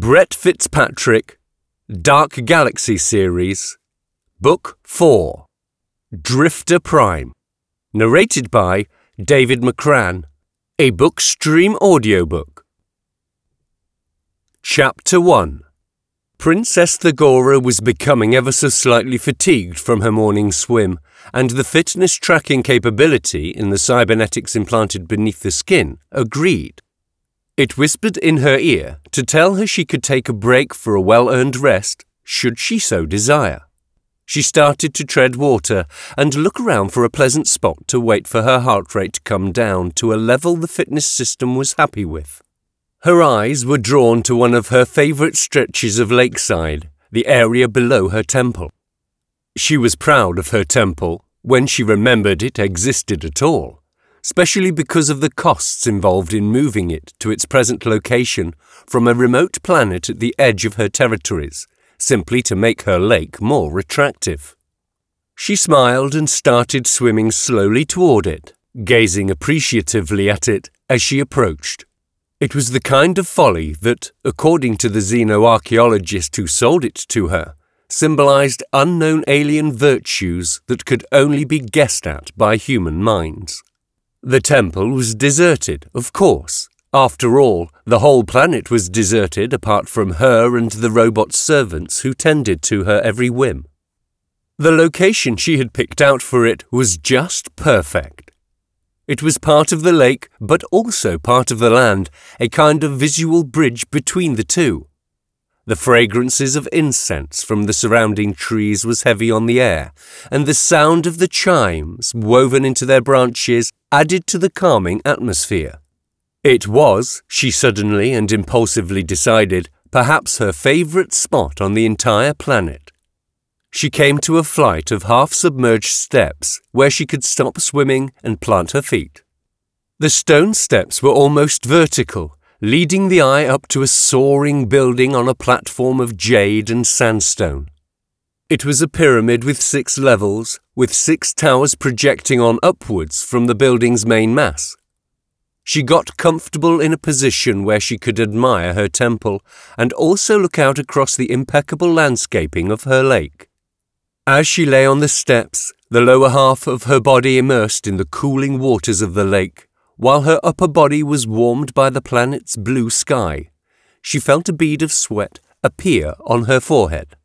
Brett Fitzpatrick, Dark Galaxy Series, Book 4 Drifter Prime, narrated by David McCran, a Bookstream audiobook. Chapter 1 Princess Thagora was becoming ever so slightly fatigued from her morning swim, and the fitness tracking capability in the cybernetics implanted beneath the skin agreed. It whispered in her ear to tell her she could take a break for a well earned rest, should she so desire. She started to tread water and look around for a pleasant spot to wait for her heart rate to come down to a level the fitness system was happy with. Her eyes were drawn to one of her favourite stretches of lakeside, the area below her temple. She was proud of her temple when she remembered it existed at all especially because of the costs involved in moving it to its present location from a remote planet at the edge of her territories, simply to make her lake more attractive. She smiled and started swimming slowly toward it, gazing appreciatively at it as she approached. It was the kind of folly that, according to the xenoarchaeologist who sold it to her, symbolized unknown alien virtues that could only be guessed at by human minds. The temple was deserted, of course. After all, the whole planet was deserted apart from her and the robot servants who tended to her every whim. The location she had picked out for it was just perfect. It was part of the lake, but also part of the land, a kind of visual bridge between the two. The fragrances of incense from the surrounding trees was heavy on the air, and the sound of the chimes woven into their branches added to the calming atmosphere. It was, she suddenly and impulsively decided, perhaps her favourite spot on the entire planet. She came to a flight of half-submerged steps where she could stop swimming and plant her feet. The stone steps were almost vertical, leading the eye up to a soaring building on a platform of jade and sandstone. It was a pyramid with six levels, with six towers projecting on upwards from the building's main mass. She got comfortable in a position where she could admire her temple and also look out across the impeccable landscaping of her lake. As she lay on the steps, the lower half of her body immersed in the cooling waters of the lake, while her upper body was warmed by the planet's blue sky, she felt a bead of sweat appear on her forehead.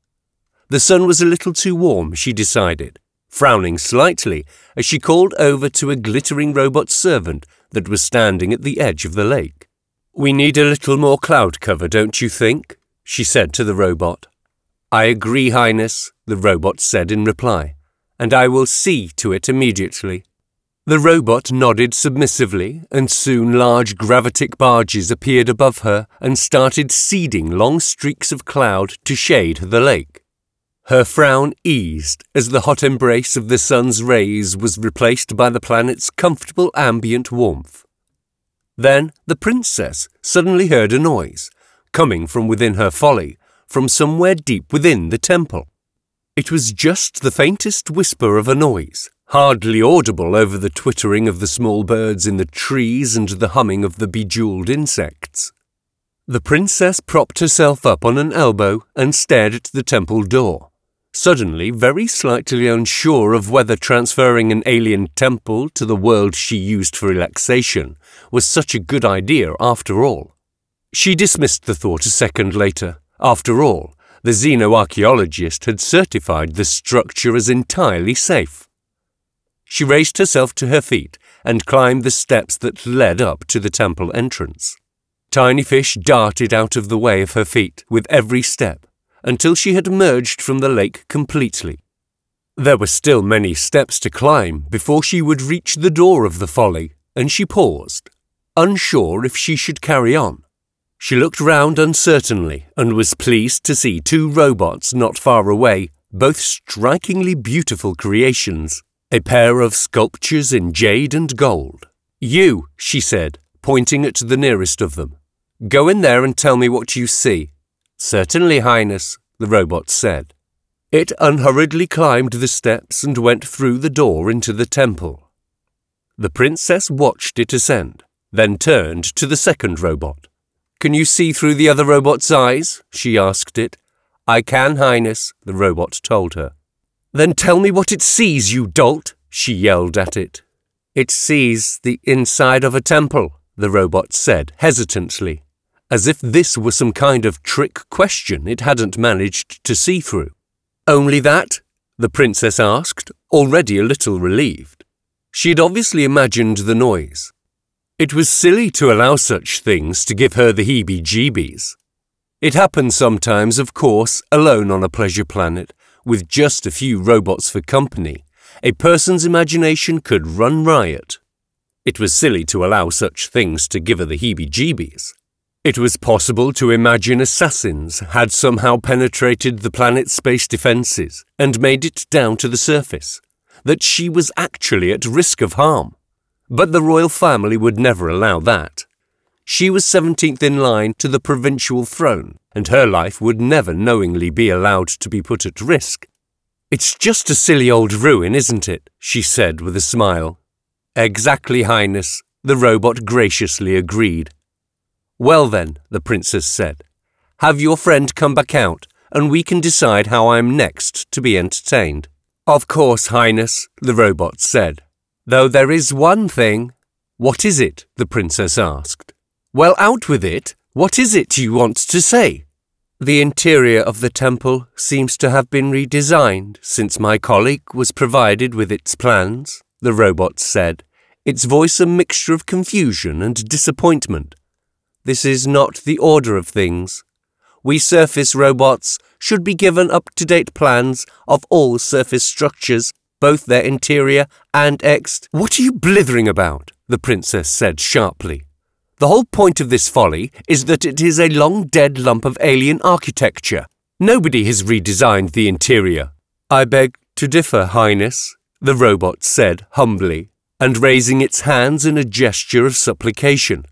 The sun was a little too warm, she decided, frowning slightly as she called over to a glittering robot servant that was standing at the edge of the lake. We need a little more cloud cover, don't you think? she said to the robot. I agree, Highness, the robot said in reply, and I will see to it immediately. The robot nodded submissively, and soon large gravitic barges appeared above her and started seeding long streaks of cloud to shade the lake. Her frown eased as the hot embrace of the sun's rays was replaced by the planet's comfortable ambient warmth. Then the princess suddenly heard a noise, coming from within her folly, from somewhere deep within the temple. It was just the faintest whisper of a noise, hardly audible over the twittering of the small birds in the trees and the humming of the bejeweled insects. The princess propped herself up on an elbow and stared at the temple door, suddenly very slightly unsure of whether transferring an alien temple to the world she used for relaxation was such a good idea after all. She dismissed the thought a second later. After all, the xenoarchaeologist had certified the structure as entirely safe. She raised herself to her feet and climbed the steps that led up to the temple entrance. Tiny fish darted out of the way of her feet with every step until she had emerged from the lake completely. There were still many steps to climb before she would reach the door of the folly, and she paused, unsure if she should carry on. She looked round uncertainly and was pleased to see two robots not far away, both strikingly beautiful creations a pair of sculptures in jade and gold. You, she said, pointing at the nearest of them. Go in there and tell me what you see. Certainly, Highness, the robot said. It unhurriedly climbed the steps and went through the door into the temple. The princess watched it ascend, then turned to the second robot. Can you see through the other robot's eyes? she asked it. I can, Highness, the robot told her. Then tell me what it sees, you dolt, she yelled at it. It sees the inside of a temple, the robot said hesitantly, as if this were some kind of trick question it hadn't managed to see through. Only that? the princess asked, already a little relieved. She had obviously imagined the noise. It was silly to allow such things to give her the heebie-jeebies. It happened sometimes, of course, alone on a pleasure planet, with just a few robots for company. A person's imagination could run riot. It was silly to allow such things to give her the heebie-jeebies. It was possible to imagine assassins had somehow penetrated the planet's space defences and made it down to the surface, that she was actually at risk of harm. But the royal family would never allow that. She was 17th in line to the provincial throne, and her life would never knowingly be allowed to be put at risk. It's just a silly old ruin, isn't it? she said with a smile. Exactly, Highness, the robot graciously agreed. Well then, the princess said, have your friend come back out, and we can decide how I am next to be entertained. Of course, Highness, the robot said. Though there is one thing. What is it? the princess asked. Well, out with it. What is it you want to say? The interior of the temple seems to have been redesigned since my colleague was provided with its plans, the robot said, its voice a mixture of confusion and disappointment. This is not the order of things. We surface robots should be given up-to-date plans of all surface structures, both their interior and ext. What are you blithering about? the princess said sharply. The whole point of this folly is that it is a long dead lump of alien architecture. Nobody has redesigned the interior. I beg to differ, Highness, the robot said humbly, and raising its hands in a gesture of supplication.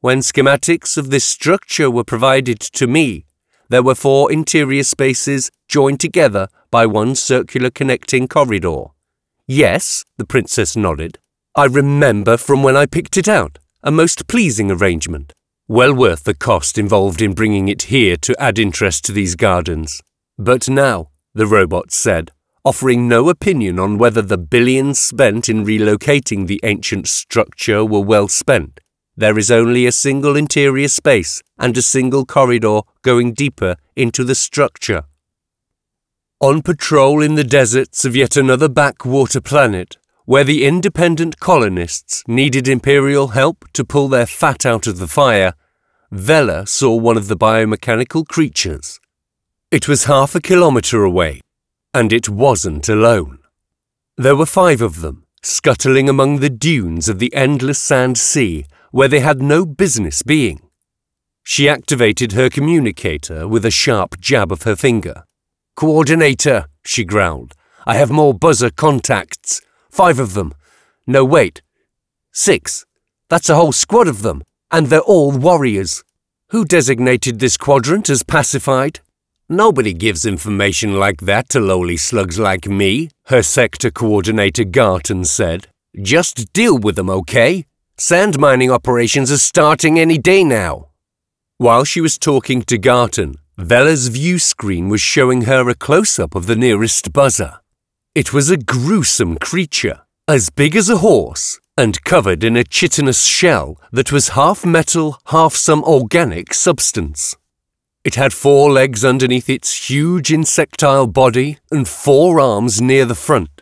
When schematics of this structure were provided to me, there were four interior spaces joined together by one circular connecting corridor. Yes, the princess nodded. I remember from when I picked it out. A most pleasing arrangement. Well worth the cost involved in bringing it here to add interest to these gardens. But now, the robot said, offering no opinion on whether the billions spent in relocating the ancient structure were well spent. There is only a single interior space and a single corridor going deeper into the structure. On patrol in the deserts of yet another backwater planet, where the independent colonists needed imperial help to pull their fat out of the fire, Vela saw one of the biomechanical creatures. It was half a kilometre away, and it wasn't alone. There were five of them, scuttling among the dunes of the endless sand sea where they had no business being. She activated her communicator with a sharp jab of her finger. Coordinator, she growled. I have more buzzer contacts. Five of them. No, wait. Six. That's a whole squad of them, and they're all warriors. Who designated this quadrant as pacified? Nobody gives information like that to lowly slugs like me, her sector coordinator Garton said. Just deal with them, okay? Sand mining operations are starting any day now. While she was talking to Garton, Vela's view screen was showing her a close-up of the nearest buzzer. It was a gruesome creature, as big as a horse, and covered in a chitinous shell that was half metal, half some organic substance. It had four legs underneath its huge insectile body and four arms near the front.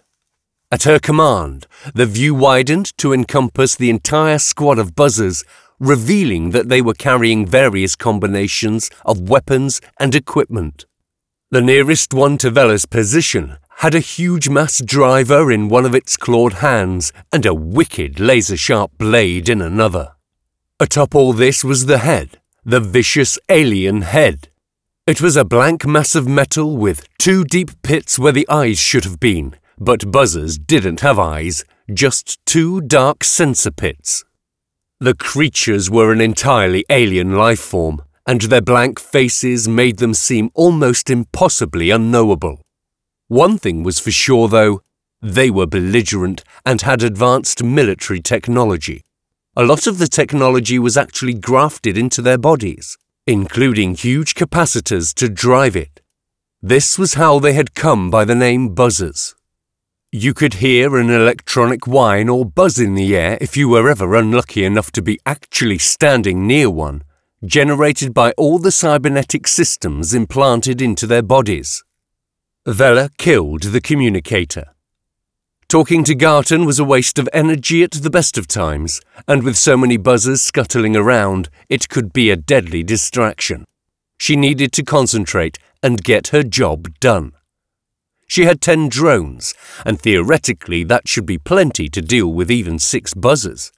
At her command, the view widened to encompass the entire squad of buzzers, revealing that they were carrying various combinations of weapons and equipment. The nearest one to Vela's position had a huge mass driver in one of its clawed hands and a wicked laser-sharp blade in another. Atop all this was the head, the vicious alien head. It was a blank mass of metal with two deep pits where the eyes should have been, but buzzers didn't have eyes, just two dark sensor pits. The creatures were an entirely alien life form, and their blank faces made them seem almost impossibly unknowable. One thing was for sure, though, they were belligerent and had advanced military technology. A lot of the technology was actually grafted into their bodies, including huge capacitors to drive it. This was how they had come by the name buzzers. You could hear an electronic whine or buzz in the air if you were ever unlucky enough to be actually standing near one, generated by all the cybernetic systems implanted into their bodies. Vella killed the communicator. Talking to Garton was a waste of energy at the best of times, and with so many buzzers scuttling around, it could be a deadly distraction. She needed to concentrate and get her job done. She had ten drones, and theoretically that should be plenty to deal with even six buzzers.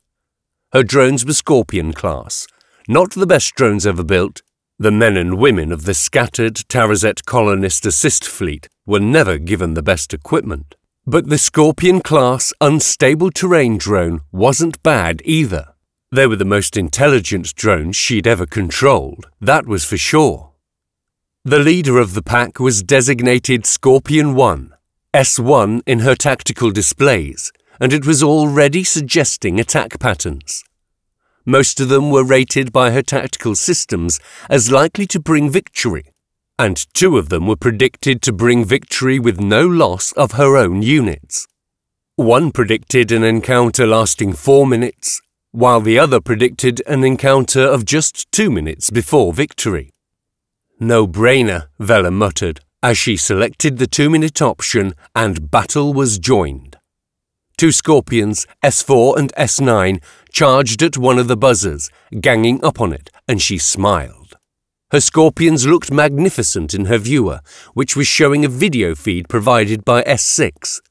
Her drones were Scorpion class, not the best drones ever built. The men and women of the scattered Tarazet colonist assist fleet were never given the best equipment. But the Scorpion class unstable terrain drone wasn't bad either. They were the most intelligent drones she'd ever controlled, that was for sure. The leader of the pack was designated Scorpion 1, S1 in her tactical displays, and it was already suggesting attack patterns. Most of them were rated by her tactical systems as likely to bring victory, and two of them were predicted to bring victory with no loss of her own units. One predicted an encounter lasting four minutes, while the other predicted an encounter of just two minutes before victory. No brainer, Vella muttered, as she selected the two minute option and battle was joined. Two Scorpions, S4 and S9, charged at one of the buzzers, ganging up on it, and she smiled. Her Scorpions looked magnificent in her viewer, which was showing a video feed provided by S6.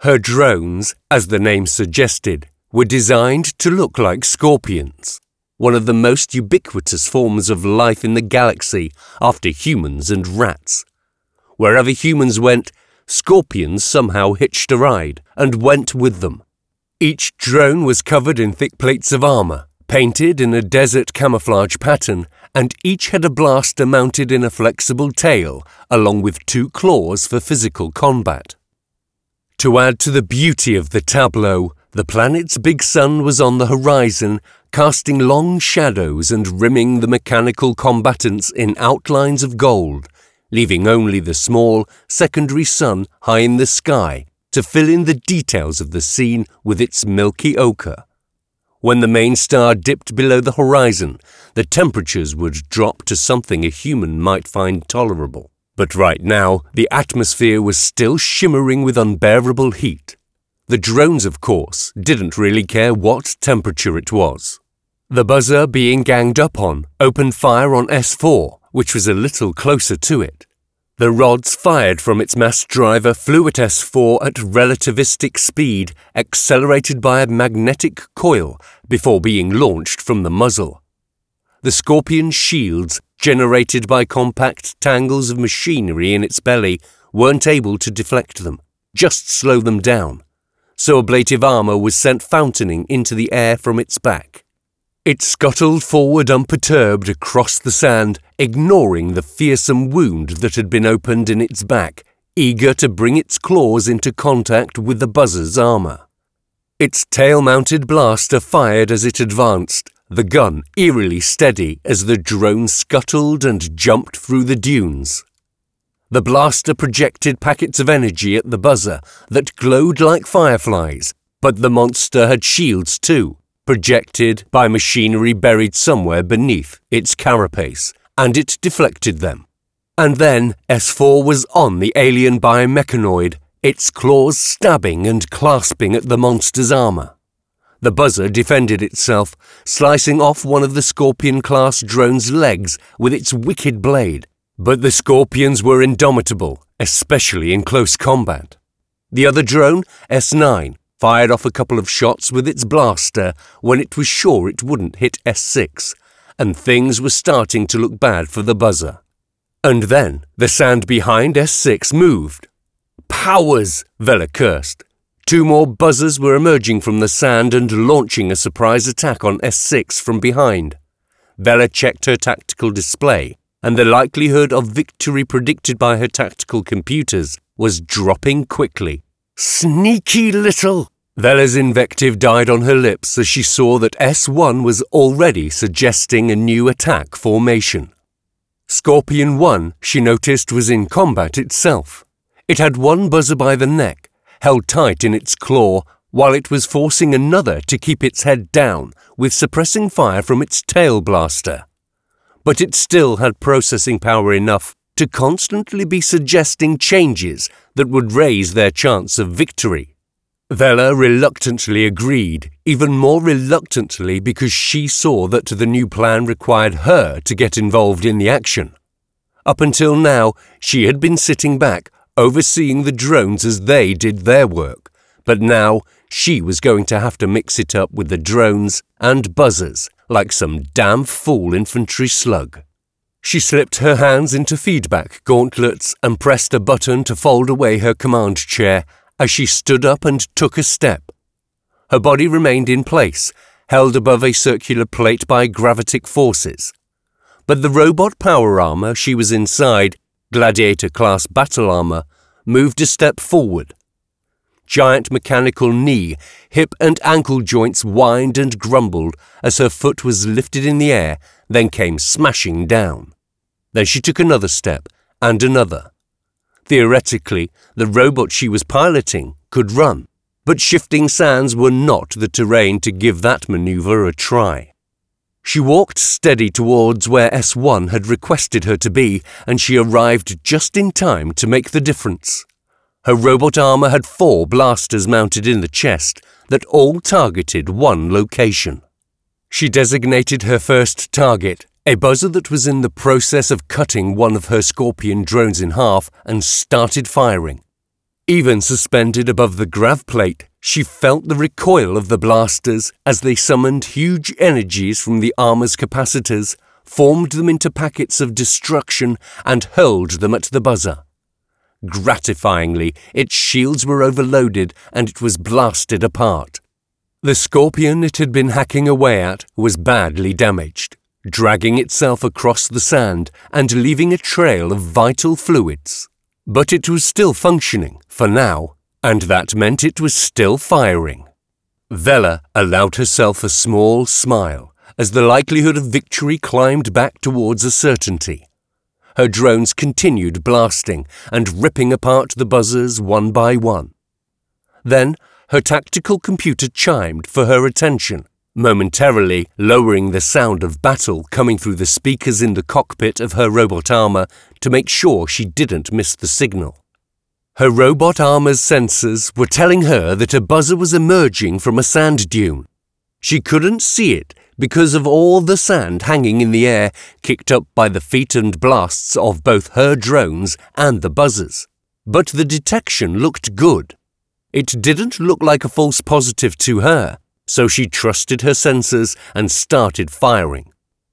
Her drones, as the name suggested, were designed to look like scorpions one of the most ubiquitous forms of life in the galaxy after humans and rats. Wherever humans went, scorpions somehow hitched a ride and went with them. Each drone was covered in thick plates of armor, painted in a desert camouflage pattern, and each had a blaster mounted in a flexible tail, along with two claws for physical combat. To add to the beauty of the tableau, the planet's big sun was on the horizon casting long shadows and rimming the mechanical combatants in outlines of gold, leaving only the small secondary sun high in the sky to fill in the details of the scene with its milky ochre. When the main star dipped below the horizon, the temperatures would drop to something a human might find tolerable. But right now, the atmosphere was still shimmering with unbearable heat. The drones, of course, didn't really care what temperature it was. The buzzer being ganged up on opened fire on S4, which was a little closer to it. The rods fired from its mass driver flew at S4 at relativistic speed, accelerated by a magnetic coil before being launched from the muzzle. The Scorpion's shields, generated by compact tangles of machinery in its belly, weren't able to deflect them, just slow them down so ablative armour was sent fountaining into the air from its back. It scuttled forward unperturbed across the sand, ignoring the fearsome wound that had been opened in its back, eager to bring its claws into contact with the buzzer's armour. Its tail-mounted blaster fired as it advanced, the gun eerily steady as the drone scuttled and jumped through the dunes. The blaster projected packets of energy at the buzzer that glowed like fireflies, but the monster had shields too, projected by machinery buried somewhere beneath its carapace, and it deflected them. And then S4 was on the alien biomechanoid, its claws stabbing and clasping at the monster's armor. The buzzer defended itself, slicing off one of the Scorpion-class drone's legs with its wicked blade, but the Scorpions were indomitable, especially in close combat. The other drone, S9, fired off a couple of shots with its blaster when it was sure it wouldn't hit S6, and things were starting to look bad for the buzzer. And then the sand behind S6 moved. Powers! Vella cursed. Two more buzzers were emerging from the sand and launching a surprise attack on S6 from behind. Vella checked her tactical display and the likelihood of victory predicted by her tactical computers was dropping quickly. Sneaky little! Vela's invective died on her lips as she saw that S1 was already suggesting a new attack formation. Scorpion 1, she noticed, was in combat itself. It had one buzzer by the neck, held tight in its claw, while it was forcing another to keep its head down with suppressing fire from its tail blaster. But it still had processing power enough to constantly be suggesting changes that would raise their chance of victory. Vela reluctantly agreed, even more reluctantly because she saw that the new plan required her to get involved in the action. Up until now, she had been sitting back, overseeing the drones as they did their work, but now she was going to have to mix it up with the drones and buzzers like some damn fool infantry slug. She slipped her hands into feedback gauntlets and pressed a button to fold away her command chair as she stood up and took a step. Her body remained in place, held above a circular plate by gravitic forces. But the robot power armor she was inside, gladiator class battle armor, moved a step forward. Giant mechanical knee, hip and ankle joints whined and grumbled as her foot was lifted in the air, then came smashing down. Then she took another step, and another. Theoretically, the robot she was piloting could run, but shifting sands were not the terrain to give that maneuver a try. She walked steady towards where S1 had requested her to be, and she arrived just in time to make the difference. Her robot armor had four blasters mounted in the chest that all targeted one location. She designated her first target a buzzer that was in the process of cutting one of her Scorpion drones in half and started firing. Even suspended above the grav plate, she felt the recoil of the blasters as they summoned huge energies from the armor's capacitors, formed them into packets of destruction, and hurled them at the buzzer. Gratifyingly, its shields were overloaded and it was blasted apart. The scorpion it had been hacking away at was badly damaged dragging itself across the sand and leaving a trail of vital fluids. But it was still functioning, for now, and that meant it was still firing. Vela allowed herself a small smile as the likelihood of victory climbed back towards a certainty. Her drones continued blasting and ripping apart the buzzers one by one. Then her tactical computer chimed for her attention momentarily lowering the sound of battle coming through the speakers in the cockpit of her robot armor to make sure she didn't miss the signal. Her robot armor's sensors were telling her that a buzzer was emerging from a sand dune. She couldn't see it because of all the sand hanging in the air kicked up by the feet and blasts of both her drones and the buzzers. But the detection looked good. It didn't look like a false positive to her, so she trusted her sensors and started firing.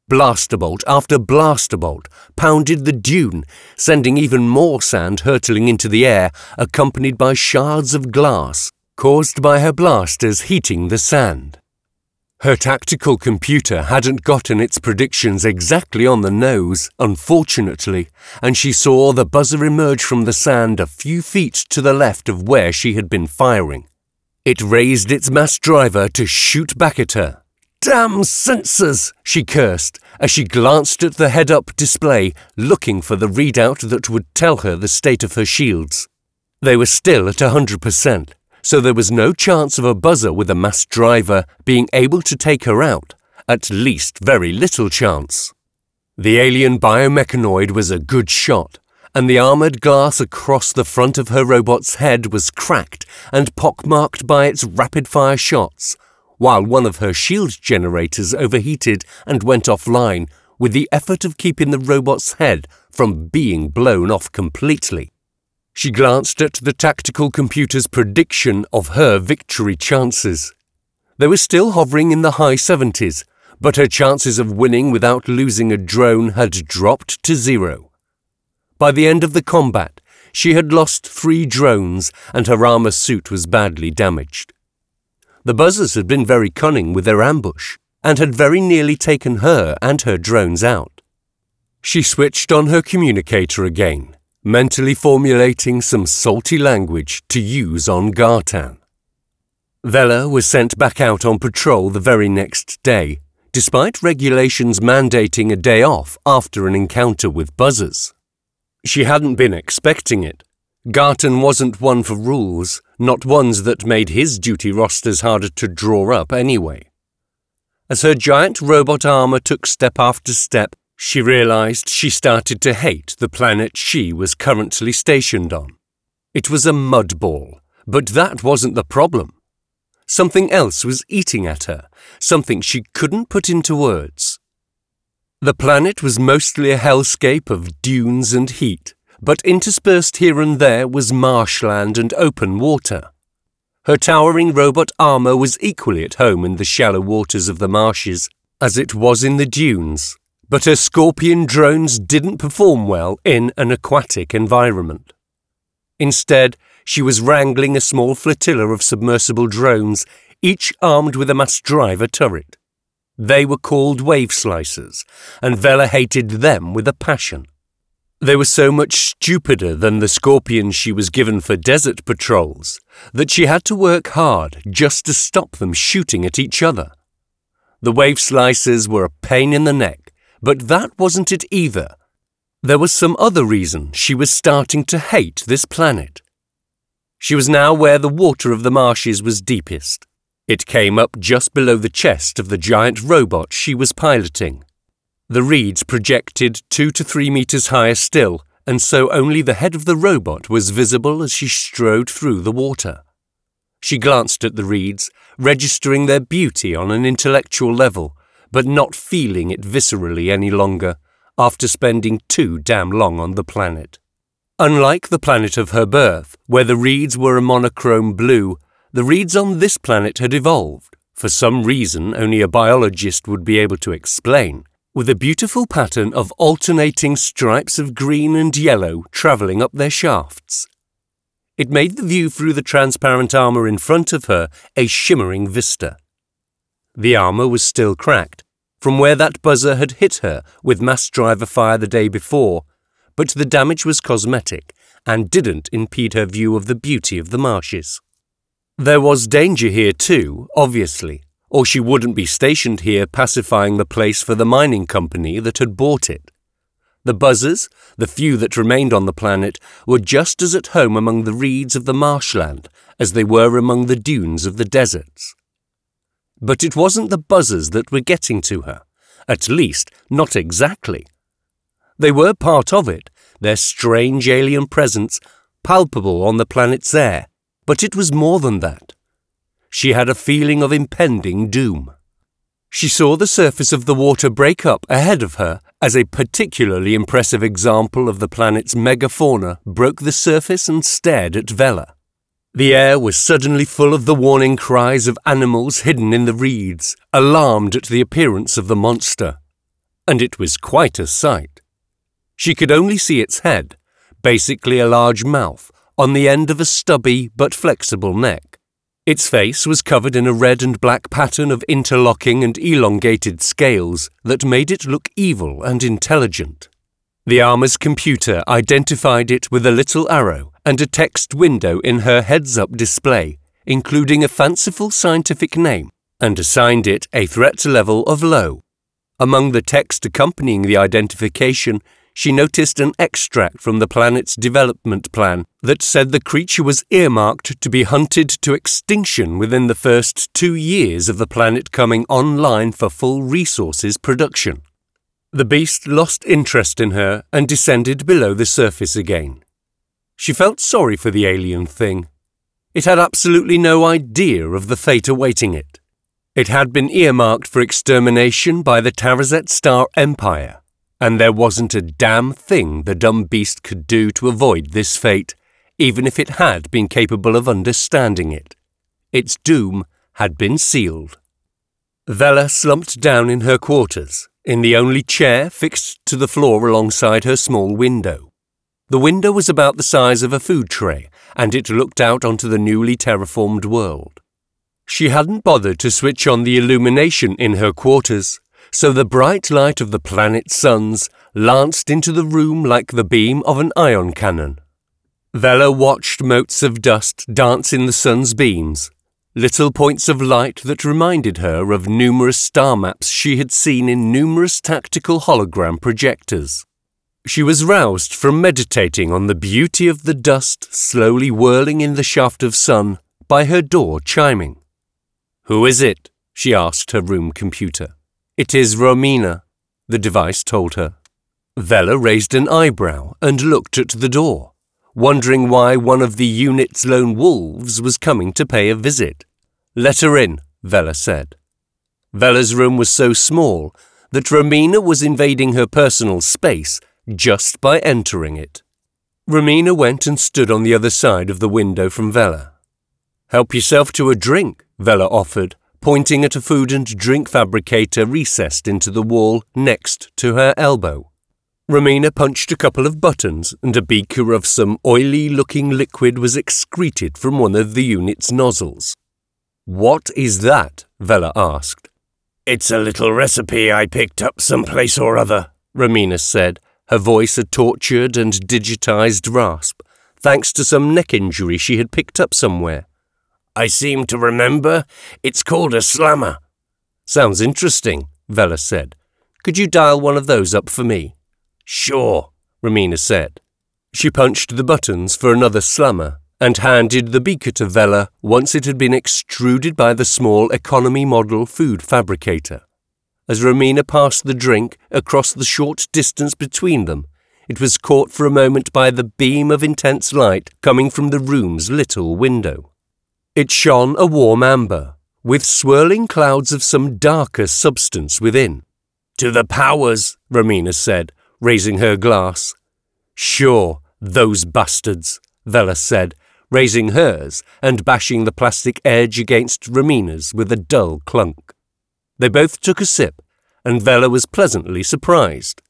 Blasterbolt after blasterbolt pounded the dune, sending even more sand hurtling into the air, accompanied by shards of glass, caused by her blasters heating the sand. Her tactical computer hadn't gotten its predictions exactly on the nose, unfortunately, and she saw the buzzer emerge from the sand a few feet to the left of where she had been firing. It raised its mass driver to shoot back at her. Damn sensors, she cursed as she glanced at the head-up display, looking for the readout that would tell her the state of her shields. They were still at 100%, so there was no chance of a buzzer with a mass driver being able to take her out, at least very little chance. The alien biomechanoid was a good shot, and the armoured glass across the front of her robot's head was cracked and pockmarked by its rapid-fire shots, while one of her shield generators overheated and went offline with the effort of keeping the robot's head from being blown off completely. She glanced at the tactical computer's prediction of her victory chances. They were still hovering in the high 70s, but her chances of winning without losing a drone had dropped to zero. By the end of the combat, she had lost three drones and her armor suit was badly damaged. The buzzers had been very cunning with their ambush and had very nearly taken her and her drones out. She switched on her communicator again, mentally formulating some salty language to use on Garton. Vella was sent back out on patrol the very next day, despite regulations mandating a day off after an encounter with buzzers. She hadn't been expecting it. Garton wasn't one for rules, not ones that made his duty rosters harder to draw up anyway. As her giant robot armour took step after step, she realised she started to hate the planet she was currently stationed on. It was a mud ball, but that wasn't the problem. Something else was eating at her, something she couldn't put into words. The planet was mostly a hellscape of dunes and heat, but interspersed here and there was marshland and open water. Her towering robot armour was equally at home in the shallow waters of the marshes as it was in the dunes, but her Scorpion drones didn't perform well in an aquatic environment. Instead, she was wrangling a small flotilla of submersible drones, each armed with a mass driver turret. They were called wave slicers, and Vella hated them with a passion. They were so much stupider than the scorpions she was given for desert patrols that she had to work hard just to stop them shooting at each other. The wave slicers were a pain in the neck, but that wasn't it either. There was some other reason she was starting to hate this planet. She was now where the water of the marshes was deepest. It came up just below the chest of the giant robot she was piloting. The reeds projected two to three meters higher still, and so only the head of the robot was visible as she strode through the water. She glanced at the reeds, registering their beauty on an intellectual level, but not feeling it viscerally any longer, after spending too damn long on the planet. Unlike the planet of her birth, where the reeds were a monochrome blue, the reeds on this planet had evolved, for some reason only a biologist would be able to explain, with a beautiful pattern of alternating stripes of green and yellow travelling up their shafts. It made the view through the transparent armour in front of her a shimmering vista. The armour was still cracked, from where that buzzer had hit her with mass driver fire the day before, but the damage was cosmetic and didn't impede her view of the beauty of the marshes. There was danger here too, obviously, or she wouldn't be stationed here pacifying the place for the mining company that had bought it. The buzzers, the few that remained on the planet, were just as at home among the reeds of the marshland as they were among the dunes of the deserts. But it wasn't the buzzers that were getting to her, at least not exactly. They were part of it, their strange alien presence palpable on the planet's air, but it was more than that she had a feeling of impending doom. She saw the surface of the water break up ahead of her as a particularly impressive example of the planet's megafauna broke the surface and stared at Vella. The air was suddenly full of the warning cries of animals hidden in the reeds, alarmed at the appearance of the monster. And it was quite a sight. She could only see its head, basically a large mouth, on the end of a stubby but flexible neck. Its face was covered in a red and black pattern of interlocking and elongated scales that made it look evil and intelligent. The armor's computer identified it with a little arrow and a text window in her heads-up display, including a fanciful scientific name, and assigned it a threat level of low. Among the text accompanying the identification she noticed an extract from the planet's development plan that said the creature was earmarked to be hunted to extinction within the first two years of the planet coming online for full resources production. The beast lost interest in her and descended below the surface again. She felt sorry for the alien thing. It had absolutely no idea of the fate awaiting it. It had been earmarked for extermination by the Tarazet Star Empire and there wasn't a damn thing the dumb beast could do to avoid this fate, even if it had been capable of understanding it. Its doom had been sealed. Vella slumped down in her quarters, in the only chair fixed to the floor alongside her small window. The window was about the size of a food tray, and it looked out onto the newly terraformed world. She hadn't bothered to switch on the illumination in her quarters, so the bright light of the planet's suns lanced into the room like the beam of an ion cannon. Vella watched motes of dust dance in the sun's beams. little points of light that reminded her of numerous star maps she had seen in numerous tactical hologram projectors. She was roused from meditating on the beauty of the dust slowly whirling in the shaft of sun by her door chiming. Who is it? she asked her room computer. It is Romina, the device told her. Vella raised an eyebrow and looked at the door, wondering why one of the unit's lone wolves was coming to pay a visit. Let her in, Vella said. Vella's room was so small that Romina was invading her personal space just by entering it. Romina went and stood on the other side of the window from Vella. Help yourself to a drink, Vella offered, pointing at a food and drink fabricator recessed into the wall next to her elbow. Romina punched a couple of buttons and a beaker of some oily-looking liquid was excreted from one of the unit's nozzles. What is that? Vella asked. It's a little recipe I picked up someplace or other, Romina said, her voice a tortured and digitized rasp, thanks to some neck injury she had picked up somewhere. I seem to remember it's called a slammer. Sounds interesting, Vella said. Could you dial one of those up for me? Sure, Romina said. She punched the buttons for another slammer and handed the beaker to Vella once it had been extruded by the small economy model food fabricator. As Romina passed the drink across the short distance between them, it was caught for a moment by the beam of intense light coming from the room's little window. It shone a warm amber, with swirling clouds of some darker substance within. To the powers, Romina said, raising her glass. Sure, those bastards, Vella said, raising hers and bashing the plastic edge against Romina's with a dull clunk. They both took a sip, and Vella was pleasantly surprised.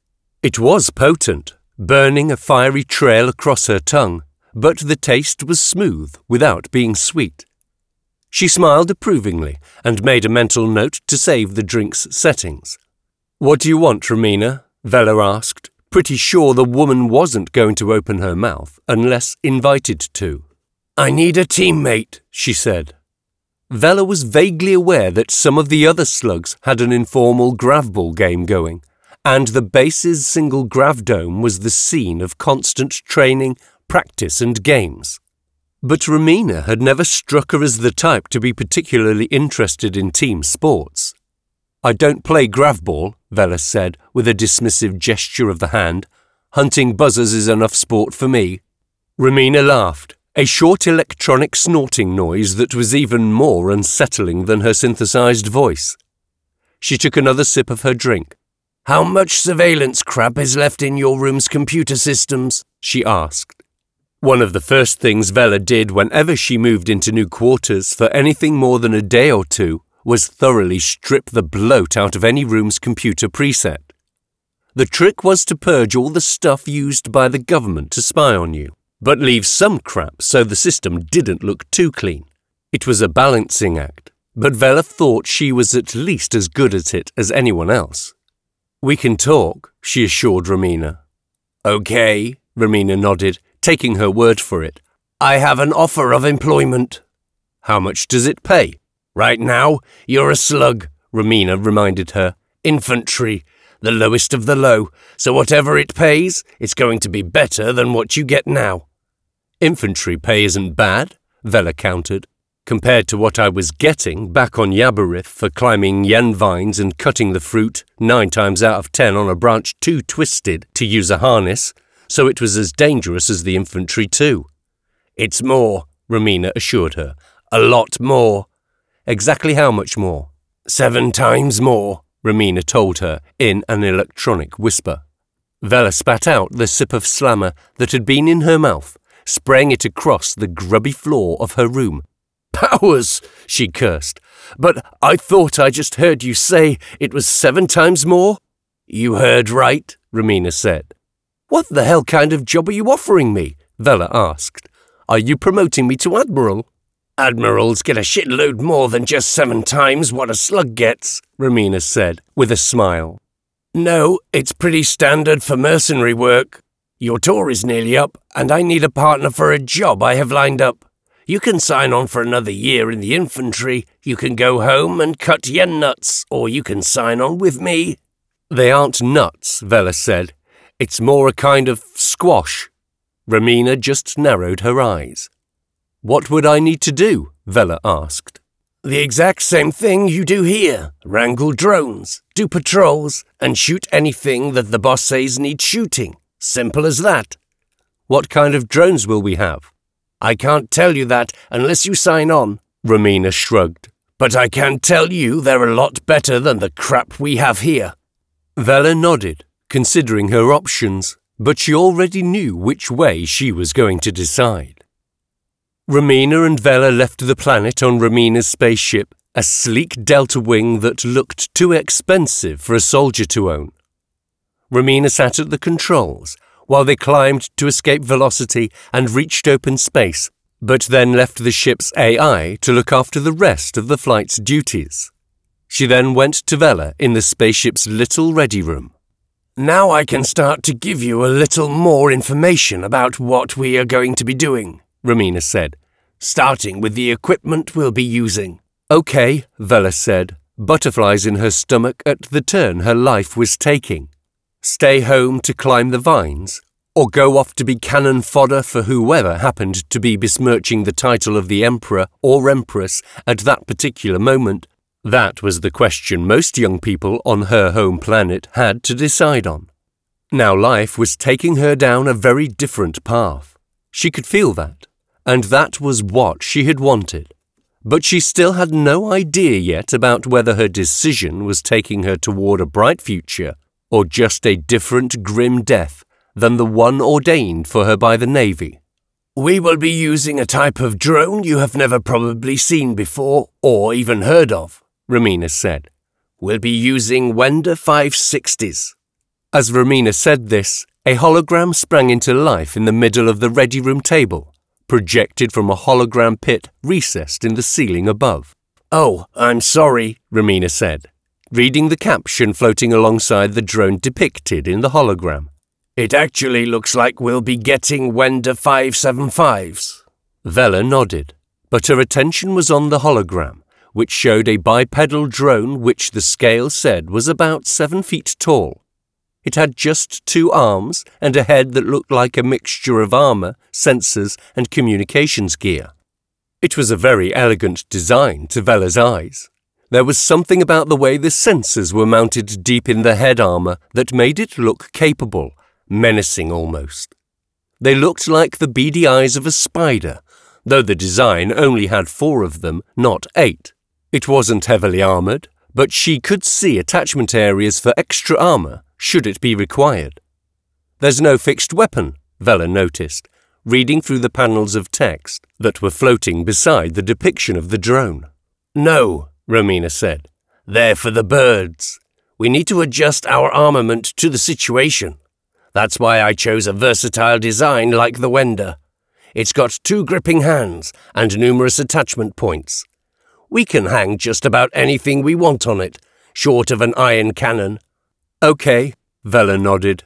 It was potent, burning a fiery trail across her tongue, but the taste was smooth without being sweet. She smiled approvingly and made a mental note to save the drink's settings. What do you want, Romina? Vella asked, pretty sure the woman wasn't going to open her mouth unless invited to. I need a teammate, she said. Vella was vaguely aware that some of the other slugs had an informal gravball game going, and the base's single grav dome was the scene of constant training, practice, and games. But Romina had never struck her as the type to be particularly interested in team sports. I don't play gravball, Vella said, with a dismissive gesture of the hand. Hunting buzzers is enough sport for me. Romina laughed, a short electronic snorting noise that was even more unsettling than her synthesized voice. She took another sip of her drink. How much surveillance crap is left in your room's computer systems? she asked. One of the first things Vella did whenever she moved into new quarters for anything more than a day or two was thoroughly strip the bloat out of any room's computer preset. The trick was to purge all the stuff used by the government to spy on you, but leave some crap so the system didn't look too clean. It was a balancing act, but Vella thought she was at least as good at it as anyone else. We can talk, she assured Romina. Okay, Romina nodded, taking her word for it. I have an offer of employment. How much does it pay? Right now, you're a slug, Romina reminded her. Infantry, the lowest of the low, so whatever it pays, it's going to be better than what you get now. Infantry pay isn't bad, Vella countered, compared to what I was getting back on Yabarith for climbing yen vines and cutting the fruit, nine times out of ten on a branch too twisted to use a harness so it was as dangerous as the infantry too. It's more, Romina assured her. A lot more. Exactly how much more? Seven times more, Romina told her in an electronic whisper. Vella spat out the sip of slammer that had been in her mouth, spraying it across the grubby floor of her room. Powers, she cursed. But I thought I just heard you say it was seven times more? You heard right, Romina said. What the hell kind of job are you offering me? Vella asked. Are you promoting me to Admiral? Admirals get a shitload more than just seven times what a slug gets, Romina said, with a smile. No, it's pretty standard for mercenary work. Your tour is nearly up, and I need a partner for a job I have lined up. You can sign on for another year in the infantry, you can go home and cut yen nuts, or you can sign on with me. They aren't nuts, Vela said. It's more a kind of squash. Romina just narrowed her eyes. What would I need to do? Vela asked. The exact same thing you do here wrangle drones, do patrols, and shoot anything that the boss says needs shooting. Simple as that. What kind of drones will we have? I can't tell you that unless you sign on, Romina shrugged. But I can tell you they're a lot better than the crap we have here. Vela nodded, considering her options, but she already knew which way she was going to decide. Romina and Vela left the planet on Romina's spaceship, a sleek delta wing that looked too expensive for a soldier to own. Romina sat at the controls while they climbed to escape velocity and reached open space, but then left the ship's AI to look after the rest of the flight's duties. She then went to Vela in the spaceship's little ready room. Now I can start to give you a little more information about what we are going to be doing. Romina said, starting with the equipment we'll be using. OK, Vela said, butterflies in her stomach at the turn her life was taking. Stay home to climb the vines, or go off to be cannon fodder for whoever happened to be besmirching the title of the Emperor or Empress at that particular moment. That was the question most young people on her home planet had to decide on. Now life was taking her down a very different path. She could feel that and that was what she had wanted. But she still had no idea yet about whether her decision was taking her toward a bright future or just a different grim death than the one ordained for her by the Navy. We will be using a type of drone you have never probably seen before or even heard of, Romina said. We'll be using Wender 560s. As Romina said this, a hologram sprang into life in the middle of the ready room table projected from a hologram pit recessed in the ceiling above. Oh, I'm sorry, Romina said, reading the caption floating alongside the drone depicted in the hologram. It actually looks like we'll be getting Wender 575s. Vela nodded, but her attention was on the hologram, which showed a bipedal drone which the scale said was about seven feet tall it had just two arms and a head that looked like a mixture of armour, sensors, and communications gear. It was a very elegant design to Vela's eyes. There was something about the way the sensors were mounted deep in the head armour that made it look capable, menacing almost. They looked like the beady eyes of a spider, though the design only had four of them, not eight. It wasn't heavily armoured, but she could see attachment areas for extra armour should it be required. There's no fixed weapon, Vela noticed, reading through the panels of text that were floating beside the depiction of the drone. No, Romina said. They're for the birds. We need to adjust our armament to the situation. That's why I chose a versatile design like the Wender. It's got two gripping hands and numerous attachment points. We can hang just about anything we want on it, short of an iron cannon OK, Vela nodded.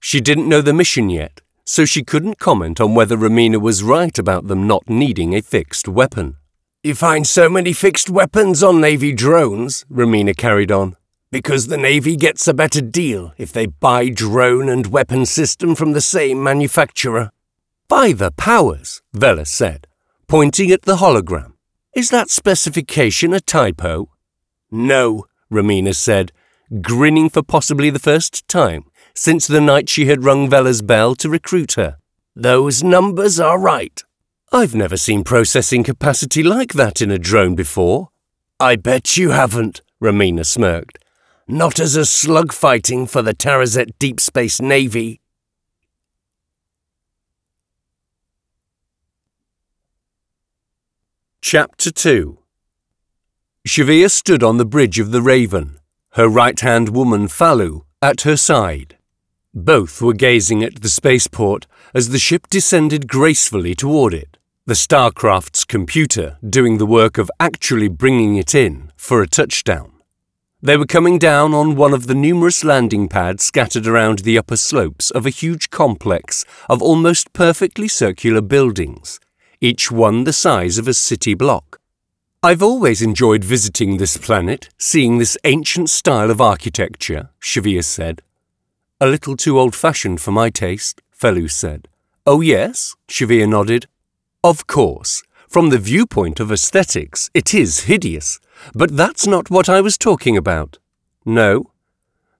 She didn't know the mission yet, so she couldn't comment on whether Romina was right about them not needing a fixed weapon. You find so many fixed weapons on Navy drones, Romina carried on, because the Navy gets a better deal if they buy drone and weapon system from the same manufacturer. By the powers, Vela said, pointing at the hologram. Is that specification a typo? No, Romina said, grinning for possibly the first time since the night she had rung Vela's bell to recruit her. Those numbers are right. I've never seen processing capacity like that in a drone before. I bet you haven't, Romina smirked. Not as a slug fighting for the Tarazet Deep Space Navy. Chapter 2 Shavir stood on the bridge of the Raven, her right-hand woman Fallu at her side. Both were gazing at the spaceport as the ship descended gracefully toward it, the Starcraft's computer doing the work of actually bringing it in for a touchdown. They were coming down on one of the numerous landing pads scattered around the upper slopes of a huge complex of almost perfectly circular buildings, each one the size of a city block. I've always enjoyed visiting this planet, seeing this ancient style of architecture, Shavir said. A little too old-fashioned for my taste, Fellows said. Oh yes, Shavir nodded. Of course, from the viewpoint of aesthetics, it is hideous, but that's not what I was talking about. No.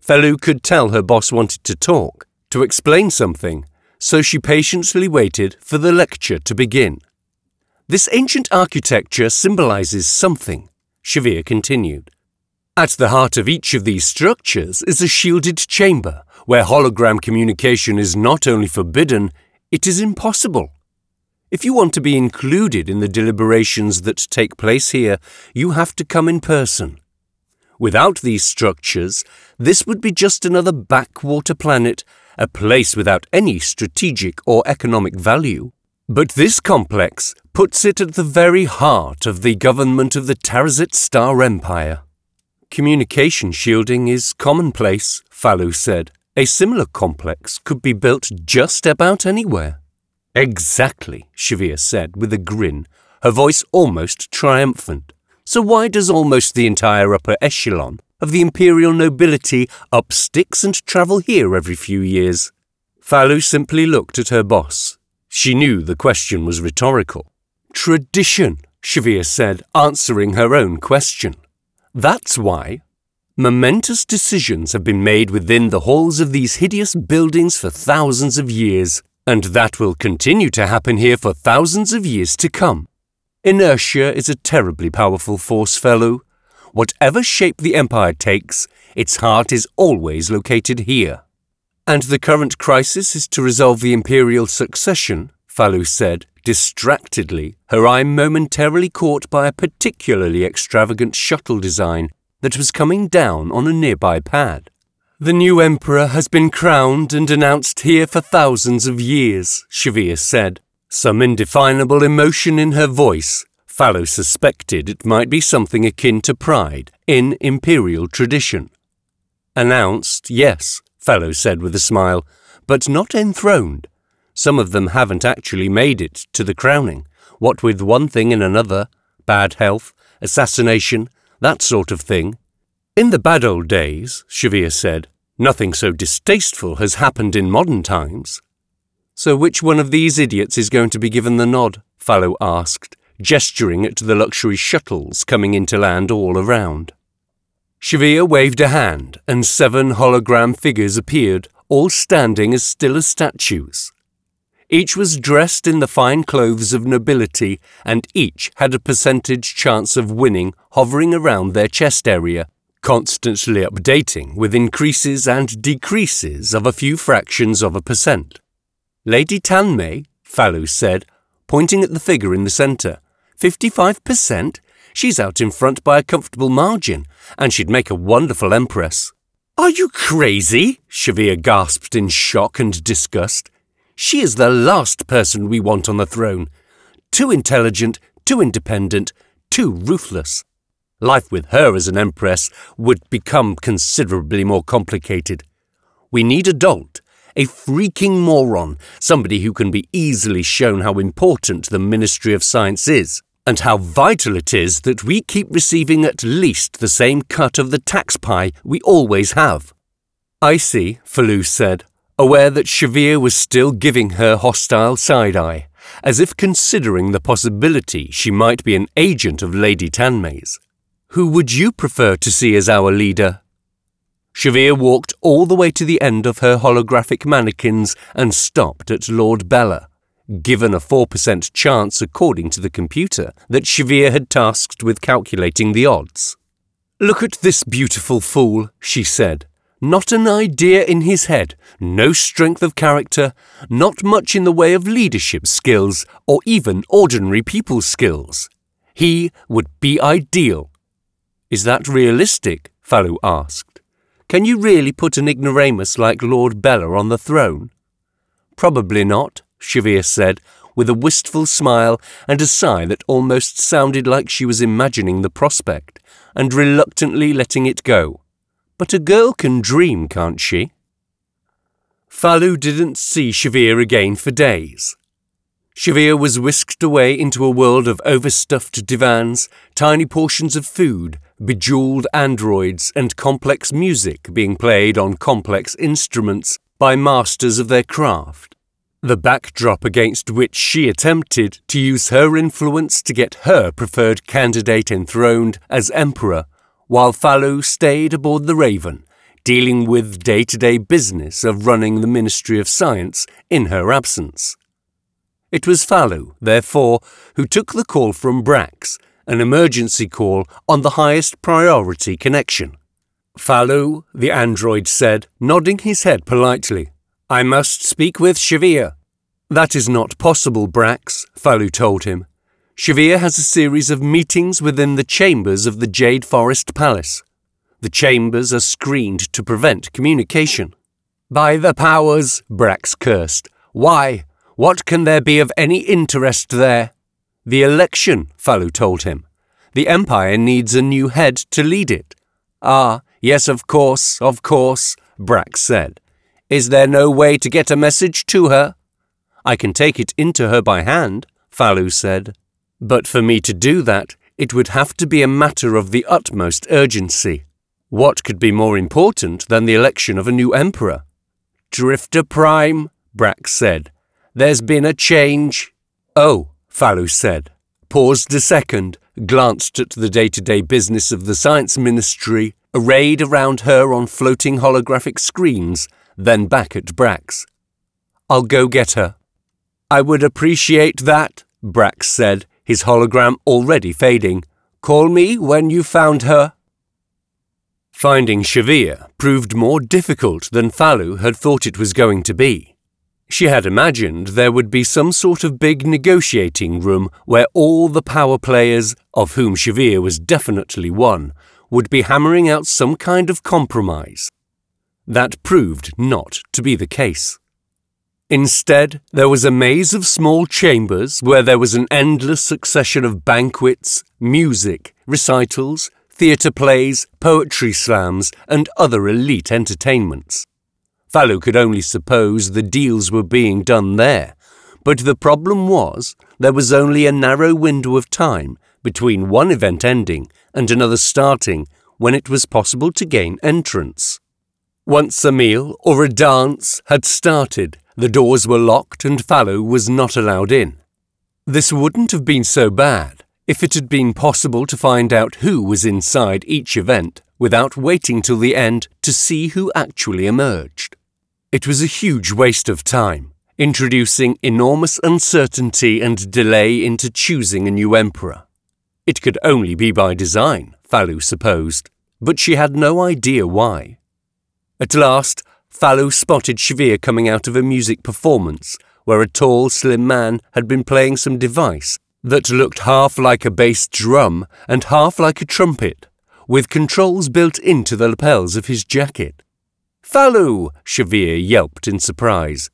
Fallu could tell her boss wanted to talk, to explain something, so she patiently waited for the lecture to begin. This ancient architecture symbolizes something, Shavir continued. At the heart of each of these structures is a shielded chamber where hologram communication is not only forbidden, it is impossible. If you want to be included in the deliberations that take place here, you have to come in person. Without these structures, this would be just another backwater planet, a place without any strategic or economic value. But this complex puts it at the very heart of the government of the Tarazet Star Empire. Communication shielding is commonplace, Fallu said. A similar complex could be built just about anywhere. Exactly, Shavir said with a grin, her voice almost triumphant. So why does almost the entire upper echelon of the imperial nobility up sticks and travel here every few years? Fallu simply looked at her boss, she knew the question was rhetorical. Tradition, Shavir said, answering her own question. That's why. Momentous decisions have been made within the halls of these hideous buildings for thousands of years, and that will continue to happen here for thousands of years to come. Inertia is a terribly powerful force, Fallu. Whatever shape the Empire takes, its heart is always located here. And the current crisis is to resolve the imperial succession, Fallu said, distractedly, her eye momentarily caught by a particularly extravagant shuttle design that was coming down on a nearby pad. The new emperor has been crowned and announced here for thousands of years, Shavir said. Some indefinable emotion in her voice. Fallu suspected it might be something akin to pride in imperial tradition. Announced, yes, Fallu said with a smile, but not enthroned. Some of them haven't actually made it to the crowning, what with one thing and another, bad health, assassination, that sort of thing. In the bad old days, Shavir said, nothing so distasteful has happened in modern times. So which one of these idiots is going to be given the nod? Fallu asked, gesturing at the luxury shuttles coming into land all around. Shavir waved a hand, and seven hologram figures appeared, all standing as still as statues. Each was dressed in the fine clothes of nobility, and each had a percentage chance of winning hovering around their chest area, constantly updating with increases and decreases of a few fractions of a percent. Lady Tanmei, Fallu said, pointing at the figure in the centre, 55%? She's out in front by a comfortable margin, and she'd make a wonderful empress. Are you crazy? Shavir gasped in shock and disgust. She is the last person we want on the throne. Too intelligent, too independent, too ruthless. Life with her as an empress would become considerably more complicated. We need a dolt, a freaking moron, somebody who can be easily shown how important the Ministry of Science is and how vital it is that we keep receiving at least the same cut of the tax pie we always have. I see, Fallu said, aware that Shavir was still giving her hostile side-eye, as if considering the possibility she might be an agent of Lady Tanmei's. Who would you prefer to see as our leader? Shavir walked all the way to the end of her holographic mannequins and stopped at Lord Bella given a 4% chance according to the computer that Shavir had tasked with calculating the odds. Look at this beautiful fool, she said. Not an idea in his head, no strength of character, not much in the way of leadership skills or even ordinary people skills. He would be ideal. Is that realistic? Fallu asked. Can you really put an ignoramus like Lord Bella on the throne? Probably not, Shavir said, with a wistful smile and a sigh that almost sounded like she was imagining the prospect and reluctantly letting it go. But a girl can dream, can't she? Fallu didn't see Shavir again for days. Shavir was whisked away into a world of overstuffed divans, tiny portions of food, bejeweled androids, and complex music being played on complex instruments by masters of their craft. The backdrop against which she attempted to use her influence to get her preferred candidate enthroned as emperor, while Fallu stayed aboard the Raven, dealing with day to day business of running the Ministry of Science in her absence. It was Fallu, therefore, who took the call from Brax, an emergency call on the highest priority connection. Fallu, the android said, nodding his head politely. I must speak with Shavir. That is not possible, Brax, Fallu told him. Shavir has a series of meetings within the chambers of the Jade Forest Palace. The chambers are screened to prevent communication. By the powers, Brax cursed. Why? What can there be of any interest there? The election, Fallu told him. The Empire needs a new head to lead it. Ah, yes, of course, of course, Brax said. Is there no way to get a message to her? I can take it into her by hand, Fallu said. But for me to do that, it would have to be a matter of the utmost urgency. What could be more important than the election of a new emperor? Drifter Prime, Brax said. There's been a change. Oh, Fallu said, paused a second, glanced at the day to day business of the Science Ministry, arrayed around her on floating holographic screens, then back at Brax. I'll go get her. I would appreciate that, Brax said, his hologram already fading. Call me when you found her. Finding Shavir proved more difficult than Fallu had thought it was going to be. She had imagined there would be some sort of big negotiating room where all the power players, of whom Shavir was definitely one, would be hammering out some kind of compromise. That proved not to be the case. Instead, there was a maze of small chambers where there was an endless succession of banquets, music, recitals, theatre plays, poetry slams, and other elite entertainments. Fallu could only suppose the deals were being done there, but the problem was there was only a narrow window of time between one event ending and another starting when it was possible to gain entrance. Once a meal or a dance had started, the doors were locked and Fallu was not allowed in. This wouldn't have been so bad if it had been possible to find out who was inside each event without waiting till the end to see who actually emerged. It was a huge waste of time, introducing enormous uncertainty and delay into choosing a new emperor. It could only be by design, Fallu supposed, but she had no idea why. At last, Fallu spotted Shavir coming out of a music performance where a tall, slim man had been playing some device that looked half like a bass drum and half like a trumpet, with controls built into the lapels of his jacket. Fallu! Shavir yelped in surprise.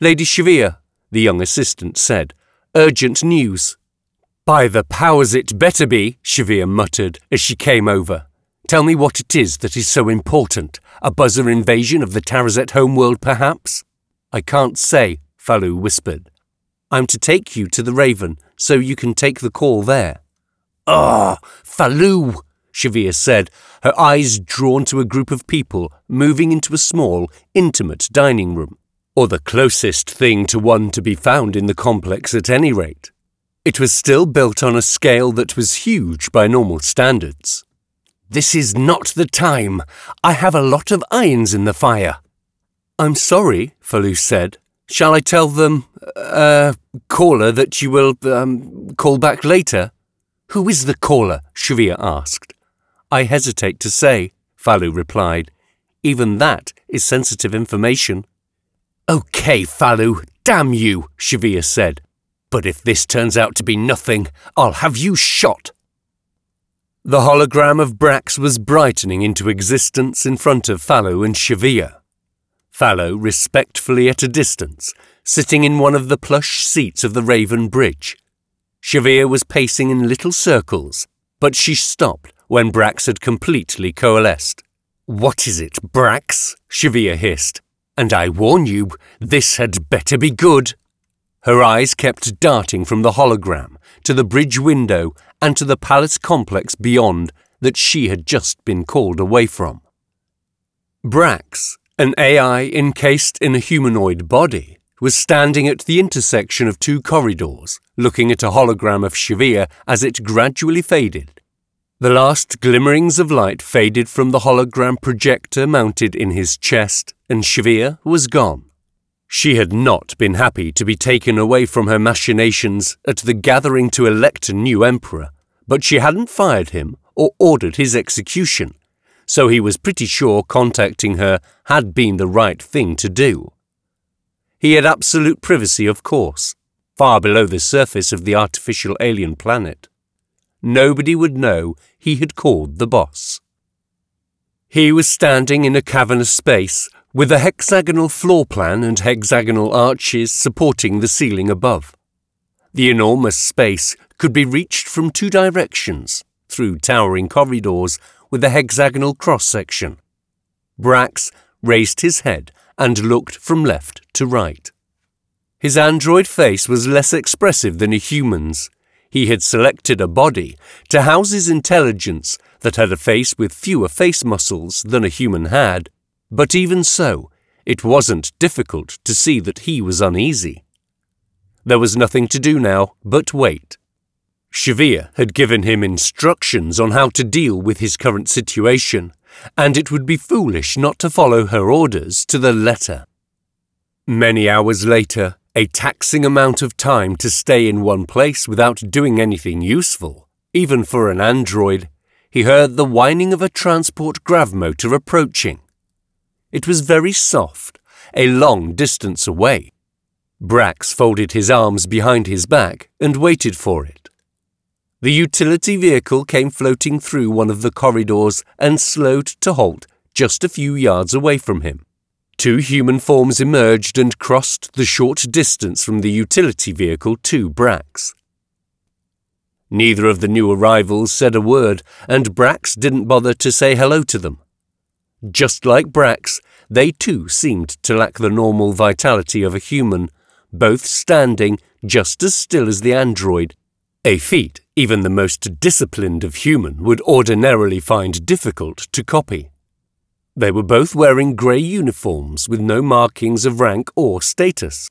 Lady Shavir, the young assistant said. Urgent news. By the powers it better be, Shavir muttered as she came over. Tell me what it is that is so important. A buzzer invasion of the Tarazet homeworld, perhaps? I can't say, Fallu whispered. I'm to take you to the Raven, so you can take the call there. Ah, Fallu, Shavir said, her eyes drawn to a group of people moving into a small, intimate dining room, or the closest thing to one to be found in the complex at any rate. It was still built on a scale that was huge by normal standards. This is not the time. I have a lot of irons in the fire. I'm sorry, Fallu said. Shall I tell them, uh, caller, that you will, um, call back later? Who is the caller? Shavir asked. I hesitate to say, Fallu replied. Even that is sensitive information. Okay, Fallu, damn you, Shavir said. But if this turns out to be nothing, I'll have you shot. The hologram of Brax was brightening into existence in front of Fallu and Shavir. Fallu respectfully at a distance, sitting in one of the plush seats of the Raven Bridge. Shavir was pacing in little circles, but she stopped when Brax had completely coalesced. What is it, Brax? Shavir hissed. And I warn you, this had better be good. Her eyes kept darting from the hologram to the bridge window and to the palace complex beyond that she had just been called away from. Brax, an AI encased in a humanoid body, was standing at the intersection of two corridors, looking at a hologram of Shavir as it gradually faded. The last glimmerings of light faded from the hologram projector mounted in his chest, and Shavir was gone. She had not been happy to be taken away from her machinations at the gathering to elect a new emperor, but she hadn't fired him or ordered his execution, so he was pretty sure contacting her had been the right thing to do. He had absolute privacy, of course, far below the surface of the artificial alien planet. Nobody would know he had called the boss. He was standing in a cavernous space with a hexagonal floor plan and hexagonal arches supporting the ceiling above. The enormous space could be reached from two directions, through towering corridors with a hexagonal cross section. Brax raised his head and looked from left to right. His android face was less expressive than a human's. He had selected a body to house his intelligence that had a face with fewer face muscles than a human had, but even so, it wasn't difficult to see that he was uneasy. There was nothing to do now but wait. Shavir had given him instructions on how to deal with his current situation, and it would be foolish not to follow her orders to the letter. Many hours later, a taxing amount of time to stay in one place without doing anything useful, even for an android, he heard the whining of a transport grav motor approaching. It was very soft, a long distance away. Brax folded his arms behind his back and waited for it. The utility vehicle came floating through one of the corridors and slowed to halt just a few yards away from him. Two human forms emerged and crossed the short distance from the utility vehicle to Brax. Neither of the new arrivals said a word, and Brax didn't bother to say hello to them. Just like Brax, they too seemed to lack the normal vitality of a human, both standing just as still as the android, a feat even the most disciplined of human would ordinarily find difficult to copy. They were both wearing grey uniforms with no markings of rank or status.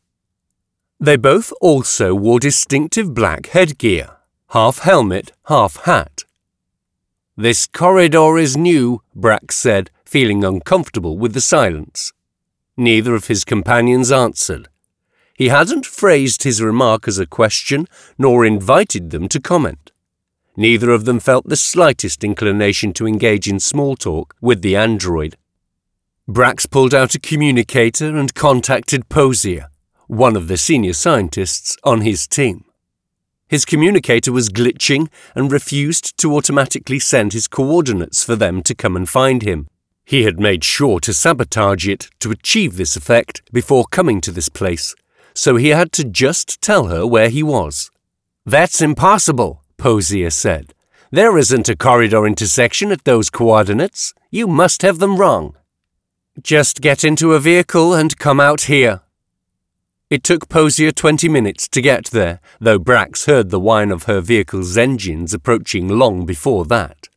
They both also wore distinctive black headgear, half helmet, half hat. This corridor is new, Brax said, feeling uncomfortable with the silence. Neither of his companions answered. He hadn't phrased his remark as a question, nor invited them to comment. Neither of them felt the slightest inclination to engage in small talk with the android. Brax pulled out a communicator and contacted Posier, one of the senior scientists on his team. His communicator was glitching and refused to automatically send his coordinates for them to come and find him. He had made sure to sabotage it to achieve this effect before coming to this place, so he had to just tell her where he was. That's impossible, Posier said. There isn't a corridor intersection at those coordinates. You must have them wrong. Just get into a vehicle and come out here. It took Posier 20 minutes to get there, though Brax heard the whine of her vehicle's engines approaching long before that.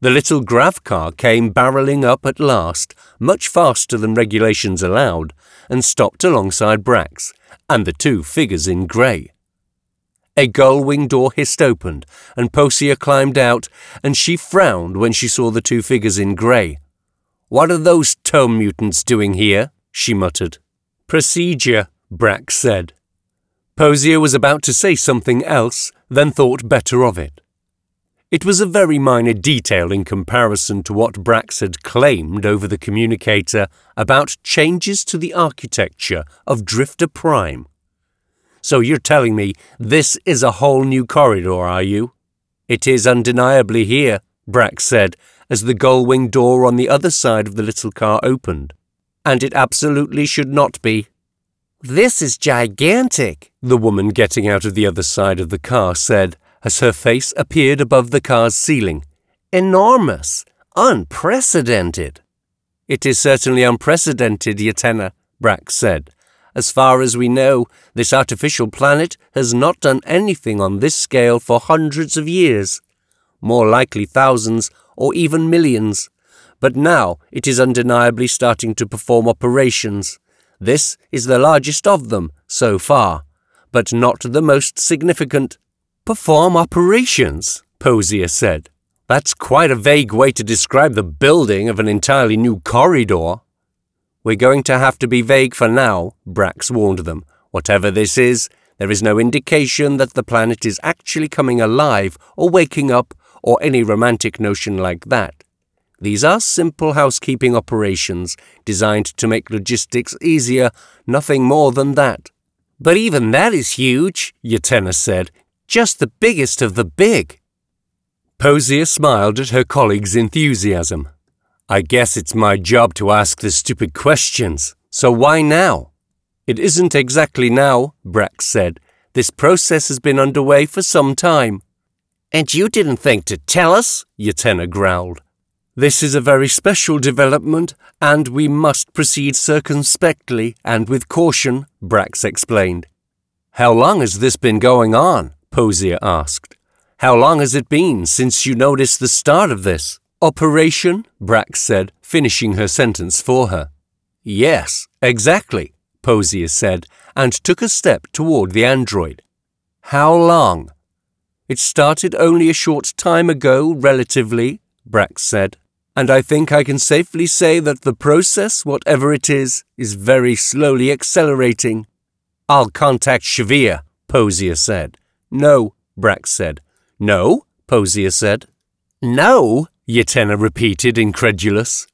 The little grav car came barrelling up at last, much faster than regulations allowed, and stopped alongside Brax and the two figures in grey. A gull-wing door hissed opened, and Posier climbed out, and she frowned when she saw the two figures in grey. What are those tome mutants doing here? she muttered. Procedure, Brax said. Posier was about to say something else, then thought better of it. It was a very minor detail in comparison to what Brax had claimed over the communicator about changes to the architecture of Drifter Prime. So you're telling me this is a whole new corridor, are you? It is undeniably here, Brax said, as the gull-wing door on the other side of the little car opened. And it absolutely should not be. This is gigantic, the woman getting out of the other side of the car said, as her face appeared above the car's ceiling. Enormous! Unprecedented! It is certainly unprecedented, Yatena, Brax said, As far as we know, this artificial planet has not done anything on this scale for hundreds of years. More likely thousands or even millions. But now it is undeniably starting to perform operations. This is the largest of them so far, but not the most significant. Perform operations, Posier said. That's quite a vague way to describe the building of an entirely new corridor. We're going to have to be vague for now, Brax warned them. Whatever this is, there is no indication that the planet is actually coming alive or waking up or any romantic notion like that. These are simple housekeeping operations designed to make logistics easier, nothing more than that. But even that is huge, Yatena said. Just the biggest of the big. Posier smiled at her colleague's enthusiasm. I guess it's my job to ask the stupid questions, so why now? It isn't exactly now, Brax said. This process has been underway for some time. And you didn't think to tell us? Yatena growled. This is a very special development, and we must proceed circumspectly and with caution, Brax explained. How long has this been going on? Posier asked. How long has it been since you noticed the start of this? Operation, Brax said, finishing her sentence for her. Yes, exactly, Posier said, and took a step toward the android. How long? It started only a short time ago, relatively, Brax said, and I think I can safely say that the process, whatever it is, is very slowly accelerating. I'll contact Shavir, Posier said. No, Brax said. No, Posier said. No, Yatena repeated, incredulous.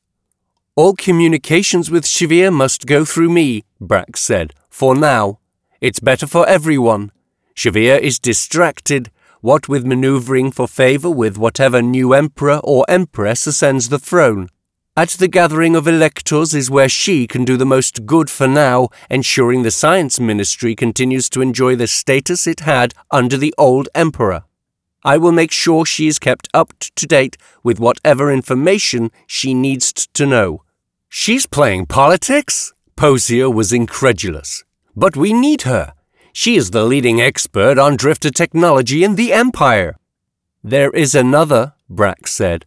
All communications with Shavir must go through me, Brax said, for now. It's better for everyone. Shavir is distracted, what with maneuvering for favor with whatever new emperor or empress ascends the throne. At the gathering of electors is where she can do the most good for now, ensuring the science ministry continues to enjoy the status it had under the old emperor. I will make sure she is kept up to date with whatever information she needs to know. She's playing politics? Posier was incredulous. But we need her. She is the leading expert on drifter technology in the Empire. There is another, Brax said.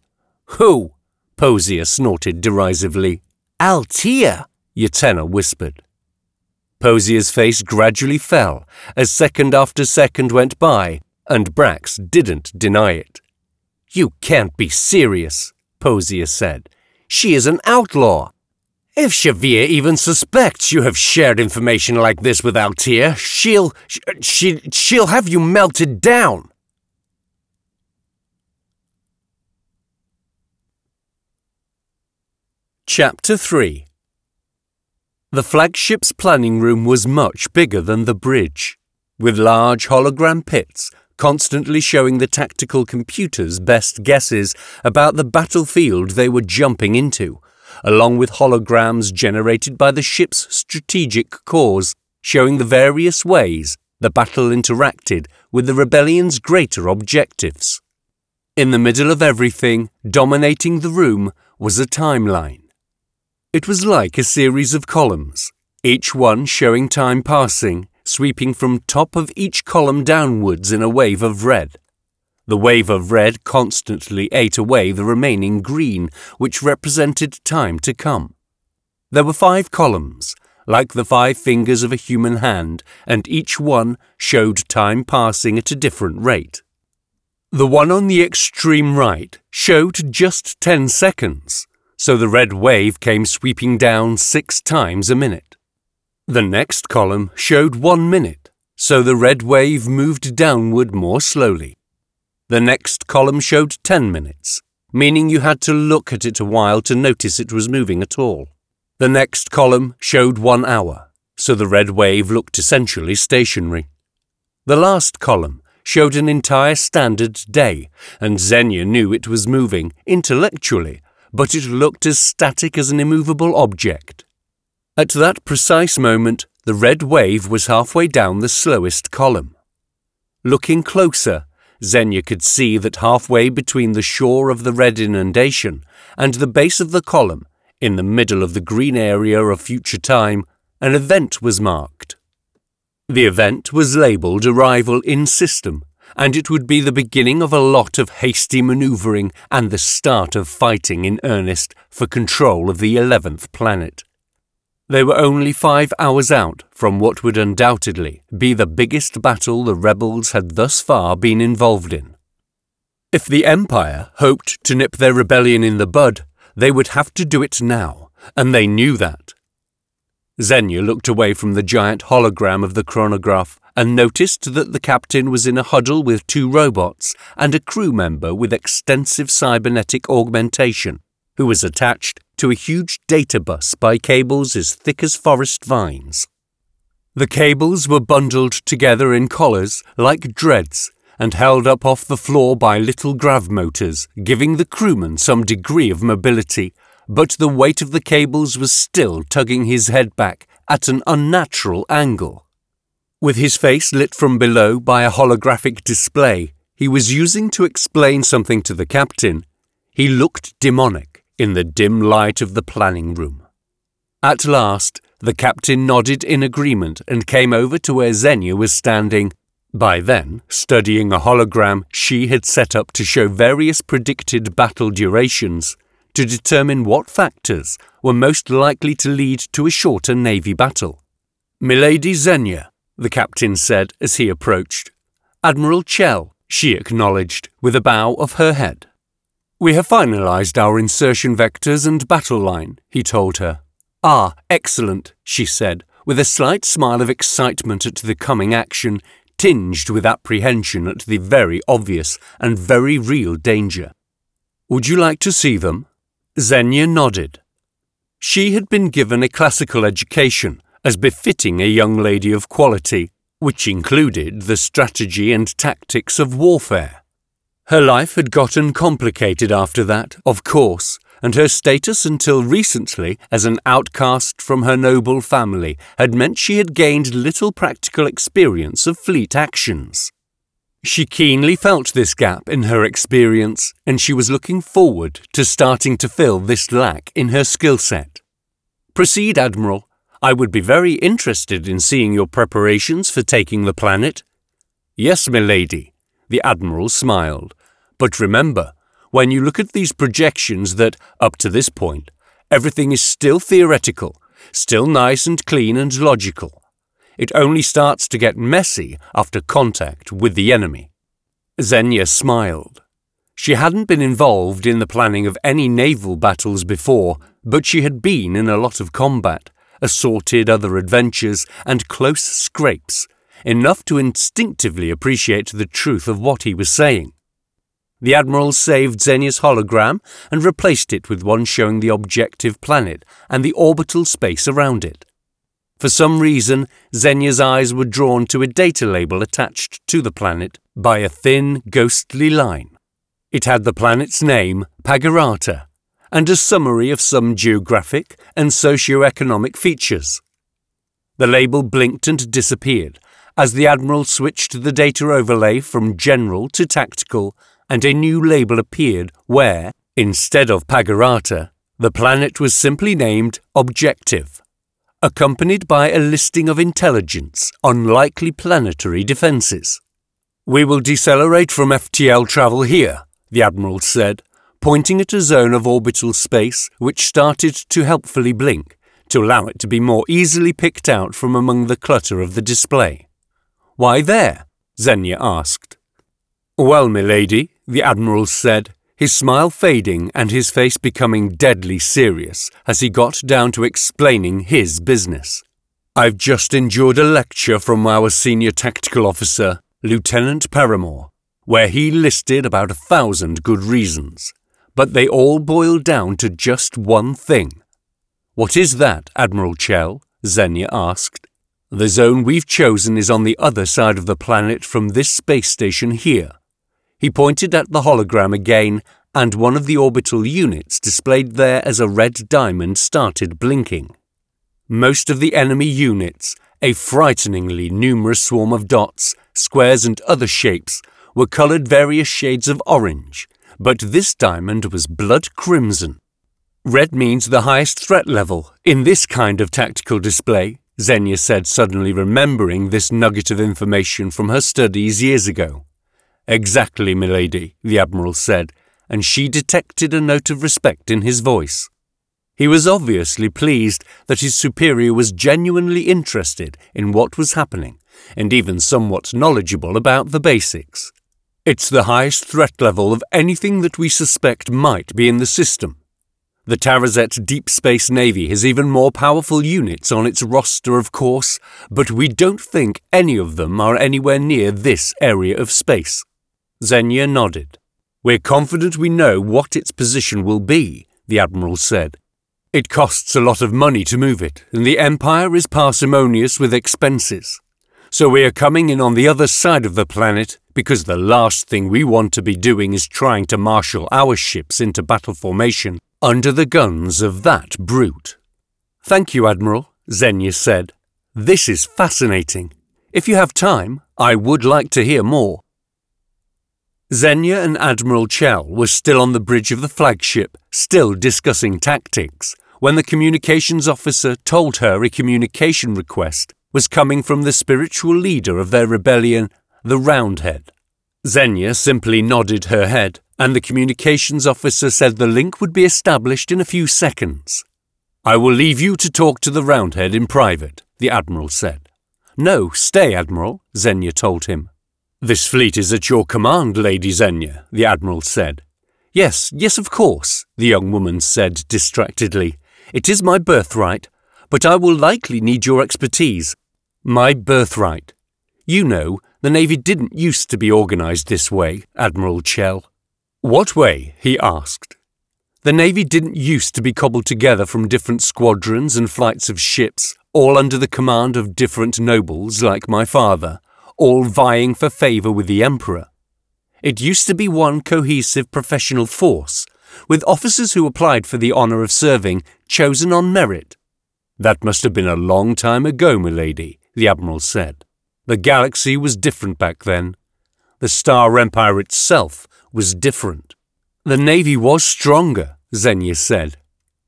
Who? Posier snorted derisively. Altia, Yatena whispered. Posier's face gradually fell as second after second went by and Brax didn't deny it. You can't be serious, Posier said. She is an outlaw. If Shavir even suspects you have shared information like this with Altia, she'll, she, she'll have you melted down. Chapter 3 The flagship's planning room was much bigger than the bridge, with large hologram pits constantly showing the tactical computers best guesses about the battlefield they were jumping into, along with holograms generated by the ship's strategic cores, showing the various ways the battle interacted with the rebellion's greater objectives. In the middle of everything, dominating the room, was a timeline. It was like a series of columns, each one showing time passing sweeping from top of each column downwards in a wave of red. The wave of red constantly ate away the remaining green, which represented time to come. There were five columns, like the five fingers of a human hand, and each one showed time passing at a different rate. The one on the extreme right showed just 10 seconds, so the red wave came sweeping down six times a minute. The next column showed one minute, so the red wave moved downward more slowly. The next column showed 10 minutes, meaning you had to look at it a while to notice it was moving at all. The next column showed one hour, so the red wave looked essentially stationary. The last column showed an entire standard day, and Xenia knew it was moving intellectually, but it looked as static as an immovable object. At that precise moment, the red wave was halfway down the slowest column. Looking closer, Xenia could see that halfway between the shore of the red inundation and the base of the column, in the middle of the green area of future time, an event was marked. The event was labelled Arrival in System, and it would be the beginning of a lot of hasty manoeuvring and the start of fighting in earnest for control of the 11th planet. They were only five hours out from what would undoubtedly be the biggest battle the rebels had thus far been involved in. If the Empire hoped to nip their rebellion in the bud, they would have to do it now, and they knew that. Xenia looked away from the giant hologram of the chronograph and noticed that the captain was in a huddle with two robots and a crew member with extensive cybernetic augmentation, who was attached to a huge data bus by cables as thick as forest vines. The cables were bundled together in collars like dreads and held up off the floor by little grav motors, giving the crewman some degree of mobility, but the weight of the cables was still tugging his head back at an unnatural angle. With his face lit from below by a holographic display he was using to explain something to the captain, he looked demonic in the dim light of the planning room. At last, the captain nodded in agreement and came over to where Xenia was standing, by then studying a hologram she had set up to show various predicted battle durations to determine what factors were most likely to lead to a shorter navy battle. Milady Xenia, the captain said as he approached. Admiral Chell, she acknowledged, with a bow of her head. We have finalized our insertion vectors and battle line, he told her. Ah, excellent, she said, with a slight smile of excitement at the coming action, tinged with apprehension at the very obvious and very real danger. Would you like to see them? Xenia nodded. She had been given a classical education as befitting a young lady of quality, which included the strategy and tactics of warfare. Her life had gotten complicated after that, of course, and her status until recently as an outcast from her noble family had meant she had gained little practical experience of fleet actions. She keenly felt this gap in her experience, and she was looking forward to starting to fill this lack in her skill set. Proceed, Admiral, I would be very interested in seeing your preparations for taking the planet. Yes, milady, the Admiral smiled. But remember, when you look at these projections that, up to this point, everything is still theoretical, still nice and clean and logical. It only starts to get messy after contact with the enemy. Xenia smiled. She hadn't been involved in the planning of any naval battles before, but she had been in a lot of combat, assorted other adventures, and close scrapes, enough to instinctively appreciate the truth of what he was saying. The Admiral saved Xenia's hologram and replaced it with one showing the objective planet and the orbital space around it. For some reason, Xenia's eyes were drawn to a data label attached to the planet by a thin, ghostly line. It had the planet's name, Pagarata, and a summary of some geographic and socio-economic features. The label blinked and disappeared as the Admiral switched the data overlay from general to tactical and a new label appeared where, instead of Pagarata, the planet was simply named Objective, accompanied by a listing of intelligence on likely planetary defences. We will decelerate from FTL travel here, the Admiral said, pointing at a zone of orbital space which started to helpfully blink, to allow it to be more easily picked out from among the clutter of the display. Why there? Xenia asked. Well, milady, the Admiral said, his smile fading and his face becoming deadly serious as he got down to explaining his business. I've just endured a lecture from our senior tactical officer, Lieutenant Paramore, where he listed about a thousand good reasons but they all boil down to just one thing. What is that, Admiral Chell? Xenia asked. The zone we've chosen is on the other side of the planet from this space station here. He pointed at the hologram again, and one of the orbital units displayed there as a red diamond started blinking. Most of the enemy units, a frighteningly numerous swarm of dots, squares and other shapes, were coloured various shades of orange, but this diamond was blood crimson. Red means the highest threat level in this kind of tactical display, Xenia said, suddenly remembering this nugget of information from her studies years ago. Exactly, milady, the Admiral said, and she detected a note of respect in his voice. He was obviously pleased that his superior was genuinely interested in what was happening, and even somewhat knowledgeable about the basics. It's the highest threat level of anything that we suspect might be in the system. The Tarazet Deep Space Navy has even more powerful units on its roster, of course, but we don't think any of them are anywhere near this area of space. Xenia nodded. We're confident we know what its position will be, the Admiral said. It costs a lot of money to move it, and the Empire is parsimonious with expenses. So we are coming in on the other side of the planet because the last thing we want to be doing is trying to marshal our ships into battle formation under the guns of that brute. Thank you, Admiral, Xenia said. This is fascinating. If you have time, I would like to hear more. Xenia and Admiral Chell were still on the bridge of the flagship, still discussing tactics, when the communications officer told her a communication request was coming from the spiritual leader of their rebellion, the Roundhead. Xenia simply nodded her head, and the communications officer said the link would be established in a few seconds. I will leave you to talk to the Roundhead in private, the Admiral said. No, stay, Admiral, Xenia told him. This fleet is at your command, Lady Xenia, the Admiral said. Yes, yes, of course, the young woman said distractedly. It is my birthright, but I will likely need your expertise. My birthright. You know, the Navy didn't used to be organised this way, Admiral Chell. What way? he asked. The Navy didn't used to be cobbled together from different squadrons and flights of ships, all under the command of different nobles like my father, all vying for favour with the Emperor. It used to be one cohesive professional force, with officers who applied for the honour of serving chosen on merit. That must have been a long time ago, milady, the Admiral said. The galaxy was different back then. The Star Empire itself was different. The Navy was stronger, Xenia said.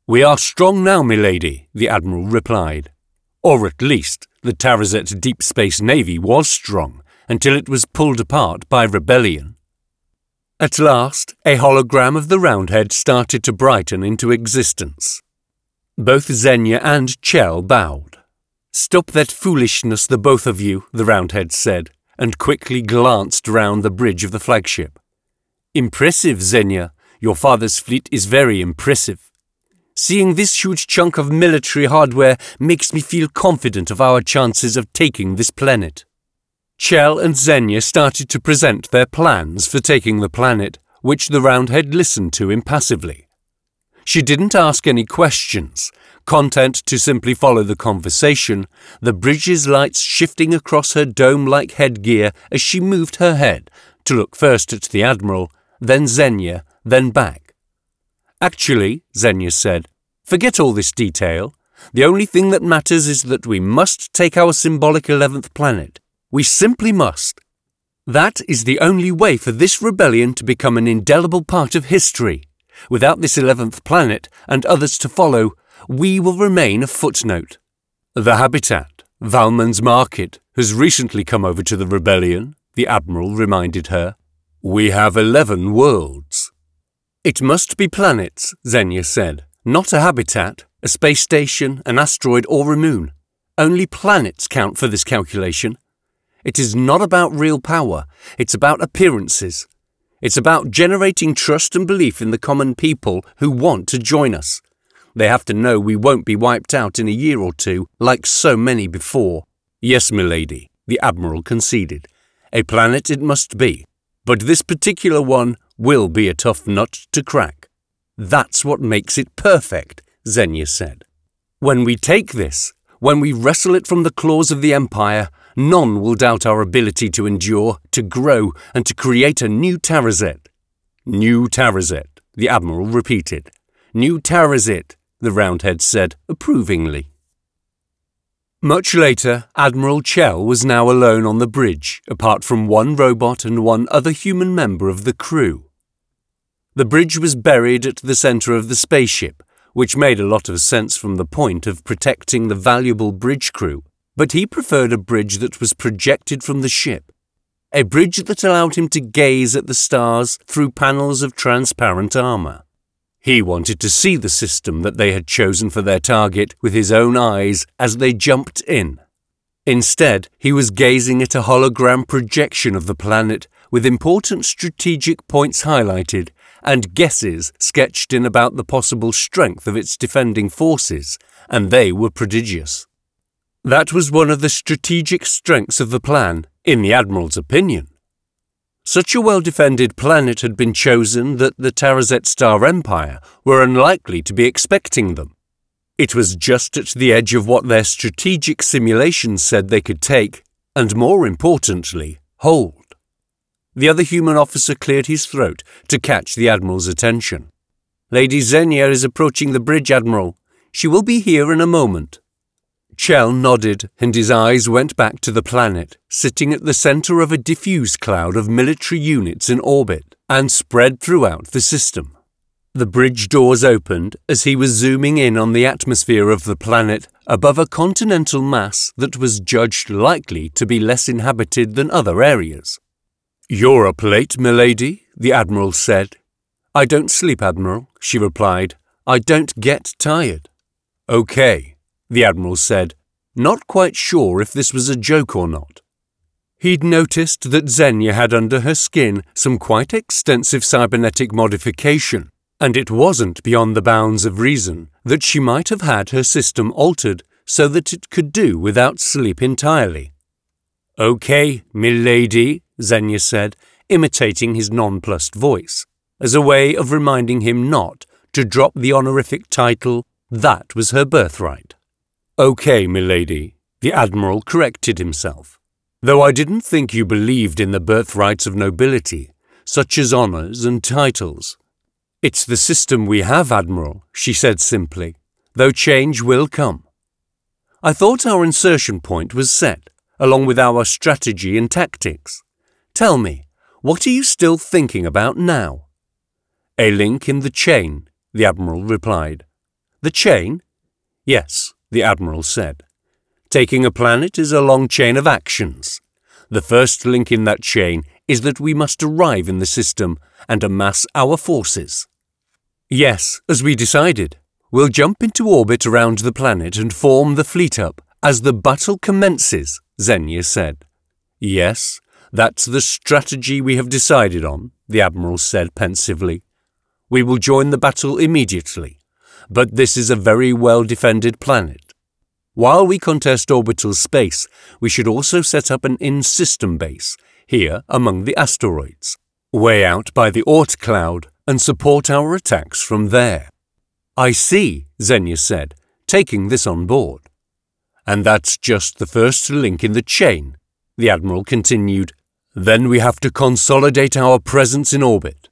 We are strong now, milady, the Admiral replied. Or at least, the Tarazet Deep Space Navy was strong until it was pulled apart by rebellion. At last, a hologram of the Roundhead started to brighten into existence. Both Xenia and Chell bowed. Stop that foolishness, the both of you, the Roundhead said, and quickly glanced round the bridge of the flagship. Impressive, Xenia. Your father's fleet is very impressive. Seeing this huge chunk of military hardware makes me feel confident of our chances of taking this planet. Chell and Xenia started to present their plans for taking the planet, which the Roundhead listened to impassively. She didn't ask any questions, content to simply follow the conversation, the bridge's lights shifting across her dome-like headgear as she moved her head to look first at the Admiral then Xenia, then back. Actually, Xenia said, forget all this detail. The only thing that matters is that we must take our symbolic 11th planet. We simply must. That is the only way for this rebellion to become an indelible part of history. Without this 11th planet and others to follow, we will remain a footnote. The habitat, Valmond's Market, has recently come over to the rebellion, the Admiral reminded her. We have eleven worlds. It must be planets, Xenia said, not a habitat, a space station, an asteroid, or a moon. Only planets count for this calculation. It is not about real power, it's about appearances. It's about generating trust and belief in the common people who want to join us. They have to know we won't be wiped out in a year or two like so many before. Yes, milady, the Admiral conceded. A planet it must be. But this particular one will be a tough nut to crack. That's what makes it perfect, Xenia said. When we take this, when we wrestle it from the claws of the Empire, none will doubt our ability to endure, to grow, and to create a new Tarazet. New Tarazet, the Admiral repeated. New Tarazet, the Roundhead said approvingly. Much later, Admiral Chell was now alone on the bridge, apart from one robot and one other human member of the crew. The bridge was buried at the center of the spaceship, which made a lot of sense from the point of protecting the valuable bridge crew, but he preferred a bridge that was projected from the ship. A bridge that allowed him to gaze at the stars through panels of transparent armour. He wanted to see the system that they had chosen for their target with his own eyes as they jumped in. Instead, he was gazing at a hologram projection of the planet with important strategic points highlighted and guesses sketched in about the possible strength of its defending forces, and they were prodigious. That was one of the strategic strengths of the plan, in the Admiral's opinion. Such a well-defended planet had been chosen that the Tarazet Star Empire were unlikely to be expecting them. It was just at the edge of what their strategic simulations said they could take, and more importantly, hold. The other human officer cleared his throat to catch the Admiral's attention. Lady Xenia is approaching the bridge, Admiral. She will be here in a moment. Chell nodded, and his eyes went back to the planet, sitting at the center of a diffuse cloud of military units in orbit and spread throughout the system. The bridge doors opened as he was zooming in on the atmosphere of the planet above a continental mass that was judged likely to be less inhabited than other areas. You're up late, milady, the Admiral said. I don't sleep, Admiral, she replied. I don't get tired. Okay, the Admiral said, not quite sure if this was a joke or not. He'd noticed that Xenia had under her skin some quite extensive cybernetic modification, and it wasn't beyond the bounds of reason that she might have had her system altered so that it could do without sleep entirely. Okay, milady, Xenia said, imitating his nonplussed voice, as a way of reminding him not to drop the honorific title, that was her birthright. Okay, milady, the Admiral corrected himself. Though I didn't think you believed in the birthrights of nobility, such as honours and titles. It's the system we have, Admiral, she said simply, though change will come. I thought our insertion point was set, along with our strategy and tactics. Tell me, what are you still thinking about now? A link in the chain, the Admiral replied. The chain? Yes, the Admiral said. Taking a planet is a long chain of actions. The first link in that chain is that we must arrive in the system and amass our forces. Yes, as we decided. We'll jump into orbit around the planet and form the fleet up as the battle commences, Xenia said. Yes, that's the strategy we have decided on, the Admiral said pensively. We will join the battle immediately but this is a very well defended planet. While we contest orbital space, we should also set up an in-system base, here among the asteroids, way out by the Oort cloud, and support our attacks from there. I see, Xenia said, taking this on board. And that's just the first link in the chain, the Admiral continued. Then we have to consolidate our presence in orbit.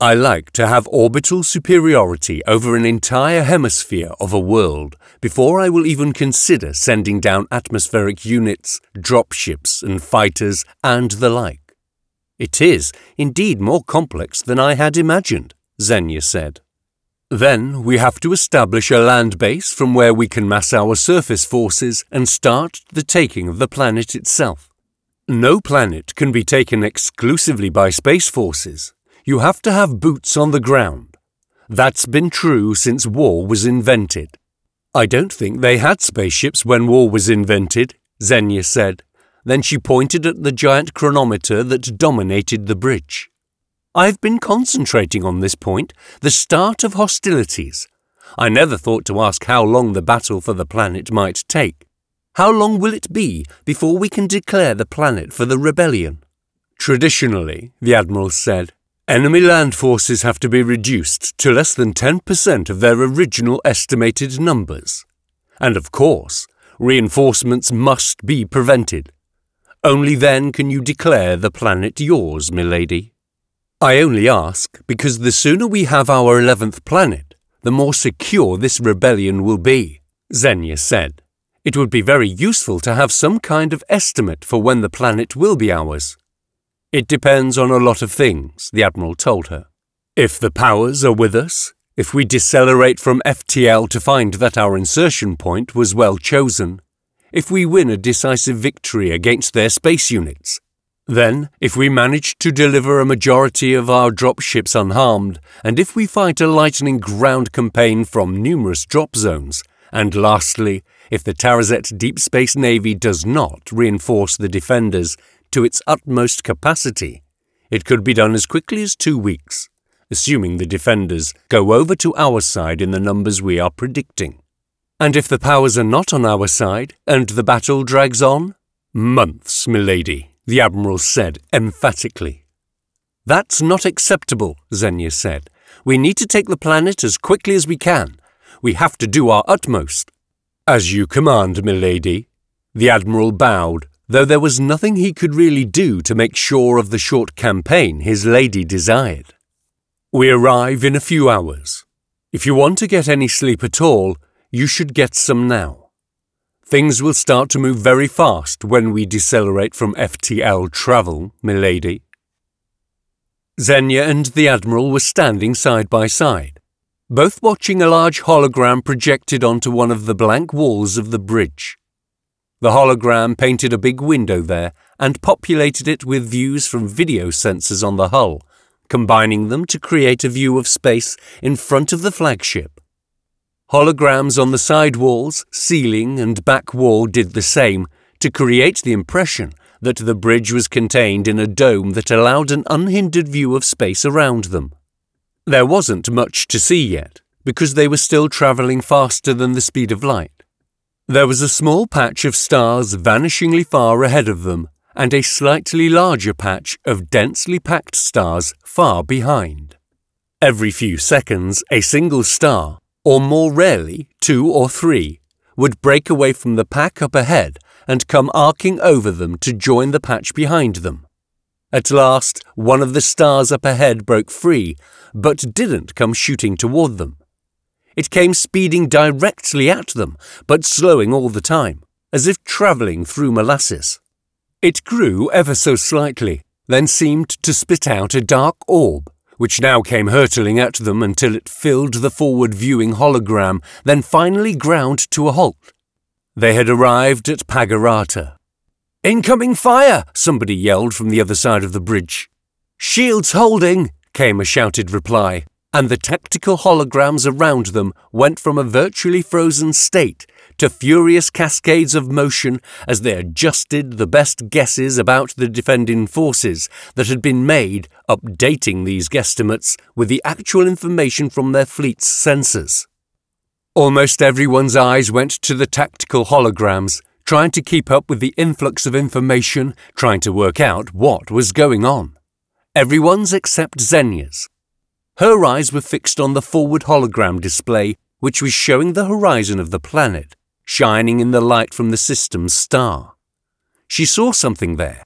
I like to have orbital superiority over an entire hemisphere of a world before I will even consider sending down atmospheric units, dropships and fighters and the like. It is indeed more complex than I had imagined, Xenia said. Then we have to establish a land base from where we can mass our surface forces and start the taking of the planet itself. No planet can be taken exclusively by space forces, you have to have boots on the ground. That's been true since war was invented. I don't think they had spaceships when war was invented, Xenia said. Then she pointed at the giant chronometer that dominated the bridge. I've been concentrating on this point, the start of hostilities. I never thought to ask how long the battle for the planet might take. How long will it be before we can declare the planet for the rebellion? Traditionally, the Admiral said, Enemy land forces have to be reduced to less than 10% of their original estimated numbers. And of course, reinforcements must be prevented. Only then can you declare the planet yours, milady. I only ask because the sooner we have our eleventh planet, the more secure this rebellion will be, Xenia said. It would be very useful to have some kind of estimate for when the planet will be ours. It depends on a lot of things, the Admiral told her. If the powers are with us, If we decelerate from FTL to find that our insertion point was well chosen, if we win a decisive victory against their space units, then, if we manage to deliver a majority of our dropships unharmed, and if we fight a lightning ground campaign from numerous drop zones, and lastly, if the Tarazet Deep Space Navy does not reinforce the defenders to its utmost capacity, it could be done as quickly as two weeks, assuming the defenders go over to our side in the numbers we are predicting. And if the powers are not on our side, and the battle drags on? Months, milady the Admiral said emphatically. That's not acceptable, Xenia said. We need to take the planet as quickly as we can. We have to do our utmost. As you command, milady. The Admiral bowed, though there was nothing he could really do to make sure of the short campaign his lady desired. We arrive in a few hours. If you want to get any sleep at all, you should get some now. Things will start to move very fast when we decelerate from FTL travel, milady. Xenia and the Admiral were standing side by side, both watching a large hologram projected onto one of the blank walls of the bridge. The hologram painted a big window there and populated it with views from video sensors on the hull, combining them to create a view of space in front of the flagship. Holograms on the side walls, ceiling, and back wall did the same to create the impression that the bridge was contained in a dome that allowed an unhindered view of space around them. There wasn't much to see yet, because they were still travelling faster than the speed of light. There was a small patch of stars vanishingly far ahead of them, and a slightly larger patch of densely packed stars far behind. Every few seconds, a single star, or more rarely, two or three, would break away from the pack up ahead and come arcing over them to join the patch behind them. At last, one of the stars up ahead broke free, but didn't come shooting toward them. It came speeding directly at them, but slowing all the time, as if travelling through molasses. It grew ever so slightly, then seemed to spit out a dark orb which now came hurtling at them until it filled the forward viewing hologram, then finally ground to a halt. They had arrived at Pagarata. Incoming fire! somebody yelled from the other side of the bridge. Shields holding! came a shouted reply, and the tactical holograms around them went from a virtually frozen state to furious cascades of motion as they adjusted the best guesses about the defending forces that had been made, updating these guesstimates with the actual information from their fleet's sensors. Almost everyone's eyes went to the tactical holograms, trying to keep up with the influx of information, trying to work out what was going on. Everyone's except Xenia's. Her eyes were fixed on the forward hologram display, which was showing the horizon of the planet, shining in the light from the system's star. She saw something there,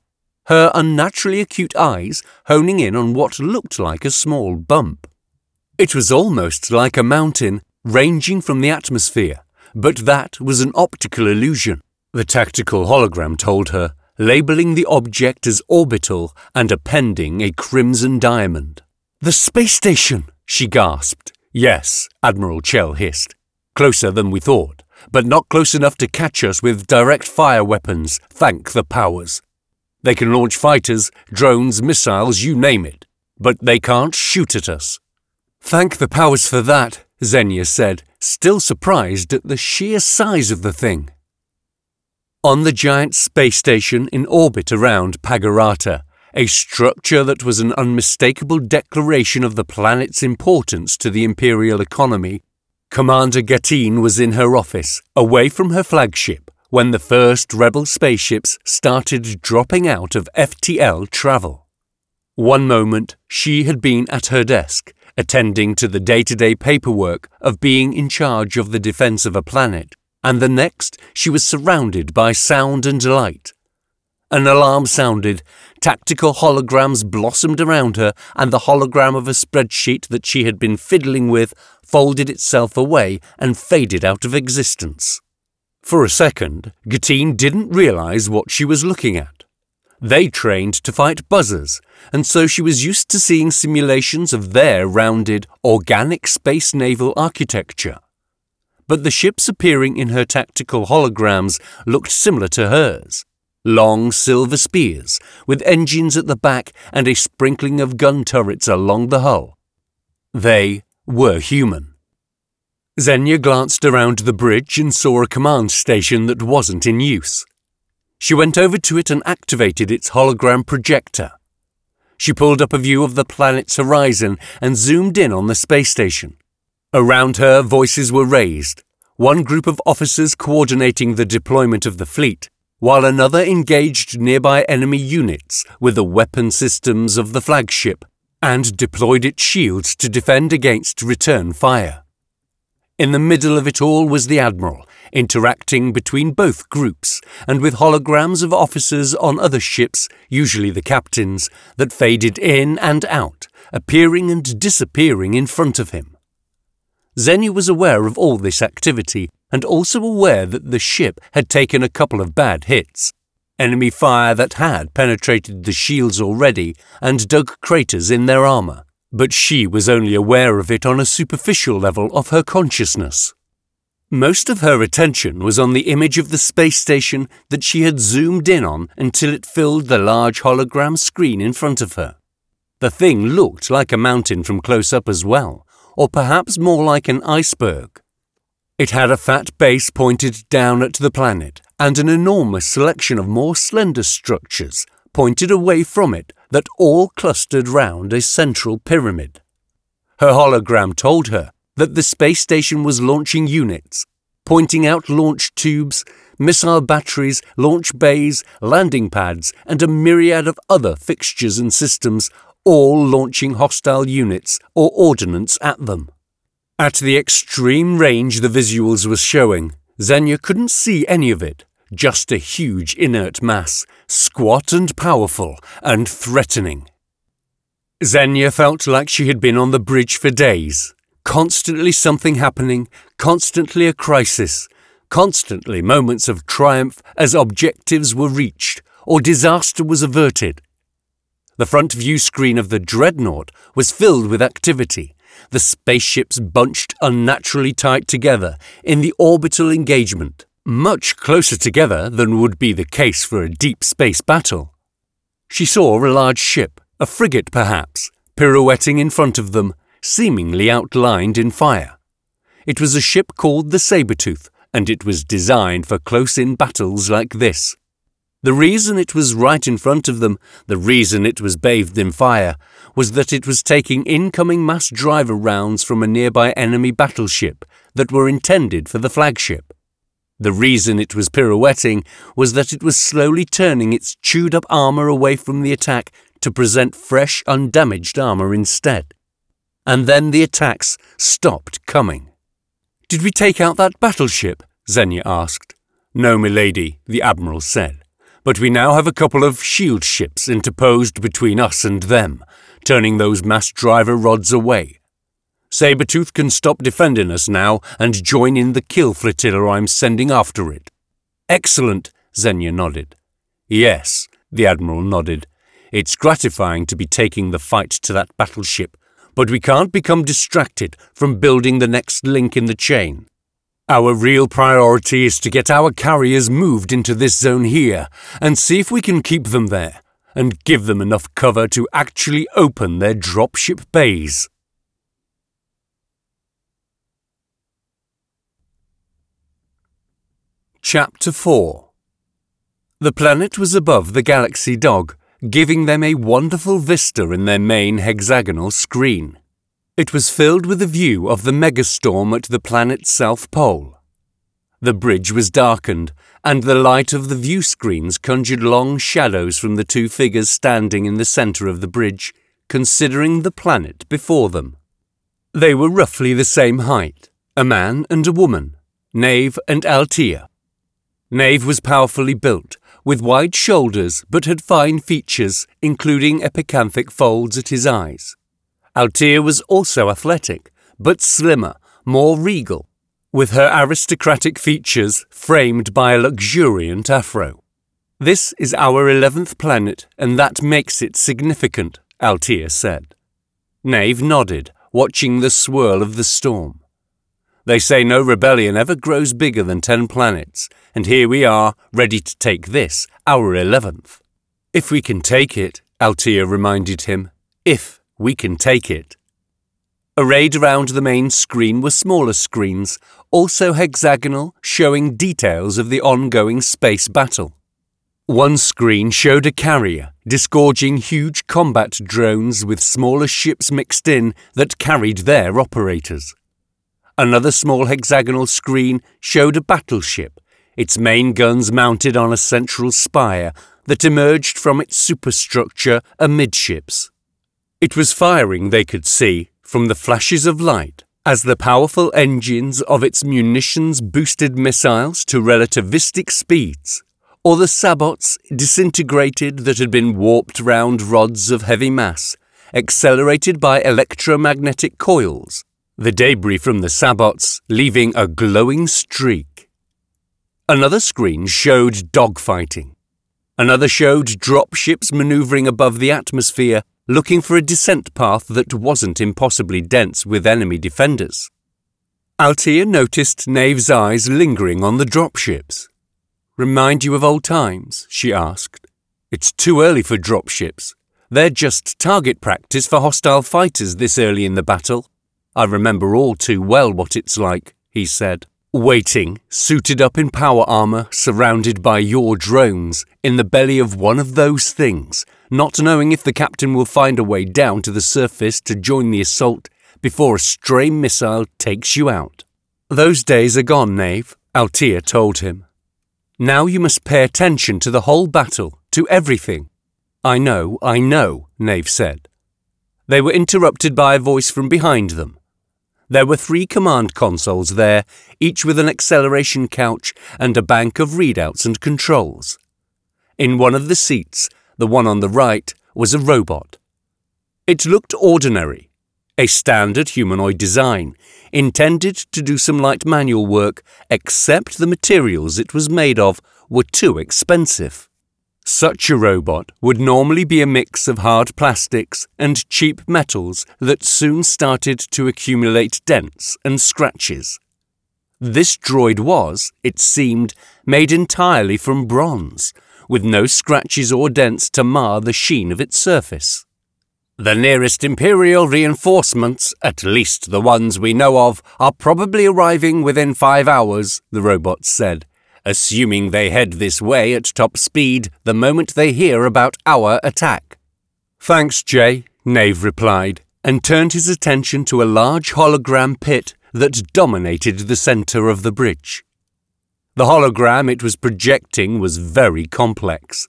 her unnaturally acute eyes honing in on what looked like a small bump. It was almost like a mountain ranging from the atmosphere, but that was an optical illusion, the tactical hologram told her, labeling the object as orbital and appending a crimson diamond. The space station, she gasped. Yes, Admiral Chell hissed. Closer than we thought but not close enough to catch us with direct fire weapons, thank the powers. They can launch fighters, drones, missiles, you name it, but they can't shoot at us. Thank the powers for that, Xenia said, still surprised at the sheer size of the thing. On the giant space station in orbit around Pagarata, a structure that was an unmistakable declaration of the planet's importance to the imperial economy, Commander Gatine was in her office, away from her flagship, when the first rebel spaceships started dropping out of FTL travel. One moment, she had been at her desk, attending to the day to day paperwork of being in charge of the defense of a planet, and the next, she was surrounded by sound and light. An alarm sounded, tactical holograms blossomed around her, and the hologram of a spreadsheet that she had been fiddling with folded itself away and faded out of existence. For a second, Gatine didn't realize what she was looking at. They trained to fight buzzers, and so she was used to seeing simulations of their rounded, organic space naval architecture. But the ships appearing in her tactical holograms looked similar to hers. Long silver spears, with engines at the back and a sprinkling of gun turrets along the hull. They were human. Xenia glanced around the bridge and saw a command station that wasn't in use. She went over to it and activated its hologram projector. She pulled up a view of the planet's horizon and zoomed in on the space station. Around her, voices were raised, one group of officers coordinating the deployment of the fleet, while another engaged nearby enemy units with the weapon systems of the flagship and deployed its shields to defend against return fire. In the middle of it all was the Admiral, interacting between both groups, and with holograms of officers on other ships, usually the captains, that faded in and out, appearing and disappearing in front of him. Xenia was aware of all this activity, and also aware that the ship had taken a couple of bad hits. Enemy fire that had penetrated the shields already and dug craters in their armour, but she was only aware of it on a superficial level of her consciousness. Most of her attention was on the image of the space station that she had zoomed in on until it filled the large hologram screen in front of her. The thing looked like a mountain from close up as well, or perhaps more like an iceberg. It had a fat base pointed down at the planet and an enormous selection of more slender structures pointed away from it that all clustered round a central pyramid. Her hologram told her that the space station was launching units, pointing out launch tubes, missile batteries, launch bays, landing pads, and a myriad of other fixtures and systems, all launching hostile units or ordnance at them. At the extreme range the visuals were showing, Xenia couldn't see any of it, just a huge inert mass, squat and powerful and threatening. Xenia felt like she had been on the bridge for days, Constantly something happening, constantly a crisis, constantly moments of triumph as objectives were reached or disaster was averted. The front view screen of the Dreadnought was filled with activity, the spaceships bunched unnaturally tight together in the orbital engagement, much closer together than would be the case for a deep space battle. She saw a large ship, a frigate perhaps, pirouetting in front of them, seemingly outlined in fire. It was a ship called the Sabertooth, and it was designed for close-in battles like this. The reason it was right in front of them, the reason it was bathed in fire, was that it was taking incoming mass driver rounds from a nearby enemy battleship that were intended for the flagship. The reason it was pirouetting was that it was slowly turning its chewed-up armour away from the attack to present fresh, undamaged armour instead and then the attacks stopped coming. Did we take out that battleship? Xenia asked. No, milady, the Admiral said. But we now have a couple of shield ships interposed between us and them, turning those mass driver rods away. Sabretooth can stop defending us now and join in the kill flotilla I'm sending after it. Excellent, Xenia nodded. Yes, the Admiral nodded. It's gratifying to be taking the fight to that battleship but we can't become distracted from building the next link in the chain. Our real priority is to get our carriers moved into this zone here and see if we can keep them there and give them enough cover to actually open their dropship bays. Chapter 4 The planet was above the galaxy dog, giving them a wonderful vista in their main hexagonal screen. It was filled with a view of the megastorm at the planet's south pole. The bridge was darkened, and the light of the view screens conjured long shadows from the two figures standing in the centre of the bridge, considering the planet before them. They were roughly the same height, a man and a woman, Nave and Altea. Nave was powerfully built, with wide shoulders but had fine features, including epicanthic folds at his eyes. Altea was also athletic, but slimmer, more regal, with her aristocratic features framed by a luxuriant afro. This is our eleventh planet, and that makes it significant, Altea said. Nave nodded, watching the swirl of the storm. They say no rebellion ever grows bigger than ten planets, and here we are, ready to take this, our eleventh. If we can take it, Altea reminded him. If we can take it. Arrayed around the main screen were smaller screens, also hexagonal, showing details of the ongoing space battle. One screen showed a carrier disgorging huge combat drones with smaller ships mixed in that carried their operators. Another small hexagonal screen showed a battleship, its main guns mounted on a central spire that emerged from its superstructure amidships. It was firing, they could see, from the flashes of light as the powerful engines of its munitions boosted missiles to relativistic speeds or the sabots disintegrated that had been warped round rods of heavy mass, accelerated by electromagnetic coils, the debris from the sabots leaving a glowing streak. Another screen showed dogfighting. Another showed dropships maneuvering above the atmosphere, looking for a descent path that wasn't impossibly dense with enemy defenders. Altea noticed Nave's eyes lingering on the dropships. Remind you of old times? she asked. It's too early for dropships. They're just target practice for hostile fighters this early in the battle. I remember all too well what it's like, he said. Waiting, suited up in power armour, surrounded by your drones, in the belly of one of those things, not knowing if the captain will find a way down to the surface to join the assault before a stray missile takes you out. Those days are gone, Nave, Altea told him. Now you must pay attention to the whole battle, to everything. I know, I know, Nave said. They were interrupted by a voice from behind them. There were three command consoles there, each with an acceleration couch and a bank of readouts and controls. In one of the seats, the one on the right, was a robot. It looked ordinary, a standard humanoid design, intended to do some light manual work, except the materials it was made of were too expensive. Such a robot would normally be a mix of hard plastics and cheap metals that soon started to accumulate dents and scratches. This droid was, it seemed, made entirely from bronze, with no scratches or dents to mar the sheen of its surface. The nearest Imperial reinforcements, at least the ones we know of, are probably arriving within five hours, the robot said, assuming they head this way at top speed the moment they hear about our attack. Thanks, Jay, Nave replied, and turned his attention to a large hologram pit that dominated the centre of the bridge. The hologram it was projecting was very complex.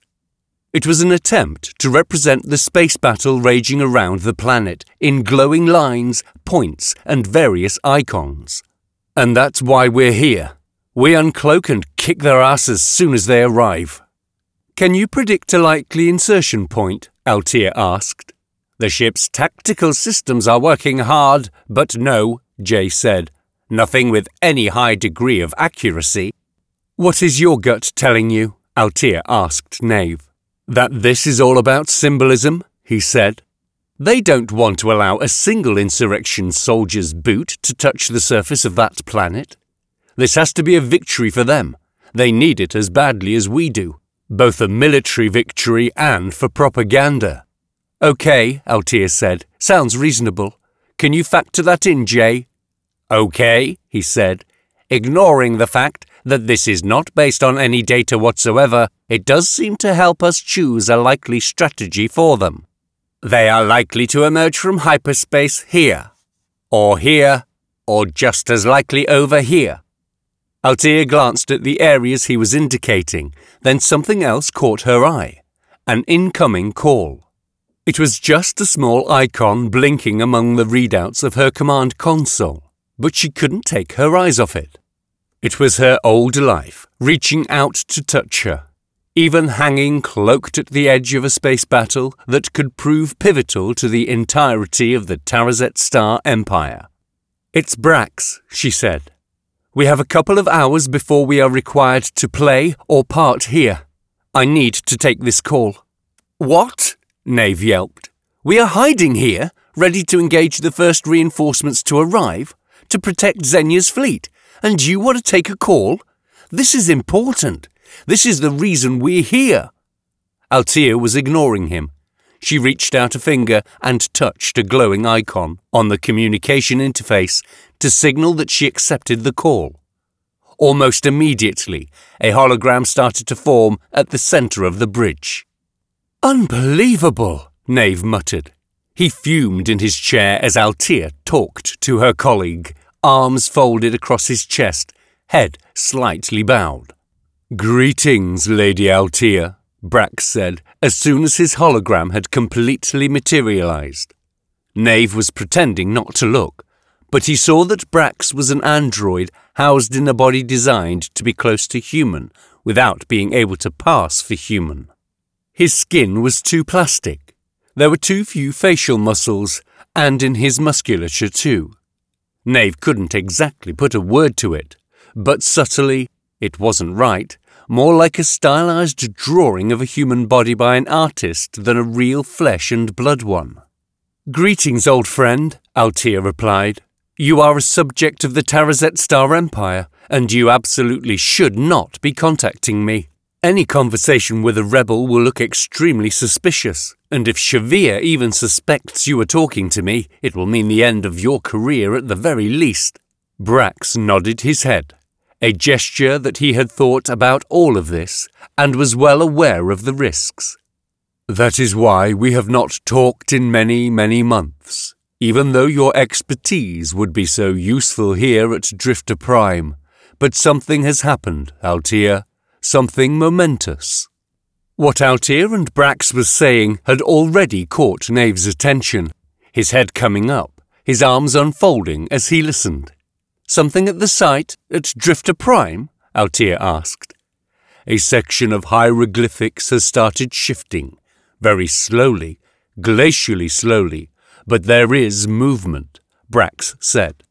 It was an attempt to represent the space battle raging around the planet in glowing lines, points, and various icons. And that's why we're here. We uncloak and kick their ass as soon as they arrive. Can you predict a likely insertion point? Altea asked. The ship's tactical systems are working hard, but no, Jay said. Nothing with any high degree of accuracy. What is your gut telling you? Altea asked Nave. That this is all about symbolism, he said. They don't want to allow a single insurrection soldier's boot to touch the surface of that planet. This has to be a victory for them. They need it as badly as we do, both a military victory and for propaganda. OK, Altea said. Sounds reasonable. Can you factor that in, Jay? OK, he said, ignoring the fact that this is not based on any data whatsoever, it does seem to help us choose a likely strategy for them. They are likely to emerge from hyperspace here, or here, or just as likely over here. Altea glanced at the areas he was indicating, then something else caught her eye an incoming call. It was just a small icon blinking among the readouts of her command console, but she couldn't take her eyes off it. It was her old life, reaching out to touch her, even hanging cloaked at the edge of a space battle that could prove pivotal to the entirety of the Tarazet Star Empire. It's Brax, she said. We have a couple of hours before we are required to play or part here. I need to take this call. What? Nave yelped. We are hiding here, ready to engage the first reinforcements to arrive, to protect Xenia's fleet, and you want to take a call? This is important. This is the reason we're here. Altea was ignoring him. She reached out a finger and touched a glowing icon on the communication interface to signal that she accepted the call. Almost immediately, a hologram started to form at the centre of the bridge. Unbelievable, Nave muttered. He fumed in his chair as Altea talked to her colleague, arms folded across his chest, head slightly bowed. Greetings, Lady Altea, Brax said as soon as his hologram had completely materialized. Nave was pretending not to look, but he saw that Brax was an android housed in a body designed to be close to human without being able to pass for human. His skin was too plastic. There were too few facial muscles, and in his musculature too. Nave couldn't exactly put a word to it, but subtly, it wasn't right, more like a stylized drawing of a human body by an artist than a real flesh and blood one. Greetings, old friend, Altea replied. You are a subject of the Tarazet Star Empire, and you absolutely should not be contacting me. Any conversation with a rebel will look extremely suspicious, and if Shavir even suspects you are talking to me, it will mean the end of your career at the very least. Brax nodded his head a gesture that he had thought about all of this and was well aware of the risks. That is why we have not talked in many, many months, even though your expertise would be so useful here at Drifter Prime. But something has happened, Altea, something momentous. What Altea and Brax was saying had already caught Nave's attention, his head coming up, his arms unfolding as he listened. Something at the site at Drifter Prime? Altea asked. A section of hieroglyphics has started shifting, very slowly, glacially slowly, but there is movement, Brax said.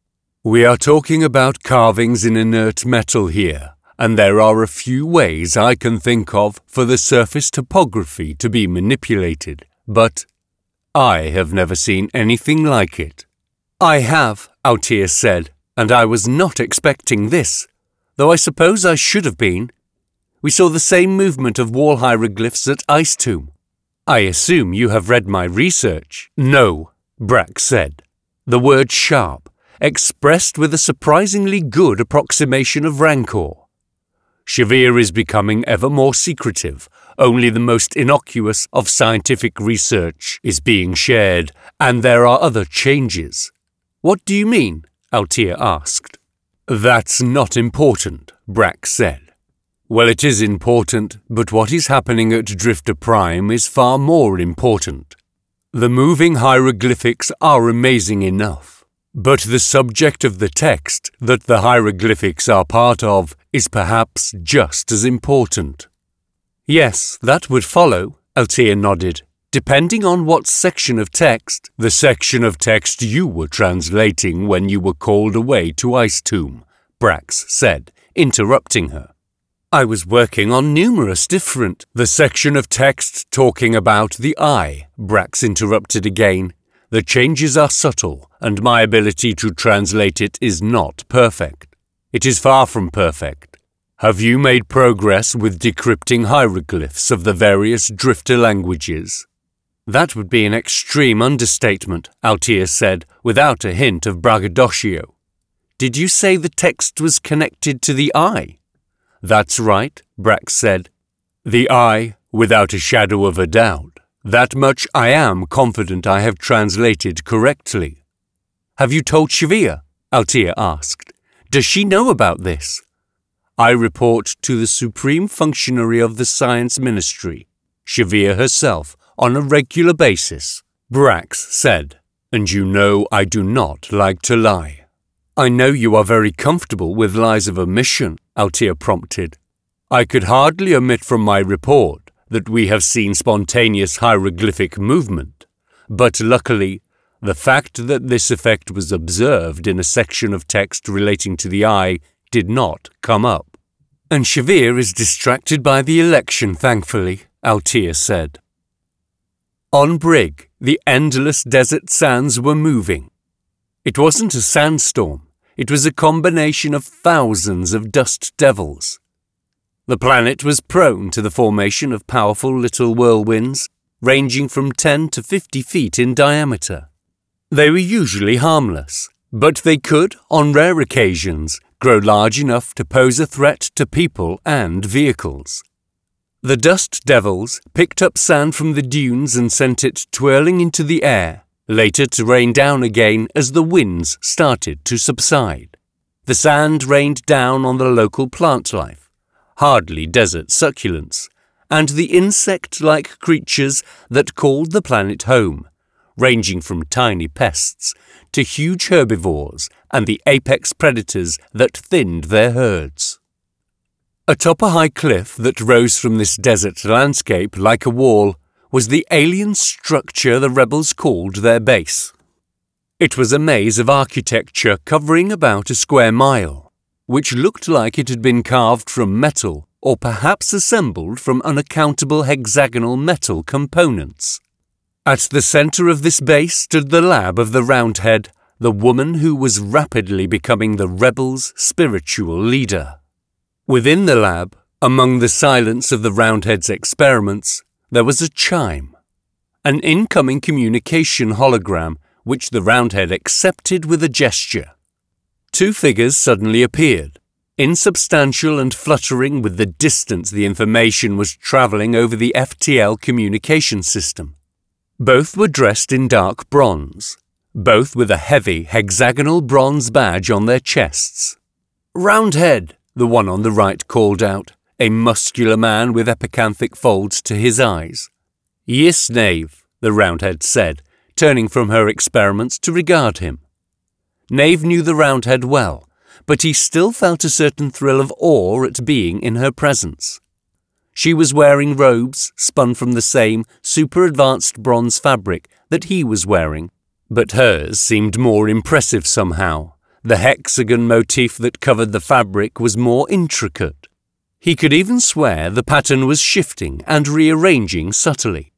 We are talking about carvings in inert metal here, and there are a few ways I can think of for the surface topography to be manipulated, but I have never seen anything like it. I have, Altea said, and I was not expecting this, though I suppose I should have been. We saw the same movement of wall hieroglyphs at Ice Tomb. I assume you have read my research. No, Brax said. The word sharp, expressed with a surprisingly good approximation of rancor. Shavir is becoming ever more secretive. Only the most innocuous of scientific research is being shared, and there are other changes. What do you mean? Altea asked. That's not important, Brax said. Well, it is important, but what is happening at Drifter Prime is far more important. The moving hieroglyphics are amazing enough, but the subject of the text that the hieroglyphics are part of is perhaps just as important. Yes, that would follow, Altea nodded. Depending on what section of text, the section of text you were translating when you were called away to Ice Tomb, Brax said, interrupting her. I was working on numerous different. The section of text talking about the eye, Brax interrupted again. The changes are subtle, and my ability to translate it is not perfect. It is far from perfect. Have you made progress with decrypting hieroglyphs of the various drifter languages? That would be an extreme understatement, Altea said, without a hint of braggadocio. Did you say the text was connected to the eye? That's right, Brax said. The eye, without a shadow of a doubt. That much I am confident I have translated correctly. Have you told Shavir? Altea asked. Does she know about this? I report to the Supreme Functionary of the Science Ministry, Shavir herself, on a regular basis, Brax said, and you know I do not like to lie. I know you are very comfortable with lies of omission, Altea prompted. I could hardly omit from my report that we have seen spontaneous hieroglyphic movement, but luckily, the fact that this effect was observed in a section of text relating to the eye did not come up. And Shavir is distracted by the election, thankfully, Altea said. On Brig, the endless desert sands were moving. It wasn't a sandstorm, it was a combination of thousands of dust devils. The planet was prone to the formation of powerful little whirlwinds, ranging from 10 to 50 feet in diameter. They were usually harmless, but they could, on rare occasions, grow large enough to pose a threat to people and vehicles. The dust devils picked up sand from the dunes and sent it twirling into the air, later to rain down again as the winds started to subside. The sand rained down on the local plant life, hardly desert succulents, and the insect-like creatures that called the planet home, ranging from tiny pests to huge herbivores and the apex predators that thinned their herds. Atop a high cliff that rose from this desert landscape like a wall was the alien structure the rebels called their base. It was a maze of architecture covering about a square mile, which looked like it had been carved from metal or perhaps assembled from unaccountable hexagonal metal components. At the centre of this base stood the lab of the Roundhead, the woman who was rapidly becoming the rebels' spiritual leader. Within the lab, among the silence of the Roundhead's experiments, there was a chime, an incoming communication hologram which the Roundhead accepted with a gesture. Two figures suddenly appeared, insubstantial and fluttering with the distance the information was travelling over the FTL communication system. Both were dressed in dark bronze, both with a heavy hexagonal bronze badge on their chests. Roundhead, the one on the right called out, a muscular man with epicanthic folds to his eyes. Yes, Nave, the Roundhead said, turning from her experiments to regard him. Nave knew the Roundhead well, but he still felt a certain thrill of awe at being in her presence. She was wearing robes spun from the same super advanced bronze fabric that he was wearing, but hers seemed more impressive somehow. The hexagon motif that covered the fabric was more intricate. He could even swear the pattern was shifting and rearranging subtly.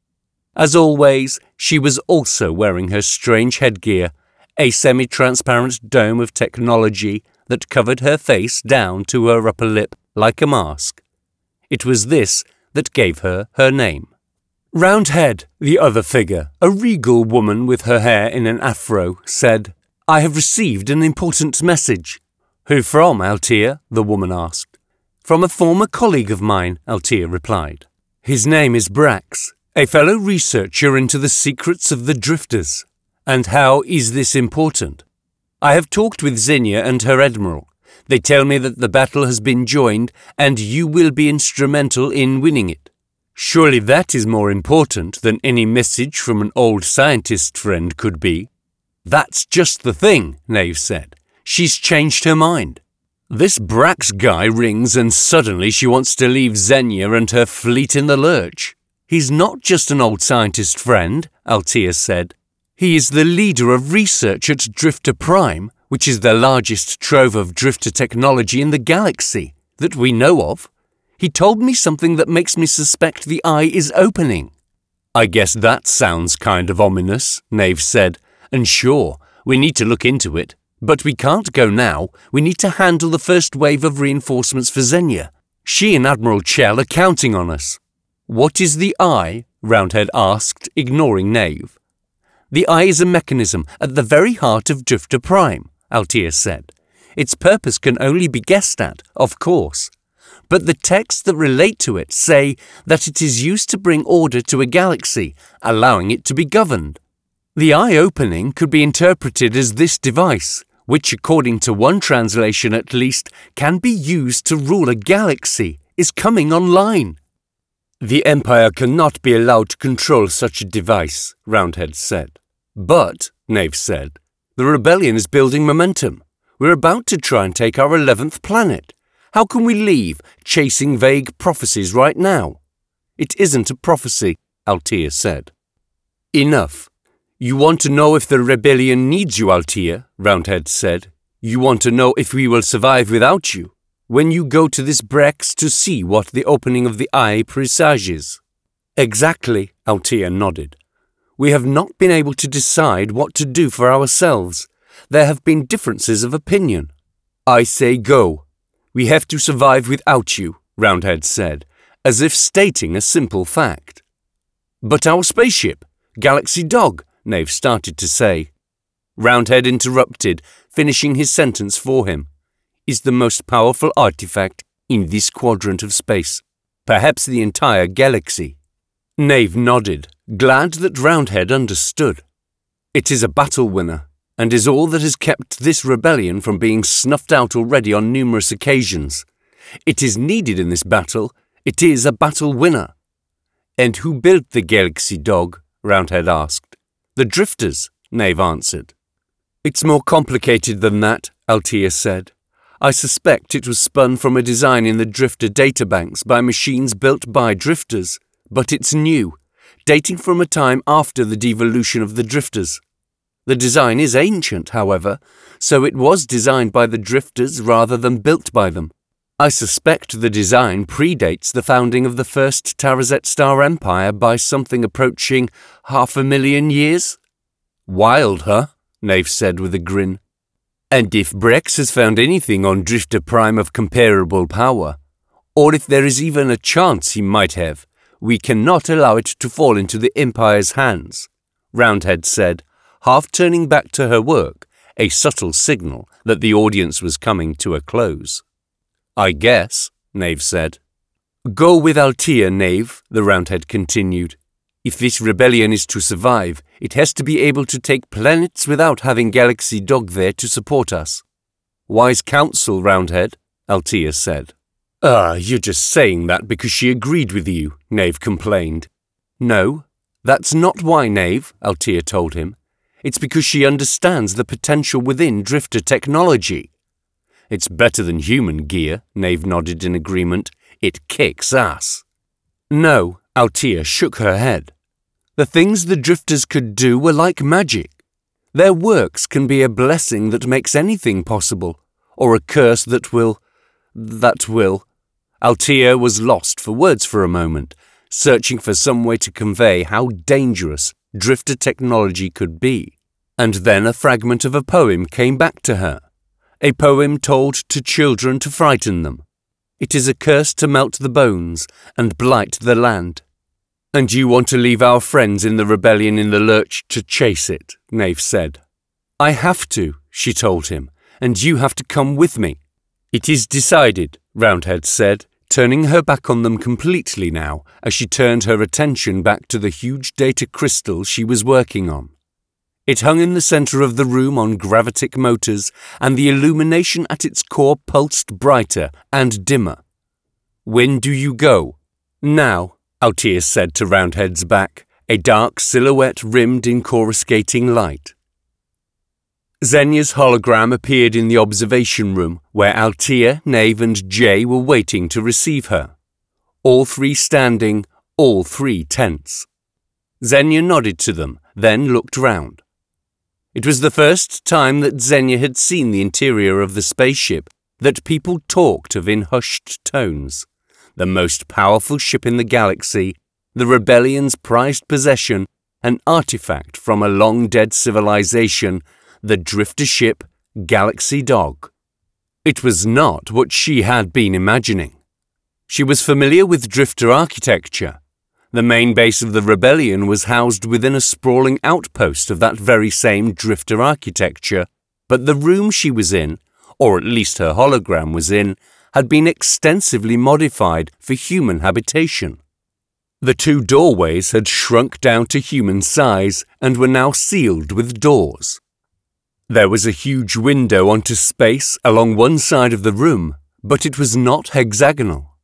As always, she was also wearing her strange headgear, a semi-transparent dome of technology that covered her face down to her upper lip like a mask. It was this that gave her her name. Roundhead, the other figure, a regal woman with her hair in an afro, said, I have received an important message. Who from, Altea? the woman asked. From a former colleague of mine, Altea replied. His name is Brax, a fellow researcher into the secrets of the Drifters. And how is this important? I have talked with Xenia and her admiral. They tell me that the battle has been joined and you will be instrumental in winning it. Surely that is more important than any message from an old scientist friend could be. That's just the thing, Nave said. She's changed her mind. This Brax guy rings and suddenly she wants to leave Xenia and her fleet in the lurch. He's not just an old scientist friend, Altea said. He is the leader of research at Drifter Prime which is the largest trove of drifter technology in the galaxy that we know of. He told me something that makes me suspect the eye is opening. I guess that sounds kind of ominous, Nave said, and sure, we need to look into it. But we can't go now. We need to handle the first wave of reinforcements for Xenia. She and Admiral Chell are counting on us. What is the eye? Roundhead asked, ignoring Nave. The eye is a mechanism at the very heart of Drifter Prime. Altea said. Its purpose can only be guessed at, of course. But the texts that relate to it say that it is used to bring order to a galaxy, allowing it to be governed. The eye opening could be interpreted as this device, which, according to one translation at least, can be used to rule a galaxy, is coming online. The Empire cannot be allowed to control such a device, Roundhead said. But, Nave said, the rebellion is building momentum. We're about to try and take our 11th planet. How can we leave chasing vague prophecies right now? It isn't a prophecy, Altea said. Enough. You want to know if the rebellion needs you, Altea, Roundhead said. You want to know if we will survive without you. When you go to this Brex to see what the opening of the eye presages. Exactly, Altea nodded. We have not been able to decide what to do for ourselves. There have been differences of opinion. I say go. We have to survive without you, Roundhead said, as if stating a simple fact. But our spaceship, Galaxy Dog, Nave started to say. Roundhead interrupted, finishing his sentence for him. Is the most powerful artifact in this quadrant of space, perhaps the entire galaxy. Nave nodded, glad that Roundhead understood. It is a battle winner, and is all that has kept this rebellion from being snuffed out already on numerous occasions. It is needed in this battle. It is a battle winner. And who built the Galaxy Dog? Roundhead asked. The Drifters, Nave answered. It's more complicated than that, Altea said. I suspect it was spun from a design in the Drifter databanks by machines built by Drifters but it's new, dating from a time after the devolution of the drifters. The design is ancient, however, so it was designed by the drifters rather than built by them. I suspect the design predates the founding of the first Tarazet Star Empire by something approaching half a million years. Wild, huh? Nave said with a grin. And if Brex has found anything on Drifter Prime of comparable power, or if there is even a chance he might have, we cannot allow it to fall into the Empire's hands, Roundhead said, half turning back to her work, a subtle signal that the audience was coming to a close. I guess, Nave said. Go with Altea, Nave, the Roundhead continued. If this rebellion is to survive, it has to be able to take planets without having Galaxy Dog there to support us. Wise counsel, Roundhead, Altea said. Ah, you're just saying that because she agreed with you, Nave complained. No, that's not why, Nave, Altea told him. It's because she understands the potential within drifter technology. It's better than human gear, Nave nodded in agreement. It kicks ass. No, Altea shook her head. The things the drifters could do were like magic. Their works can be a blessing that makes anything possible, or a curse that will that will. Altea was lost for words for a moment, searching for some way to convey how dangerous drifter technology could be. And then a fragment of a poem came back to her. A poem told to children to frighten them. It is a curse to melt the bones and blight the land. And you want to leave our friends in the rebellion in the lurch to chase it, Nave said. I have to, she told him, and you have to come with me. It is decided, Roundhead said, turning her back on them completely now as she turned her attention back to the huge data crystal she was working on. It hung in the centre of the room on gravitic motors, and the illumination at its core pulsed brighter and dimmer. When do you go? Now, Altea said to Roundhead's back, a dark silhouette rimmed in coruscating light. Xenia's hologram appeared in the observation room, where Altea, Nave, and Jay were waiting to receive her. All three standing, all three tense. Xenia nodded to them, then looked round. It was the first time that Xenia had seen the interior of the spaceship that people talked of in hushed tones. The most powerful ship in the galaxy, the rebellion's prized possession, an artifact from a long dead civilization the drifter ship Galaxy Dog. It was not what she had been imagining. She was familiar with drifter architecture. The main base of the rebellion was housed within a sprawling outpost of that very same drifter architecture, but the room she was in, or at least her hologram was in, had been extensively modified for human habitation. The two doorways had shrunk down to human size and were now sealed with doors. There was a huge window onto space along one side of the room, but it was not hexagonal.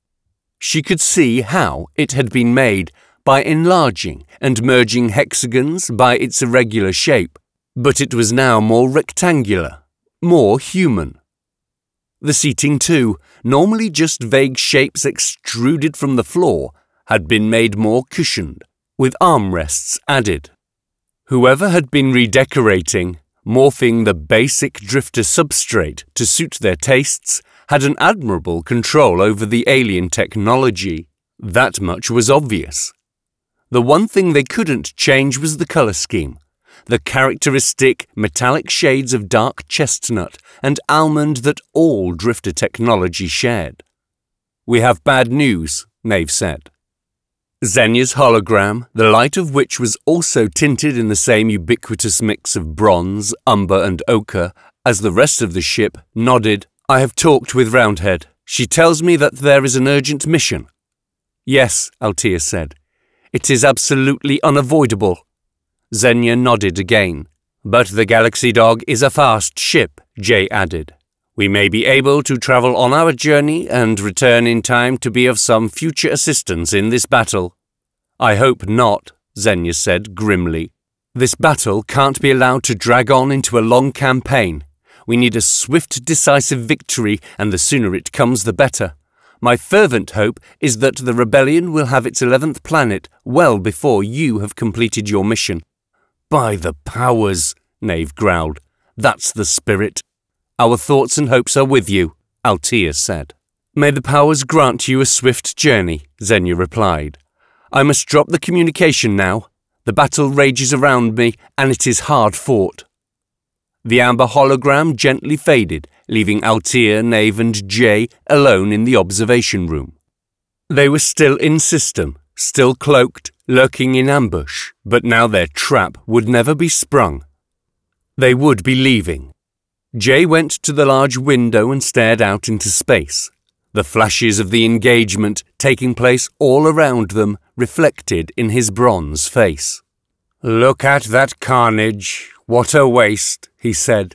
She could see how it had been made by enlarging and merging hexagons by its irregular shape, but it was now more rectangular, more human. The seating, too, normally just vague shapes extruded from the floor, had been made more cushioned, with armrests added. Whoever had been redecorating morphing the basic drifter substrate to suit their tastes, had an admirable control over the alien technology. That much was obvious. The one thing they couldn't change was the colour scheme. The characteristic metallic shades of dark chestnut and almond that all drifter technology shared. We have bad news, Nave said. Xenia's hologram, the light of which was also tinted in the same ubiquitous mix of bronze, umber, and ochre as the rest of the ship, nodded. I have talked with Roundhead. She tells me that there is an urgent mission. Yes, Altea said. It is absolutely unavoidable. Xenia nodded again. But the Galaxy Dog is a fast ship, Jay added. We may be able to travel on our journey and return in time to be of some future assistance in this battle. I hope not, Xenia said grimly. This battle can't be allowed to drag on into a long campaign. We need a swift, decisive victory, and the sooner it comes, the better. My fervent hope is that the rebellion will have its eleventh planet well before you have completed your mission. By the powers, Nave growled. That's the spirit. Our thoughts and hopes are with you, Altea said. May the powers grant you a swift journey, Xenia replied. I must drop the communication now. The battle rages around me, and it is hard fought. The amber hologram gently faded, leaving Altea, Nave, and Jay alone in the observation room. They were still in system, still cloaked, lurking in ambush, but now their trap would never be sprung. They would be leaving, Jay went to the large window and stared out into space, the flashes of the engagement taking place all around them reflected in his bronze face. Look at that carnage. What a waste, he said.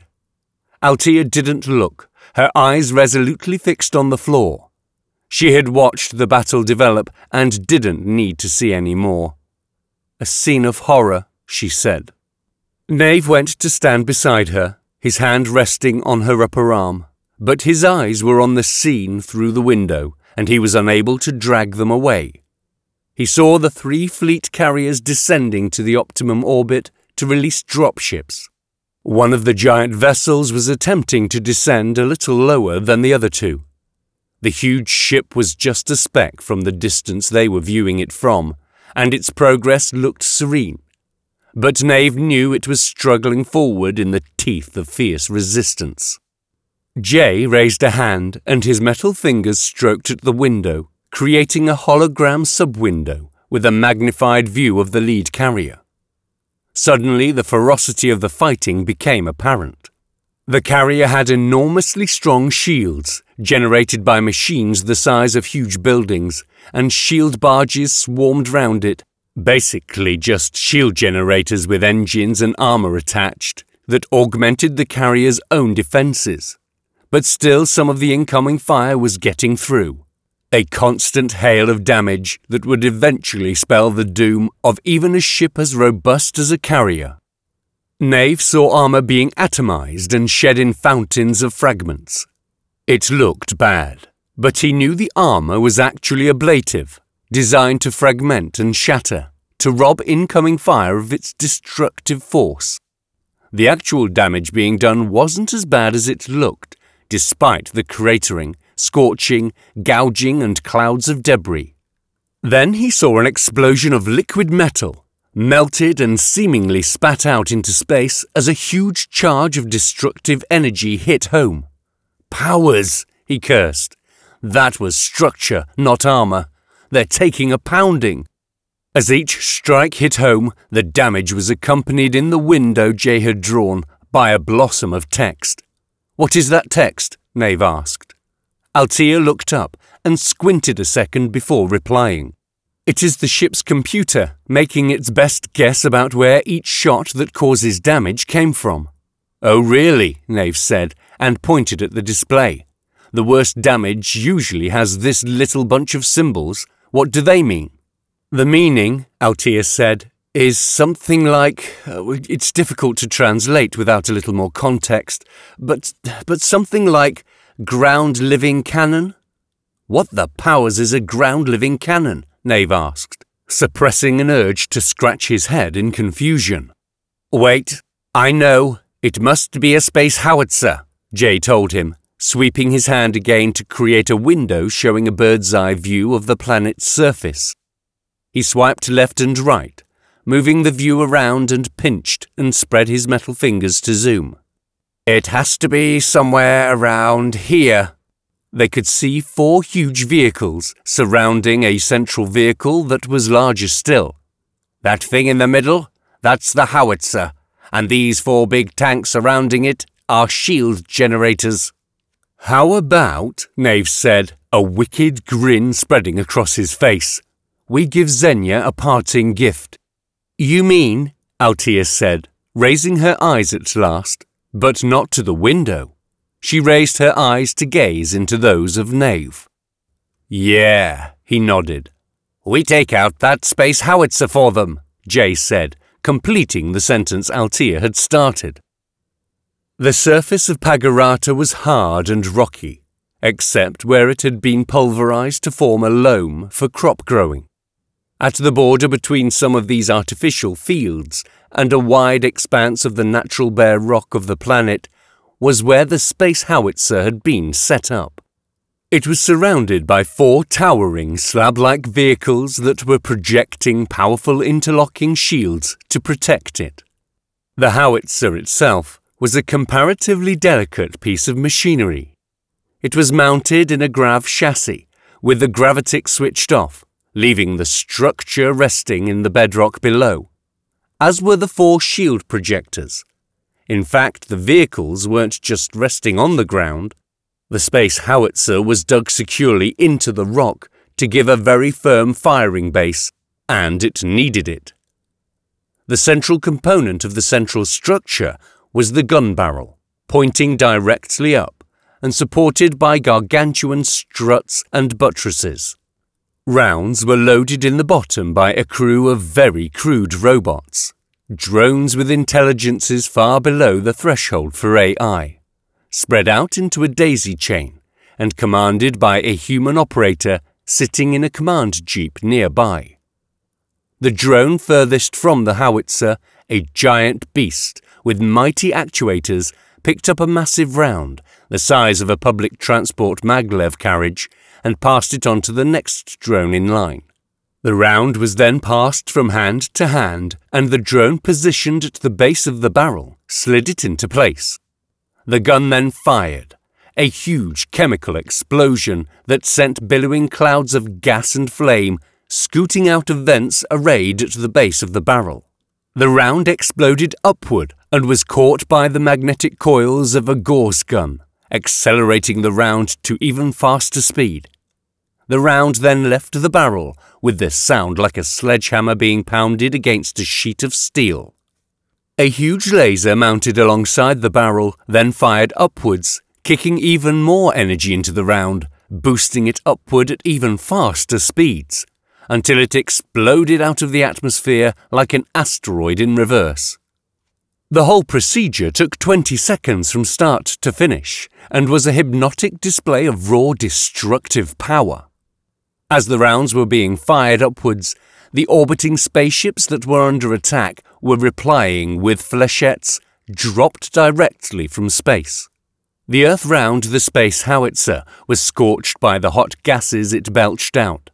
Altea didn't look, her eyes resolutely fixed on the floor. She had watched the battle develop and didn't need to see any more. A scene of horror, she said. Nave went to stand beside her his hand resting on her upper arm, but his eyes were on the scene through the window, and he was unable to drag them away. He saw the three fleet carriers descending to the optimum orbit to release dropships. One of the giant vessels was attempting to descend a little lower than the other two. The huge ship was just a speck from the distance they were viewing it from, and its progress looked serene but Nave knew it was struggling forward in the teeth of fierce resistance. Jay raised a hand, and his metal fingers stroked at the window, creating a hologram sub-window with a magnified view of the lead carrier. Suddenly, the ferocity of the fighting became apparent. The carrier had enormously strong shields, generated by machines the size of huge buildings, and shield barges swarmed round it, Basically just shield generators with engines and armour attached that augmented the carrier's own defences. But still some of the incoming fire was getting through. A constant hail of damage that would eventually spell the doom of even a ship as robust as a carrier. Nave saw armour being atomized and shed in fountains of fragments. It looked bad, but he knew the armour was actually ablative designed to fragment and shatter, to rob incoming fire of its destructive force. The actual damage being done wasn't as bad as it looked, despite the cratering, scorching, gouging, and clouds of debris. Then he saw an explosion of liquid metal, melted and seemingly spat out into space as a huge charge of destructive energy hit home. Powers, he cursed. That was structure, not armour. They're taking a pounding. As each strike hit home, the damage was accompanied in the window Jay had drawn by a blossom of text. What is that text? Nave asked. Altea looked up and squinted a second before replying. It is the ship's computer, making its best guess about where each shot that causes damage came from. Oh, really? Nave said, and pointed at the display. The worst damage usually has this little bunch of symbols, what do they mean? The meaning, Altea said, is something like uh, it's difficult to translate without a little more context, but but something like ground living cannon. What the powers is a ground living cannon? Nave asked, suppressing an urge to scratch his head in confusion. Wait, I know. It must be a space howitzer, Jay told him, sweeping his hand again to create a window showing a bird's eye view of the planet's surface. He swiped left and right, moving the view around and pinched and spread his metal fingers to zoom. It has to be somewhere around here. They could see four huge vehicles surrounding a central vehicle that was larger still. That thing in the middle, that's the howitzer, and these four big tanks surrounding it are shield generators. How about, Naves said, a wicked grin spreading across his face. We give Xenia a parting gift. You mean, Altea said, raising her eyes at last, but not to the window. She raised her eyes to gaze into those of Nave. Yeah, he nodded. We take out that space howitzer for them, Jay said, completing the sentence Altea had started. The surface of Pagarata was hard and rocky, except where it had been pulverized to form a loam for crop growing. At the border between some of these artificial fields and a wide expanse of the natural bare rock of the planet was where the space howitzer had been set up. It was surrounded by four towering slab-like vehicles that were projecting powerful interlocking shields to protect it. The howitzer itself was a comparatively delicate piece of machinery. It was mounted in a grav chassis, with the gravitic switched off, leaving the structure resting in the bedrock below, as were the four shield projectors. In fact, the vehicles weren't just resting on the ground. The space howitzer was dug securely into the rock to give a very firm firing base, and it needed it. The central component of the central structure was the gun barrel, pointing directly up and supported by gargantuan struts and buttresses. Rounds were loaded in the bottom by a crew of very crude robots, drones with intelligences far below the threshold for AI, spread out into a daisy chain and commanded by a human operator sitting in a command jeep nearby. The drone furthest from the howitzer, a giant beast with mighty actuators, picked up a massive round, the size of a public transport maglev carriage, and passed it on to the next drone in line. The round was then passed from hand to hand, and the drone positioned at the base of the barrel slid it into place. The gun then fired, a huge chemical explosion that sent billowing clouds of gas and flame scooting out of vents arrayed at the base of the barrel. The round exploded upward and was caught by the magnetic coils of a Gauss gun accelerating the round to even faster speed. The round then left the barrel, with the sound like a sledgehammer being pounded against a sheet of steel. A huge laser mounted alongside the barrel then fired upwards, kicking even more energy into the round, boosting it upward at even faster speeds, until it exploded out of the atmosphere like an asteroid in reverse. The whole procedure took 20 seconds from start to finish and was a hypnotic display of raw destructive power. As the rounds were being fired upwards, the orbiting spaceships that were under attack were replying with flechettes dropped directly from space. The Earth round the space howitzer was scorched by the hot gases it belched out,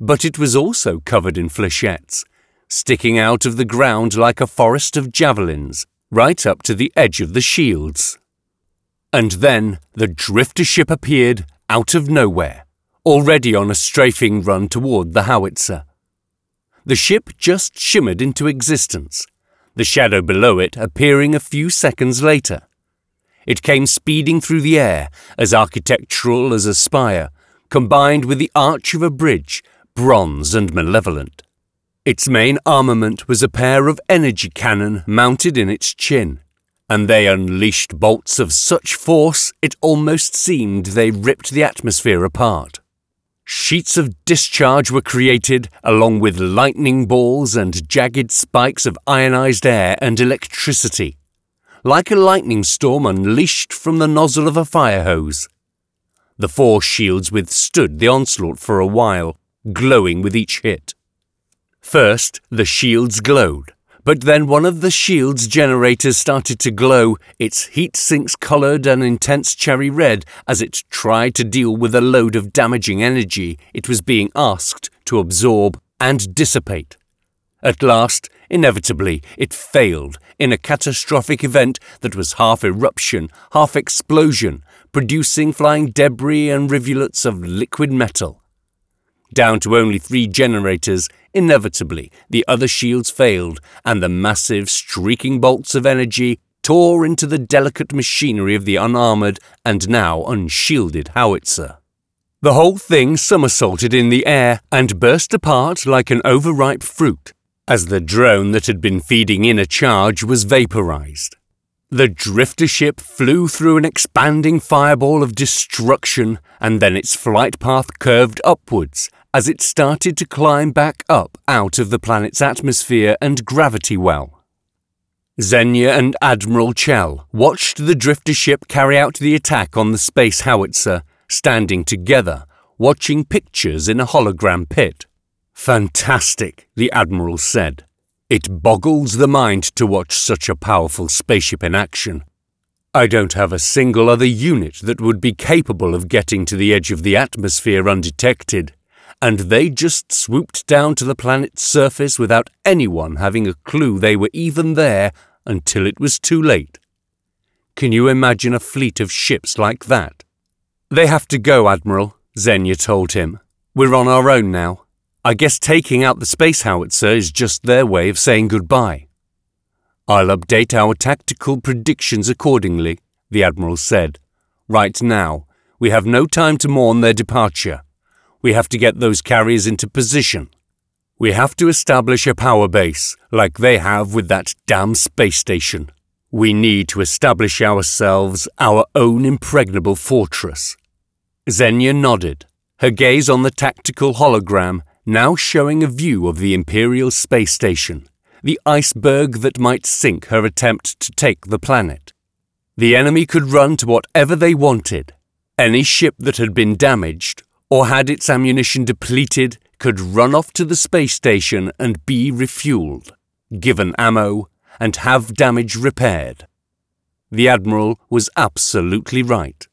but it was also covered in flechettes, sticking out of the ground like a forest of javelins, right up to the edge of the shields. And then the drifter ship appeared out of nowhere, already on a strafing run toward the howitzer. The ship just shimmered into existence, the shadow below it appearing a few seconds later. It came speeding through the air, as architectural as a spire, combined with the arch of a bridge, bronze and malevolent. Its main armament was a pair of energy cannon mounted in its chin, and they unleashed bolts of such force it almost seemed they ripped the atmosphere apart. Sheets of discharge were created, along with lightning balls and jagged spikes of ionized air and electricity, like a lightning storm unleashed from the nozzle of a fire hose. The four shields withstood the onslaught for a while, glowing with each hit. First, the shields glowed, But then one of the shield's generators started to glow, its heat sinks coloured an intense cherry red as it tried to deal with a load of damaging energy it was being asked to absorb and dissipate. At last, inevitably, it failed in a catastrophic event that was half eruption, half explosion, producing flying debris and rivulets of liquid metal. Down to only three generators, inevitably, the other shields failed, and the massive, streaking bolts of energy tore into the delicate machinery of the unarmoured and now unshielded howitzer. The whole thing somersaulted in the air and burst apart like an overripe fruit as the drone that had been feeding in a charge was vaporized. The drifter ship flew through an expanding fireball of destruction, and then its flight path curved upwards as it started to climb back up out of the planet's atmosphere and gravity well. Xenia and Admiral Chell watched the drifter ship carry out the attack on the space howitzer, standing together, watching pictures in a hologram pit. Fantastic, the Admiral said. It boggles the mind to watch such a powerful spaceship in action. I don't have a single other unit that would be capable of getting to the edge of the atmosphere undetected, and they just swooped down to the planet's surface without anyone having a clue they were even there until it was too late. Can you imagine a fleet of ships like that? They have to go, Admiral, Xenia told him. We're on our own now. I guess taking out the space howitzer is just their way of saying goodbye. I'll update our tactical predictions accordingly, the Admiral said. Right now, we have no time to mourn their departure. We have to get those carriers into position. We have to establish a power base, like they have with that damn space station. We need to establish ourselves our own impregnable fortress. Xenia nodded, her gaze on the tactical hologram now showing a view of the Imperial space station, the iceberg that might sink her attempt to take the planet. The enemy could run to whatever they wanted. Any ship that had been damaged or had its ammunition depleted could run off to the space station and be refueled, given ammo, and have damage repaired. The Admiral was absolutely right.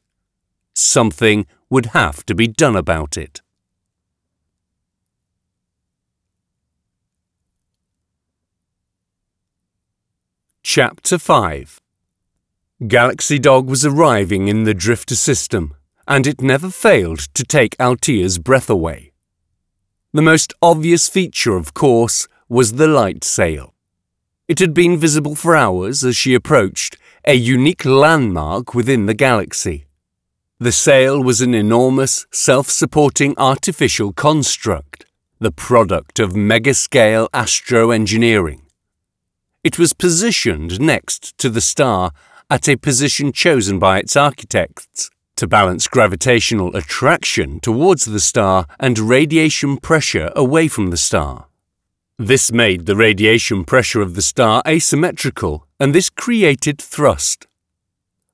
Something would have to be done about it. Chapter 5 Galaxy Dog was arriving in the Drifter system, and it never failed to take Altea's breath away. The most obvious feature, of course, was the light sail. It had been visible for hours as she approached, a unique landmark within the galaxy. The sail was an enormous, self-supporting artificial construct, the product of mega-scale astro-engineering. It was positioned next to the star at a position chosen by its architects to balance gravitational attraction towards the star and radiation pressure away from the star. This made the radiation pressure of the star asymmetrical, and this created thrust.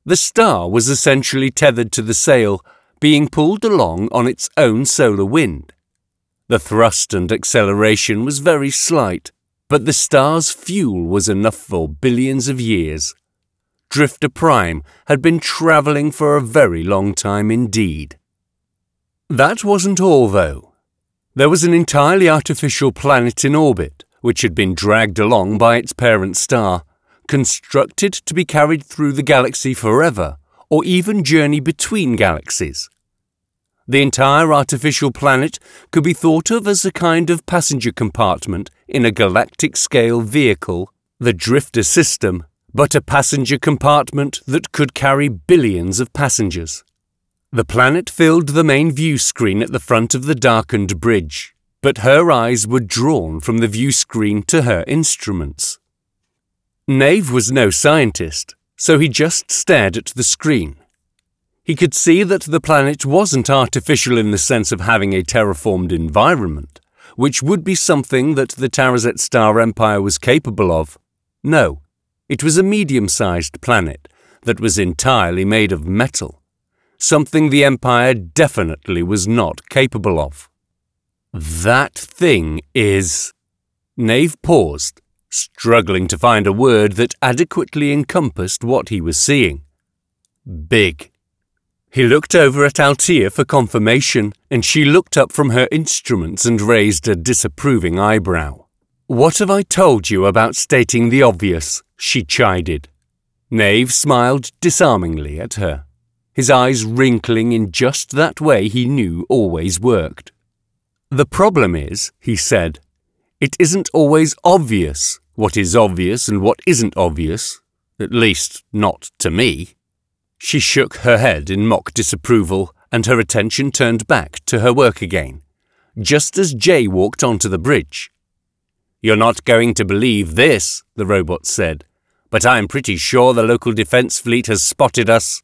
The star was essentially tethered to the sail, being pulled along on its own solar wind. The thrust and acceleration was very slight, but the star's fuel was enough for billions of years. Drifter Prime had been travelling for a very long time indeed. That wasn't all, though. There was an entirely artificial planet in orbit, which had been dragged along by its parent star, constructed to be carried through the galaxy forever, or even journey between galaxies. The entire artificial planet could be thought of as a kind of passenger compartment in a galactic scale vehicle, the Drifter system, but a passenger compartment that could carry billions of passengers. The planet filled the main view screen at the front of the darkened bridge, but her eyes were drawn from the view screen to her instruments. Nave was no scientist, so he just stared at the screen. He could see that the planet wasn't artificial in the sense of having a terraformed environment, which would be something that the Tarazet Star Empire was capable of. No, it was a medium-sized planet that was entirely made of metal, something the Empire definitely was not capable of. That thing is... Nave paused, struggling to find a word that adequately encompassed what he was seeing. Big. He looked over at Altea for confirmation, and she looked up from her instruments and raised a disapproving eyebrow. What have I told you about stating the obvious? She chided. Nave smiled disarmingly at her, his eyes wrinkling in just that way he knew always worked. The problem is, he said, it isn't always obvious what is obvious and what isn't obvious, at least not to me. She shook her head in mock disapproval, and her attention turned back to her work again, just as Jay walked onto the bridge. You're not going to believe this, the robot said, but I'm pretty sure the local defense fleet has spotted us.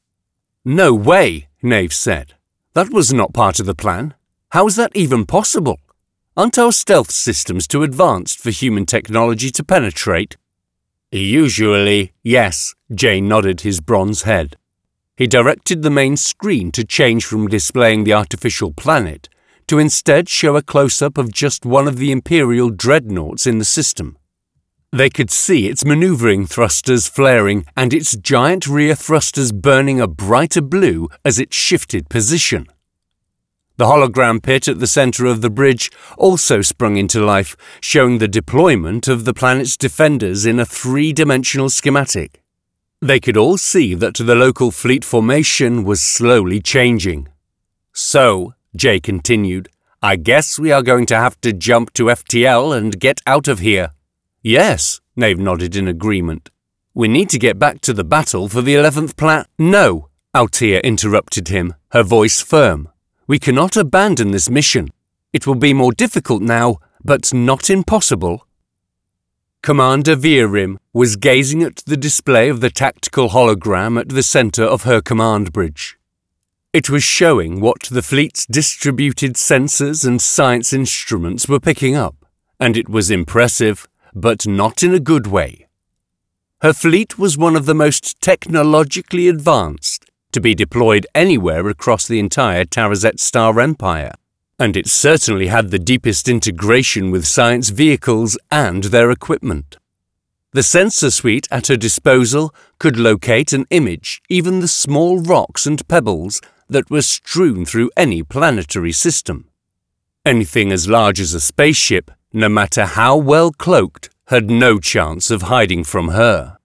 No way, Nave said. That was not part of the plan. How is that even possible? Aren't our stealth systems too advanced for human technology to penetrate? Usually, yes, Jay nodded his bronze head. He directed the main screen to change from displaying the artificial planet to instead show a close-up of just one of the Imperial dreadnoughts in the system. They could see its maneuvering thrusters flaring and its giant rear thrusters burning a brighter blue as it shifted position. The hologram pit at the center of the bridge also sprung into life, showing the deployment of the planet's defenders in a three-dimensional schematic. They could all see that the local fleet formation was slowly changing. So, Jay continued, I guess we are going to have to jump to FTL and get out of here. Yes, Nave nodded in agreement. We need to get back to the battle for the 11th plat. No, Altea interrupted him, her voice firm. We cannot abandon this mission. It will be more difficult now, but not impossible. Commander Virim was gazing at the display of the tactical hologram at the center of her command bridge. It was showing what the fleet's distributed sensors and science instruments were picking up, and it was impressive, but not in a good way. Her fleet was one of the most technologically advanced to be deployed anywhere across the entire Tarazet Star Empire and it certainly had the deepest integration with science vehicles and their equipment. The sensor suite at her disposal could locate and image even the small rocks and pebbles that were strewn through any planetary system. Anything as large as a spaceship, no matter how well cloaked, had no chance of hiding from her.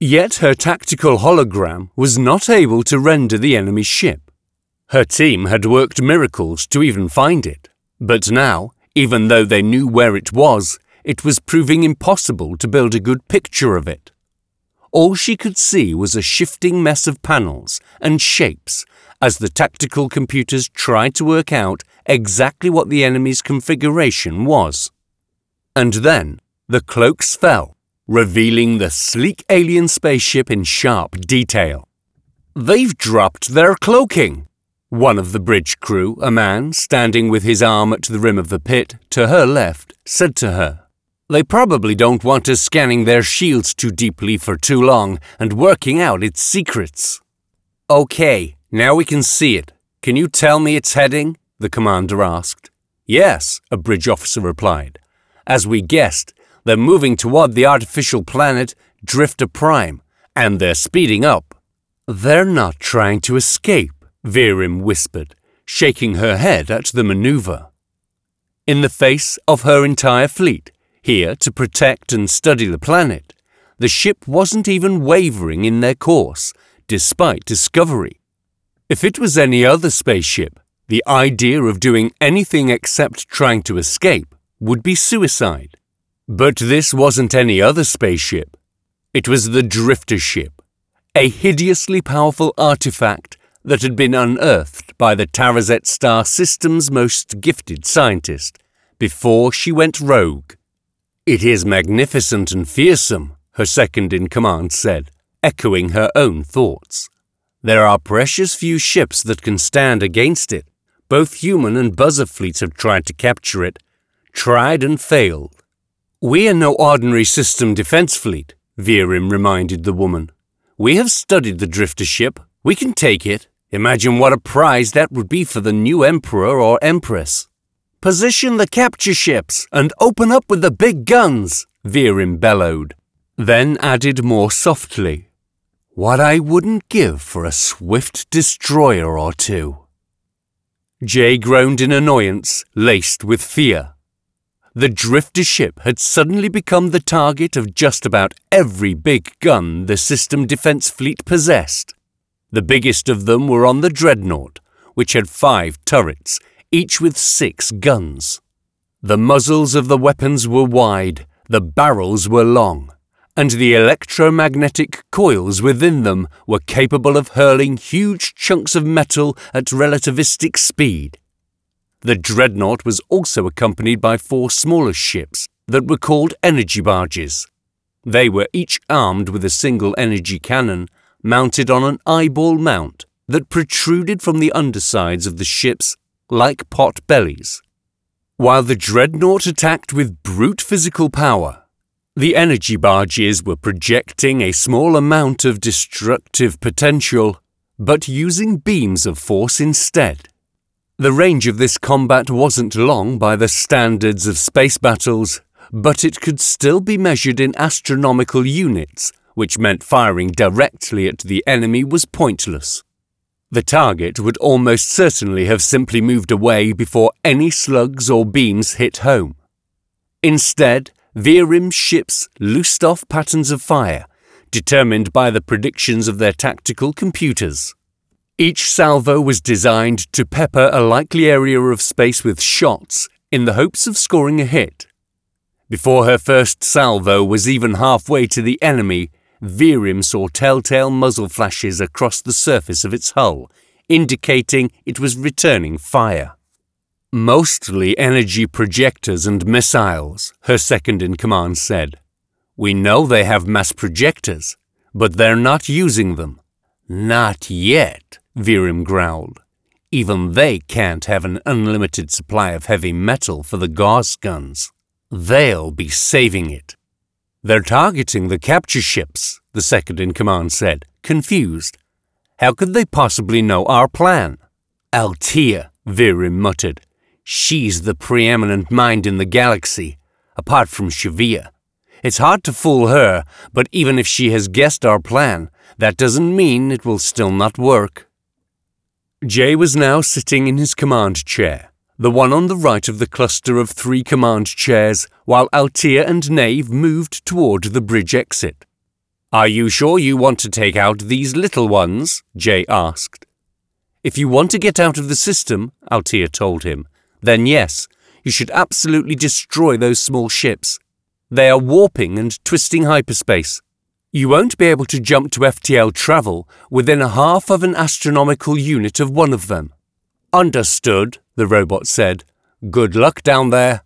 Yet her tactical hologram was not able to render the enemy ship. Her team had worked miracles to even find it, but now, even though they knew where it was, it was proving impossible to build a good picture of it. All she could see was a shifting mess of panels and shapes as the tactical computers tried to work out exactly what the enemy's configuration was. And then the cloaks fell, revealing the sleek alien spaceship in sharp detail. They've dropped their cloaking, one of the bridge crew, a man standing with his arm at the rim of the pit to her left, said to her, They probably don't want us scanning their shields too deeply for too long and working out its secrets. Okay, now we can see it. Can you tell me its heading? The commander asked. Yes, a bridge officer replied. As we guessed, they're moving toward the artificial planet Drifter Prime, and they're speeding up. They're not trying to escape, Virim whispered, shaking her head at the maneuver. In the face of her entire fleet, here to protect and study the planet, the ship wasn't even wavering in their course, despite discovery. If it was any other spaceship, the idea of doing anything except trying to escape would be suicide. But this wasn't any other spaceship. It was the Drifter ship, a hideously powerful artifact that had been unearthed by the Tarazet star system's most gifted scientist before she went rogue. It is magnificent and fearsome, her second in command said, echoing her own thoughts. There are precious few ships that can stand against it. Both human and buzzer fleets have tried to capture it, tried and failed. We are no ordinary system defense fleet, Virim reminded the woman. We have studied the drifter ship. We can take it. Imagine what a prize that would be for the new emperor or empress. Position the capture ships and open up with the big guns, Virim bellowed, then added more softly, What I wouldn't give for a swift destroyer or two. Jay groaned in annoyance, laced with fear. The drifter ship had suddenly become the target of just about every big gun the system defense fleet possessed. The biggest of them were on the Dreadnought, which had five turrets, each with six guns. The muzzles of the weapons were wide, the barrels were long, and the electromagnetic coils within them were capable of hurling huge chunks of metal at relativistic speed. The dreadnought was also accompanied by four smaller ships that were called energy barges. They were each armed with a single energy cannon mounted on an eyeball mount that protruded from the undersides of the ships like pot bellies. While the dreadnought attacked with brute physical power, the energy barges were projecting a small amount of destructive potential, but using beams of force instead. The range of this combat wasn't long by the standards of space battles, but it could still be measured in astronomical units, which meant firing directly at the enemy was pointless. The target would almost certainly have simply moved away before any slugs or beams hit home. Instead, Virim's ships loosed off patterns of fire, determined by the predictions of their tactical computers. Each salvo was designed to pepper a likely area of space with shots in the hopes of scoring a hit. Before her first salvo was even halfway to the enemy, Virim saw telltale muzzle flashes across the surface of its hull, indicating it was returning fire. Mostly energy projectors and missiles, her second in command said. We know they have mass projectors, but they're not using them. Not yet. Virim growled. Even they can't have an unlimited supply of heavy metal for the Gauss guns. They'll be saving it. They're targeting the capture ships, the second in command said, confused. How could they possibly know our plan? Altea, Virim muttered. She's the preeminent mind in the galaxy, apart from Shavir. It's hard to fool her, but even if she has guessed our plan, that doesn't mean it will still not work. Jay was now sitting in his command chair, the one on the right of the cluster of three command chairs, while Altea and Nave moved toward the bridge exit. Are you sure you want to take out these little ones? Jay asked. If you want to get out of the system, Altea told him, then yes, you should absolutely destroy those small ships. They are warping and twisting hyperspace. You won't be able to jump to FTL travel within a half of an astronomical unit of one of them. Understood, the robot said. Good luck down there.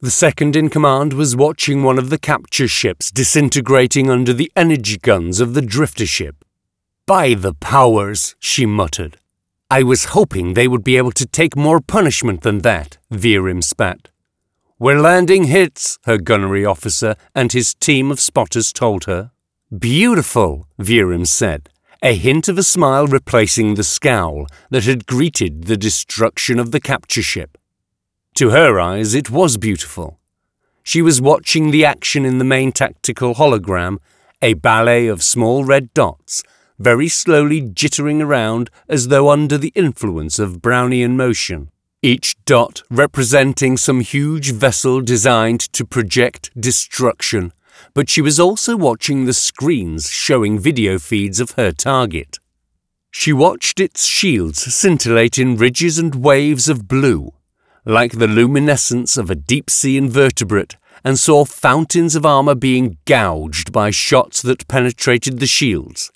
The second in command was watching one of the capture ships disintegrating under the energy guns of the drifter ship. By the powers, she muttered. I was hoping they would be able to take more punishment than that, Virim spat. We're landing hits, her gunnery officer and his team of spotters told her. Beautiful, Virim said, a hint of a smile replacing the scowl that had greeted the destruction of the capture ship. To her eyes, it was beautiful. She was watching the action in the main tactical hologram, a ballet of small red dots, very slowly jittering around as though under the influence of Brownian motion each dot representing some huge vessel designed to project destruction, but she was also watching the screens showing video feeds of her target. She watched its shields scintillate in ridges and waves of blue, like the luminescence of a deep sea invertebrate, and saw fountains of armor being gouged by shots that penetrated the shields.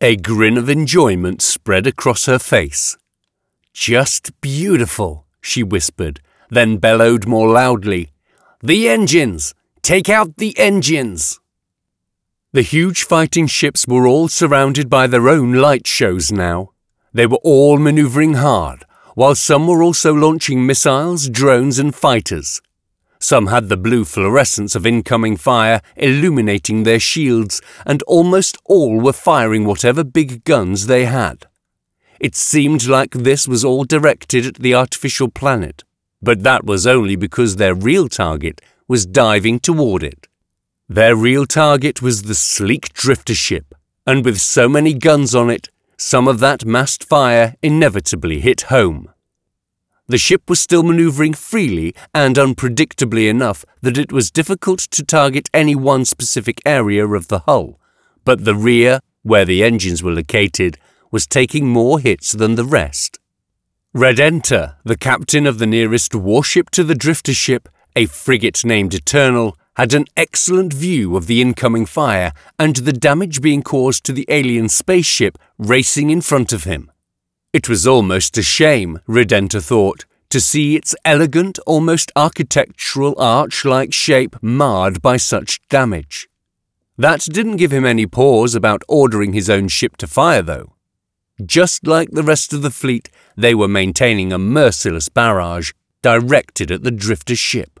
A grin of enjoyment spread across her face. Just beautiful, she whispered, then bellowed more loudly. The engines! Take out the engines! The huge fighting ships were all surrounded by their own light shows now. They were all maneuvering hard, while some were also launching missiles, drones, and fighters. Some had the blue fluorescence of incoming fire illuminating their shields, and almost all were firing whatever big guns they had. It seemed like this was all directed at the artificial planet, but that was only because their real target was diving toward it. Their real target was the sleek drifter ship, and with so many guns on it, some of that massed fire inevitably hit home. The ship was still maneuvering freely and unpredictably enough that it was difficult to target any one specific area of the hull, but the rear, where the engines were located, was taking more hits than the rest. Redenta, the captain of the nearest warship to the drifter ship, a frigate named Eternal, had an excellent view of the incoming fire and the damage being caused to the alien spaceship racing in front of him. It was almost a shame, Redenta thought, to see its elegant, almost architectural arch-like shape marred by such damage. That didn't give him any pause about ordering his own ship to fire, though. Just like the rest of the fleet, they were maintaining a merciless barrage directed at the drifter ship.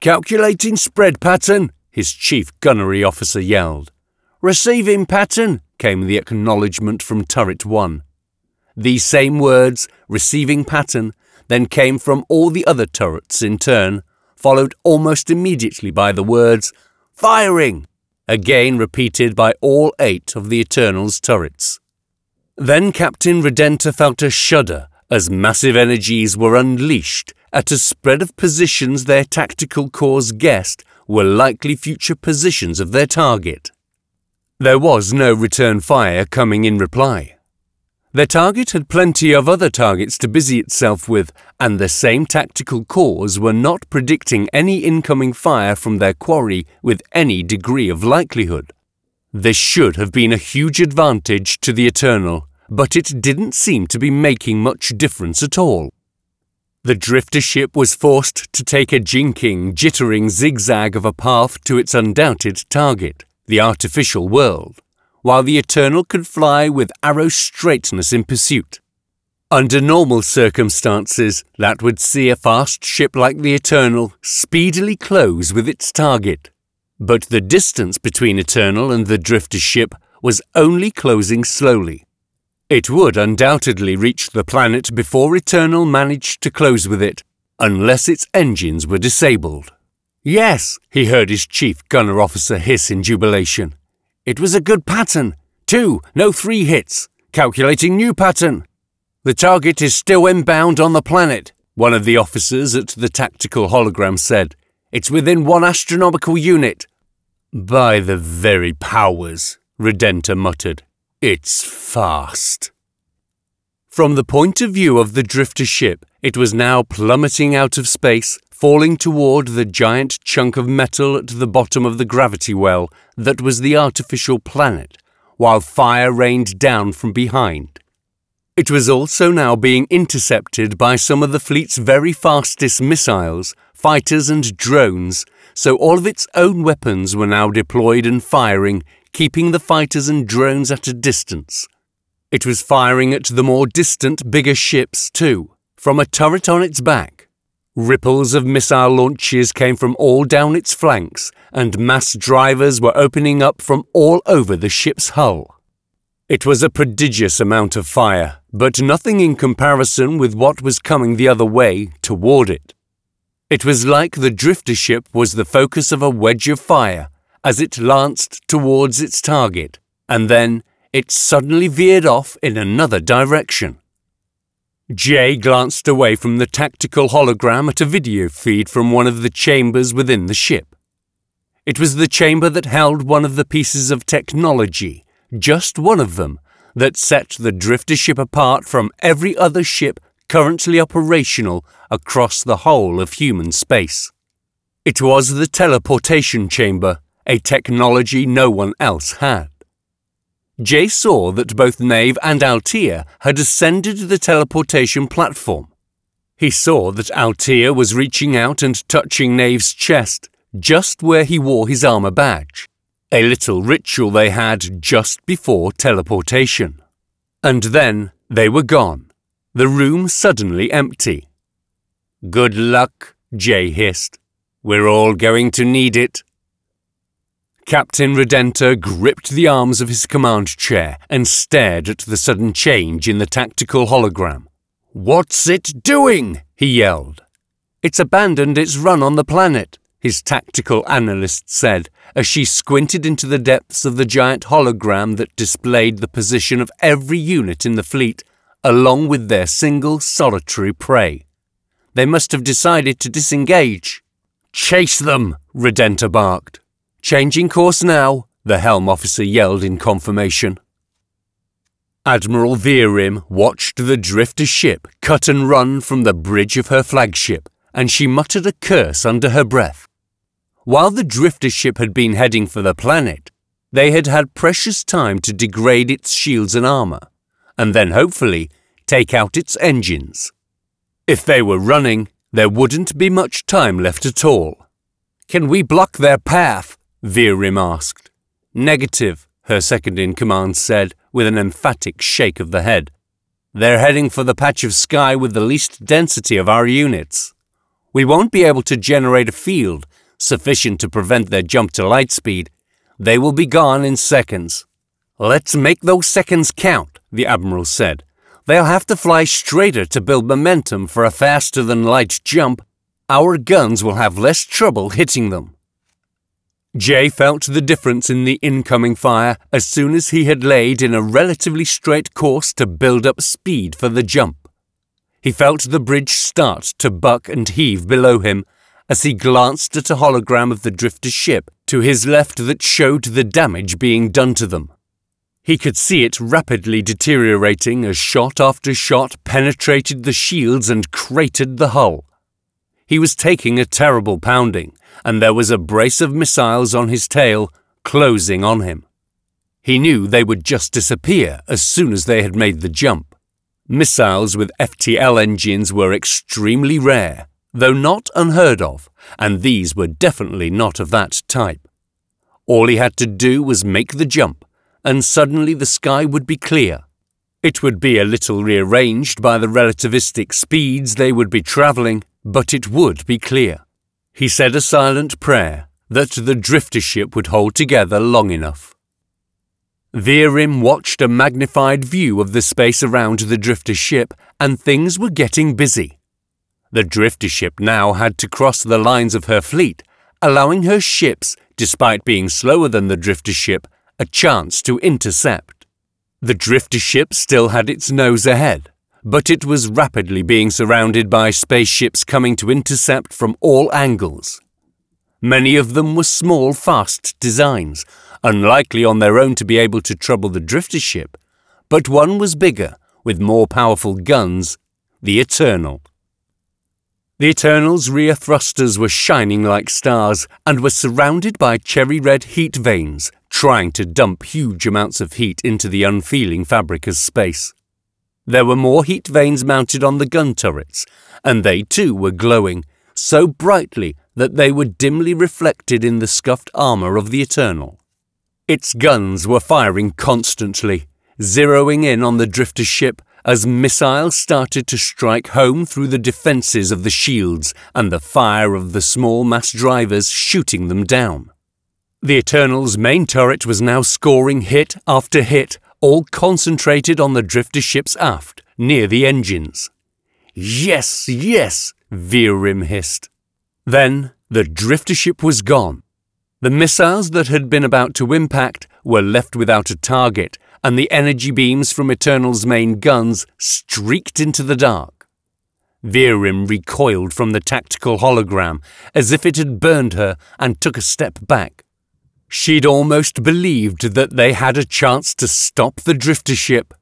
Calculating spread pattern, his chief gunnery officer yelled. Receiving pattern, came the acknowledgement from turret one. These same words, receiving pattern, then came from all the other turrets in turn, followed almost immediately by the words, Firing! again repeated by all eight of the Eternal's turrets. Then Captain Redenta felt a shudder as massive energies were unleashed at a spread of positions their tactical cores guessed were likely future positions of their target. There was no return fire coming in reply. Their target had plenty of other targets to busy itself with, and the same tactical cores were not predicting any incoming fire from their quarry with any degree of likelihood. This should have been a huge advantage to the Eternal, but it didn't seem to be making much difference at all. The drifter ship was forced to take a jinking, jittering zigzag of a path to its undoubted target, the artificial world while the Eternal could fly with arrow straightness in pursuit. Under normal circumstances, that would see a fast ship like the Eternal speedily close with its target. But the distance between Eternal and the drifter ship was only closing slowly. It would undoubtedly reach the planet before Eternal managed to close with it, unless its engines were disabled. Yes, he heard his chief gunner officer hiss in jubilation. It was a good pattern. Two, no three hits. Calculating new pattern. The target is still inbound on the planet, one of the officers at the tactical hologram said. It's within one astronomical unit. By the very powers, Redenta muttered. It's fast. From the point of view of the drifter ship, it was now plummeting out of space falling toward the giant chunk of metal at the bottom of the gravity well that was the artificial planet, while fire rained down from behind. It was also now being intercepted by some of the fleet's very fastest missiles, fighters and drones, so all of its own weapons were now deployed and firing, keeping the fighters and drones at a distance. It was firing at the more distant, bigger ships, too, from a turret on its back. Ripples of missile launches came from all down its flanks, and mass drivers were opening up from all over the ship's hull. It was a prodigious amount of fire, but nothing in comparison with what was coming the other way toward it. It was like the drifter ship was the focus of a wedge of fire as it lanced towards its target, and then it suddenly veered off in another direction. Jay glanced away from the tactical hologram at a video feed from one of the chambers within the ship. It was the chamber that held one of the pieces of technology, just one of them, that set the drifter ship apart from every other ship currently operational across the whole of human space. It was the teleportation chamber, a technology no one else had. Jay saw that both Nave and Altea had ascended the teleportation platform. He saw that Altea was reaching out and touching Nave's chest just where he wore his armor badge, a little ritual they had just before teleportation. And then they were gone, the room suddenly empty. Good luck, Jay hissed. We're all going to need it. Captain Redenta gripped the arms of his command chair and stared at the sudden change in the tactical hologram. What's it doing? he yelled. It's abandoned its run on the planet, his tactical analyst said as she squinted into the depths of the giant hologram that displayed the position of every unit in the fleet, along with their single solitary prey. They must have decided to disengage. Chase them, Redenta barked. Changing course now, the helm officer yelled in confirmation. Admiral Veerim watched the drifter ship cut and run from the bridge of her flagship, and she muttered a curse under her breath. While the drifter ship had been heading for the planet, they had had precious time to degrade its shields and armour, and then hopefully take out its engines. If they were running, there wouldn't be much time left at all. Can we block their path? Veerim asked. Negative, her second-in-command said, with an emphatic shake of the head. They're heading for the patch of sky with the least density of our units. We won't be able to generate a field sufficient to prevent their jump to light speed, they will be gone in seconds. Let's make those seconds count, the Admiral said. They'll have to fly straighter to build momentum for a faster than light jump. Our guns will have less trouble hitting them. Jay felt the difference in the incoming fire as soon as he had laid in a relatively straight course to build up speed for the jump. He felt the bridge start to buck and heave below him as he glanced at a hologram of the drifter ship to his left that showed the damage being done to them. He could see it rapidly deteriorating as shot after shot penetrated the shields and cratered the hull. He was taking a terrible pounding, and there was a brace of missiles on his tail, closing on him. He knew they would just disappear as soon as they had made the jump. Missiles with FTL engines were extremely rare, though not unheard of, and these were definitely not of that type. All he had to do was make the jump, and suddenly the sky would be clear. It would be a little rearranged by the relativistic speeds they would be travelling, but it would be clear. He said a silent prayer that the drifter ship would hold together long enough. Veerim watched a magnified view of the space around the drifter ship, and things were getting busy. The drifter ship now had to cross the lines of her fleet, allowing her ships, despite being slower than the drifter ship, a chance to intercept. The drifter ship still had its nose ahead, but it was rapidly being surrounded by spaceships coming to intercept from all angles. Many of them were small, fast designs, unlikely on their own to be able to trouble the drifter ship, but one was bigger, with more powerful guns, the Eternal. The Eternal's rear thrusters were shining like stars and were surrounded by cherry red heat vanes, trying to dump huge amounts of heat into the unfeeling fabrica's space. There were more heat vanes mounted on the gun turrets, and they too were glowing, so brightly that they were dimly reflected in the scuffed armour of the Eternal. Its guns were firing constantly, zeroing in on the drifter ship as missiles started to strike home through the defences of the shields and the fire of the small mass drivers shooting them down. The Eternal's main turret was now scoring hit after hit, all concentrated on the drifter ship's aft, near the engines. Yes, yes, Veerim hissed. Then the drifter ship was gone. The missiles that had been about to impact were left without a target, and the energy beams from Eternal's main guns streaked into the dark. Veerim recoiled from the tactical hologram as if it had burned her and took a step back. She'd almost believed that they had a chance to stop the drifter ship,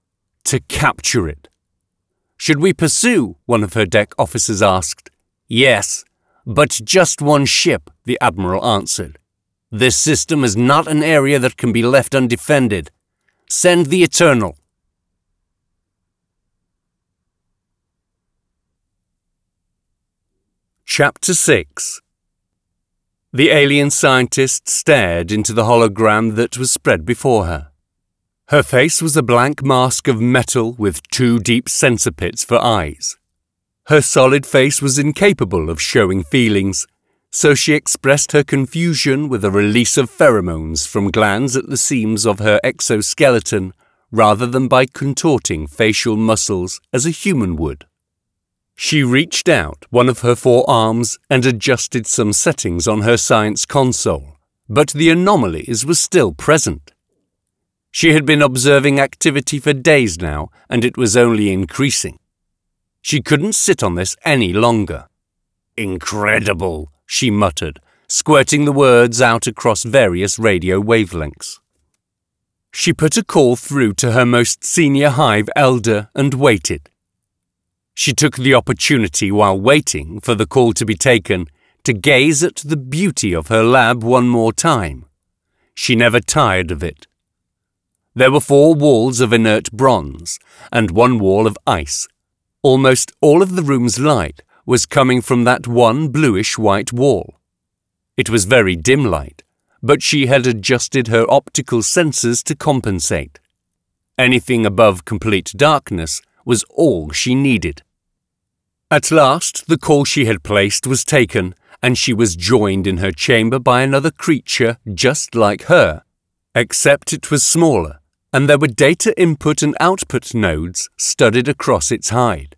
to capture it. Should we pursue? one of her deck officers asked. Yes, but just one ship, the Admiral answered. This system is not an area that can be left undefended. Send the Eternal. Chapter 6 The alien scientist stared into the hologram that was spread before her. Her face was a blank mask of metal with two deep sensor pits for eyes. Her solid face was incapable of showing feelings, so she expressed her confusion with a release of pheromones from glands at the seams of her exoskeleton rather than by contorting facial muscles as a human would. She reached out one of her four arms and adjusted some settings on her science console, but the anomalies were still present. She had been observing activity for days now, and it was only increasing. She couldn't sit on this any longer. Incredible, she muttered, squirting the words out across various radio wavelengths. She put a call through to her most senior hive elder and waited. She took the opportunity while waiting for the call to be taken to gaze at the beauty of her lab one more time. She never tired of it. There were four walls of inert bronze and one wall of ice. Almost all of the room's light was coming from that one bluish white wall. It was very dim light, but she had adjusted her optical sensors to compensate. Anything above complete darkness was all she needed. At last, the call she had placed was taken, and she was joined in her chamber by another creature just like her, except it was smaller and there were data input and output nodes studded across its hide.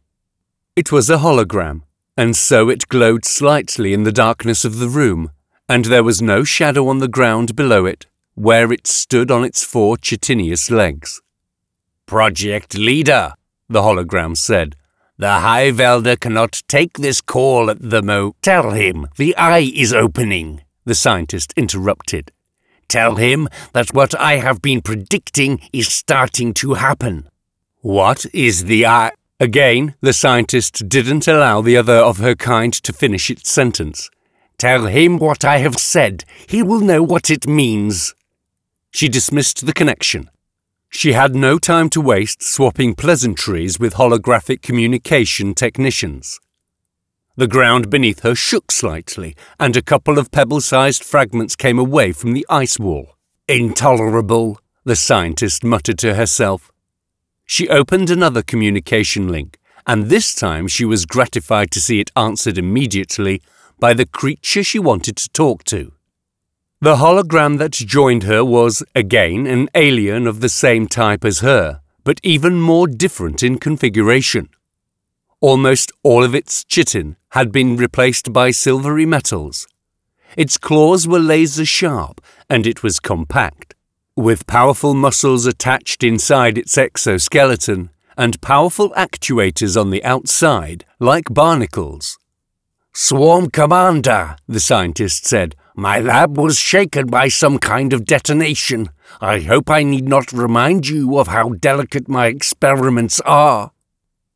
It was a hologram, and so it glowed slightly in the darkness of the room, and there was no shadow on the ground below it, where it stood on its four chitinous legs. Project Leader, the hologram said. The High Elder cannot take this call at the mo. Tell him the eye is opening, the scientist interrupted. Tell him that what I have been predicting is starting to happen. What is the eye? Again, the scientist didn't allow the other of her kind to finish its sentence. Tell him what I have said. He will know what it means. She dismissed the connection. She had no time to waste swapping pleasantries with holographic communication technicians. The ground beneath her shook slightly, and a couple of pebble sized fragments came away from the ice wall. Intolerable, the scientist muttered to herself. She opened another communication link, and this time she was gratified to see it answered immediately by the creature she wanted to talk to. The hologram that joined her was, again, an alien of the same type as her, but even more different in configuration. Almost all of its chitin had been replaced by silvery metals. Its claws were laser sharp and it was compact, with powerful muscles attached inside its exoskeleton and powerful actuators on the outside like barnacles. Swarm Commander, the scientist said, my lab was shaken by some kind of detonation. I hope I need not remind you of how delicate my experiments are.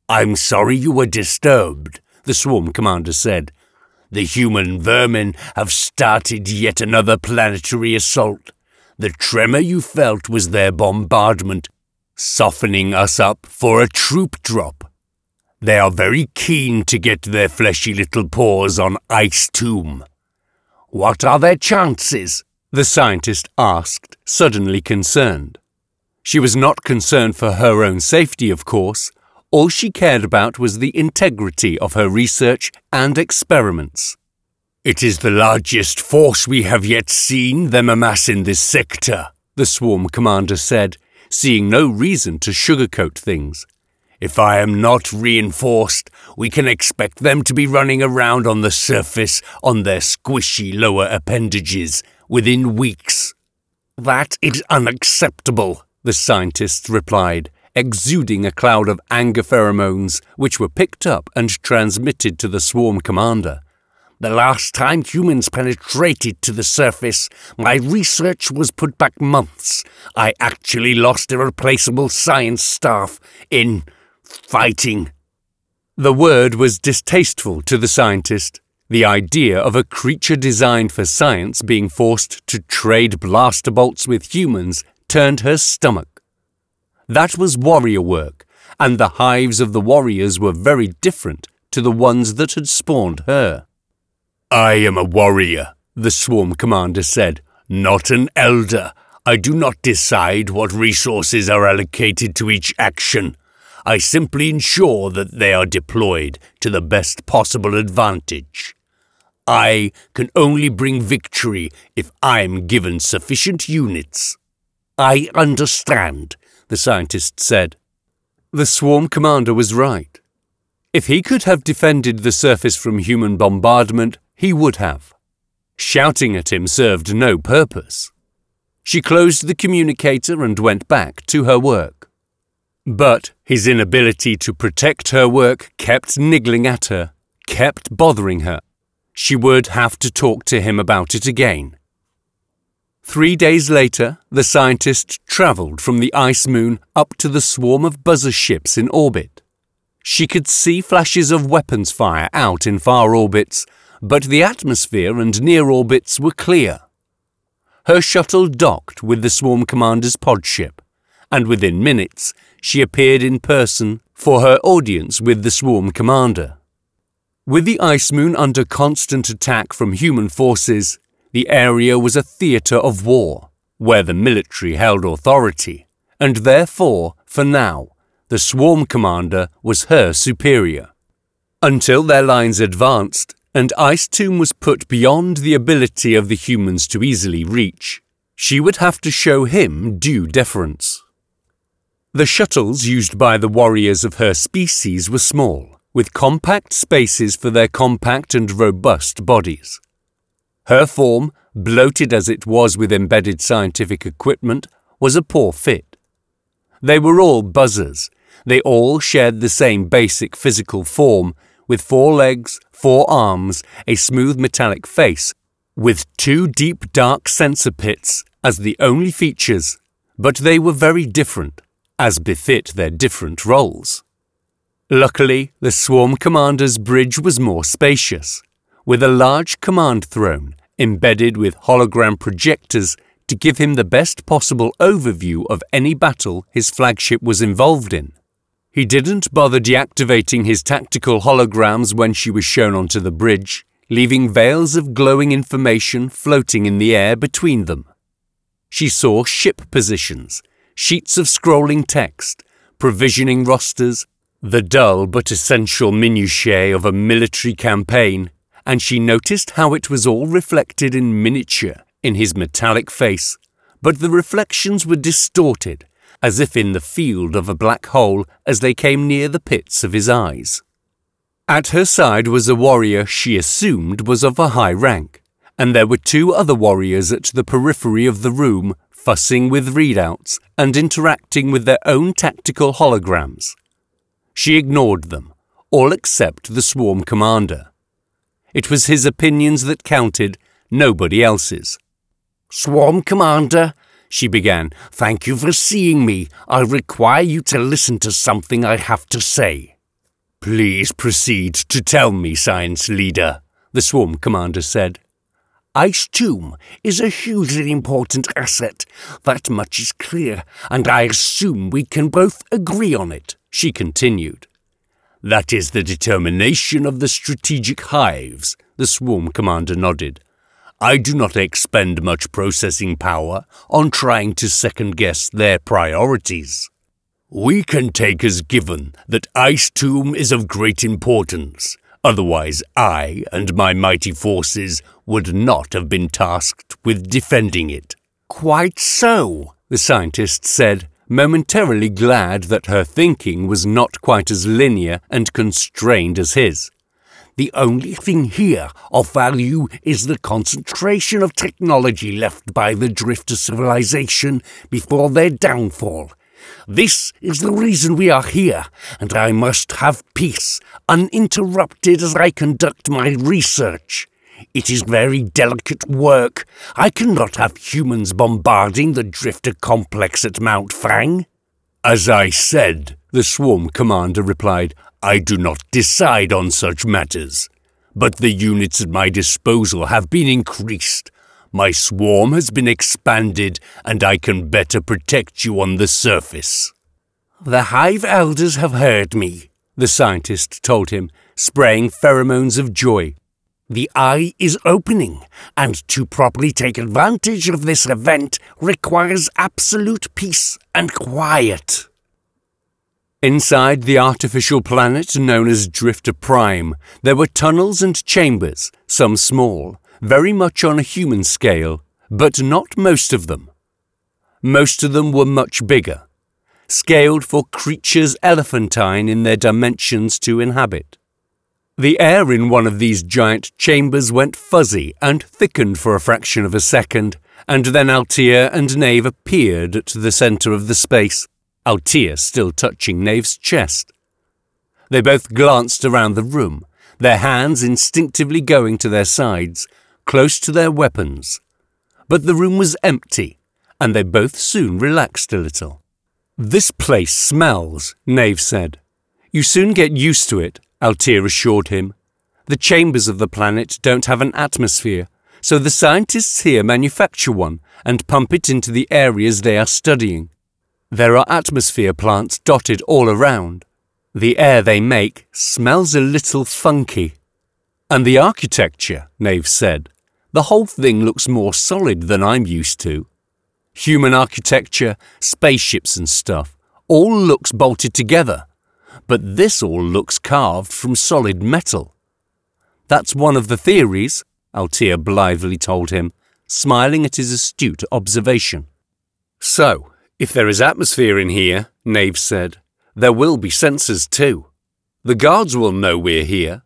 I'm sorry you were disturbed, the swarm commander said. The human vermin have started yet another planetary assault. The tremor you felt was their bombardment, softening us up for a troop drop. They are very keen to get their fleshy little paws on Ice Tomb. What are their chances? The scientist asked, suddenly concerned. She was not concerned for her own safety, of course, all she cared about was the integrity of her research and experiments. It is the largest force we have yet seen them amass in this sector, the swarm commander said, seeing no reason to sugarcoat things. If I am not reinforced, we can expect them to be running around on the surface on their squishy lower appendages within weeks. That is unacceptable, the scientists replied, exuding a cloud of anger pheromones which were picked up and transmitted to the swarm commander. The last time humans penetrated to the surface, my research was put back months. I actually lost irreplaceable science staff in fighting. The word was distasteful to the scientist. The idea of a creature designed for science being forced to trade blaster bolts with humans turned her stomach. That was warrior work, and the hives of the warriors were very different to the ones that had spawned her. I am a warrior, the swarm commander said, not an elder. I do not decide what resources are allocated to each action. I simply ensure that they are deployed to the best possible advantage. I can only bring victory if I'm given sufficient units. I understand, the scientist said. The swarm commander was right. If he could have defended the surface from human bombardment, he would have. Shouting at him served no purpose. She closed the communicator and went back to her work. But his inability to protect her work kept niggling at her, kept bothering her. She would have to talk to him about it again. Three days later, the scientist travelled from the ice moon up to the swarm of buzzer ships in orbit. She could see flashes of weapons fire out in far orbits, but the atmosphere and near orbits were clear. Her shuttle docked with the Swarm Commander's pod ship, and within minutes she appeared in person for her audience with the Swarm Commander. With the Ice Moon under constant attack from human forces, the area was a theatre of war, where the military held authority, and therefore, for now, the swarm commander was her superior. Until their lines advanced and Ice Tomb was put beyond the ability of the humans to easily reach, she would have to show him due deference. The shuttles used by the warriors of her species were small, with compact spaces for their compact and robust bodies. Her form, bloated as it was with embedded scientific equipment, was a poor fit. They were all buzzers, they all shared the same basic physical form, with four legs, four arms, a smooth metallic face, with two deep dark sensor pits as the only features, but they were very different, as befit their different roles. Luckily, the Swarm Commander's bridge was more spacious, with a large command throne embedded with hologram projectors to give him the best possible overview of any battle his flagship was involved in. He didn't bother deactivating his tactical holograms when she was shown onto the bridge, leaving veils of glowing information floating in the air between them. She saw ship positions, sheets of scrolling text, provisioning rosters, the dull but essential minutiae of a military campaign, and she noticed how it was all reflected in miniature in his metallic face, but the reflections were distorted as if in the field of a black hole as they came near the pits of his eyes. At her side was a warrior she assumed was of a high rank, and there were two other warriors at the periphery of the room fussing with readouts and interacting with their own tactical holograms. She ignored them, all except the swarm commander. It was his opinions that counted, nobody else's. Swarm commander, she began. Thank you for seeing me. I require you to listen to something I have to say. Please proceed to tell me, Science Leader, the Swarm Commander said. Ice Tomb is a hugely important asset. That much is clear, and I assume we can both agree on it, she continued. That is the determination of the strategic hives, the Swarm Commander nodded. I do not expend much processing power on trying to second guess their priorities. We can take as given that Ice Tomb is of great importance, otherwise I and my mighty forces would not have been tasked with defending it. Quite so, the scientist said, momentarily glad that her thinking was not quite as linear and constrained as his. The only thing here of value is the concentration of technology left by the Drifter civilization before their downfall. This is the reason we are here, and I must have peace, uninterrupted as I conduct my research. It is very delicate work. I cannot have humans bombarding the Drifter complex at Mount Fang. As I said, the Swarm Commander replied, I do not decide on such matters, but the units at my disposal have been increased. My swarm has been expanded, and I can better protect you on the surface. The Hive Elders have heard me, the scientist told him, spraying pheromones of joy. The eye is opening, and to properly take advantage of this event requires absolute peace and quiet. Inside the artificial planet known as Drifter Prime, there were tunnels and chambers, some small, very much on a human scale, but not most of them. Most of them were much bigger. scaled for creatures elephantine in their dimensions to inhabit. The air in one of these giant chambers went fuzzy and thickened for a fraction of a second, and then Altea and Nave appeared at the centre of the space, Altea still touching Nave's chest. They both glanced around the room, their hands instinctively going to their sides, close to their weapons. But the room was empty, and they both soon relaxed a little. This place smells, Nave said. You soon get used to it, Altea assured him. The chambers of the planet don't have an atmosphere, so the scientists here manufacture one and pump it into the areas they are studying. There are atmosphere plants dotted all around. The air they make smells a little funky. And the architecture, Nave said. The whole thing looks more solid than I'm used to. Human architecture, spaceships and stuff, all looks bolted together but this all looks carved from solid metal. That's one of the theories, Altea blithely told him, smiling at his astute observation. So, if there is atmosphere in here, Nave said, there will be sensors too. The guards will know we're here.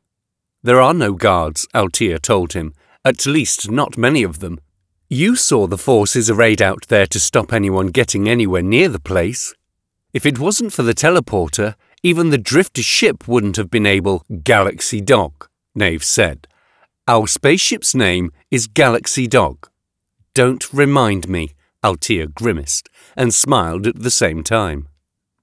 There are no guards, Altea told him, at least not many of them. You saw the forces arrayed out there to stop anyone getting anywhere near the place. If it wasn't for the teleporter, even the drifter ship wouldn't have been able. Galaxy Dog, Nave said. Our spaceship's name is Galaxy Dog. Don't remind me, Altea grimaced and smiled at the same time.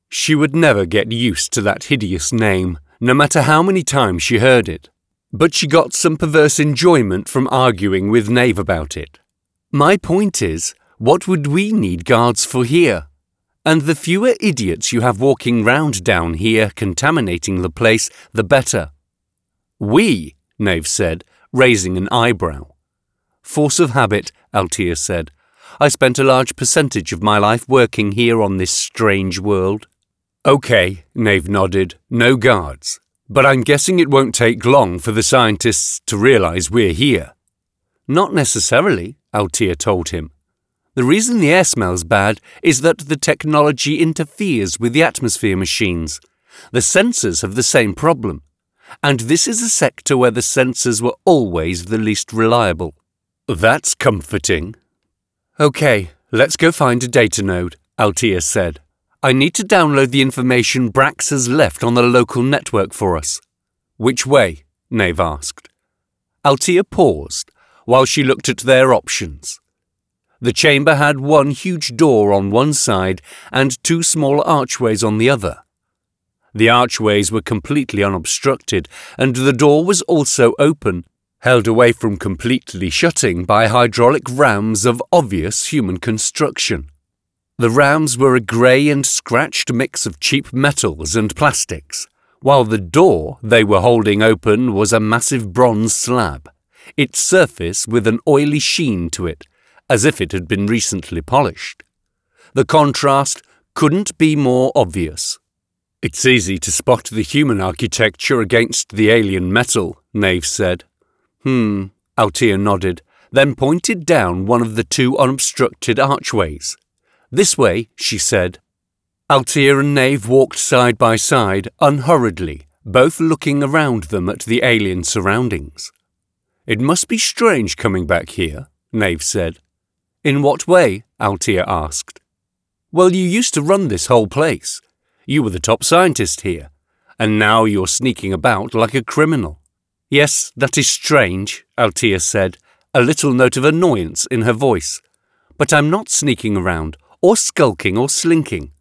She would never get used to that hideous name, no matter how many times she heard it. But she got some perverse enjoyment from arguing with Nave about it. My point is, what would we need guards for here? And the fewer idiots you have walking round down here contaminating the place, the better. We, Nave said, raising an eyebrow. Force of habit, Altea said. I spent a large percentage of my life working here on this strange world. OK, Nave nodded. No guards. But I'm guessing it won't take long for the scientists to realize we're here. Not necessarily, Altea told him. The reason the air smells bad is that the technology interferes with the atmosphere machines. The sensors have the same problem. And this is a sector where the sensors were always the least reliable. That's comforting. OK, let's go find a data node, Altea said. I need to download the information Brax has left on the local network for us. Which way? Nave asked. Altea paused while she looked at their options. The chamber had one huge door on one side and two small archways on the other. The archways were completely unobstructed, and the door was also open, held away from completely shutting by hydraulic rams of obvious human construction. The rams were a grey and scratched mix of cheap metals and plastics, while the door they were holding open was a massive bronze slab, its surface with an oily sheen to it as if it had been recently polished. The contrast couldn't be more obvious. It's easy to spot the human architecture against the alien metal, Nave said. Hmm, Altea nodded, then pointed down one of the two unobstructed archways. This way, she said. Altea and Nave walked side by side, unhurriedly, both looking around them at the alien surroundings. It must be strange coming back here, Nave said. In what way? Altea asked. Well, you used to run this whole place. You were the top scientist here, and now you're sneaking about like a criminal. Yes, that is strange, Altea said, a little note of annoyance in her voice. But I'm not sneaking around, or skulking or slinking.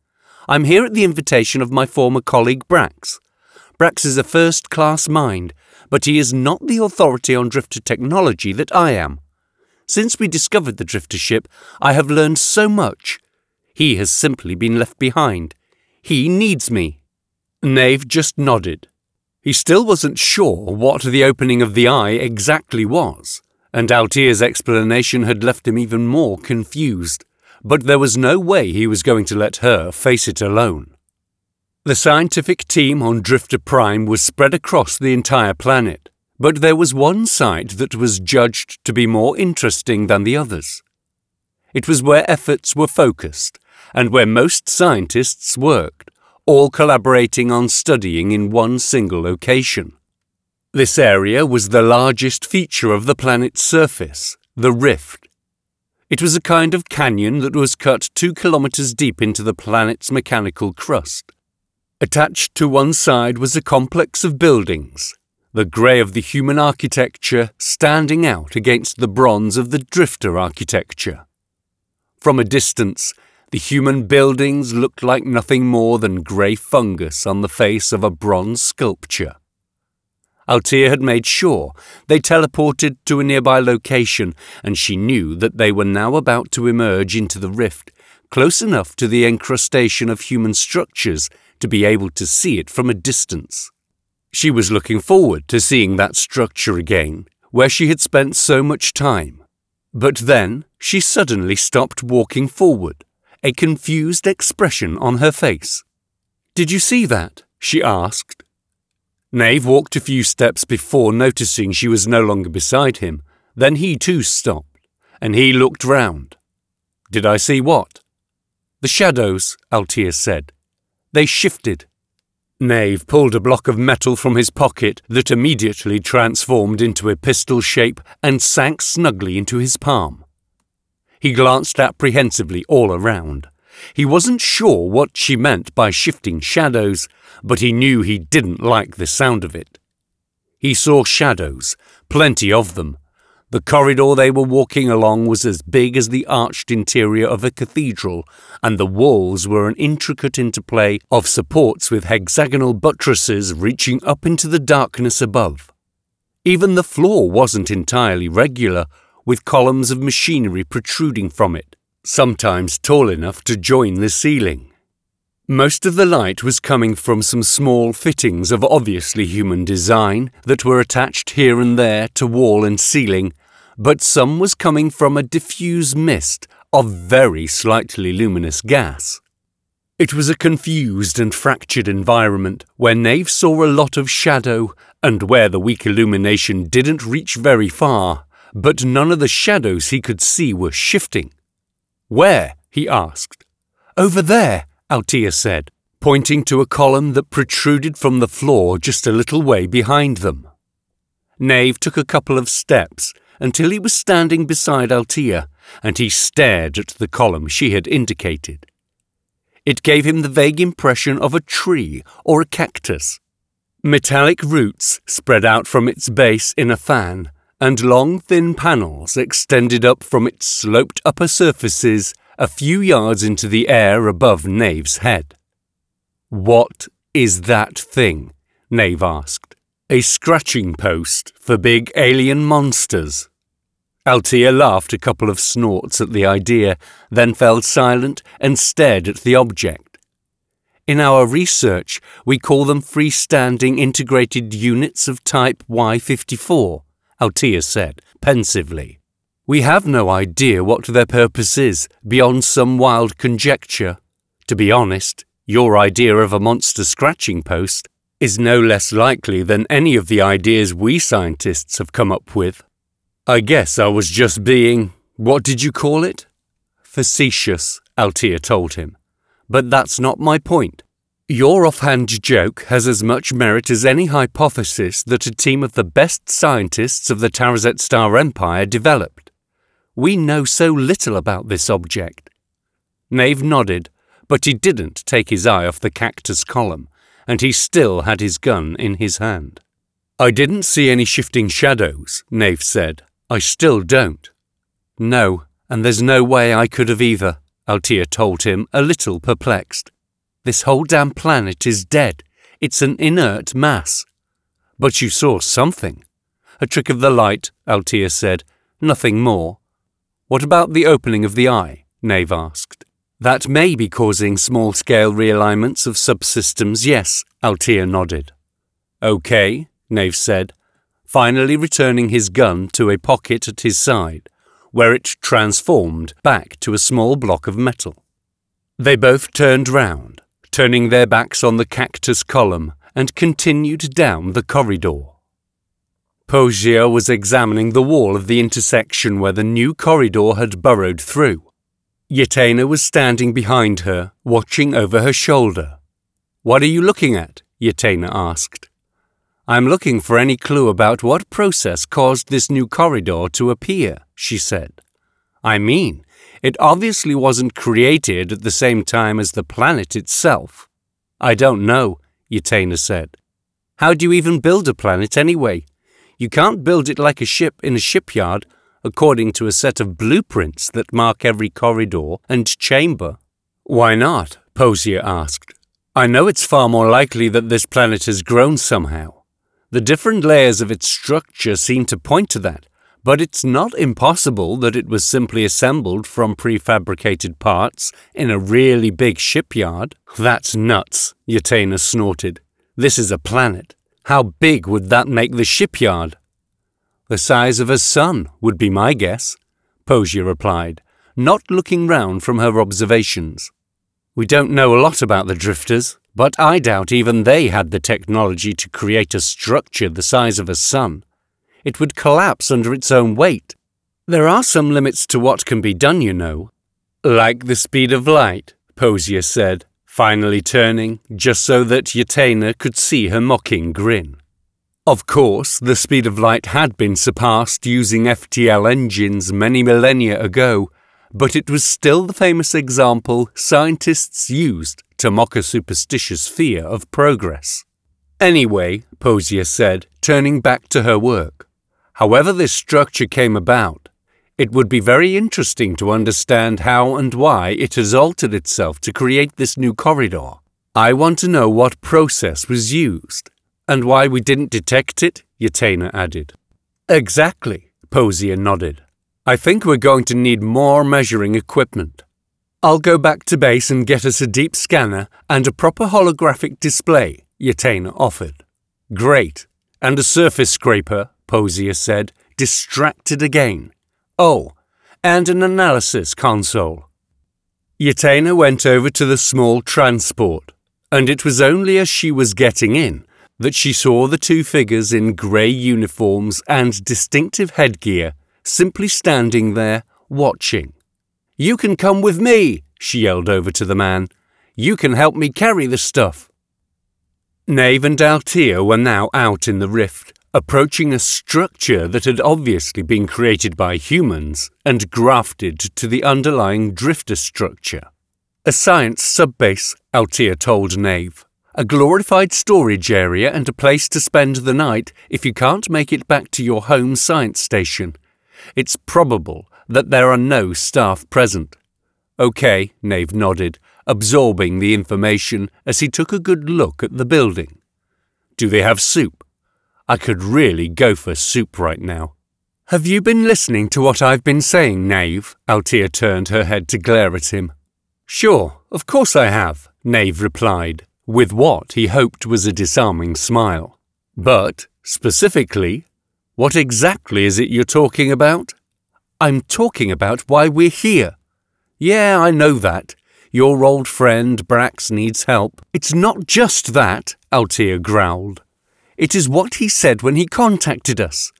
I'm here at the invitation of my former colleague Brax. Brax is a first class mind, but he is not the authority on drifter technology that I am. Since we discovered the drifter ship, I have learned so much. He has simply been left behind. He needs me. Nave just nodded. He still wasn't sure what the opening of the eye exactly was, and Altea's explanation had left him even more confused. But there was no way he was going to let her face it alone. The scientific team on Drifter Prime was spread across the entire planet. But there was one site that was judged to be more interesting than the others. It was where efforts were focused, and where most scientists worked, all collaborating on studying in one single location. This area was the largest feature of the planet's surface, the rift. It was a kind of canyon that was cut two kilometers deep into the planet's mechanical crust. Attached to one side was a complex of buildings, the grey of the human architecture standing out against the bronze of the drifter architecture. From a distance, the human buildings looked like nothing more than grey fungus on the face of a bronze sculpture. Altea had made sure they teleported to a nearby location, and she knew that they were now about to emerge into the rift, close enough to the encrustation of human structures to be able to see it from a distance. She was looking forward to seeing that structure again, where she had spent so much time. But then she suddenly stopped walking forward, a confused expression on her face. Did you see that? she asked, Nave walked a few steps before noticing she was no longer beside him. Then he too stopped, and he looked round. Did I see what? The shadows, Altea said. They shifted. Nave pulled a block of metal from his pocket that immediately transformed into a pistol shape and sank snugly into his palm. He glanced apprehensively all around. He wasn't sure what she meant by shifting shadows, but he knew he didn't like the sound of it. He saw shadows, plenty of them. The corridor they were walking along was as big as the arched interior of a cathedral, and the walls were an intricate interplay of supports with hexagonal buttresses reaching up into the darkness above. Even the floor wasn't entirely regular, with columns of machinery protruding from it sometimes tall enough to join the ceiling. Most of the light was coming from some small fittings of obviously human design that were attached here and there to wall and ceiling, but some was coming from a diffuse mist of very slightly luminous gas. It was a confused and fractured environment where Nave saw a lot of shadow and where the weak illumination didn't reach very far, but none of the shadows he could see were shifting. Where? he asked. Over there, Altea said, pointing to a column that protruded from the floor just a little way behind them. Nave took a couple of steps until he was standing beside Altea, and he stared at the column she had indicated. It gave him the vague impression of a tree or a cactus. Metallic roots spread out from its base in a fan, and long thin panels extended up from its sloped upper surfaces a few yards into the air above Nave's head. What is that thing? Nave asked. A scratching post for big alien monsters. Altea laughed a couple of snorts at the idea, then fell silent and stared at the object. In our research, we call them freestanding integrated units of type Y54. Altea said, pensively. We have no idea what their purpose is, beyond some wild conjecture. To be honest, your idea of a monster scratching post is no less likely than any of the ideas we scientists have come up with. I guess I was just being, what did you call it? Facetious, Altea told him. But that's not my point. Your offhand joke has as much merit as any hypothesis that a team of the best scientists of the Tarazet Star Empire developed. We know so little about this object. Nave nodded, but he didn't take his eye off the cactus column, and he still had his gun in his hand. I didn't see any shifting shadows, Nave said. I still don't. No, and there's no way I could have either, Altea told him, a little perplexed. This whole damn planet is dead. It's an inert mass. But you saw something. A trick of the light, Altea said. Nothing more. What about the opening of the eye? Nave asked. That may be causing small-scale realignments of subsystems, yes, Altea nodded. OK, Nave said, finally returning his gun to a pocket at his side, where it transformed back to a small block of metal. They both turned round turning their backs on the cactus column, and continued down the corridor. Posier was examining the wall of the intersection where the new corridor had burrowed through. Yatena was standing behind her, watching over her shoulder. What are you looking at? Yatena asked. I'm looking for any clue about what process caused this new corridor to appear, she said. I mean, it obviously wasn't created at the same time as the planet itself. I don't know, Yatena said. How do you even build a planet anyway? You can't build it like a ship in a shipyard, according to a set of blueprints that mark every corridor and chamber. Why not? Posier asked. I know it's far more likely that this planet has grown somehow. The different layers of its structure seem to point to that, but it's not impossible that it was simply assembled from prefabricated parts in a really big shipyard. That's nuts, Yatena snorted. This is a planet. How big would that make the shipyard? The size of a sun would be my guess, Posier replied, not looking round from her observations. We don't know a lot about the drifters, but I doubt even they had the technology to create a structure the size of a sun. It would collapse under its own weight. There are some limits to what can be done, you know. Like the speed of light, Posier said, finally turning, just so that Yatena could see her mocking grin. Of course, the speed of light had been surpassed using FTL engines many millennia ago, but it was still the famous example scientists used to mock a superstitious fear of progress. Anyway, Posier said, turning back to her work, however this structure came about, it would be very interesting to understand how and why it has altered itself to create this new corridor. I want to know what process was used, and why we didn't detect it, Yatena added. Exactly, Posier nodded. I think we're going to need more measuring equipment. I'll go back to base and get us a deep scanner and a proper holographic display, Yatena offered. Great. And a surface scraper, Posier said, distracted again. Oh, and an analysis console. Yatena went over to the small transport, and it was only as she was getting in that she saw the two figures in grey uniforms and distinctive headgear simply standing there, watching. You can come with me, she yelled over to the man. You can help me carry the stuff. Nave and Altea were now out in the rift, approaching a structure that had obviously been created by humans and grafted to the underlying drifter structure. A science subbase, Altea told Nave. A glorified storage area and a place to spend the night if you can't make it back to your home science station. It's probable that there are no staff present. OK, Nave nodded, absorbing the information as he took a good look at the building. Do they have soup? I could really go for soup right now. Have you been listening to what I've been saying, Nave? Altea turned her head to glare at him. Sure, of course I have, Nave replied, with what he hoped was a disarming smile. But, specifically, what exactly is it you're talking about? I'm talking about why we're here. Yeah, I know that. Your old friend Brax needs help. It's not just that, Altea growled. It is what he said when he contacted us.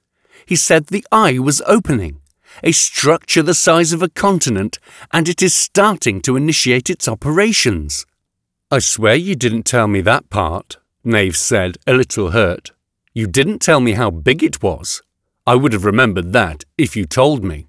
He said the eye was opening, a structure the size of a continent, and it is starting to initiate its operations. I swear you didn't tell me that part, Nave said, a little hurt. You didn't tell me how big it was. I would have remembered that if you told me.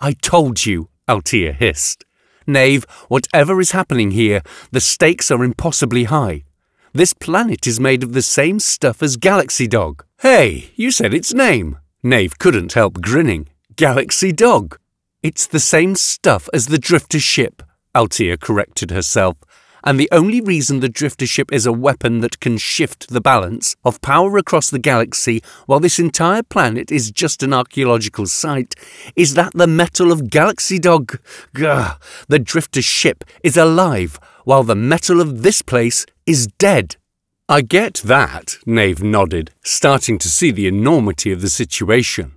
I told you, Altea hissed. Nave, whatever is happening here, the stakes are impossibly high. This planet is made of the same stuff as Galaxy Dog. Hey, you said its name. Nave couldn't help grinning. Galaxy Dog. It's the same stuff as the drifter ship, Altea corrected herself, and the only reason the drifter ship is a weapon that can shift the balance of power across the galaxy while this entire planet is just an archaeological site is that the metal of Galaxy Dog, gah, the drifter ship, is alive while the metal of this place is dead. I get that, Nave nodded, starting to see the enormity of the situation.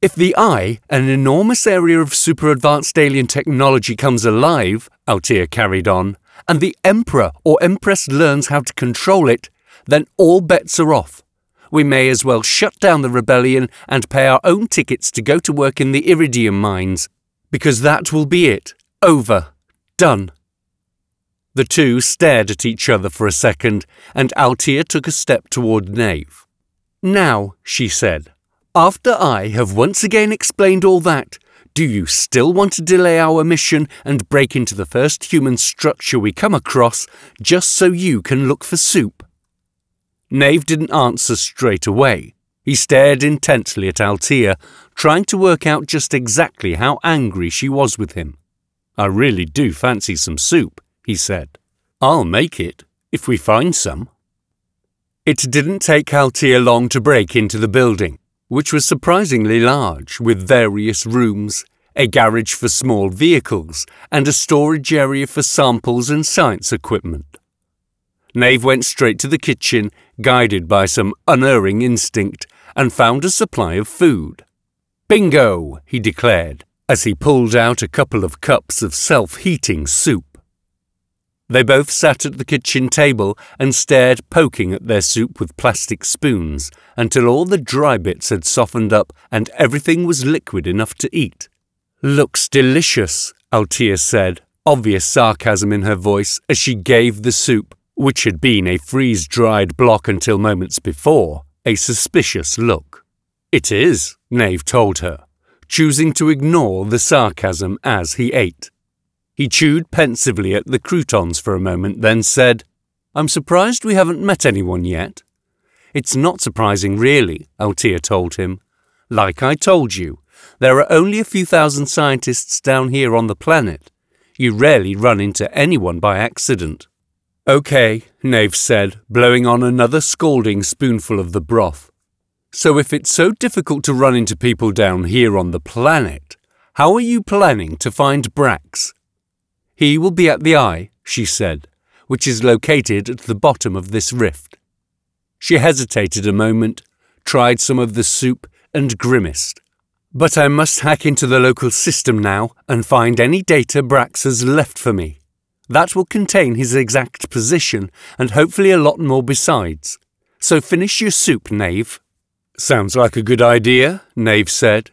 If the Eye, an enormous area of super advanced alien technology, comes alive, Altea carried on, and the Emperor or Empress learns how to control it, then all bets are off. We may as well shut down the rebellion and pay our own tickets to go to work in the iridium mines, because that will be it. Over. Done. The two stared at each other for a second, and Altea took a step toward Nave. Now, she said, after I have once again explained all that, do you still want to delay our mission and break into the first human structure we come across just so you can look for soup? Nave didn't answer straight away. He stared intently at Altea, trying to work out just exactly how angry she was with him. I really do fancy some soup, he said. I'll make it, if we find some. It didn't take Altea long to break into the building, which was surprisingly large, with various rooms, a garage for small vehicles, and a storage area for samples and science equipment. Nave went straight to the kitchen, guided by some unerring instinct, and found a supply of food. Bingo, he declared, as he pulled out a couple of cups of self-heating soup. They both sat at the kitchen table and stared poking at their soup with plastic spoons until all the dry bits had softened up and everything was liquid enough to eat. Looks delicious, Altea said, obvious sarcasm in her voice as she gave the soup, which had been a freeze-dried block until moments before, a suspicious look. It is, Nave told her, choosing to ignore the sarcasm as he ate. He chewed pensively at the croutons for a moment, then said, I'm surprised we haven't met anyone yet. It's not surprising, really, Altea told him. Like I told you, there are only a few thousand scientists down here on the planet. You rarely run into anyone by accident. Okay, Nave said, blowing on another scalding spoonful of the broth. So if it's so difficult to run into people down here on the planet, how are you planning to find Brax? He will be at the eye, she said, which is located at the bottom of this rift. She hesitated a moment, tried some of the soup, and grimaced. But I must hack into the local system now and find any data Brax has left for me. That will contain his exact position, and hopefully a lot more besides. So finish your soup, Nave. Sounds like a good idea, Nave said.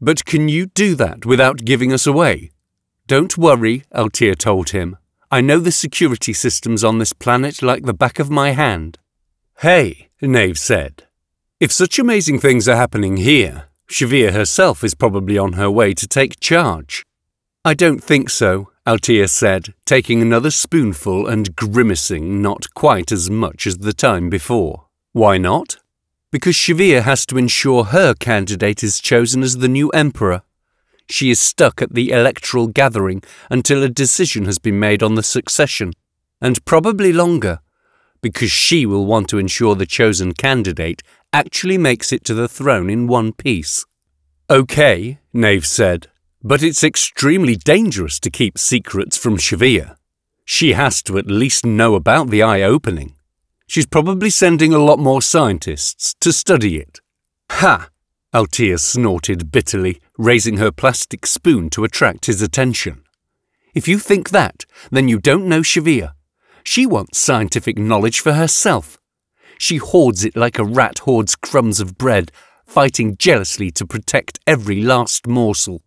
But can you do that without giving us away? Don't worry, Altea told him. I know the security systems on this planet like the back of my hand. Hey, Nave said. If such amazing things are happening here, Shavir herself is probably on her way to take charge. I don't think so, Altea said, taking another spoonful and grimacing not quite as much as the time before. Why not? Because Shavir has to ensure her candidate is chosen as the new emperor. She is stuck at the electoral gathering until a decision has been made on the succession, and probably longer, because she will want to ensure the chosen candidate actually makes it to the throne in one piece. Okay, Nave said, but it's extremely dangerous to keep secrets from Shavir. She has to at least know about the eye opening. She's probably sending a lot more scientists to study it. Ha! Altea snorted bitterly, raising her plastic spoon to attract his attention. If you think that, then you don't know Shavir. She wants scientific knowledge for herself. She hoards it like a rat hoards crumbs of bread, fighting jealously to protect every last morsel.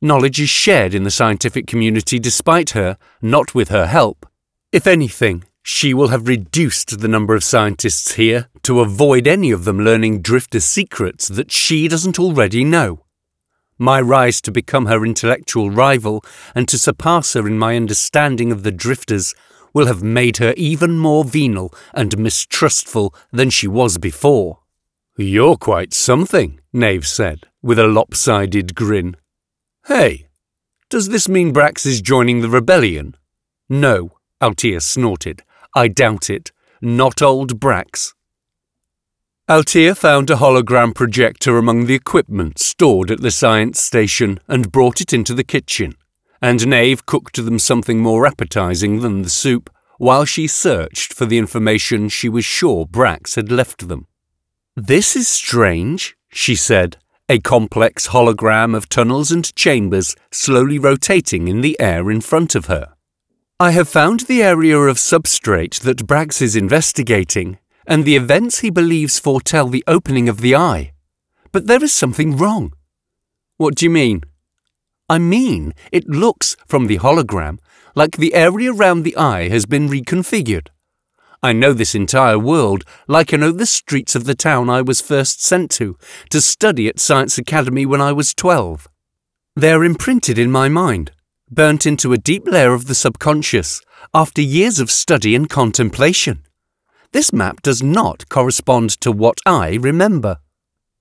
Knowledge is shared in the scientific community despite her, not with her help. If anything, she will have reduced the number of scientists here to avoid any of them learning Drifter's secrets that she doesn't already know. My rise to become her intellectual rival and to surpass her in my understanding of the Drifters will have made her even more venal and mistrustful than she was before. You're quite something, Nave said, with a lopsided grin. Hey, does this mean Brax is joining the rebellion? No, Altea snorted. I doubt it. Not old Brax. Altea found a hologram projector among the equipment stored at the science station and brought it into the kitchen, and Nave cooked them something more appetizing than the soup while she searched for the information she was sure Brax had left them. This is strange, she said, a complex hologram of tunnels and chambers slowly rotating in the air in front of her. I have found the area of substrate that Brax is investigating, and the events he believes foretell the opening of the eye. But there is something wrong. What do you mean? I mean, it looks, from the hologram, like the area around the eye has been reconfigured. I know this entire world like I know the streets of the town I was first sent to, to study at Science Academy when I was 12. They are imprinted in my mind, burnt into a deep layer of the subconscious after years of study and contemplation. This map does not correspond to what I remember.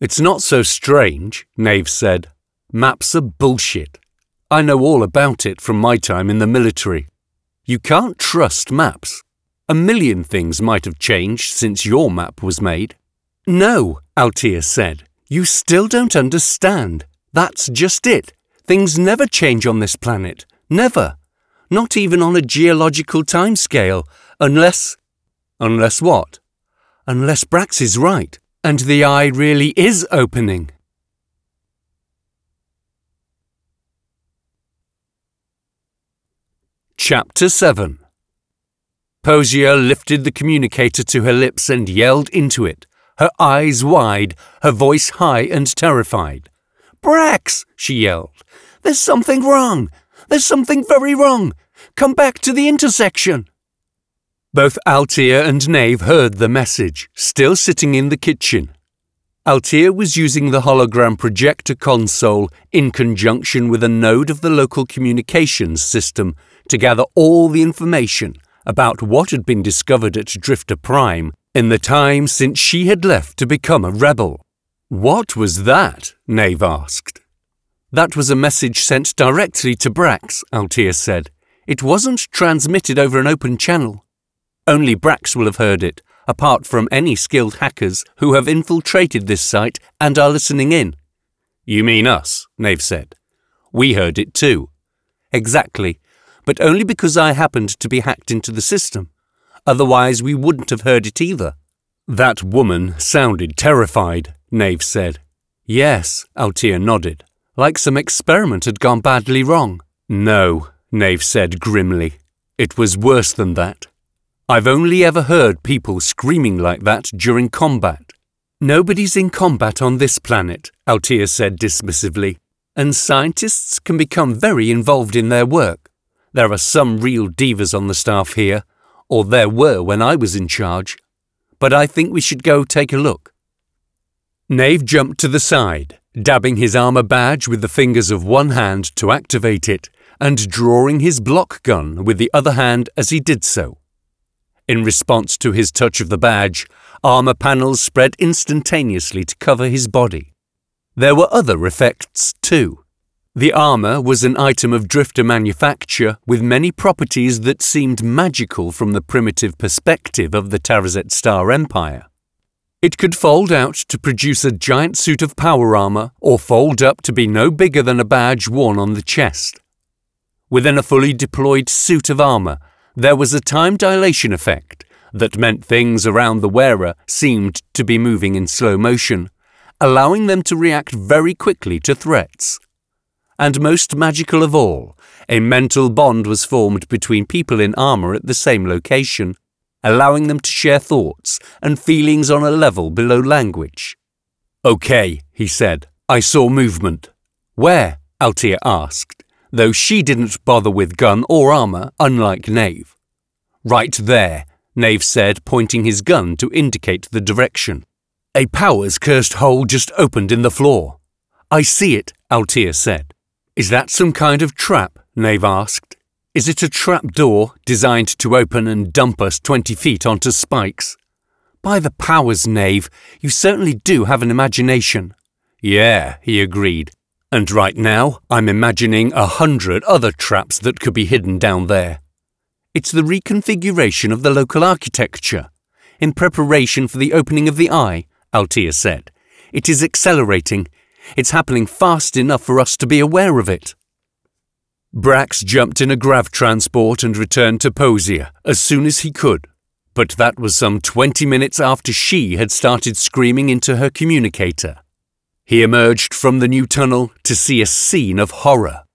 It's not so strange, Nave said. Maps are bullshit. I know all about it from my time in the military. You can't trust maps. A million things might have changed since your map was made. No, Altea said. You still don't understand. That's just it. Things never change on this planet. Never. Not even on a geological timescale, unless. Unless what? Unless Brax is right, and the eye really is opening. Chapter 7 Posier lifted the communicator to her lips and yelled into it, her eyes wide, her voice high and terrified. Brax, she yelled, there's something wrong. There's something very wrong. Come back to the intersection. Both Altea and Nave heard the message, still sitting in the kitchen. Altea was using the hologram projector console in conjunction with a node of the local communications system to gather all the information about what had been discovered at Drifter Prime in the time since she had left to become a rebel. What was that? Nave asked. That was a message sent directly to Brax, Altea said. It wasn't transmitted over an open channel. Only Brax will have heard it, apart from any skilled hackers who have infiltrated this site and are listening in. You mean us, Nave said. We heard it too. Exactly but only because I happened to be hacked into the system. Otherwise, we wouldn't have heard it either. That woman sounded terrified, Nave said. Yes, Altea nodded, like some experiment had gone badly wrong. No, Nave said grimly. It was worse than that. I've only ever heard people screaming like that during combat. Nobody's in combat on this planet, Altea said dismissively, and scientists can become very involved in their work. There are some real divas on the staff here, or there were when I was in charge. But I think we should go take a look. Nave jumped to the side, dabbing his armor badge with the fingers of one hand to activate it, and drawing his block gun with the other hand as he did so. In response to his touch of the badge, armor panels spread instantaneously to cover his body. There were other effects, too. The armour was an item of drifter manufacture with many properties that seemed magical from the primitive perspective of the Tarazet Star Empire. It could fold out to produce a giant suit of power armour or fold up to be no bigger than a badge worn on the chest. Within a fully deployed suit of armour, there was a time dilation effect that meant things around the wearer seemed to be moving in slow motion, allowing them to react very quickly to threats and most magical of all, a mental bond was formed between people in armour at the same location, allowing them to share thoughts and feelings on a level below language. Okay, he said, I saw movement. Where? Altea asked, though she didn't bother with gun or armour, unlike Nave. Right there, Nave said, pointing his gun to indicate the direction. A power's cursed hole just opened in the floor. I see it, Altea said. Is that some kind of trap? Nave asked. Is it a trap door designed to open and dump us 20 feet onto spikes? By the powers, Nave, you certainly do have an imagination. Yeah, he agreed. And right now, I'm imagining a hundred other traps that could be hidden down there. It's the reconfiguration of the local architecture. In preparation for the opening of the eye, Altea said. It is accelerating it's happening fast enough for us to be aware of it. Brax jumped in a grav transport and returned to Posier as soon as he could, but that was some 20 minutes after she had started screaming into her communicator. He emerged from the new tunnel to see a scene of horror.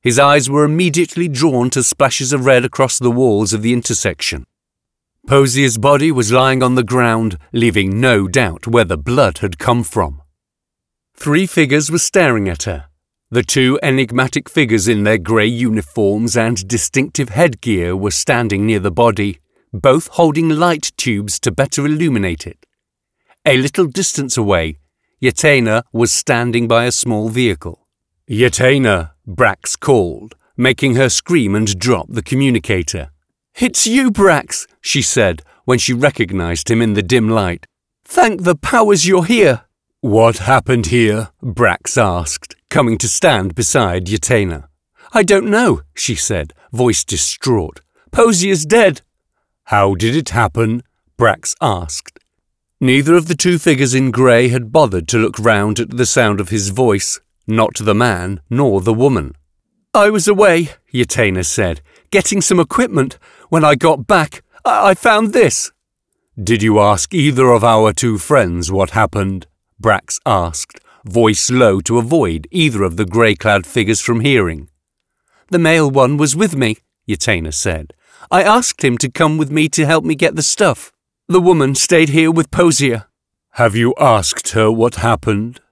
His eyes were immediately drawn to splashes of red across the walls of the intersection. Posier's body was lying on the ground, leaving no doubt where the blood had come from. Three figures were staring at her. The two enigmatic figures in their grey uniforms and distinctive headgear were standing near the body, both holding light tubes to better illuminate it. A little distance away, Yatena was standing by a small vehicle. Yatena, Brax called, making her scream and drop the communicator. It's you, Brax, she said when she recognized him in the dim light. Thank the powers you're here. What happened here? Brax asked, coming to stand beside Yatena. I don't know, she said, voice distraught. Posier is dead. How did it happen? Brax asked. Neither of the two figures in grey had bothered to look round at the sound of his voice, not the man nor the woman. I was away, Yatena said, getting some equipment. When I got back, I, I found this. Did you ask either of our two friends what happened? Brax asked, voice low to avoid either of the grey-clad figures from hearing. The male one was with me, Yatena said. I asked him to come with me to help me get the stuff. The woman stayed here with Posier. Have you asked her what happened?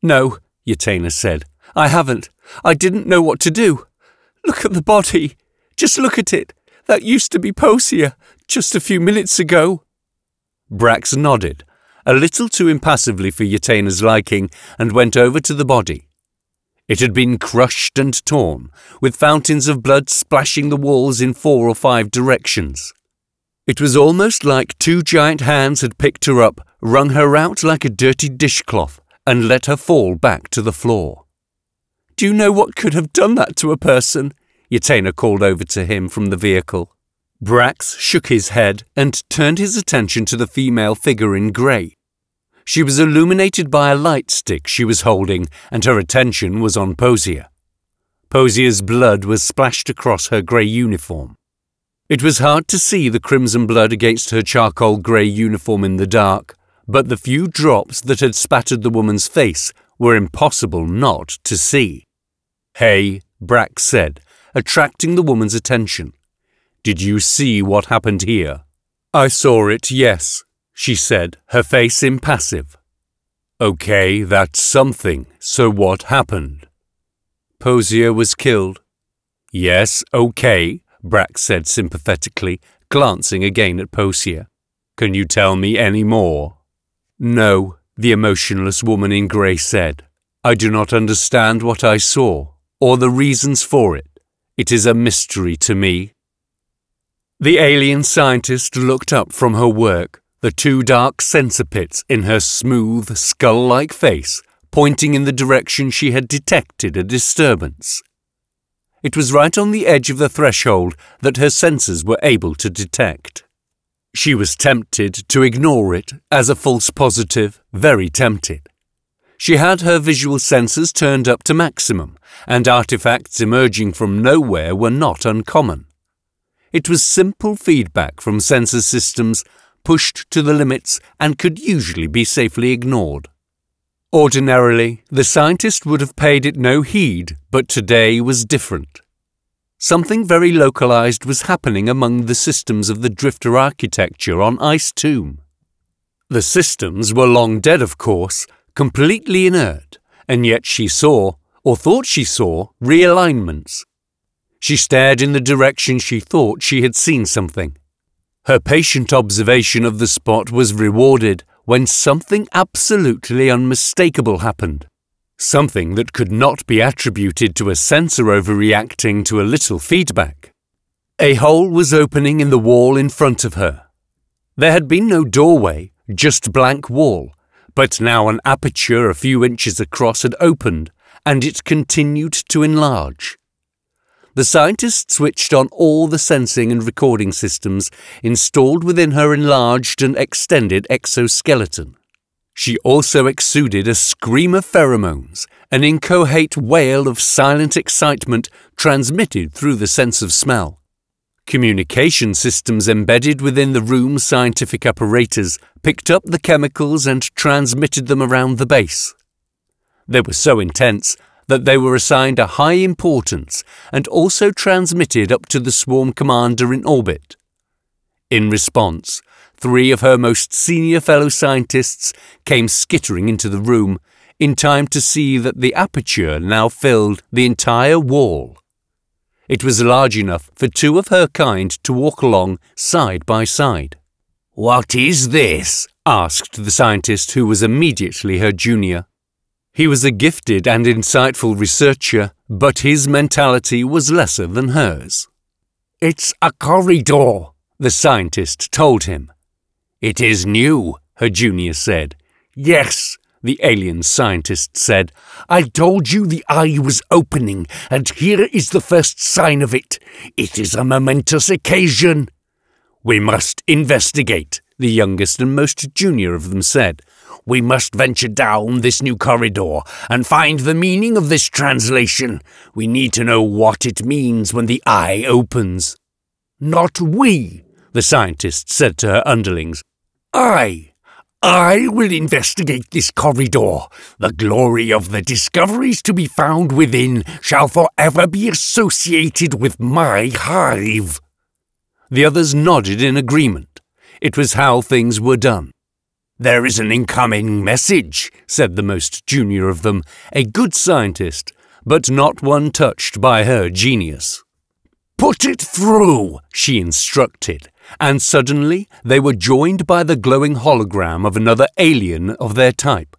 No, Yatena said. I haven't. I didn't know what to do. Look at the body. Just look at it. That used to be Posier, just a few minutes ago. Brax nodded, a little too impassively for Yatena's liking, and went over to the body. It had been crushed and torn, with fountains of blood splashing the walls in four or five directions. It was almost like two giant hands had picked her up, wrung her out like a dirty dishcloth, and let her fall back to the floor. Do you know what could have done that to a person? Yatena called over to him from the vehicle. Brax shook his head and turned his attention to the female figure in grey. She was illuminated by a light stick she was holding, and her attention was on Posier. Posier's blood was splashed across her grey uniform. It was hard to see the crimson blood against her charcoal grey uniform in the dark, but the few drops that had spattered the woman's face were impossible not to see. Hey, Brax said, attracting the woman's attention. Did you see what happened here? I saw it, yes, she said, her face impassive. Okay, that's something. So what happened? Posier was killed. Yes, okay, Brax said sympathetically, glancing again at Posier. Can you tell me any more? No, the emotionless woman in grey said. I do not understand what I saw, or the reasons for it. It is a mystery to me. The alien scientist looked up from her work, the two dark sensor pits in her smooth, skull-like face pointing in the direction she had detected a disturbance. It was right on the edge of the threshold that her senses were able to detect. She was tempted to ignore it as a false positive, very tempted. She had her visual senses turned up to maximum, and artifacts emerging from nowhere were not uncommon. It was simple feedback from sensor systems pushed to the limits and could usually be safely ignored. Ordinarily, the scientist would have paid it no heed, but today was different. Something very localized was happening among the systems of the Drifter architecture on Ice Tomb. The systems were long dead, of course, completely inert, and yet she saw, or thought she saw, realignments. She stared in the direction she thought she had seen something. Her patient observation of the spot was rewarded when something absolutely unmistakable happened. Something that could not be attributed to a sensor overreacting to a little feedback. A hole was opening in the wall in front of her. There had been no doorway, just blank wall, but now an aperture a few inches across had opened, and it continued to enlarge. The scientist switched on all the sensing and recording systems installed within her enlarged and extended exoskeleton. She also exuded a scream of pheromones, an inchoate wail of silent excitement transmitted through the sense of smell. Communication systems embedded within the room's scientific apparatus picked up the chemicals and transmitted them around the base. They were so intense that they were assigned a high importance and also transmitted up to the swarm commander in orbit. In response, three of her most senior fellow scientists came skittering into the room, in time to see that the aperture now filled the entire wall. It was large enough for two of her kind to walk along side by side. What is this? asked the scientist who was immediately her junior. He was a gifted and insightful researcher, but his mentality was lesser than hers. It's a corridor, the scientist told him. It is new, her junior said. Yes, the alien scientist said. I told you the eye was opening, and here is the first sign of it. It is a momentous occasion. We must investigate, the youngest and most junior of them said. We must venture down this new corridor and find the meaning of this translation. We need to know what it means when the eye opens. Not we, the scientist said to her underlings. I. I will investigate this corridor. The glory of the discoveries to be found within shall forever be associated with my hive. The others nodded in agreement. It was how things were done. There is an incoming message, said the most junior of them, a good scientist, but not one touched by her genius. Put it through, she instructed and suddenly they were joined by the glowing hologram of another alien of their type.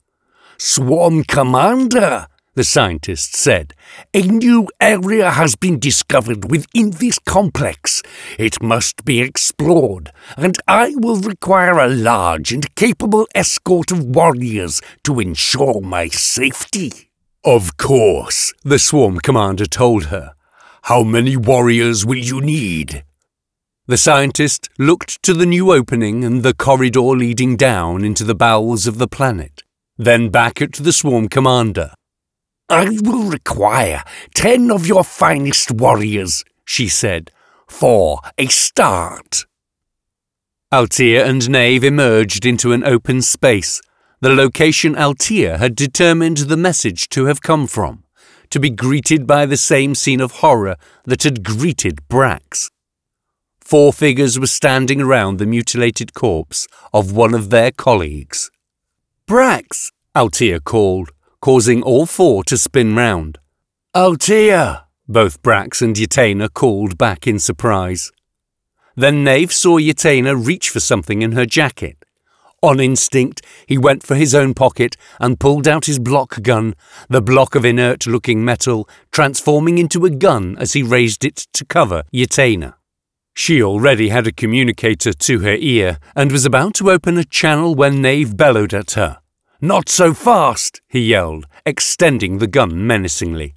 Swarm Commander, the scientist said, a new area has been discovered within this complex. It must be explored, and I will require a large and capable escort of warriors to ensure my safety. Of course, the Swarm Commander told her. How many warriors will you need? The scientist looked to the new opening and the corridor leading down into the bowels of the planet, then back at the swarm commander. I will require ten of your finest warriors, she said, for a start. Altea and Nave emerged into an open space, the location Altea had determined the message to have come from, to be greeted by the same scene of horror that had greeted Brax. Four figures were standing around the mutilated corpse of one of their colleagues. Brax, Altea called, causing all four to spin round. Oh, Altea, both Brax and Yatena called back in surprise. Then Nave saw Yatena reach for something in her jacket. On instinct, he went for his own pocket and pulled out his block gun, the block of inert looking metal, transforming into a gun as he raised it to cover Yatena. She already had a communicator to her ear and was about to open a channel when Nave bellowed at her. Not so fast, he yelled, extending the gun menacingly.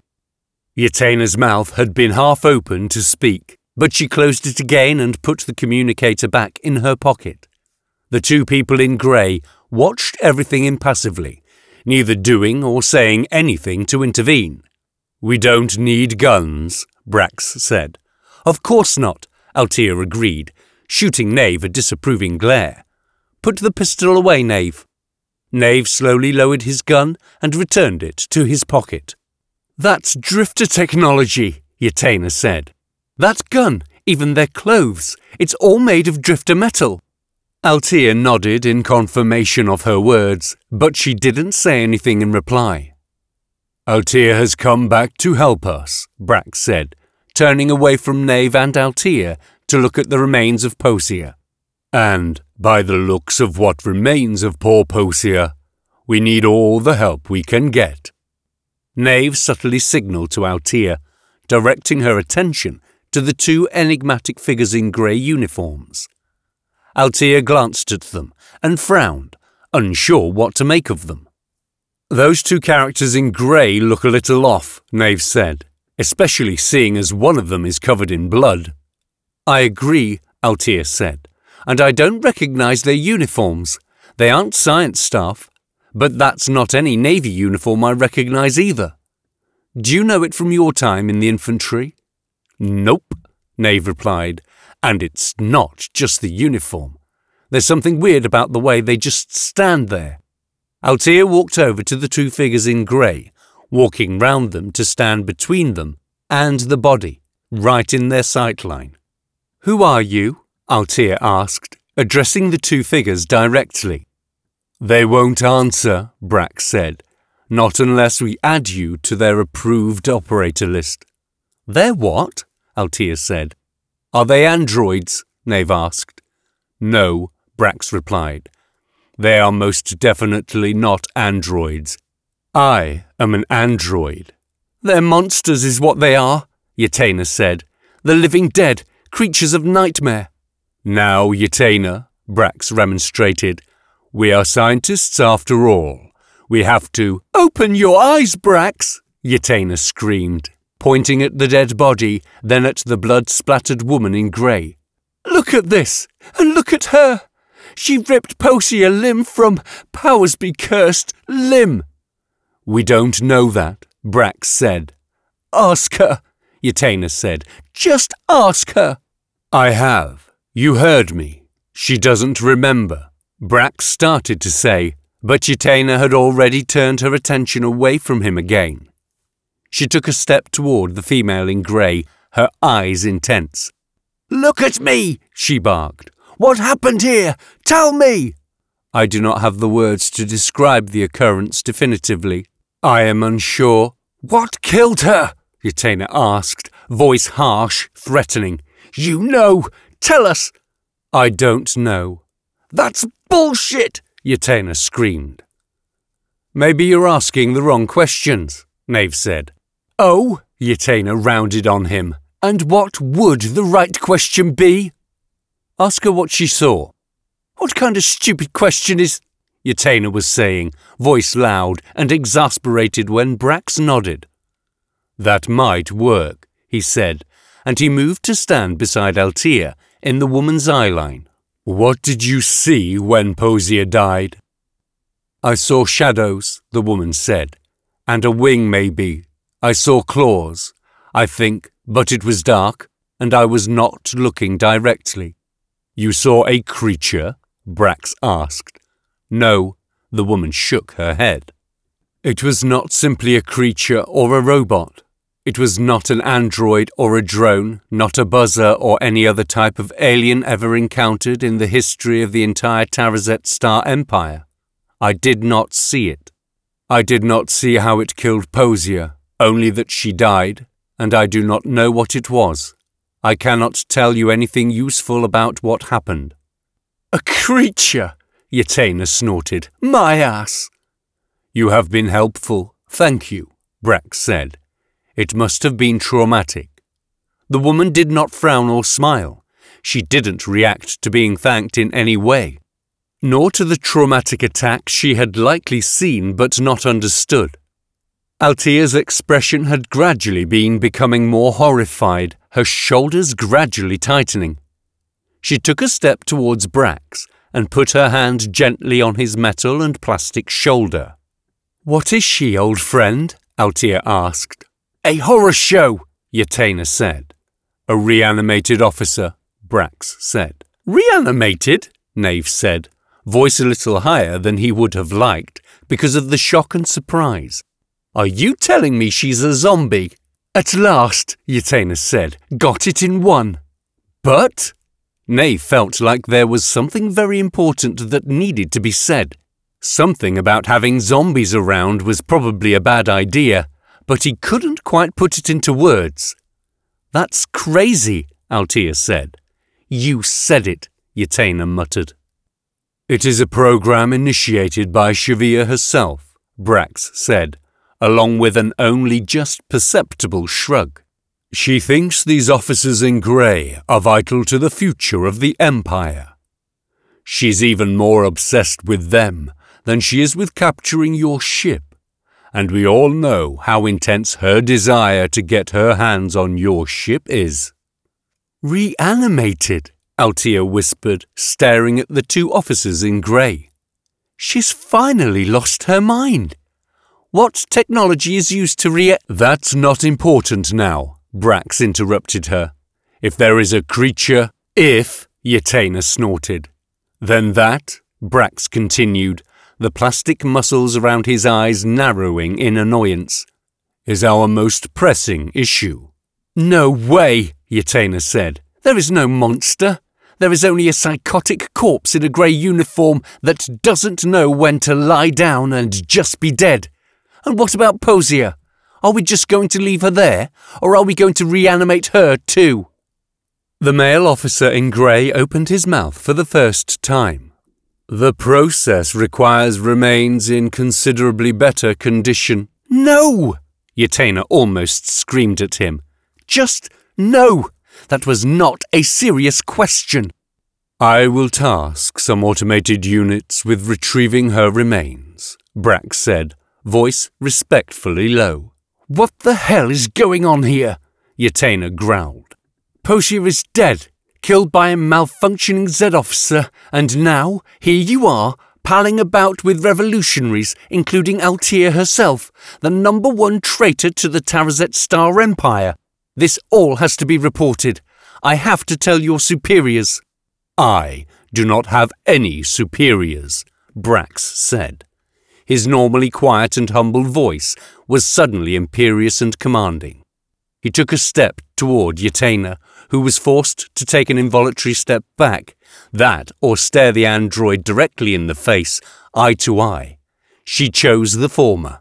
Yatena's mouth had been half open to speak, but she closed it again and put the communicator back in her pocket. The two people in grey watched everything impassively, neither doing or saying anything to intervene. We don't need guns, Brax said. Of course not, Altea agreed, shooting Nave a disapproving glare. Put the pistol away, Nave. Nave slowly lowered his gun and returned it to his pocket. That's drifter technology, Yatena said. That gun, even their clothes, it's all made of drifter metal. Altea nodded in confirmation of her words, but she didn't say anything in reply. Altea has come back to help us, Brax said, turning away from Nave and Altea to look at the remains of Posier. And, by the looks of what remains of poor Posier, we need all the help we can get. Nave subtly signalled to Altea, directing her attention to the two enigmatic figures in grey uniforms. Altea glanced at them and frowned, unsure what to make of them. Those two characters in grey look a little off, Nave said especially seeing as one of them is covered in blood. I agree, Altea said, and I don't recognize their uniforms. They aren't science staff, but that's not any Navy uniform I recognize either. Do you know it from your time in the infantry? Nope, Nave replied, and it's not just the uniform. There's something weird about the way they just stand there. Altea walked over to the two figures in grey walking round them to stand between them and the body, right in their sight line. Who are you? Altea asked, addressing the two figures directly. They won't answer, Brax said. Not unless we add you to their approved operator list. Their what? Altea said. Are they androids? Nave asked. No, Brax replied. They are most definitely not androids. I am an android. They're monsters, is what they are, Yatena said. The living dead, creatures of nightmare. Now, Yatena, Brax remonstrated, we are scientists after all. We have to. Open your eyes, Brax! Yatena screamed, pointing at the dead body, then at the blood splattered woman in grey. Look at this, and look at her! She ripped Posier limb from, powers be cursed, limb. We don't know that, Brax said. Ask her, Yatena said. Just ask her. I have. You heard me. She doesn't remember. Brax started to say, but Yatena had already turned her attention away from him again. She took a step toward the female in grey, her eyes intense. Look at me, she barked. What happened here? Tell me! I do not have the words to describe the occurrence definitively. I am unsure. What killed her? Yatena asked, voice harsh, threatening. You know! Tell us! I don't know. That's bullshit! Yatena screamed. Maybe you're asking the wrong questions, Nave said. Oh? Yatena rounded on him. And what would the right question be? Ask her what she saw. What kind of stupid question is... Yatena was saying, voice loud and exasperated when Brax nodded. That might work, he said, and he moved to stand beside Altea in the woman's eye line. What did you see when Posier died? I saw shadows, the woman said, and a wing maybe. I saw claws, I think, but it was dark, and I was not looking directly. You saw a creature? Brax asked. No, the woman shook her head. It was not simply a creature or a robot. It was not an android or a drone, not a buzzer or any other type of alien ever encountered in the history of the entire Tarazet Star Empire. I did not see it. I did not see how it killed Posier, only that she died, and I do not know what it was. I cannot tell you anything useful about what happened. A creature, Yatena snorted. My ass! You have been helpful, thank you, Brax said. It must have been traumatic. The woman did not frown or smile. She didn't react to being thanked in any way, nor to the traumatic attack she had likely seen but not understood. Altea's expression had gradually been becoming more horrified, her shoulders gradually tightening. She took a step towards Brax and put her hand gently on his metal and plastic shoulder. What is she, old friend? Altea asked. A horror show, Yatena said. A reanimated officer, Brax said. Reanimated? Nave said, voice a little higher than he would have liked because of the shock and surprise. Are you telling me she's a zombie? At last, Yatena said, got it in one. But? Nave felt like there was something very important that needed to be said. Something about having zombies around was probably a bad idea, but he couldn't quite put it into words. That's crazy, Altea said. You said it, Yatena muttered. It is a program initiated by Shavir herself, Brax said, along with an only just perceptible shrug. She thinks these officers in grey are vital to the future of the Empire. She's even more obsessed with them than she is with capturing your ship and we all know how intense her desire to get her hands on your ship is. Reanimated, Altea whispered, staring at the two officers in grey. She's finally lost her mind. What technology is used to re- That's not important now, Brax interrupted her. If there is a creature, if, Yatena snorted. Then that, Brax continued, the plastic muscles around his eyes narrowing in annoyance, is our most pressing issue. No way, Yatena said. There is no monster. There is only a psychotic corpse in a grey uniform that doesn't know when to lie down and just be dead. And what about Posier? Are we just going to leave her there, or are we going to reanimate her too? The male officer in grey opened his mouth for the first time. The process requires remains in considerably better condition. No! Yatena almost screamed at him. Just no! That was not a serious question. I will task some automated units with retrieving her remains, Brax said, voice respectfully low. What the hell is going on here? Yatena growled. Posier is dead, killed by a malfunctioning Z officer, and now here you are, palling about with revolutionaries, including Altea herself, the number one traitor to the Tarazet Star Empire. This all has to be reported. I have to tell your superiors. I do not have any superiors, Brax said. His normally quiet and humble voice was suddenly imperious and commanding. He took a step toward Yatena, who was forced to take an involuntary step back, that or stare the android directly in the face, eye to eye. She chose the former.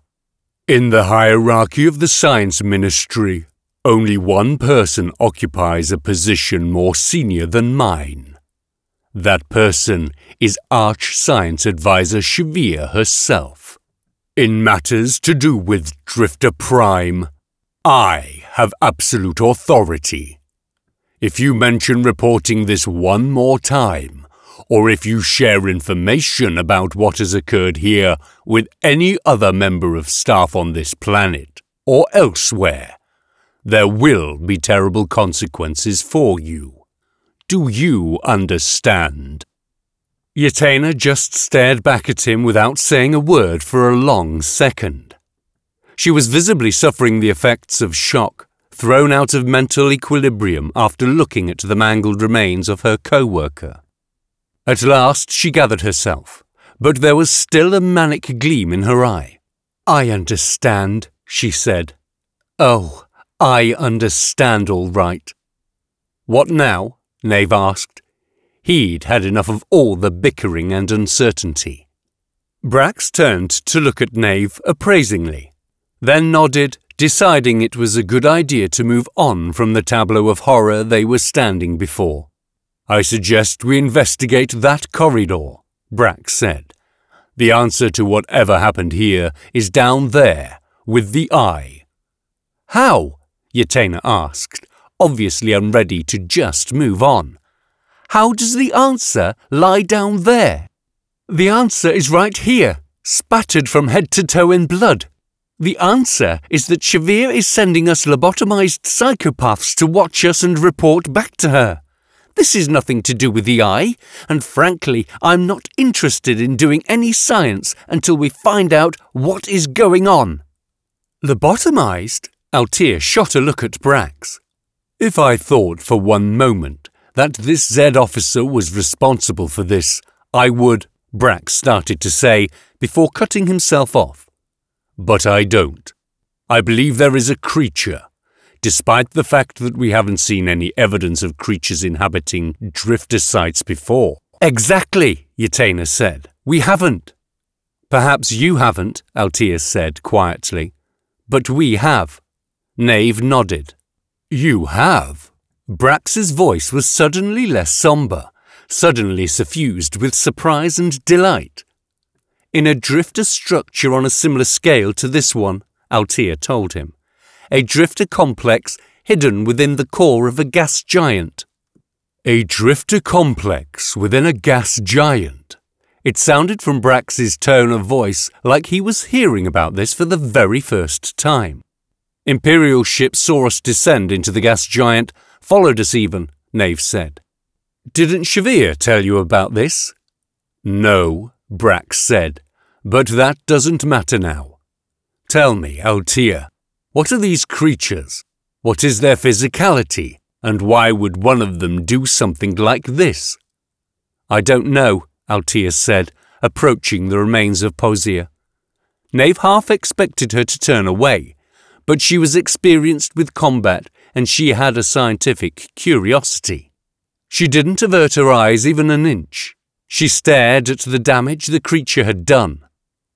In the hierarchy of the Science Ministry, only one person occupies a position more senior than mine. That person is Arch Science Advisor Shavir herself. In matters to do with Drifter Prime, I have absolute authority. If you mention reporting this one more time, or if you share information about what has occurred here with any other member of staff on this planet or elsewhere, there will be terrible consequences for you. Do you understand? Yatena just stared back at him without saying a word for a long second. She was visibly suffering the effects of shock, thrown out of mental equilibrium after looking at the mangled remains of her co-worker. At last she gathered herself, but there was still a manic gleam in her eye. I understand, she said. Oh, I understand all right. What now? Nave asked. He'd had enough of all the bickering and uncertainty. Brax turned to look at Nave appraisingly, then nodded, deciding it was a good idea to move on from the tableau of horror they were standing before. I suggest we investigate that corridor, Brax said. The answer to whatever happened here is down there, with the eye. How? Yatena asked, obviously unready to just move on. How does the answer lie down there? The answer is right here, spattered from head to toe in blood. The answer is that Shavir is sending us lobotomized psychopaths to watch us and report back to her. This is nothing to do with the eye, and frankly, I'm not interested in doing any science until we find out what is going on. Lobotomized? Altea shot a look at Brax. If I thought for one moment that this Z officer was responsible for this, I would, Brax started to say, before cutting himself off. But I don't. I believe there is a creature, despite the fact that we haven't seen any evidence of creatures inhabiting drifter sites before. Exactly, Yatena said. We haven't. Perhaps you haven't, Altea said quietly. But we have. Nave nodded. You have? Brax's voice was suddenly less sombre, suddenly suffused with surprise and delight. In a drifter structure on a similar scale to this one, Altea told him. A drifter complex hidden within the core of a gas giant. A drifter complex within a gas giant. It sounded from Brax's tone of voice like he was hearing about this for the very first time. Imperial ships saw us descend into the gas giant, followed us even, Nave said. Didn't Shavir tell you about this? No, Brax said, but that doesn't matter now. Tell me, Altea, what are these creatures? What is their physicality? And why would one of them do something like this? I don't know, Altea said, approaching the remains of Posier. Nave half expected her to turn away, but she was experienced with combat and she had a scientific curiosity. She didn't avert her eyes even an inch. She stared at the damage the creature had done.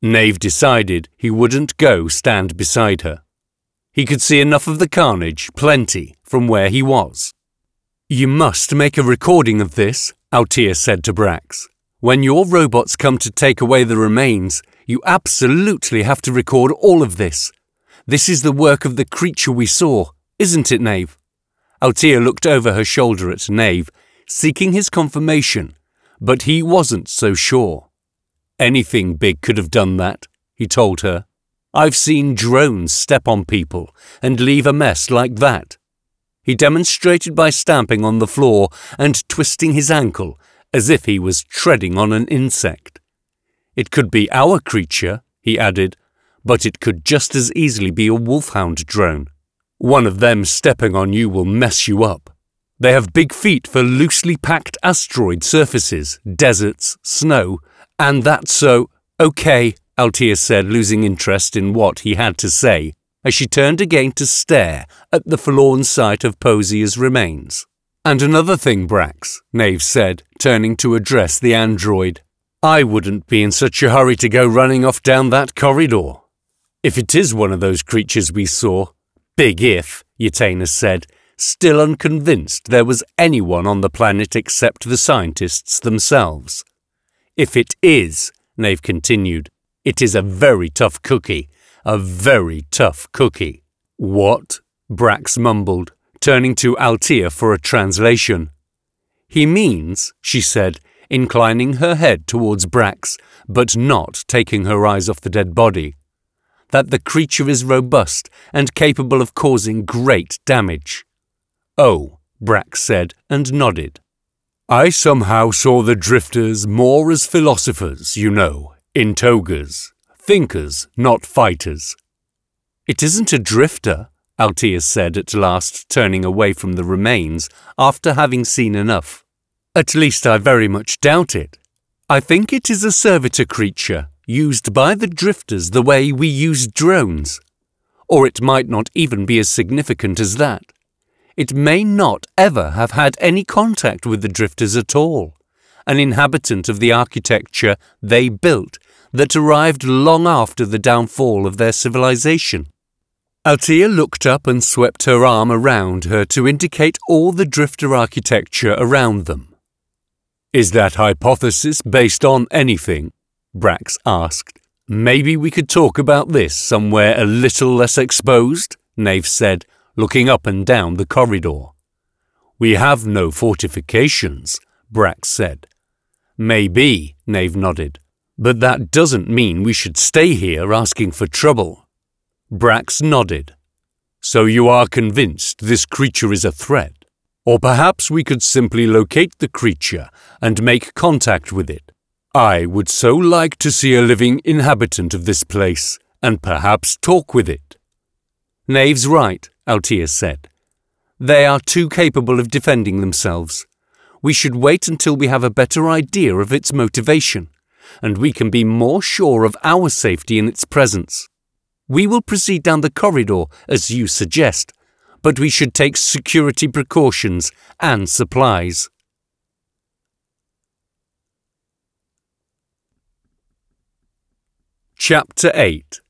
Nave decided he wouldn't go stand beside her. He could see enough of the carnage, plenty, from where he was. You must make a recording of this, Altea said to Brax. When your robots come to take away the remains, you absolutely have to record all of this. This is the work of the creature we saw, isn't it, Nave? Altea looked over her shoulder at Nave, seeking his confirmation, but he wasn't so sure. Anything big could have done that, he told her. I've seen drones step on people and leave a mess like that. He demonstrated by stamping on the floor and twisting his ankle as if he was treading on an insect. It could be our creature, he added, but it could just as easily be a wolfhound drone. One of them stepping on you will mess you up. They have big feet for loosely packed asteroid surfaces, deserts, snow, and that's so. Okay, Altea said, losing interest in what he had to say, as she turned again to stare at the forlorn sight of Posier's remains. And another thing, Brax, Nave said, turning to address the android. I wouldn't be in such a hurry to go running off down that corridor. If it is one of those creatures we saw, big if, Yatena said, still unconvinced there was anyone on the planet except the scientists themselves. If it is, Nave continued, it is a very tough cookie. A very tough cookie. What? Brax mumbled, turning to Altea for a translation. He means, she said, inclining her head towards Brax, but not taking her eyes off the dead body, that the creature is robust and capable of causing great damage. Oh, Brax said and nodded. I somehow saw the drifters more as philosophers, you know, in togas. Thinkers, not fighters. It isn't a drifter, Altea said at last, turning away from the remains after having seen enough. At least I very much doubt it. I think it is a servitor creature, used by the drifters the way we use drones. Or it might not even be as significant as that. It may not ever have had any contact with the drifters at all, an inhabitant of the architecture they built that arrived long after the downfall of their civilization. Altea looked up and swept her arm around her to indicate all the drifter architecture around them. Is that hypothesis based on anything? Brax asked. Maybe we could talk about this somewhere a little less exposed, Nave said, looking up and down the corridor. We have no fortifications, Brax said. Maybe, Nave nodded. But that doesn't mean we should stay here asking for trouble. Brax nodded. So you are convinced this creature is a threat? Or perhaps we could simply locate the creature and make contact with it. I would so like to see a living inhabitant of this place and perhaps talk with it. Nave's right, Altea said. They are too capable of defending themselves. We should wait until we have a better idea of its motivation and we can be more sure of our safety in its presence. We will proceed down the corridor, as you suggest, but we should take security precautions and supplies. Chapter 8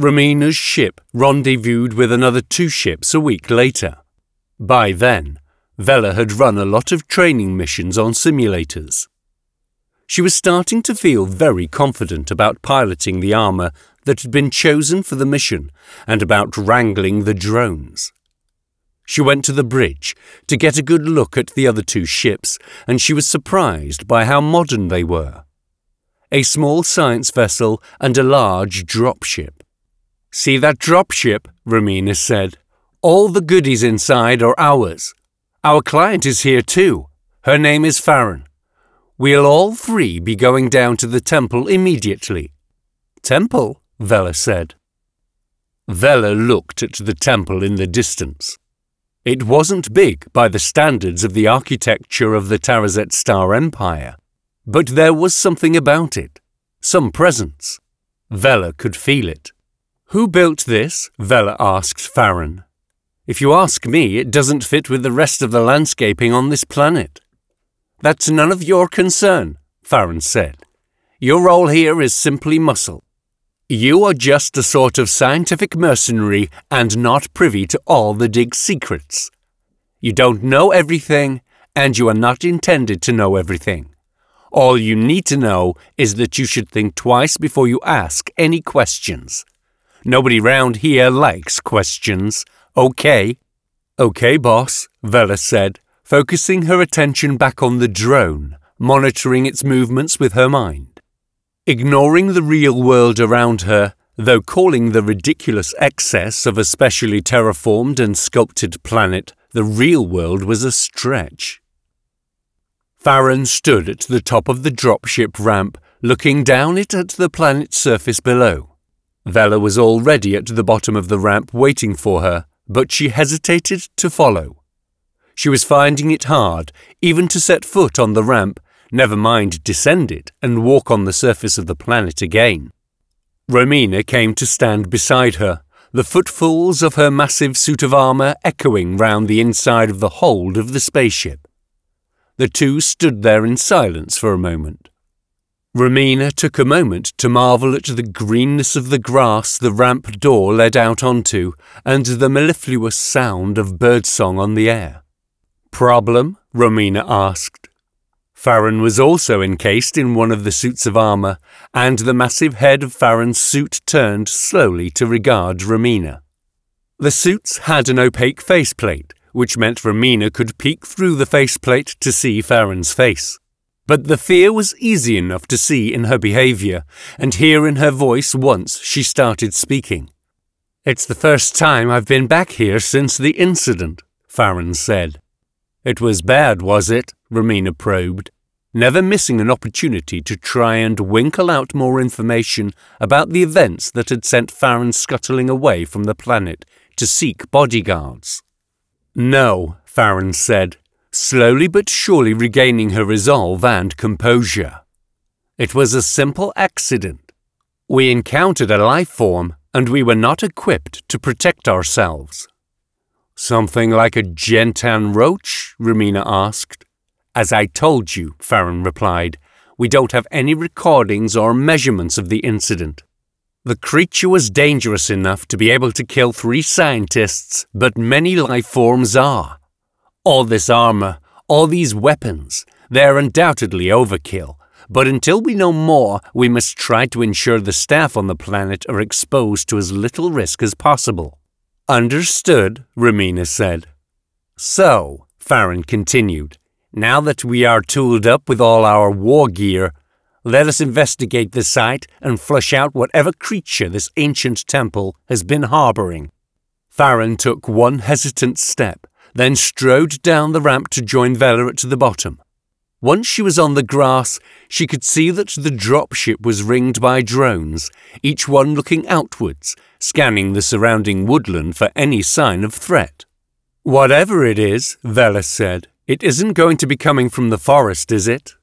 Romina's ship rendezvoused with another two ships a week later. By then, Vela had run a lot of training missions on simulators. She was starting to feel very confident about piloting the armour that had been chosen for the mission and about wrangling the drones. She went to the bridge to get a good look at the other two ships, and she was surprised by how modern they were. A small science vessel and a large dropship. See that dropship? Romina said. All the goodies inside are ours. Our client is here too. Her name is Farron. We'll all three be going down to the temple immediately. Temple? Vela said. Vela looked at the temple in the distance. It wasn't big by the standards of the architecture of the Tarazet Star Empire, but there was something about it, some presence. Vela could feel it. Who built this? Vela asks Farron. If you ask me, it doesn't fit with the rest of the landscaping on this planet. That's none of your concern, Farron said. Your role here is simply muscle. You are just a sort of scientific mercenary and not privy to all the dig's secrets. You don't know everything, and you are not intended to know everything. All you need to know is that you should think twice before you ask any questions. Nobody round here likes questions, okay? Okay, boss, Vela said, focusing her attention back on the drone, monitoring its movements with her mind. Ignoring the real world around her, though calling the ridiculous excess of a specially terraformed and sculpted planet the real world was a stretch. Farron stood at the top of the dropship ramp, looking down it at the planet's surface below. Vela was already at the bottom of the ramp waiting for her, but she hesitated to follow. She was finding it hard even to set foot on the ramp never mind descend it and walk on the surface of the planet again. Romina came to stand beside her, the footfalls of her massive suit of armour echoing round the inside of the hold of the spaceship. The two stood there in silence for a moment. Romina took a moment to marvel at the greenness of the grass the ramp door led out onto and the mellifluous sound of birdsong on the air. Problem? Romina asked. Farron was also encased in one of the suits of armour, and the massive head of Farron's suit turned slowly to regard Romina. The suits had an opaque faceplate, which meant Romina could peek through the faceplate to see Farron's face. But the fear was easy enough to see in her behaviour, and hear in her voice once she started speaking. It's the first time I've been back here since the incident, Farron said. It was bad, was it? Romina probed, never missing an opportunity to try and winkle out more information about the events that had sent Farron scuttling away from the planet to seek bodyguards. No, Farron said, slowly but surely regaining her resolve and composure. It was a simple accident. We encountered a life form, and we were not equipped to protect ourselves. Something like a Gentan roach? Romina asked. As I told you, Farron replied, we don't have any recordings or measurements of the incident. The creature was dangerous enough to be able to kill three scientists, but many life forms are. All this armor, all these weapons, they're undoubtedly overkill, but until we know more, we must try to ensure the staff on the planet are exposed to as little risk as possible. Understood, Romina said. So, Farron continued, now that we are tooled up with all our war gear, let us investigate the site and flush out whatever creature this ancient temple has been harboring. Farron took one hesitant step, then strode down the ramp to join Vela at the bottom. Once she was on the grass, she could see that the dropship was ringed by drones, each one looking outwards, scanning the surrounding woodland for any sign of threat. Whatever it is, Vela said, it isn't going to be coming from the forest, is it?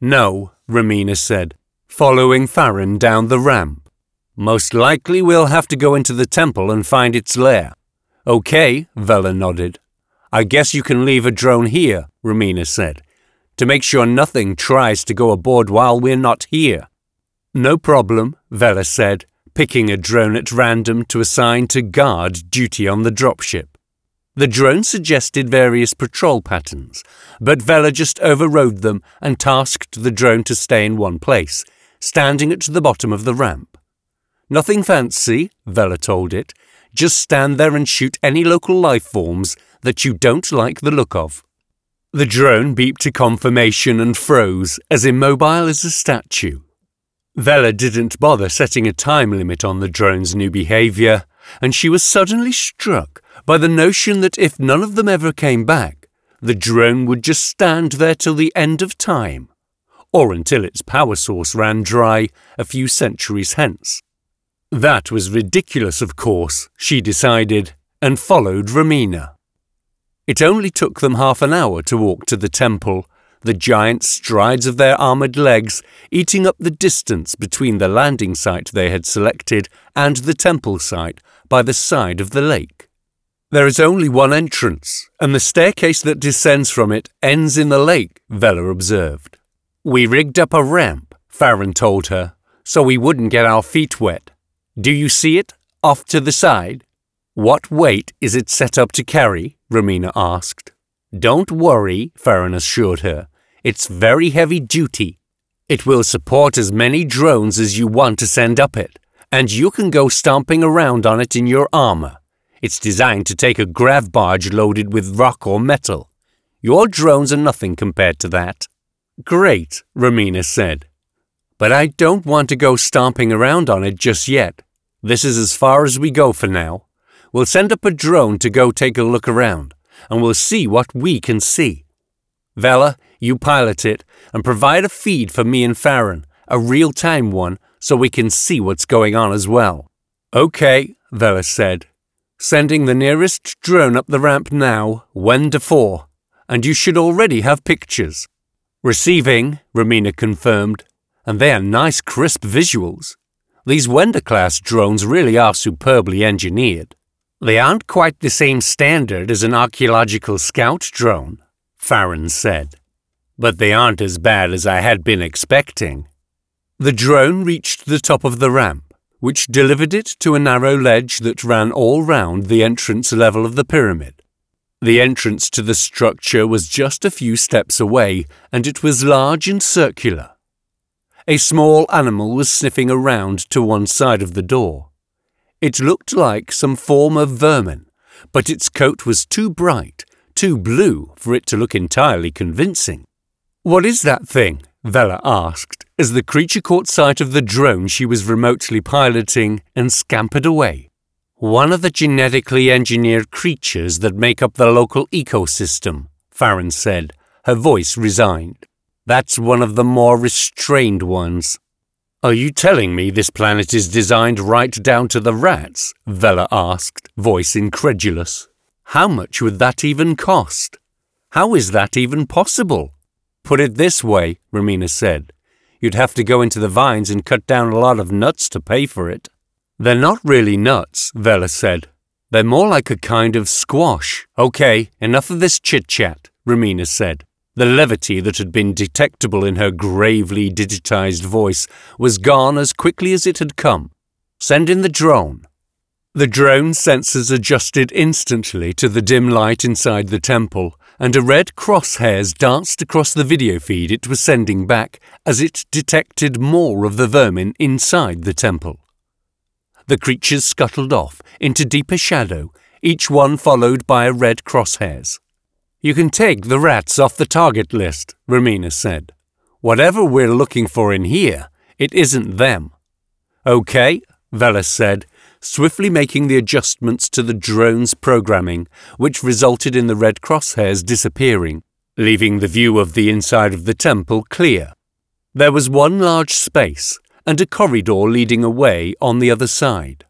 No, Romina said, following Farron down the ramp. Most likely we'll have to go into the temple and find its lair. Okay, Vela nodded. I guess you can leave a drone here, Romina said to make sure nothing tries to go aboard while we're not here. No problem, Vela said, picking a drone at random to assign to guard duty on the dropship. The drone suggested various patrol patterns, but Vela just overrode them and tasked the drone to stay in one place, standing at the bottom of the ramp. Nothing fancy, Vela told it. Just stand there and shoot any local life forms that you don't like the look of. The drone beeped to confirmation and froze, as immobile as a statue. Vela didn't bother setting a time limit on the drone's new behaviour, and she was suddenly struck by the notion that if none of them ever came back, the drone would just stand there till the end of time, or until its power source ran dry a few centuries hence. That was ridiculous, of course, she decided, and followed Romina. It only took them half an hour to walk to the temple, the giant strides of their armoured legs eating up the distance between the landing site they had selected and the temple site by the side of the lake. There is only one entrance, and the staircase that descends from it ends in the lake, Vela observed. We rigged up a ramp, Farron told her, so we wouldn't get our feet wet. Do you see it? Off to the side? What weight is it set up to carry? Romina asked. Don't worry, Farron assured her. It's very heavy duty. It will support as many drones as you want to send up it, and you can go stomping around on it in your armor. It's designed to take a grav barge loaded with rock or metal. Your drones are nothing compared to that. Great, Romina said. But I don't want to go stomping around on it just yet. This is as far as we go for now. We'll send up a drone to go take a look around, and we'll see what we can see. Vella, you pilot it, and provide a feed for me and Farron, a real-time one, so we can see what's going on as well. Okay, Vella said. Sending the nearest drone up the ramp now, when to four, and you should already have pictures. Receiving, Romina confirmed, and they are nice crisp visuals. These Wender-class drones really are superbly engineered. They aren't quite the same standard as an archaeological scout drone, Farron said. But they aren't as bad as I had been expecting. The drone reached the top of the ramp, which delivered it to a narrow ledge that ran all round the entrance level of the pyramid. The entrance to the structure was just a few steps away, and it was large and circular. A small animal was sniffing around to one side of the door. It looked like some form of vermin, but its coat was too bright, too blue for it to look entirely convincing. What is that thing? Vella asked, as the creature caught sight of the drone she was remotely piloting and scampered away. One of the genetically engineered creatures that make up the local ecosystem, Farron said, her voice resigned. That's one of the more restrained ones. Are you telling me this planet is designed right down to the rats? Vella asked, voice incredulous. How much would that even cost? How is that even possible? Put it this way, Romina said. You'd have to go into the vines and cut down a lot of nuts to pay for it. They're not really nuts, Vella said. They're more like a kind of squash. Okay, enough of this chit-chat, Romina said. The levity that had been detectable in her gravely digitized voice was gone as quickly as it had come. Send in the drone. The drone sensors adjusted instantly to the dim light inside the temple, and a red crosshairs danced across the video feed it was sending back as it detected more of the vermin inside the temple. The creatures scuttled off into deeper shadow, each one followed by a red crosshairs. You can take the rats off the target list, Romina said. Whatever we're looking for in here, it isn't them. Okay, Vella said, swiftly making the adjustments to the drone's programming, which resulted in the red crosshairs disappearing, leaving the view of the inside of the temple clear. There was one large space and a corridor leading away on the other side.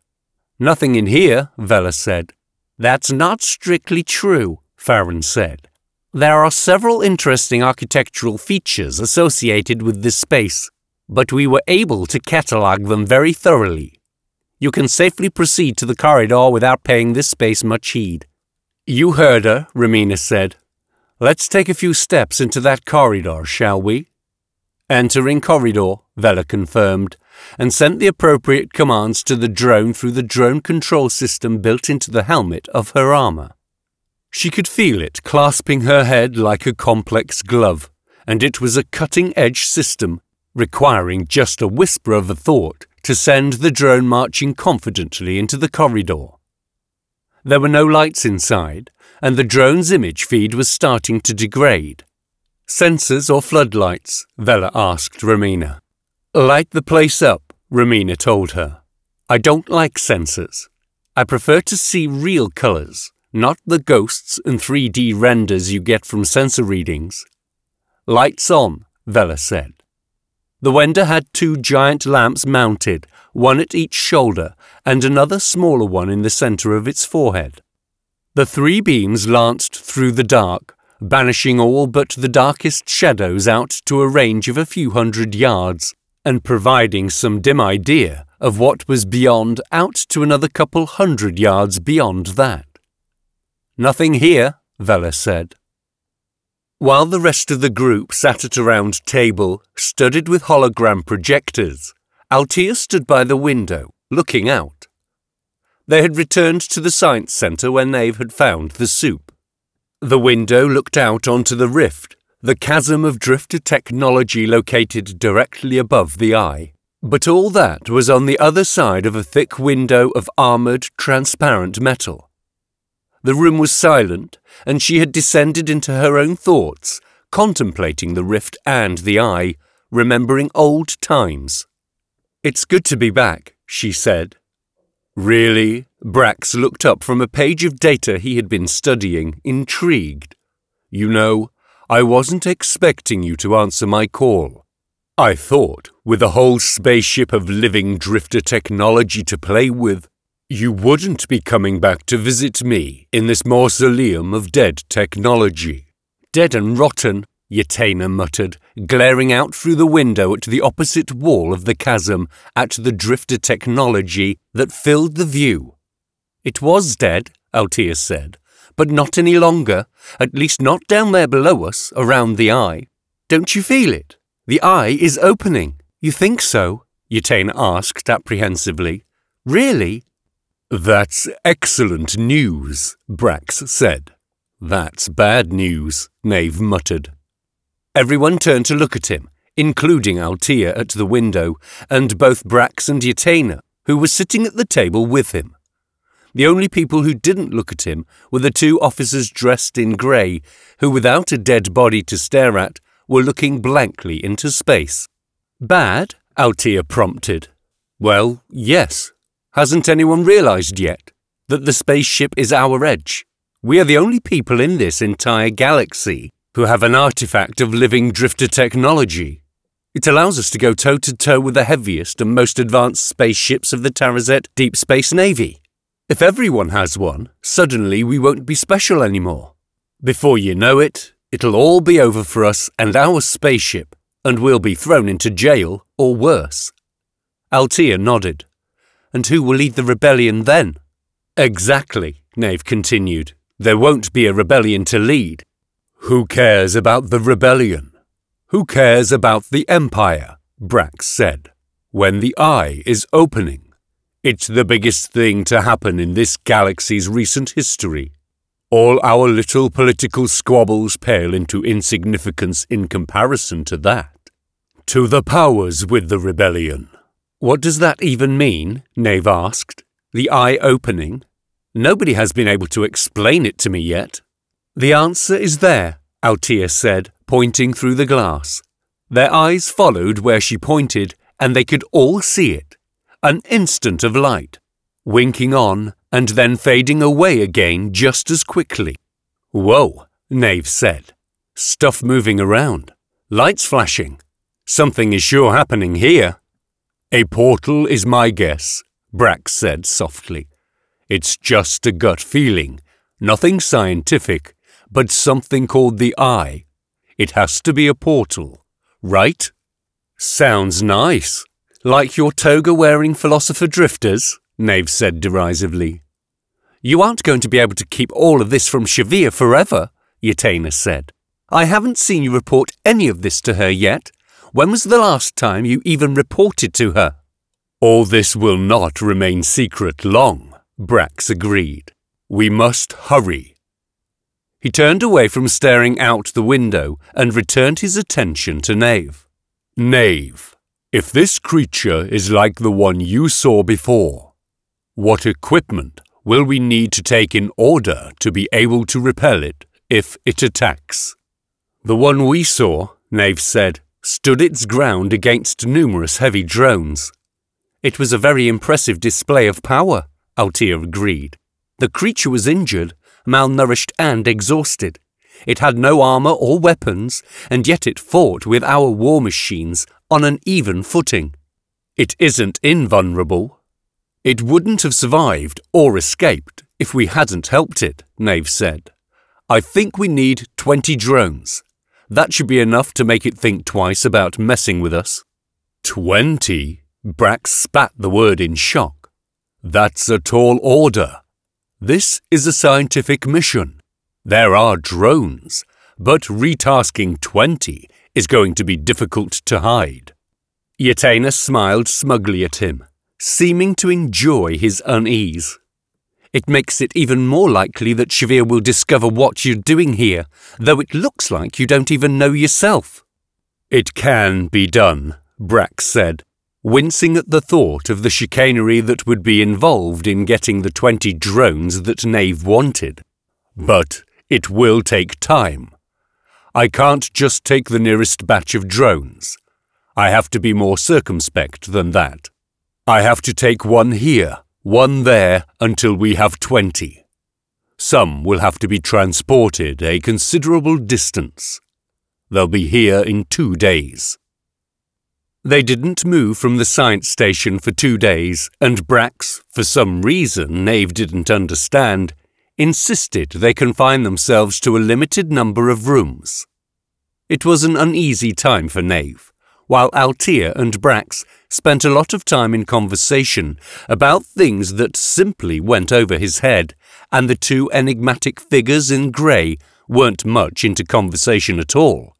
Nothing in here, Vella said. That's not strictly true, Farron said. There are several interesting architectural features associated with this space, but we were able to catalogue them very thoroughly. You can safely proceed to the corridor without paying this space much heed. You heard her, Romina said. Let's take a few steps into that corridor, shall we? Entering corridor, Vella confirmed, and sent the appropriate commands to the drone through the drone control system built into the helmet of her armor. She could feel it clasping her head like a complex glove, and it was a cutting-edge system, requiring just a whisper of a thought to send the drone marching confidently into the corridor. There were no lights inside, and the drone's image feed was starting to degrade. Sensors or floodlights? Vella asked Romina. Light the place up, Romina told her. I don't like sensors. I prefer to see real colours not the ghosts and 3D renders you get from sensor readings. Lights on, Vella said. The Wender had two giant lamps mounted, one at each shoulder, and another smaller one in the center of its forehead. The three beams lanced through the dark, banishing all but the darkest shadows out to a range of a few hundred yards, and providing some dim idea of what was beyond out to another couple hundred yards beyond that. Nothing here, Vella said. While the rest of the group sat at a round table, studded with hologram projectors, Altea stood by the window, looking out. They had returned to the science centre where Nave had found the soup. The window looked out onto the rift, the chasm of drifter technology located directly above the eye. But all that was on the other side of a thick window of armoured, transparent metal. The room was silent, and she had descended into her own thoughts, contemplating the rift and the eye, remembering old times. It's good to be back, she said. Really? Brax looked up from a page of data he had been studying, intrigued. You know, I wasn't expecting you to answer my call. I thought, with a whole spaceship of living drifter technology to play with, you wouldn't be coming back to visit me in this mausoleum of dead technology. Dead and rotten, Yatena muttered, glaring out through the window at the opposite wall of the chasm at the drifter technology that filled the view. It was dead, Altea said, but not any longer, at least not down there below us, around the eye. Don't you feel it? The eye is opening. You think so? Yatena asked apprehensively. Really? That's excellent news, Brax said. That's bad news, Nave muttered. Everyone turned to look at him, including Altea at the window, and both Brax and Yatena, who was sitting at the table with him. The only people who didn't look at him were the two officers dressed in grey, who, without a dead body to stare at, were looking blankly into space. Bad? Altea prompted. Well, yes, Hasn't anyone realized yet that the spaceship is our edge? We are the only people in this entire galaxy who have an artifact of living drifter technology. It allows us to go toe to toe with the heaviest and most advanced spaceships of the Tarazet Deep Space Navy. If everyone has one, suddenly we won't be special anymore. Before you know it, it'll all be over for us and our spaceship, and we'll be thrown into jail or worse. Altea nodded. And who will lead the rebellion then? Exactly, Nave continued. There won't be a rebellion to lead. Who cares about the rebellion? Who cares about the Empire? Brax said. When the eye is opening. It's the biggest thing to happen in this galaxy's recent history. All our little political squabbles pale into insignificance in comparison to that. To the powers with the rebellion. What does that even mean? Nave asked. The eye opening? Nobody has been able to explain it to me yet. The answer is there, Altea said, pointing through the glass. Their eyes followed where she pointed, and they could all see it. An instant of light, winking on and then fading away again just as quickly. Whoa, Nave said. Stuff moving around. Lights flashing. Something is sure happening here. A portal is my guess, Brax said softly. It's just a gut feeling, nothing scientific, but something called the eye. It has to be a portal, right? Sounds nice. Like your toga-wearing philosopher drifters, Nave said derisively. You aren't going to be able to keep all of this from Shavir forever, Yatena said. I haven't seen you report any of this to her yet, when was the last time you even reported to her? All this will not remain secret long, Brax agreed. We must hurry. He turned away from staring out the window and returned his attention to Nave. Nave, if this creature is like the one you saw before, what equipment will we need to take in order to be able to repel it if it attacks? The one we saw, Nave said, stood its ground against numerous heavy drones. It was a very impressive display of power, Altea agreed. The creature was injured, malnourished and exhausted. It had no armour or weapons, and yet it fought with our war machines on an even footing. It isn't invulnerable. It wouldn't have survived or escaped if we hadn't helped it, Nave said. I think we need 20 drones. That should be enough to make it think twice about messing with us. Twenty? Brax spat the word in shock. That's a tall order. This is a scientific mission. There are drones, but retasking 20 is going to be difficult to hide. Yatena smiled smugly at him, seeming to enjoy his unease. It makes it even more likely that Shavir will discover what you're doing here, though it looks like you don't even know yourself. It can be done, Brax said, wincing at the thought of the chicanery that would be involved in getting the 20 drones that Nave wanted. But it will take time. I can't just take the nearest batch of drones. I have to be more circumspect than that. I have to take one here, one there, until we have 20. Some will have to be transported a considerable distance. They'll be here in two days. They didn't move from the science station for two days, and Brax, for some reason Nave didn't understand, insisted they confine themselves to a limited number of rooms. It was an uneasy time for Nave, while Altea and Brax spent a lot of time in conversation about things that simply went over his head, and the two enigmatic figures in grey weren't much into conversation at all.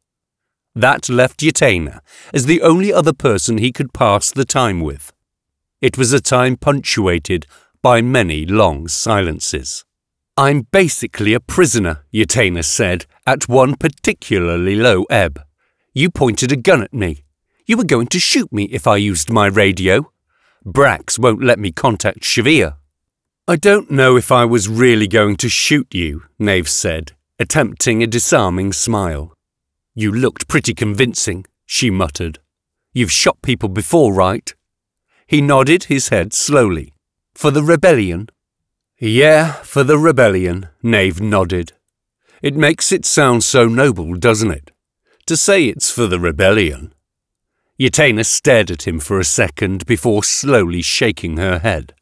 That left Yatena as the only other person he could pass the time with. It was a time punctuated by many long silences. I'm basically a prisoner, Yatena said, at one particularly low ebb. You pointed a gun at me. You were going to shoot me if I used my radio. Brax won't let me contact Shavir. I don't know if I was really going to shoot you, Nave said, attempting a disarming smile. You looked pretty convincing, she muttered. You've shot people before, right? He nodded his head slowly. For the rebellion? Yeah, for the rebellion, Nave nodded. It makes it sound so noble, doesn't it? To say it's for the rebellion. Yatena stared at him for a second before slowly shaking her head.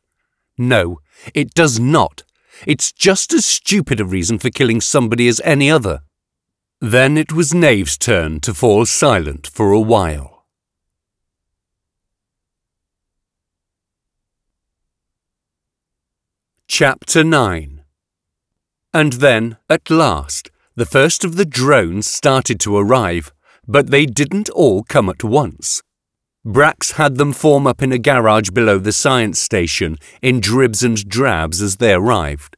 No, it does not. It's just as stupid a reason for killing somebody as any other. Then it was Nave's turn to fall silent for a while. Chapter 9 And then, at last, the first of the drones started to arrive, but they didn't all come at once. Brax had them form up in a garage below the science station in dribs and drabs as they arrived.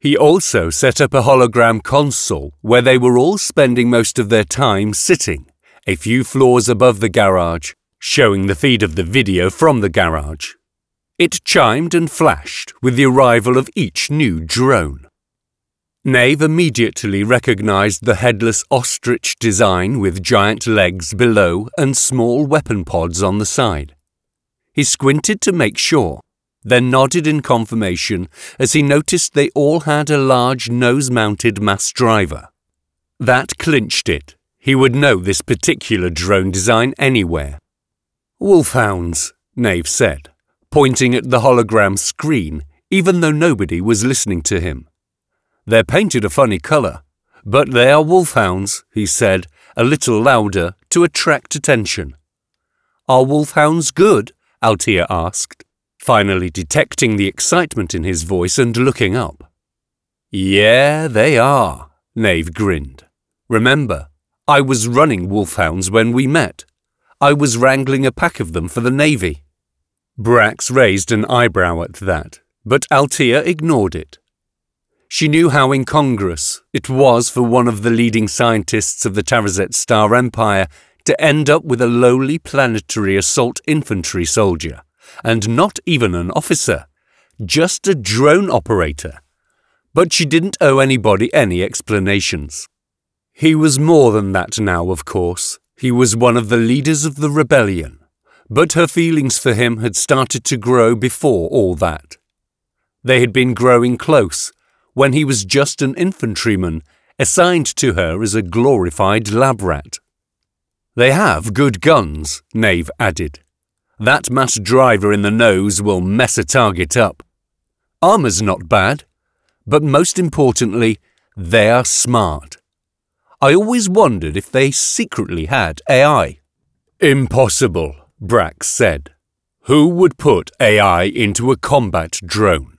He also set up a hologram console where they were all spending most of their time sitting, a few floors above the garage, showing the feed of the video from the garage. It chimed and flashed with the arrival of each new drone. Nave immediately recognized the headless ostrich design with giant legs below and small weapon pods on the side. He squinted to make sure then nodded in confirmation as he noticed they all had a large nose-mounted mass driver. That clinched it. He would know this particular drone design anywhere. Wolfhounds, Nave said, pointing at the hologram screen, even though nobody was listening to him. They're painted a funny colour, but they are wolfhounds, he said, a little louder, to attract attention. Are wolfhounds good? Altea asked finally detecting the excitement in his voice and looking up. Yeah, they are, Nave grinned. Remember, I was running wolfhounds when we met. I was wrangling a pack of them for the Navy. Brax raised an eyebrow at that, but Altea ignored it. She knew how incongruous it was for one of the leading scientists of the Tarazet Star Empire to end up with a lowly planetary assault infantry soldier and not even an officer, just a drone operator. But she didn't owe anybody any explanations. He was more than that now, of course. He was one of the leaders of the rebellion. But her feelings for him had started to grow before all that. They had been growing close when he was just an infantryman assigned to her as a glorified lab rat. They have good guns, Nave added. That mass driver in the nose will mess a target up. Armour's not bad, but most importantly, they're smart. I always wondered if they secretly had AI. Impossible, Brax said. Who would put AI into a combat drone?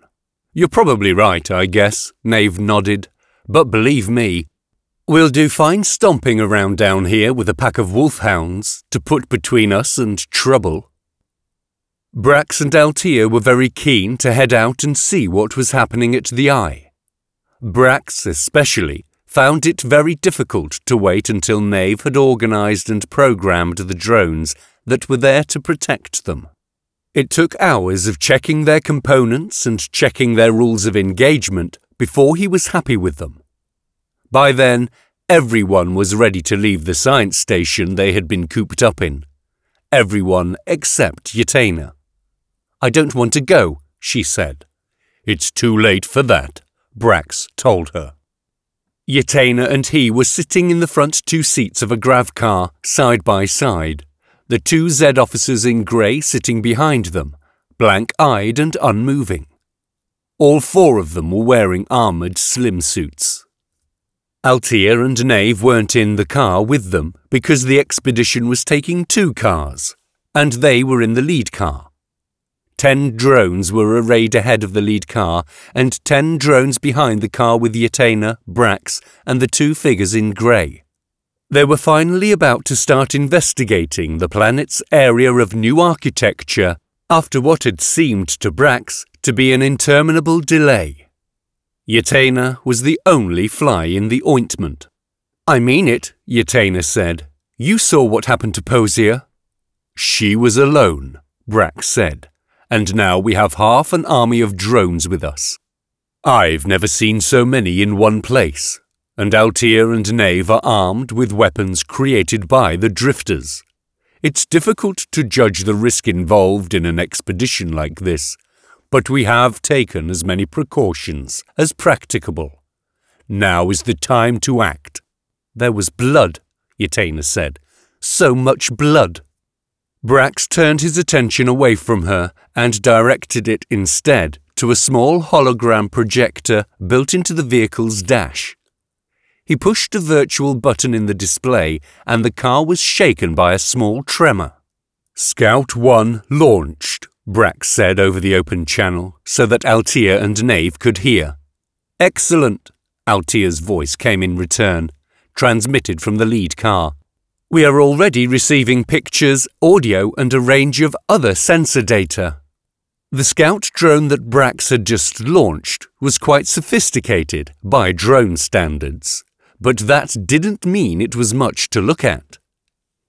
You're probably right, I guess, Nave nodded. But believe me, We'll do fine stomping around down here with a pack of wolfhounds to put between us and trouble. Brax and Altea were very keen to head out and see what was happening at the Eye. Brax, especially, found it very difficult to wait until Nave had organised and programmed the drones that were there to protect them. It took hours of checking their components and checking their rules of engagement before he was happy with them. By then, everyone was ready to leave the science station they had been cooped up in. Everyone except Yatena. I don't want to go, she said. It's too late for that, Brax told her. Yatena and he were sitting in the front two seats of a grav car, side by side, the two Z officers in grey sitting behind them, blank-eyed and unmoving. All four of them were wearing armoured slim suits. Altea and Nave weren't in the car with them because the expedition was taking two cars, and they were in the lead car. Ten drones were arrayed ahead of the lead car, and ten drones behind the car with the Yatena, Brax, and the two figures in grey. They were finally about to start investigating the planet's area of new architecture after what had seemed to Brax to be an interminable delay. Yatena was the only fly in the ointment. I mean it, Yatena said. You saw what happened to Posier. She was alone, Brax said, and now we have half an army of drones with us. I've never seen so many in one place, and Altea and Nave are armed with weapons created by the Drifters. It's difficult to judge the risk involved in an expedition like this, but we have taken as many precautions as practicable. Now is the time to act. There was blood, Yatena said. So much blood. Brax turned his attention away from her and directed it instead to a small hologram projector built into the vehicle's dash. He pushed a virtual button in the display and the car was shaken by a small tremor. Scout 1 launched. Brax said over the open channel so that Altea and Nave could hear. Excellent, Altea's voice came in return, transmitted from the lead car. We are already receiving pictures, audio, and a range of other sensor data. The scout drone that Brax had just launched was quite sophisticated by drone standards, but that didn't mean it was much to look at.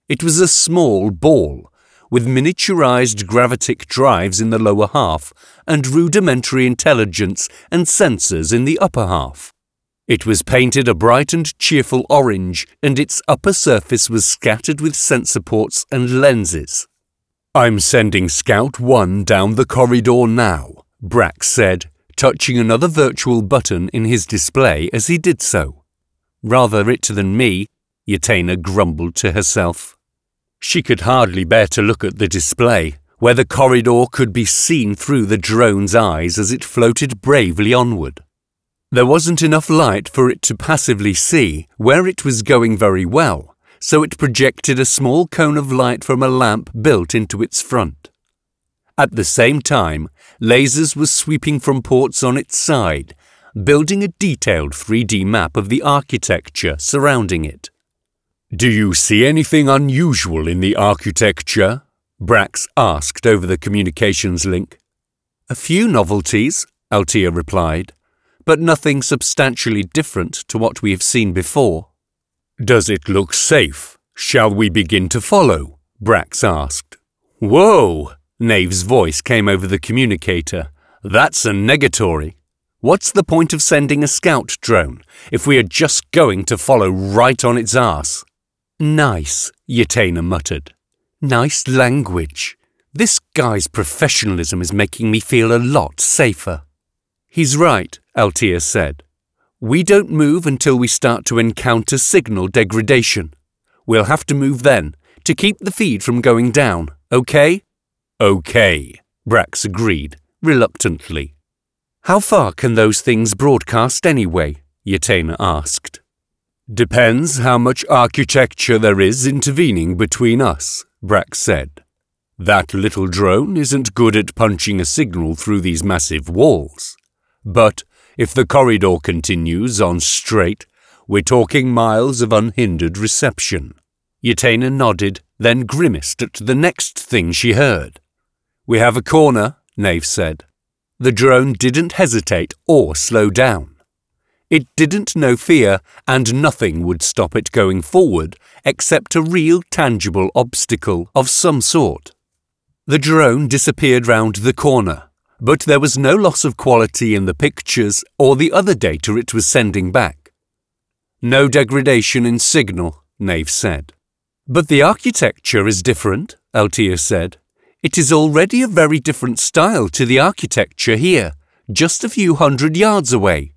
It was a small ball with miniaturized gravitic drives in the lower half and rudimentary intelligence and sensors in the upper half. It was painted a bright and cheerful orange, and its upper surface was scattered with sensor ports and lenses. I'm sending Scout 1 down the corridor now, Brax said, touching another virtual button in his display as he did so. Rather it than me, Yatena grumbled to herself. She could hardly bear to look at the display, where the corridor could be seen through the drone's eyes as it floated bravely onward. There wasn't enough light for it to passively see where it was going very well, so it projected a small cone of light from a lamp built into its front. At the same time, lasers were sweeping from ports on its side, building a detailed 3D map of the architecture surrounding it. Do you see anything unusual in the architecture? Brax asked over the communications link. A few novelties, Altea replied, but nothing substantially different to what we have seen before. Does it look safe? Shall we begin to follow? Brax asked. Whoa! Nave's voice came over the communicator. That's a negatory. What's the point of sending a scout drone if we are just going to follow right on its ass? Nice, Yatena muttered. Nice language. This guy's professionalism is making me feel a lot safer. He's right, Altea said. We don't move until we start to encounter signal degradation. We'll have to move then, to keep the feed from going down, okay? Okay, Brax agreed, reluctantly. How far can those things broadcast anyway? Yatena asked. Depends how much architecture there is intervening between us, Brax said. That little drone isn't good at punching a signal through these massive walls. But if the corridor continues on straight, We're talking miles of unhindered reception. Yatena nodded, then grimaced at the next thing she heard. We have a corner, Nave said. The drone didn't hesitate or slow down. It didn't know fear, and nothing would stop it going forward except a real tangible obstacle of some sort. The drone disappeared round the corner, but there was no loss of quality in the pictures or the other data it was sending back. No degradation in signal, Nave said. But the architecture is different, Altea said. It is already a very different style to the architecture here, just a few hundred yards away.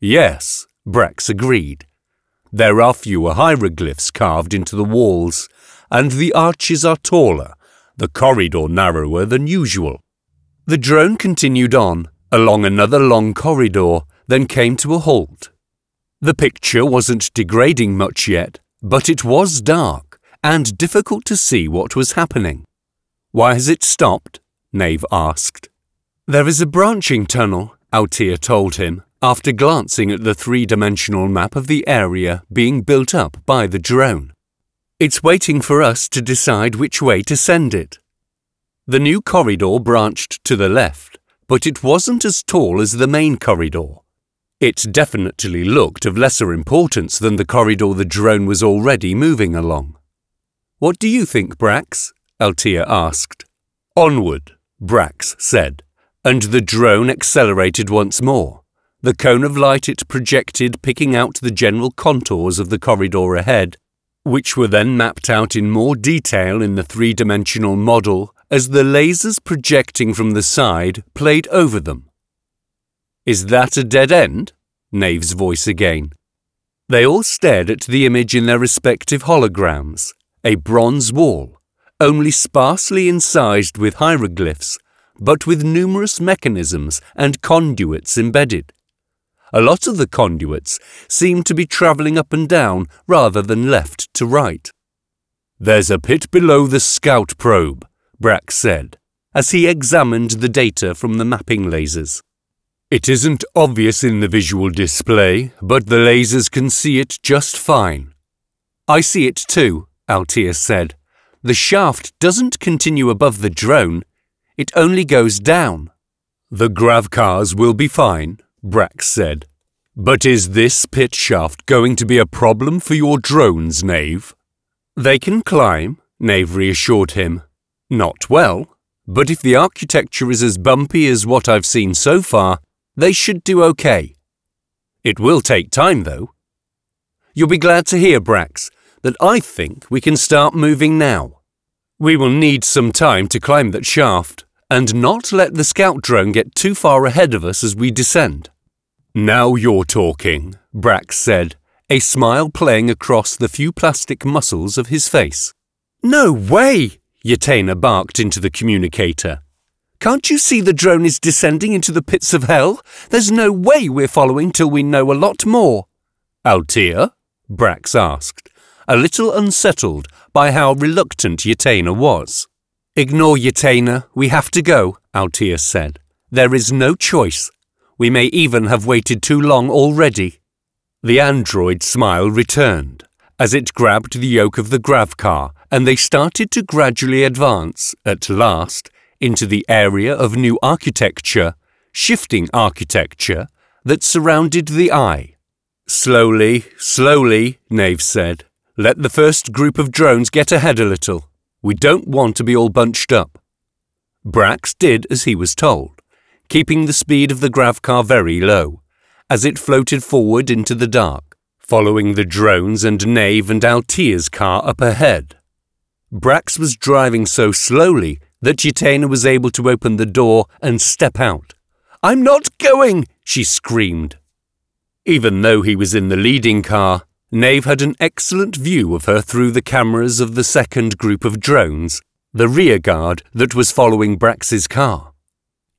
Yes, Brax agreed. There are fewer hieroglyphs carved into the walls, and the arches are taller, the corridor narrower than usual. The drone continued on, along another long corridor, then came to a halt. The picture wasn't degrading much yet, but it was dark and difficult to see what was happening. Why has it stopped? Nave asked. There is a branching tunnel, Altea told him, after glancing at the three-dimensional map of the area being built up by the drone. It's waiting for us to decide which way to send it. The new corridor branched to the left, but it wasn't as tall as the main corridor. It definitely looked of lesser importance than the corridor the drone was already moving along. What do you think, Brax? Altea asked. Onward, Brax said, and the drone accelerated once more, the cone of light it projected picking out the general contours of the corridor ahead, which were then mapped out in more detail in the three-dimensional model as the lasers projecting from the side played over them. Is that a dead end? Nave's voice again. They all stared at the image in their respective holograms, a bronze wall, only sparsely incised with hieroglyphs, but with numerous mechanisms and conduits embedded. A lot of the conduits seem to be travelling up and down rather than left to right. There's a pit below the scout probe, Brax said, as he examined the data from the mapping lasers. It isn't obvious in the visual display, but the lasers can see it just fine. I see it too, Altea said, the shaft doesn't continue above the drone, it only goes down. The grav cars will be fine, Brax said. But is this pit shaft going to be a problem for your drones, Nave? They can climb, Nave reassured him. Not well, but if the architecture is as bumpy as what I've seen so far, they should do okay. It will take time, though. You'll be glad to hear, Brax, that I think we can start moving now. We will need some time to climb that shaft and not let the scout drone get too far ahead of us as we descend. Now you're talking, Brax said, a smile playing across the few plastic muscles of his face. No way! Yatena barked into the communicator. Can't you see the drone is descending into the pits of hell? There's no way we're following till we know a lot more. Altea? Brax asked a little unsettled by how reluctant Yatena was. Ignore Yatena, we have to go, Altea said. There is no choice. We may even have waited too long already. The android smile returned as it grabbed the yoke of the grav car and they started to gradually advance, at last, into the area of new architecture, shifting architecture, that surrounded the eye. Slowly, slowly, Nave said, let the first group of drones get ahead a little. We don't want to be all bunched up. Brax did as he was told, keeping the speed of the grav car very low, as it floated forward into the dark, following the drones and Nave and Altea's car up ahead. Brax was driving so slowly that Yatena was able to open the door and step out. I'm not going, she screamed. Even though he was in the leading car, Nave had an excellent view of her through the cameras of the second group of drones, the rear guard that was following Brax's car.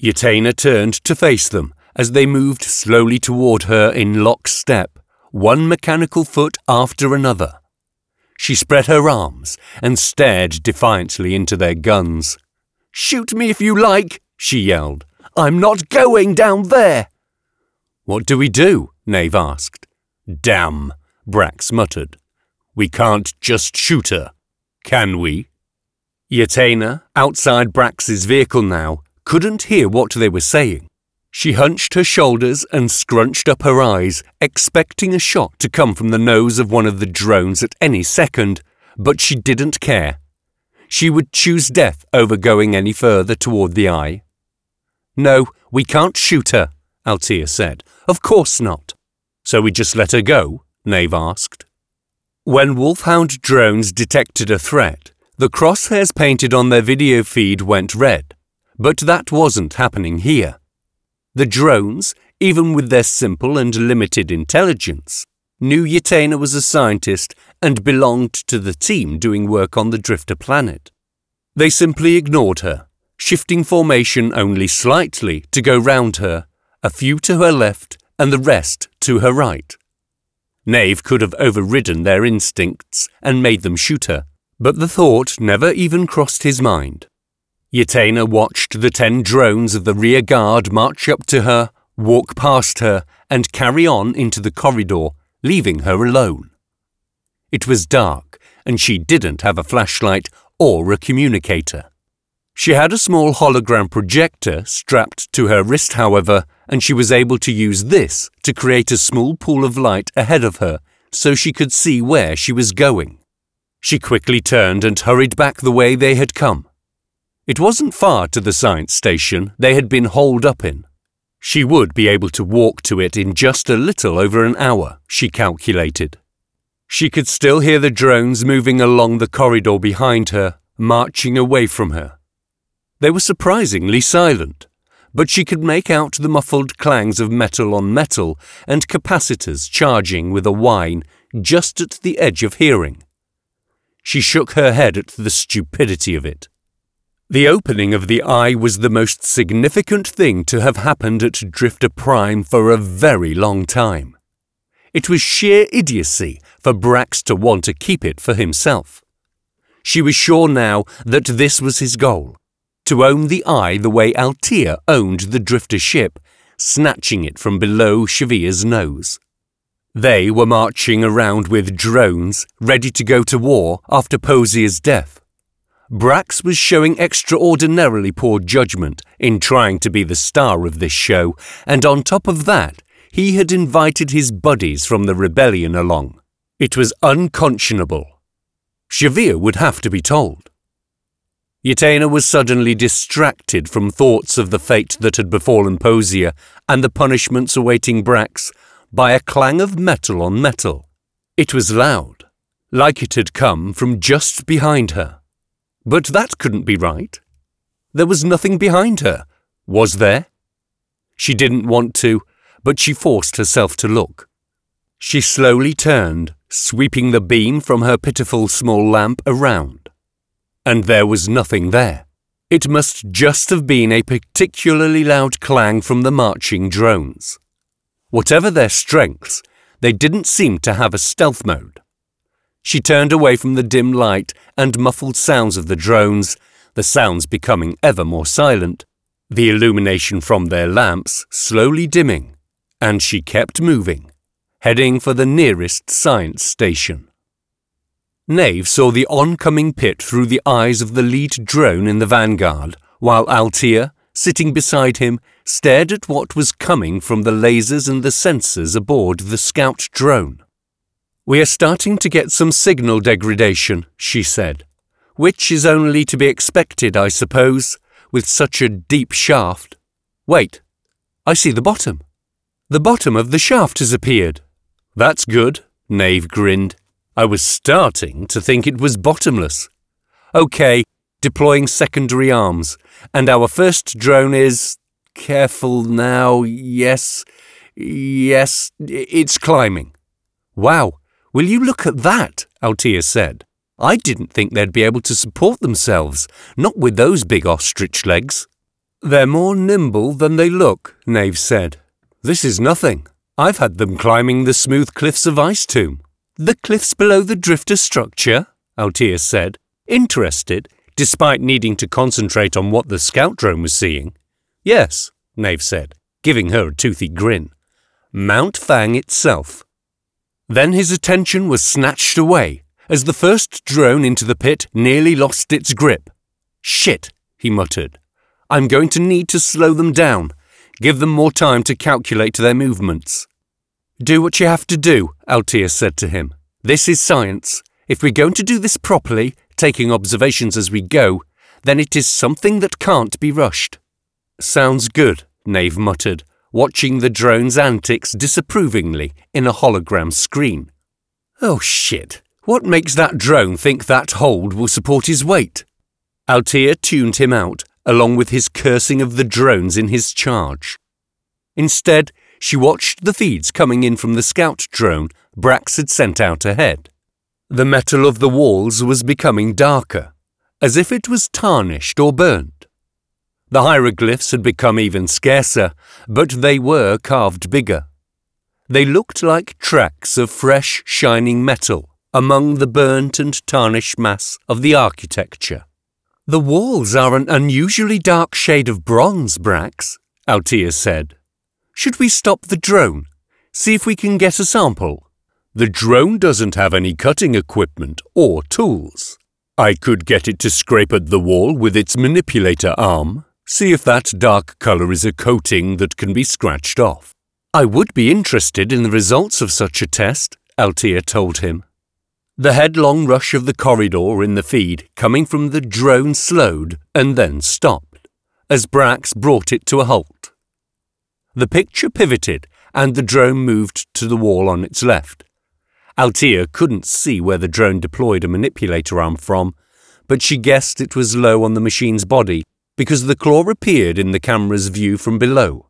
Yatena turned to face them as they moved slowly toward her in lockstep, one mechanical foot after another. She spread her arms and stared defiantly into their guns. Shoot me if you like, she yelled. I'm not going down there. What do we do? Nave asked. Damn, Brax muttered. We can't just shoot her, can we? Yatena, outside Brax's vehicle now, couldn't hear what they were saying. She hunched her shoulders and scrunched up her eyes, expecting a shot to come from the nose of one of the drones at any second, but she didn't care. She would choose death over going any further toward the eye. No, we can't shoot her, Altea said. Of course not. So we just let her go? Nave asked. When Wolfhound drones detected a threat, the crosshairs painted on their video feed went red. But that wasn't happening here. The drones, even with their simple and limited intelligence, knew Yatena was a scientist and belonged to the team doing work on the Drifter planet. They simply ignored her, shifting formation only slightly to go round her, a few to her left and the rest to her right. Nave could have overridden their instincts and made them shoot her, but the thought never even crossed his mind. Yatena watched the ten drones of the rear guard march up to her, walk past her, and carry on into the corridor, leaving her alone. It was dark, and she didn't have a flashlight or a communicator. She had a small hologram projector strapped to her wrist, however, and she was able to use this to create a small pool of light ahead of her so she could see where she was going. She quickly turned and hurried back the way they had come. It wasn't far to the science station they had been holed up in. She would be able to walk to it in just a little over an hour, she calculated. She could still hear the drones moving along the corridor behind her, marching away from her. They were surprisingly silent, but she could make out the muffled clangs of metal on metal and capacitors charging with a whine just at the edge of hearing. She shook her head at the stupidity of it. The opening of the eye was the most significant thing to have happened at Drifter Prime for a very long time. It was sheer idiocy for Brax to want to keep it for himself. She was sure now that this was his goal, to own the eye the way Altea owned the Drifter ship, snatching it from below Shavir's nose. They were marching around with drones, ready to go to war after Posier's death. Brax was showing extraordinarily poor judgment in trying to be the star of this show, and on top of that, he had invited his buddies from the rebellion along. It was unconscionable. Shavir would have to be told. Yatena was suddenly distracted from thoughts of the fate that had befallen Posier and the punishments awaiting Brax by a clang of metal on metal. It was loud, like it had come from just behind her. But that couldn't be right. There was nothing behind her, was there? She didn't want to, but she forced herself to look. She slowly turned, sweeping the beam from her pitiful small lamp around. And there was nothing there. It must just have been a particularly loud clang from the marching drones. Whatever their strengths, they didn't seem to have a stealth mode. She turned away from the dim light and muffled sounds of the drones, the sounds becoming ever more silent, the illumination from their lamps slowly dimming, and she kept moving, heading for the nearest science station. Nave saw the oncoming pit through the eyes of the lead drone in the vanguard, while Altea, sitting beside him, stared at what was coming from the lasers and the sensors aboard the scout drone. We are starting to get some signal degradation, she said, which is only to be expected, I suppose, with such a deep shaft. Wait, I see the bottom. The bottom of the shaft has appeared. That's good, Nave grinned. I was starting to think it was bottomless. OK, deploying secondary arms, and our first drone is... Careful now, yes, yes, it's climbing. Wow, Will you look at that? Altea said. I didn't think they'd be able to support themselves, not with those big ostrich legs. They're more nimble than they look, Nave said. This is nothing. I've had them climbing the smooth cliffs of Ice Tomb. The cliffs below the drifter structure? Altea said, interested, despite needing to concentrate on what the scout drone was seeing. Yes, Nave said, giving her a toothy grin. Mount Fang itself. Then his attention was snatched away as the first drone into the pit nearly lost its grip. Shit, he muttered. I'm going to need to slow them down, give them more time to calculate their movements. Do what you have to do, Altea said to him. This is science. If we're going to do this properly, taking observations as we go, then it is something that can't be rushed. Sounds good, Nave muttered, watching the drone's antics disapprovingly in a hologram screen. Oh shit, what makes that drone think that hold will support his weight? Altea tuned him out, along with his cursing of the drones in his charge. Instead, she watched the feeds coming in from the scout drone Brax had sent out ahead. The metal of the walls was becoming darker, as if it was tarnished or burnt. The hieroglyphs had become even scarcer, but they were carved bigger. They looked like tracks of fresh, shining metal among the burnt and tarnished mass of the architecture. The walls are an unusually dark shade of bronze, Brax, Altea said. Should we stop the drone? See if we can get a sample? The drone doesn't have any cutting equipment or tools. I could get it to scrape at the wall with its manipulator arm, see if that dark colour is a coating that can be scratched off. I would be interested in the results of such a test, Altea told him. The headlong rush of the corridor in the feed coming from the drone slowed and then stopped, as Brax brought it to a halt. The picture pivoted and the drone moved to the wall on its left. Altea couldn't see where the drone deployed a manipulator arm from, but she guessed it was low on the machine's body because the claw appeared in the camera's view from below.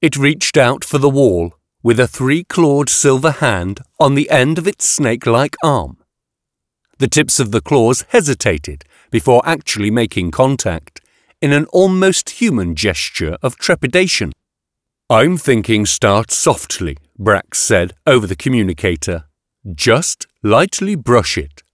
It reached out for the wall with a three-clawed silver hand on the end of its snake-like arm. The tips of the claws hesitated before actually making contact, in an almost human gesture of trepidation. I'm thinking start softly, Brax said over the communicator. Just lightly brush it.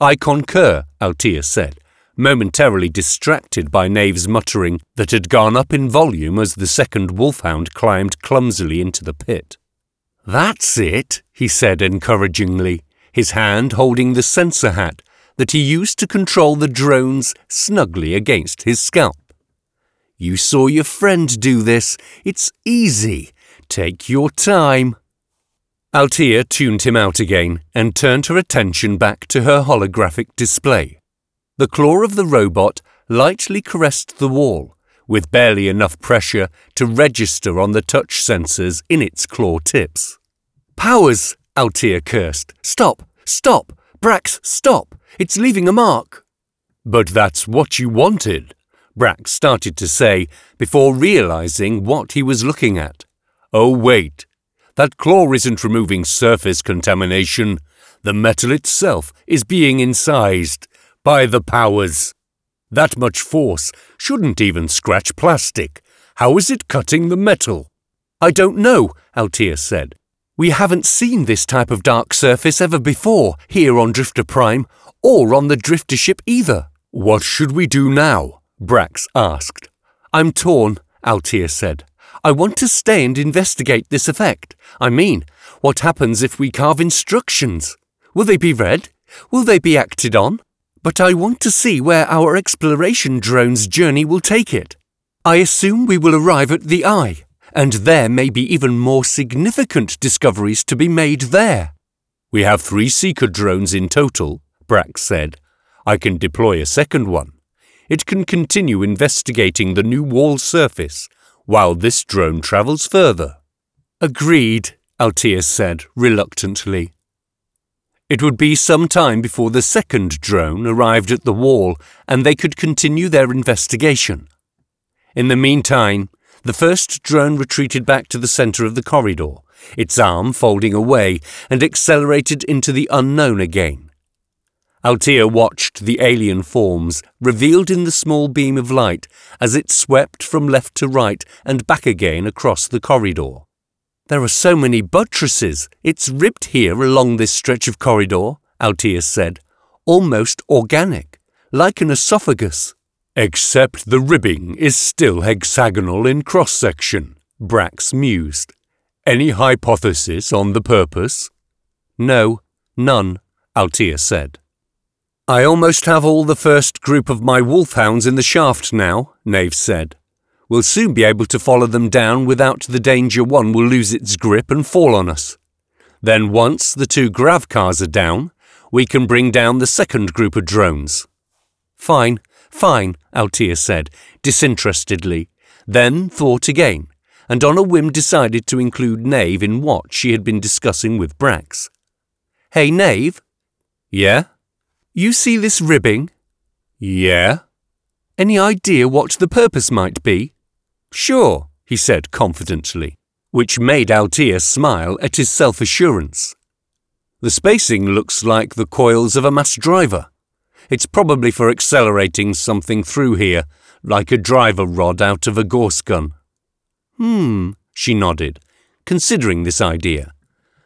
I concur, Altea said, momentarily distracted by Nave's muttering that had gone up in volume as the second wolfhound climbed clumsily into the pit. That's it, he said encouragingly his hand holding the sensor hat that he used to control the drones snugly against his scalp. You saw your friend do this. It's easy. Take your time. Altea tuned him out again and turned her attention back to her holographic display. The claw of the robot lightly caressed the wall, with barely enough pressure to register on the touch sensors in its claw tips. Powers! Altea cursed. Stop! Stop! Brax, stop! It's leaving a mark! But that's what you wanted, Brax started to say before realizing what he was looking at. Oh, wait. That claw isn't removing surface contamination. The metal itself is being incised by the powers. That much force shouldn't even scratch plastic. How is it cutting the metal? I don't know, Altea said. We haven't seen this type of dark surface ever before here on Drifter Prime, or on the Drifter ship either. What should we do now? Brax asked. I'm torn, Altea said. I want to stay and investigate this effect. I mean, what happens if we carve instructions? Will they be read? Will they be acted on? But I want to see where our exploration drone's journey will take it. I assume we will arrive at the Eye, and there may be even more significant discoveries to be made there. We have three Seeker drones in total, Brax said. I can deploy a second one. It can continue investigating the new wall surface while this drone travels further. Agreed, Altea said reluctantly. It would be some time before the second drone arrived at the wall and they could continue their investigation. In the meantime, the first drone retreated back to the centre of the corridor, its arm folding away and accelerated into the unknown again. Altea watched the alien forms revealed in the small beam of light as it swept from left to right and back again across the corridor. There are so many buttresses. It's ribbed here along this stretch of corridor, Altea said. Almost organic, like an esophagus. Except the ribbing is still hexagonal in cross-section, Brax mused. Any hypothesis on the purpose? No, none, Altea said. I almost have all the first group of my wolfhounds in the shaft now, Nave said. We'll soon be able to follow them down without the danger one will lose its grip and fall on us. Then once the two grav cars are down, we can bring down the second group of drones. Fine, fine, Altea said, disinterestedly, then thought again, and on a whim decided to include Nave in what she had been discussing with Brax. Hey, Nave? Yeah? You see this ribbing? Yeah. Any idea what the purpose might be? Sure, he said confidently, which made Altea smile at his self-assurance. The spacing looks like the coils of a mass driver. It's probably for accelerating something through here, like a driver rod out of a gauss gun. Hmm, she nodded, considering this idea.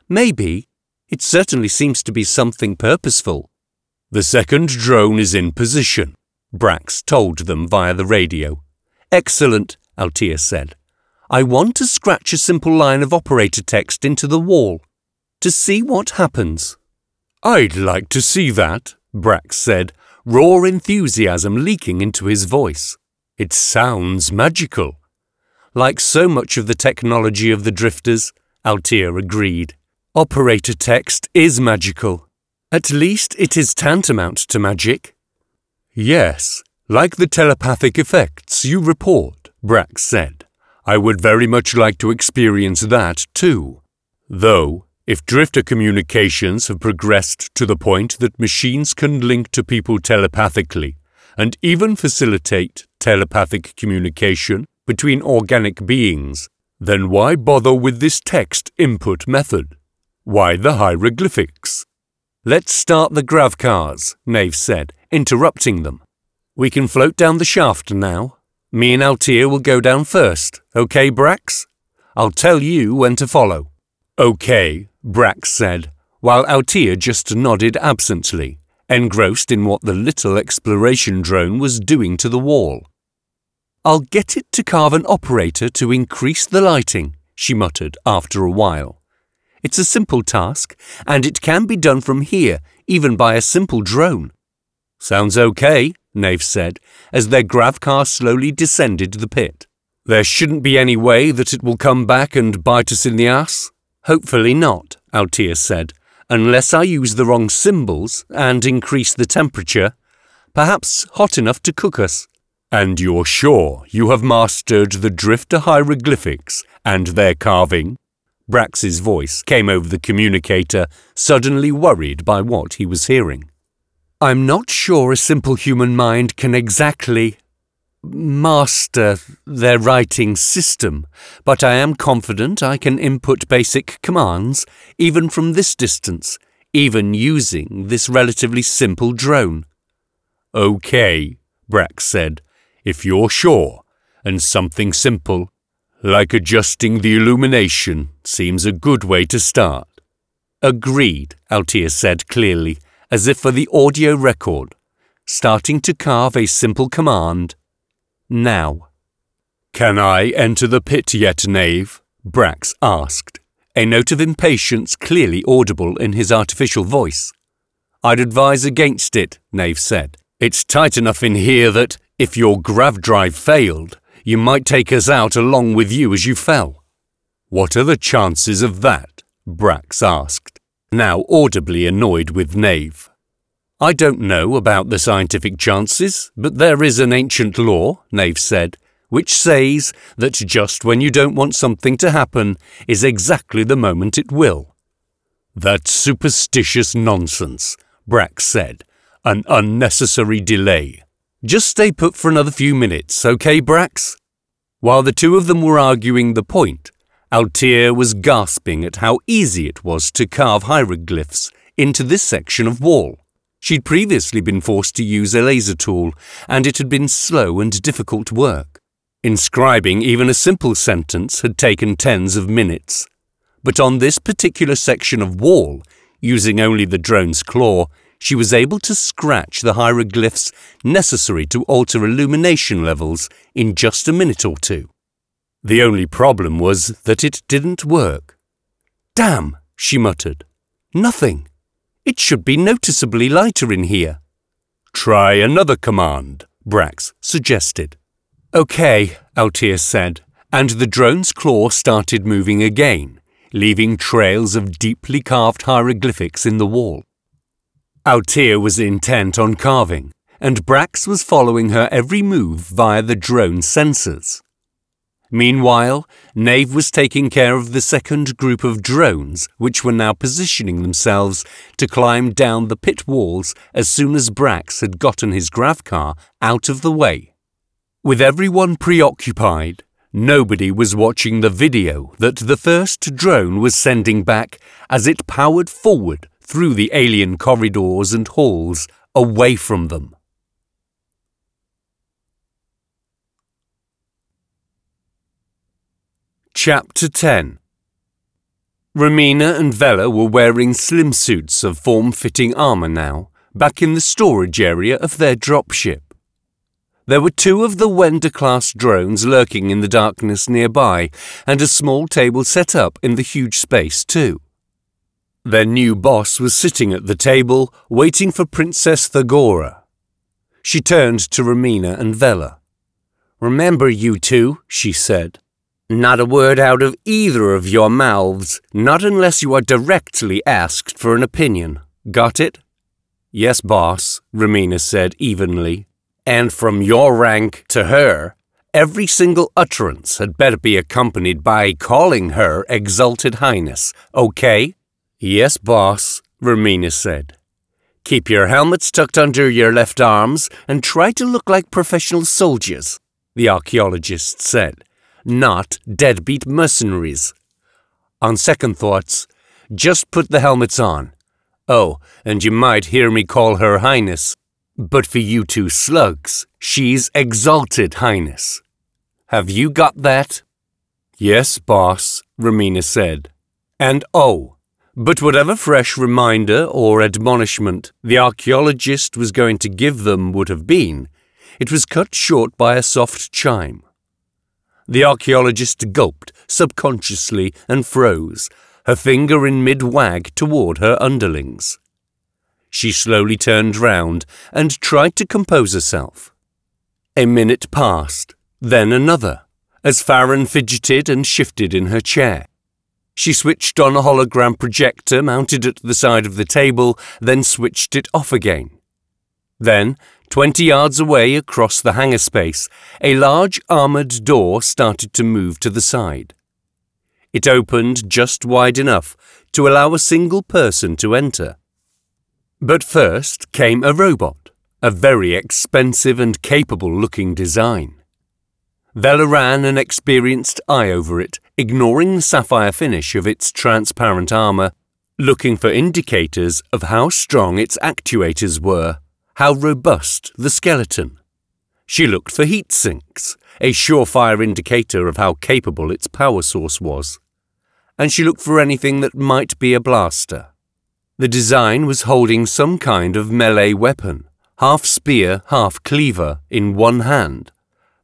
Maybe. It certainly seems to be something purposeful. The second drone is in position, Brax told them via the radio. Excellent, Altea said. I want to scratch a simple line of operator text into the wall to see what happens. I'd like to see that, Brax said, raw enthusiasm leaking into his voice. It sounds magical. Like so much of the technology of the drifters, Altea agreed. Operator text is magical. At least it is tantamount to magic. Yes, like the telepathic effects you report, Brax said. I would very much like to experience that too. Though, if drifter communications have progressed to the point that machines can link to people telepathically and even facilitate telepathic communication between organic beings, then why bother with this text input method? Why the hieroglyphics? Let's start the grav cars, Nave said, interrupting them. We can float down the shaft now. Me and Altea will go down first, okay, Brax? I'll tell you when to follow. Okay, Brax said, while Altea just nodded absently, engrossed in what the little exploration drone was doing to the wall. I'll get it to carve an operator to increase the lighting, she muttered after a while. It's a simple task, and it can be done from here, even by a simple drone. Sounds okay, Nave said, as their gravcar slowly descended the pit. There shouldn't be any way that it will come back and bite us in the ass? Hopefully not, Altea said, unless I use the wrong symbols and increase the temperature, perhaps hot enough to cook us. And you're sure you have mastered the drifter hieroglyphics and their carving? Brax's voice came over the communicator, suddenly worried by what he was hearing. I'm not sure a simple human mind can exactly master their writing system, but I am confident I can input basic commands, even from this distance, even using this relatively simple drone. Okay, Brax said, if you're sure, and something simple like adjusting the illumination seems a good way to start. Agreed, Altea said clearly, as if for the audio record, starting to carve a simple command. Now. Can I enter the pit yet, Nave? Brax asked, a note of impatience clearly audible in his artificial voice. I'd advise against it, Nave said. It's tight enough in here that, if your grav drive failed, you might take us out along with you as you fell. What are the chances of that? Brax asked, now audibly annoyed with Nave. I don't know about the scientific chances, but there is an ancient law, Nave said, which says that just when you don't want something to happen is exactly the moment it will. That's superstitious nonsense, Brax said. An unnecessary delay. Just stay put for another few minutes, okay, Brax? While the two of them were arguing the point, Altea was gasping at how easy it was to carve hieroglyphs into this section of wall. She'd previously been forced to use a laser tool, and it had been slow and difficult work. Inscribing even a simple sentence had taken tens of minutes. But on this particular section of wall, using only the drone's claw, she was able to scratch the hieroglyphs necessary to alter illumination levels in just a minute or two. The only problem was that it didn't work. Damn, she muttered. Nothing. It should be noticeably lighter in here. Try another command, Brax suggested. OK, Altea said, and the drone's claw started moving again, leaving trails of deeply carved hieroglyphics in the wall. Altea was intent on carving, and Brax was following her every move via the drone sensors. Meanwhile, Nave was taking care of the second group of drones, which were now positioning themselves to climb down the pit walls as soon as Brax had gotten his gravcar out of the way. With everyone preoccupied, nobody was watching the video that the first drone was sending back as it powered forward through the alien corridors and halls away from them. Chapter 10 Romina and Vella were wearing slim suits of form-fitting armour now, back in the storage area of their dropship. There were two of the Wender-class drones lurking in the darkness nearby, and a small table set up in the huge space too. Their new boss was sitting at the table, waiting for Princess Thagora. She turned to Romina and Vella. Remember, you two, she said. Not a word out of either of your mouths, not unless you are directly asked for an opinion. Got it? Yes, boss, Romina said evenly. And from your rank to her, every single utterance had better be accompanied by calling her Exalted Highness, okay? Yes, boss, Romina said. Keep your helmets tucked under your left arms and try to look like professional soldiers, the archaeologist said not deadbeat mercenaries. On second thoughts, just put the helmets on. Oh, and you might hear me call her Highness. But for you two slugs, she's Exalted Highness. Have you got that? Yes, boss, Romina said. And oh, but whatever fresh reminder or admonishment the archaeologist was going to give them would have been, it was cut short by a soft chime. The archaeologist gulped subconsciously and froze, her finger in mid-wag toward her underlings. She slowly turned round and tried to compose herself. A minute passed, then another, as Farron fidgeted and shifted in her chair. She switched on a hologram projector mounted at the side of the table, then switched it off again. Then Twenty yards away across the hangar space, a large armoured door started to move to the side. It opened just wide enough to allow a single person to enter. But first came a robot, a very expensive and capable-looking design. Vella ran an experienced eye over it, ignoring the sapphire finish of its transparent armour, looking for indicators of how strong its actuators were how robust the skeleton. She looked for heat sinks, a surefire indicator of how capable its power source was. And she looked for anything that might be a blaster. The design was holding some kind of melee weapon, half spear, half cleaver, in one hand.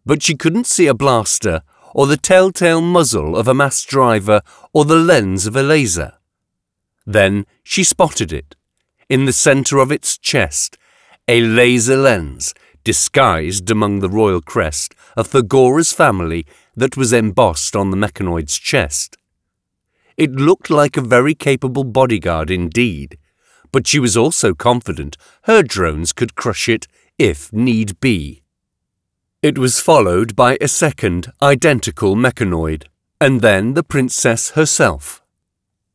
But she couldn't see a blaster, or the telltale muzzle of a mass driver, or the lens of a laser. Then she spotted it, in the centre of its chest, a laser lens disguised among the royal crest of Thagora's family that was embossed on the mechanoid's chest. It looked like a very capable bodyguard indeed, but she was also confident her drones could crush it if need be. It was followed by a second, identical mechanoid, and then the princess herself.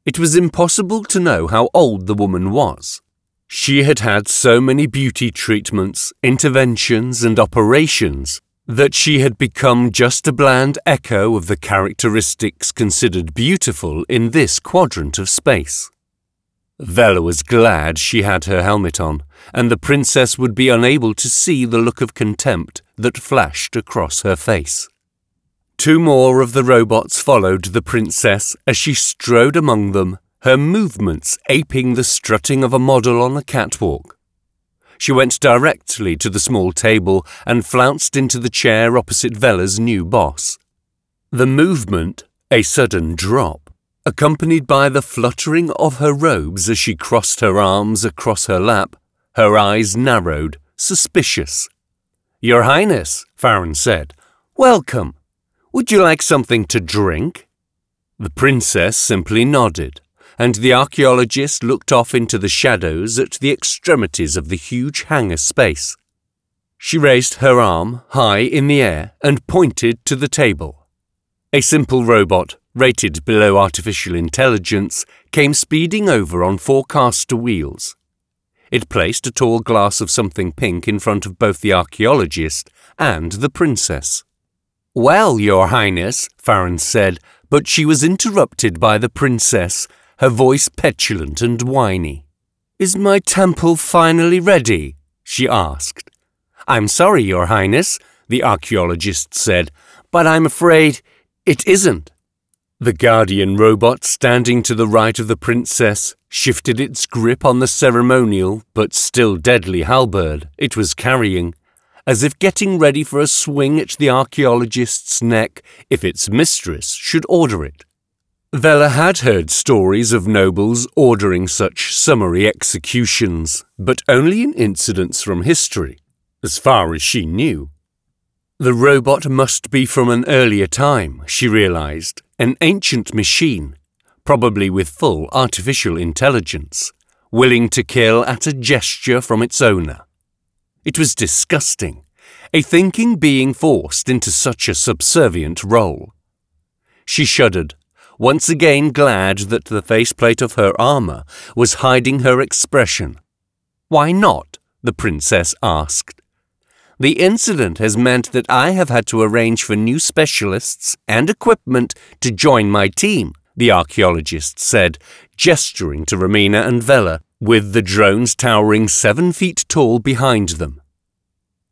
It was impossible to know how old the woman was. She had had so many beauty treatments, interventions, and operations that she had become just a bland echo of the characteristics considered beautiful in this quadrant of space. Vella was glad she had her helmet on, and the princess would be unable to see the look of contempt that flashed across her face. Two more of the robots followed the princess as she strode among them her movements aping the strutting of a model on a catwalk. She went directly to the small table and flounced into the chair opposite Vella's new boss. The movement, a sudden drop, accompanied by the fluttering of her robes as she crossed her arms across her lap, her eyes narrowed, suspicious. Your Highness, Farron said, welcome. Would you like something to drink? The princess simply nodded, and the archaeologist looked off into the shadows at the extremities of the huge hangar space. She raised her arm high in the air and pointed to the table. A simple robot rated below artificial intelligence, came speeding over on four caster wheels. It placed a tall glass of something pink in front of both the archaeologist and the princess. Well, Your Highness, Farron said, but she was interrupted by the princess, her voice petulant and whiny. Is my temple finally ready? she asked. I'm sorry, Your Highness, the archaeologist said, but I'm afraid it isn't. The Guardian robot standing to the right of the princess shifted its grip on the ceremonial but still deadly halberd it was carrying, as if getting ready for a swing at the archaeologist's neck if its mistress should order it. Vela had heard stories of nobles ordering such summary executions, but only in incidents from history, as far as she knew. The robot must be from an earlier time, she realized, an ancient machine, probably with full artificial intelligence, willing to kill at a gesture from its owner. It was disgusting, a thinking being forced into such a subservient role. She shuddered, once again glad that the faceplate of her armour was hiding her expression. Why not? the princess asked. The incident has meant that I have had to arrange for new specialists and equipment to join my team, the archaeologist said, gesturing to Romina and Vela, with the drones towering seven feet tall behind them.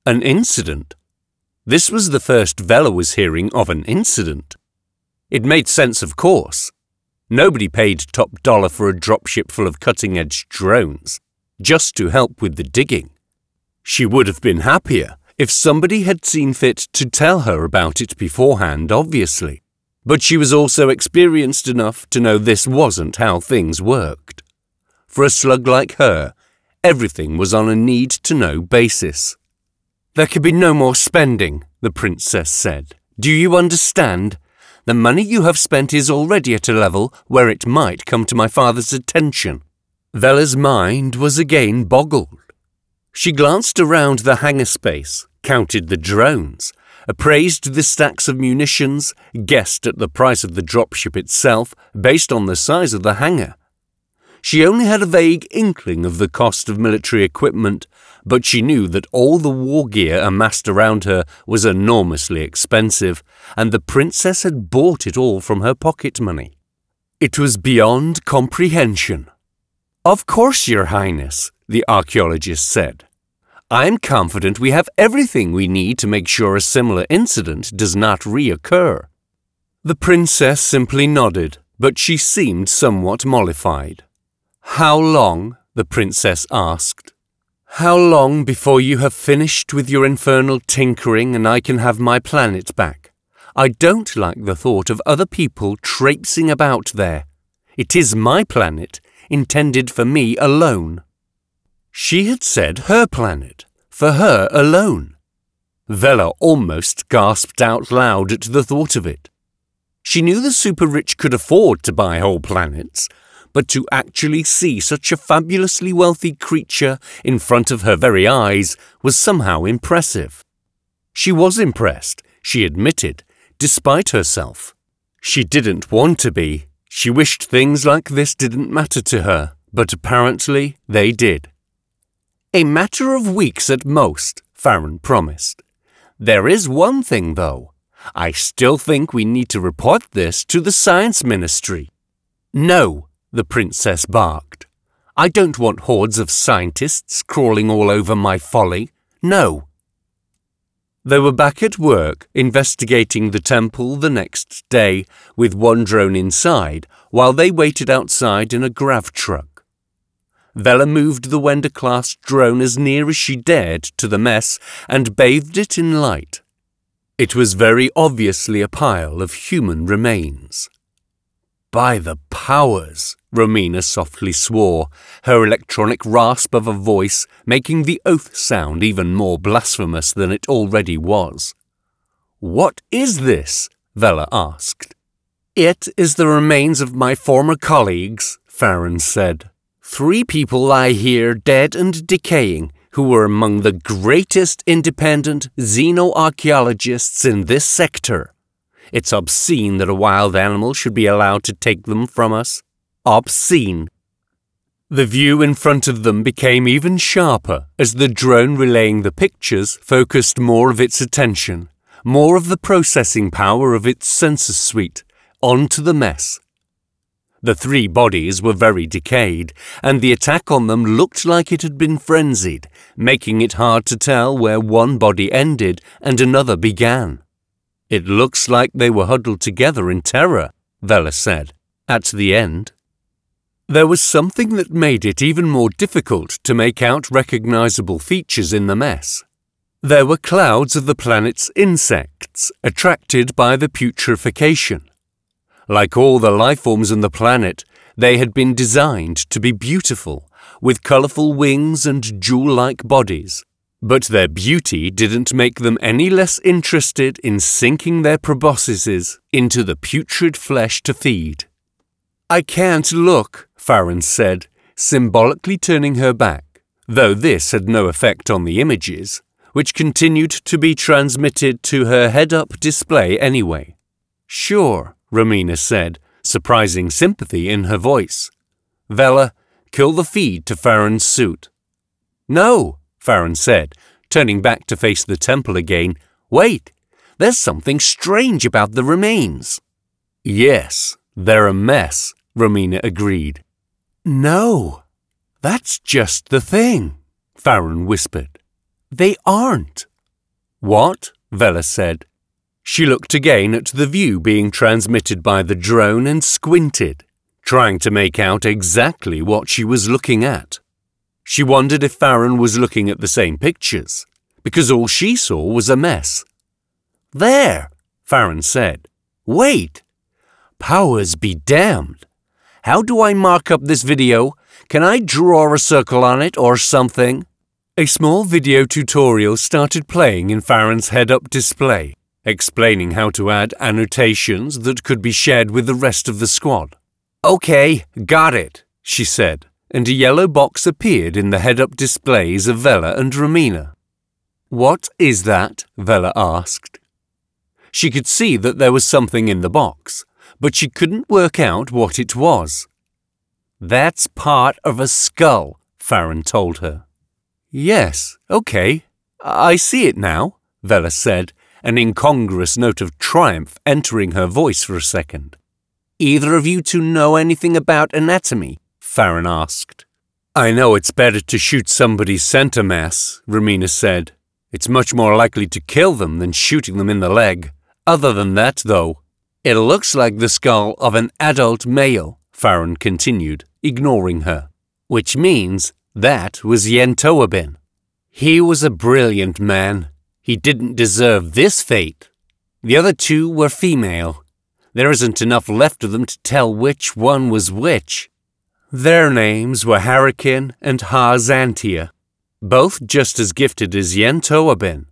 An incident? This was the first Vela was hearing of an incident. It made sense, of course. Nobody paid top dollar for a dropship full of cutting edge drones, just to help with the digging. She would have been happier if somebody had seen fit to tell her about it beforehand, obviously. But she was also experienced enough to know this wasn't how things worked. For a slug like her, everything was on a need to know basis. There could be no more spending, the princess said. Do you understand? The money you have spent is already at a level where it might come to my father's attention. Vela's mind was again boggled. She glanced around the hangar space, counted the drones, appraised the stacks of munitions, guessed at the price of the dropship itself based on the size of the hangar. She only had a vague inkling of the cost of military equipment, but she knew that all the war gear amassed around her was enormously expensive, and the princess had bought it all from her pocket money. It was beyond comprehension. Of course, Your Highness, the archaeologist said. I'm confident we have everything we need to make sure a similar incident does not reoccur. The princess simply nodded, but she seemed somewhat mollified. How long? the princess asked. How long before you have finished with your infernal tinkering and I can have my planet back? I don't like the thought of other people traipsing about there. It is my planet, intended for me alone. She had said her planet, for her alone. Vela almost gasped out loud at the thought of it. She knew the super rich could afford to buy whole planets, but to actually see such a fabulously wealthy creature in front of her very eyes was somehow impressive. She was impressed, she admitted, despite herself. She didn't want to be. She wished things like this didn't matter to her, but apparently they did. A matter of weeks at most, Farron promised. There is one thing, though. I still think we need to report this to the Science Ministry. No, the princess barked. I don't want hordes of scientists crawling all over my folly. No. They were back at work investigating the temple the next day with one drone inside while they waited outside in a grav truck. Vela moved the Wender-class drone as near as she dared to the mess and bathed it in light. It was very obviously a pile of human remains. By the powers, Romina softly swore, her electronic rasp of a voice making the oath sound even more blasphemous than it already was. What is this? Vela asked. It is the remains of my former colleagues, Farron said. Three people lie here dead and decaying who were among the greatest independent xenoarchaeologists in this sector. It's obscene that a wild animal should be allowed to take them from us. Obscene. The view in front of them became even sharper as the drone relaying the pictures focused more of its attention, more of the processing power of its sensor suite, onto the mess. The three bodies were very decayed, and the attack on them looked like it had been frenzied, making it hard to tell where one body ended and another began. It looks like they were huddled together in terror, Vela said, at the end. There was something that made it even more difficult to make out recognizable features in the mess. There were clouds of the planet's insects, attracted by the putrefaction. Like all the life forms on the planet, they had been designed to be beautiful, with colourful wings and jewel-like bodies. But their beauty didn't make them any less interested in sinking their proboscises into the putrid flesh to feed. I can't look, Farron said, symbolically turning her back, though this had no effect on the images, which continued to be transmitted to her head-up display anyway. Sure, Romina said, surprising sympathy in her voice. Vela, kill the feed to Farron's suit. No, Farron said, turning back to face the temple again. Wait, there's something strange about the remains. Yes, they're a mess, Romina agreed. No, that's just the thing, Farron whispered. They aren't. What? Vela said. She looked again at the view being transmitted by the drone and squinted, trying to make out exactly what she was looking at. She wondered if Farron was looking at the same pictures, because all she saw was a mess. There, Farron said. Wait. Powers be damned. How do I mark up this video? Can I draw a circle on it or something? A small video tutorial started playing in Farron's head-up display, explaining how to add annotations that could be shared with the rest of the squad. Okay, got it, she said and a yellow box appeared in the head-up displays of Vela and Romina. What is that? Vela asked. She could see that there was something in the box, but she couldn't work out what it was. That's part of a skull, Farron told her. Yes, okay. I see it now, Vela said, an incongruous note of triumph entering her voice for a second. Either of you two know anything about anatomy? Farron asked. I know it's better to shoot somebody's center mass, Romina said. It's much more likely to kill them than shooting them in the leg. Other than that, though, it looks like the skull of an adult male, Farron continued, ignoring her. Which means that was Yentoabin. He was a brilliant man. He didn't deserve this fate. The other two were female. There isn't enough left of them to tell which one was which. Their names were Harakin and Harzantia, both just as gifted as Yentoabin,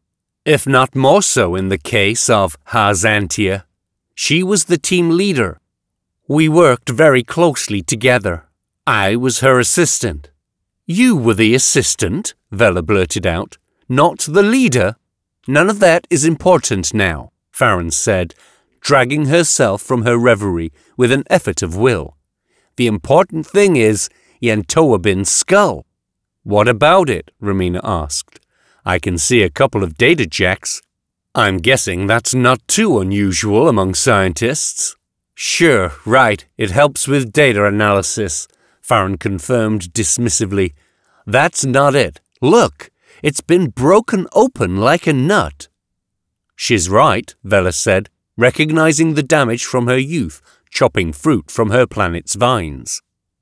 if not more so in the case of Harzantia. She was the team leader. We worked very closely together. I was her assistant. You were the assistant, Vela blurted out, not the leader. None of that is important now, Farron said, dragging herself from her reverie with an effort of will. The important thing is Yentoabin's skull. What about it? Romina asked. I can see a couple of data jacks. I'm guessing that's not too unusual among scientists. Sure, right, it helps with data analysis, Farron confirmed dismissively. That's not it. Look, it's been broken open like a nut. She's right, Vela said, recognizing the damage from her youth chopping fruit from her planet's vines.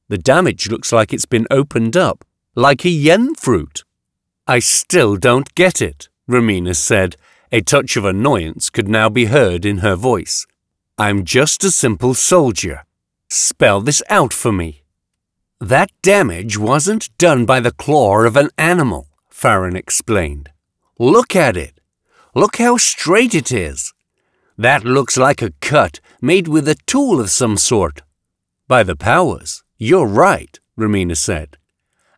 The damage looks like it's been opened up, like a yen fruit. I still don't get it, Romina said. A touch of annoyance could now be heard in her voice. I'm just a simple soldier. Spell this out for me. That damage wasn't done by the claw of an animal, Farron explained. Look at it. Look how straight it is. That looks like a cut made with a tool of some sort. By the powers, you're right, Romina said.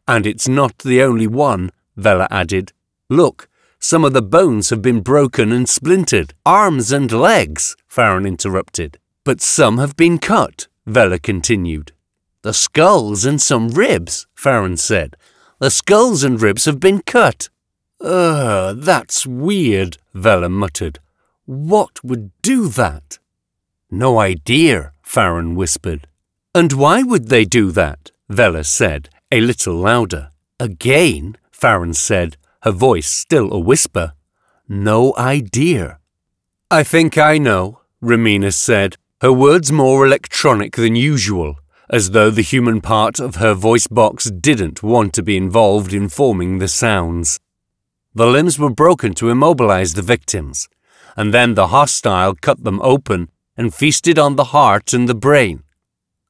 And it's not the only one, Vella added. Look, some of the bones have been broken and splintered. Arms and legs, Farron interrupted. But some have been cut, Vella continued. The skulls and some ribs, Farron said. The skulls and ribs have been cut. Ugh, that's weird, Vella muttered. What would do that? No idea, Farron whispered. And why would they do that? Vella said, a little louder. Again, Farron said, her voice still a whisper. No idea. I think I know, Romina said, her words more electronic than usual, as though the human part of her voice box didn't want to be involved in forming the sounds. The limbs were broken to immobilize the victims, and then the hostile cut them open and feasted on the heart and the brain.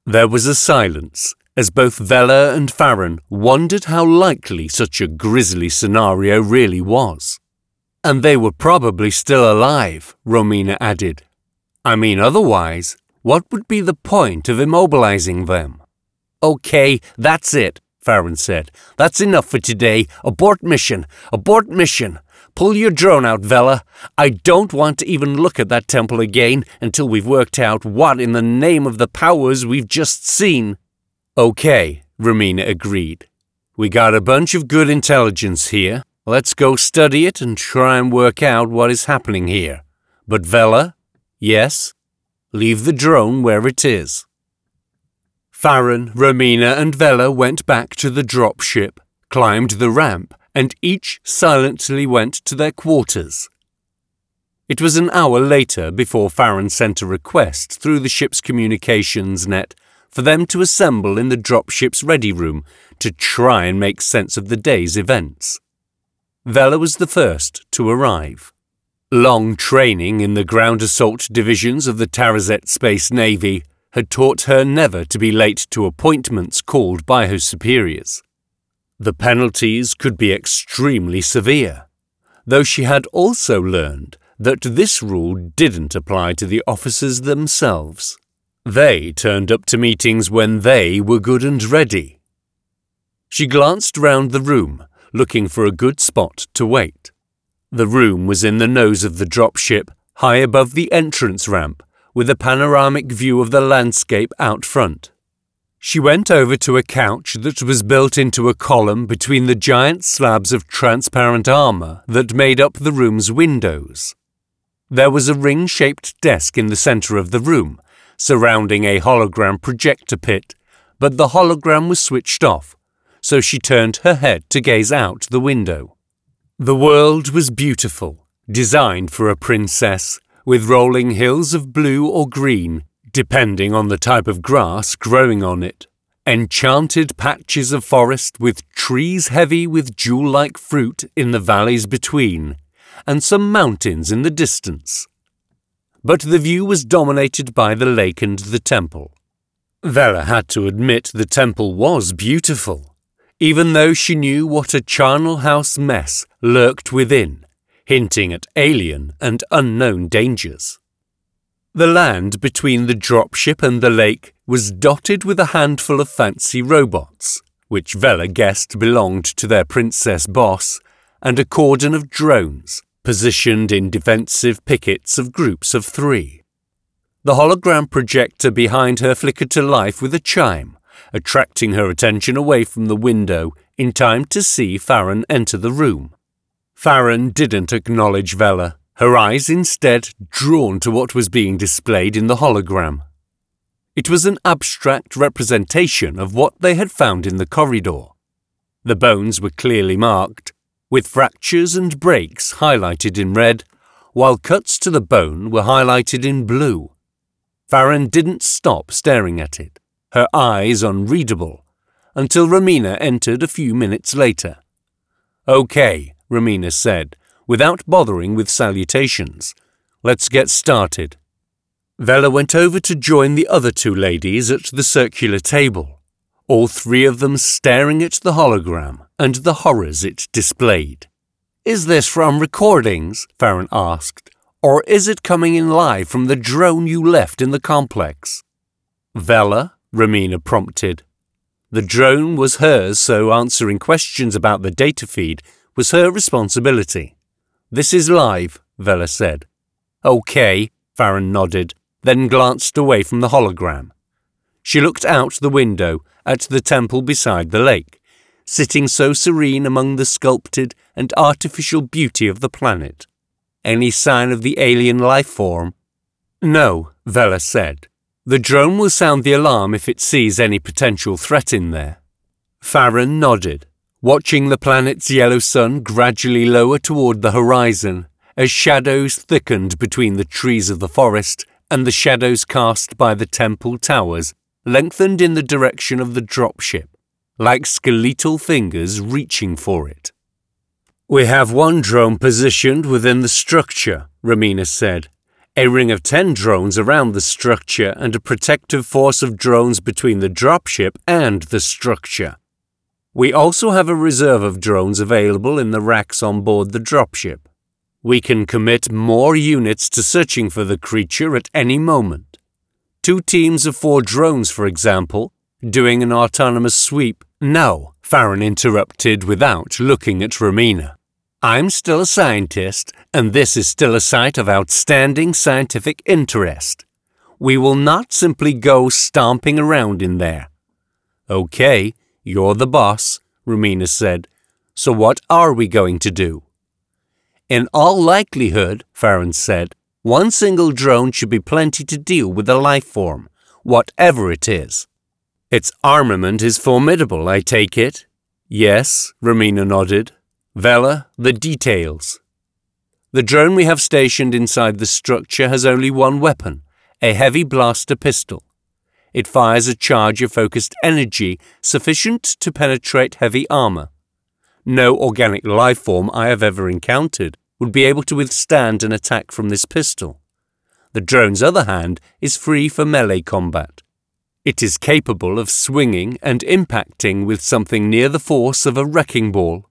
There was a silence as both Vella and Farron wondered how likely such a grisly scenario really was. And they were probably still alive, Romina added. I mean, otherwise, what would be the point of immobilizing them? Okay, that's it, Farron said. That's enough for today. Abort mission. Abort mission. Pull your drone out, Vella. I don't want to even look at that temple again until we've worked out what in the name of the powers we've just seen. Okay, Romina agreed. We got a bunch of good intelligence here. Let's go study it and try and work out what is happening here. But Vella, yes, leave the drone where it is. Farron, Romina, and Vella went back to the dropship, climbed the ramp, and each silently went to their quarters. It was an hour later before Farron sent a request through the ship's communications net for them to assemble in the dropship's ready room to try and make sense of the day's events. Vella was the first to arrive. Long training in the ground assault divisions of the Tarazet Space Navy had taught her never to be late to appointments called by her superiors. The penalties could be extremely severe, though she had also learned that this rule didn't apply to the officers themselves. They turned up to meetings when they were good and ready. She glanced round the room, looking for a good spot to wait. The room was in the nose of the dropship, high above the entrance ramp, with a panoramic view of the landscape out front. She went over to a couch that was built into a column between the giant slabs of transparent armour that made up the room's windows. There was a ring shaped desk in the centre of the room, surrounding a hologram projector pit, but the hologram was switched off, so she turned her head to gaze out the window. The world was beautiful, designed for a princess, with rolling hills of blue or green depending on the type of grass growing on it. Enchanted patches of forest with trees heavy with jewel like fruit in the valleys between, and some mountains in the distance. But the view was dominated by the lake and the temple. Vella had to admit the temple was beautiful, even though she knew what a charnel house mess lurked within, hinting at alien and unknown dangers. The land between the dropship and the lake was dotted with a handful of fancy robots, which Vella guessed belonged to their princess boss, and a cordon of drones, positioned in defensive pickets of groups of three. The hologram projector behind her flickered to life with a chime, attracting her attention away from the window in time to see Farron enter the room. Farron didn't acknowledge Vella, her eyes instead drawn to what was being displayed in the hologram. It was an abstract representation of what they had found in the corridor. The bones were clearly marked, with fractures and breaks highlighted in red, while cuts to the bone were highlighted in blue. Farron didn't stop staring at it, her eyes unreadable, until Romina entered a few minutes later. Okay, Romina said, without bothering with salutations. Let's get started. Vella went over to join the other two ladies at the circular table, all three of them staring at the hologram and the horrors it displayed. Is this from recordings? Farron asked, or is it coming in live from the drone you left in the complex? Vella, Romina prompted. The drone was hers, so answering questions about the data feed was her responsibility. This is live, Vella said. OK, Farron nodded, then glanced away from the hologram. She looked out the window at the temple beside the lake, sitting so serene among the sculpted and artificial beauty of the planet. Any sign of the alien life form? No, Vella said. The drone will sound the alarm if it sees any potential threat in there. Farron nodded, watching the planet's yellow sun gradually lower toward the horizon as shadows thickened between the trees of the forest and the shadows cast by the temple towers lengthened in the direction of the dropship, like skeletal fingers reaching for it. We have one drone positioned within the structure, Romina said. A ring of ten drones around the structure and a protective force of drones between the dropship and the structure. We also have a reserve of drones available in the racks on board the dropship. We can commit more units to searching for the creature at any moment. Two teams of four drones, for example, doing an autonomous sweep. No, Farron interrupted without looking at Romina. I'm still a scientist, and this is still a site of outstanding scientific interest. We will not simply go stomping around in there. Okay, you're the boss, Romina said. So what are we going to do? In all likelihood, Farron said, one single drone should be plenty to deal with a life form, whatever it is. Its armament is formidable, I take it. Yes, Romina nodded. Vella, the details. The drone we have stationed inside the structure has only one weapon, a heavy blaster pistol. It fires a charge of focused energy sufficient to penetrate heavy armor. No organic life form I have ever encountered would be able to withstand an attack from this pistol. The drone's other hand is free for melee combat. It is capable of swinging and impacting with something near the force of a wrecking ball.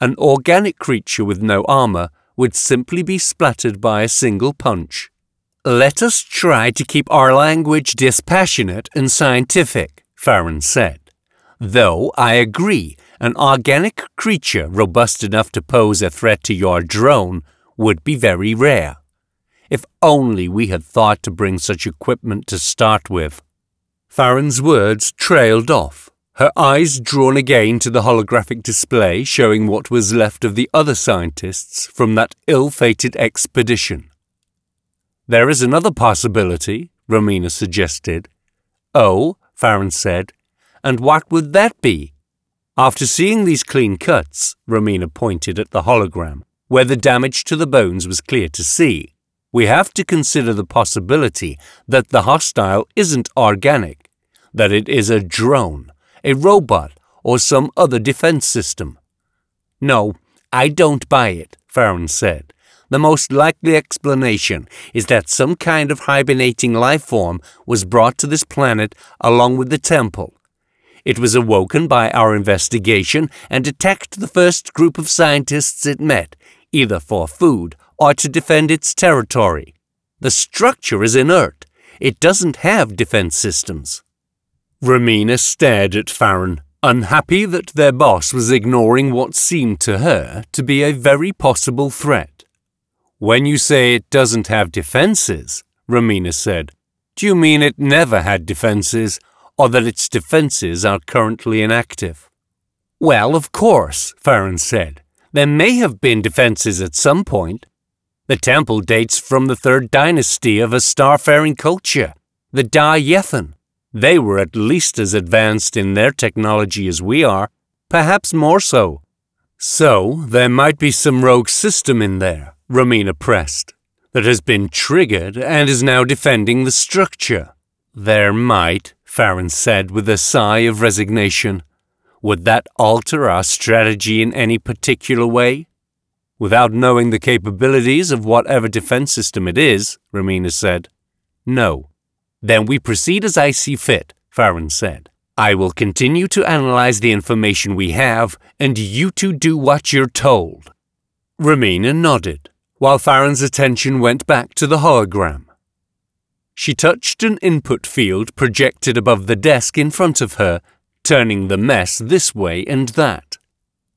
An organic creature with no armor would simply be splattered by a single punch. Let us try to keep our language dispassionate and scientific, Farron said. Though I agree, an organic creature robust enough to pose a threat to your drone would be very rare. If only we had thought to bring such equipment to start with. Farron's words trailed off, her eyes drawn again to the holographic display showing what was left of the other scientists from that ill-fated expedition. There is another possibility, Romina suggested. Oh, Farron said, and what would that be? After seeing these clean cuts, Romina pointed at the hologram, where the damage to the bones was clear to see. We have to consider the possibility that the hostile isn't organic, that it is a drone a robot, or some other defense system. No, I don't buy it, Farron said. The most likely explanation is that some kind of hibernating life form was brought to this planet along with the temple. It was awoken by our investigation and attacked the first group of scientists it met, either for food or to defend its territory. The structure is inert. It doesn't have defense systems. Romina stared at Farron, unhappy that their boss was ignoring what seemed to her to be a very possible threat. When you say it doesn't have defenses, Romina said, do you mean it never had defenses, or that its defenses are currently inactive? Well, of course, Farron said. There may have been defenses at some point. The temple dates from the third dynasty of a starfaring culture, the Da Yethan. They were at least as advanced in their technology as we are, perhaps more so. So, there might be some rogue system in there, Romina pressed, that has been triggered and is now defending the structure. There might, Farron said with a sigh of resignation. Would that alter our strategy in any particular way? Without knowing the capabilities of whatever defense system it is, Romina said. No. Then we proceed as I see fit, Farron said. I will continue to analyze the information we have, and you two do what you're told. Romina nodded, while Farron's attention went back to the hologram. She touched an input field projected above the desk in front of her, turning the mess this way and that.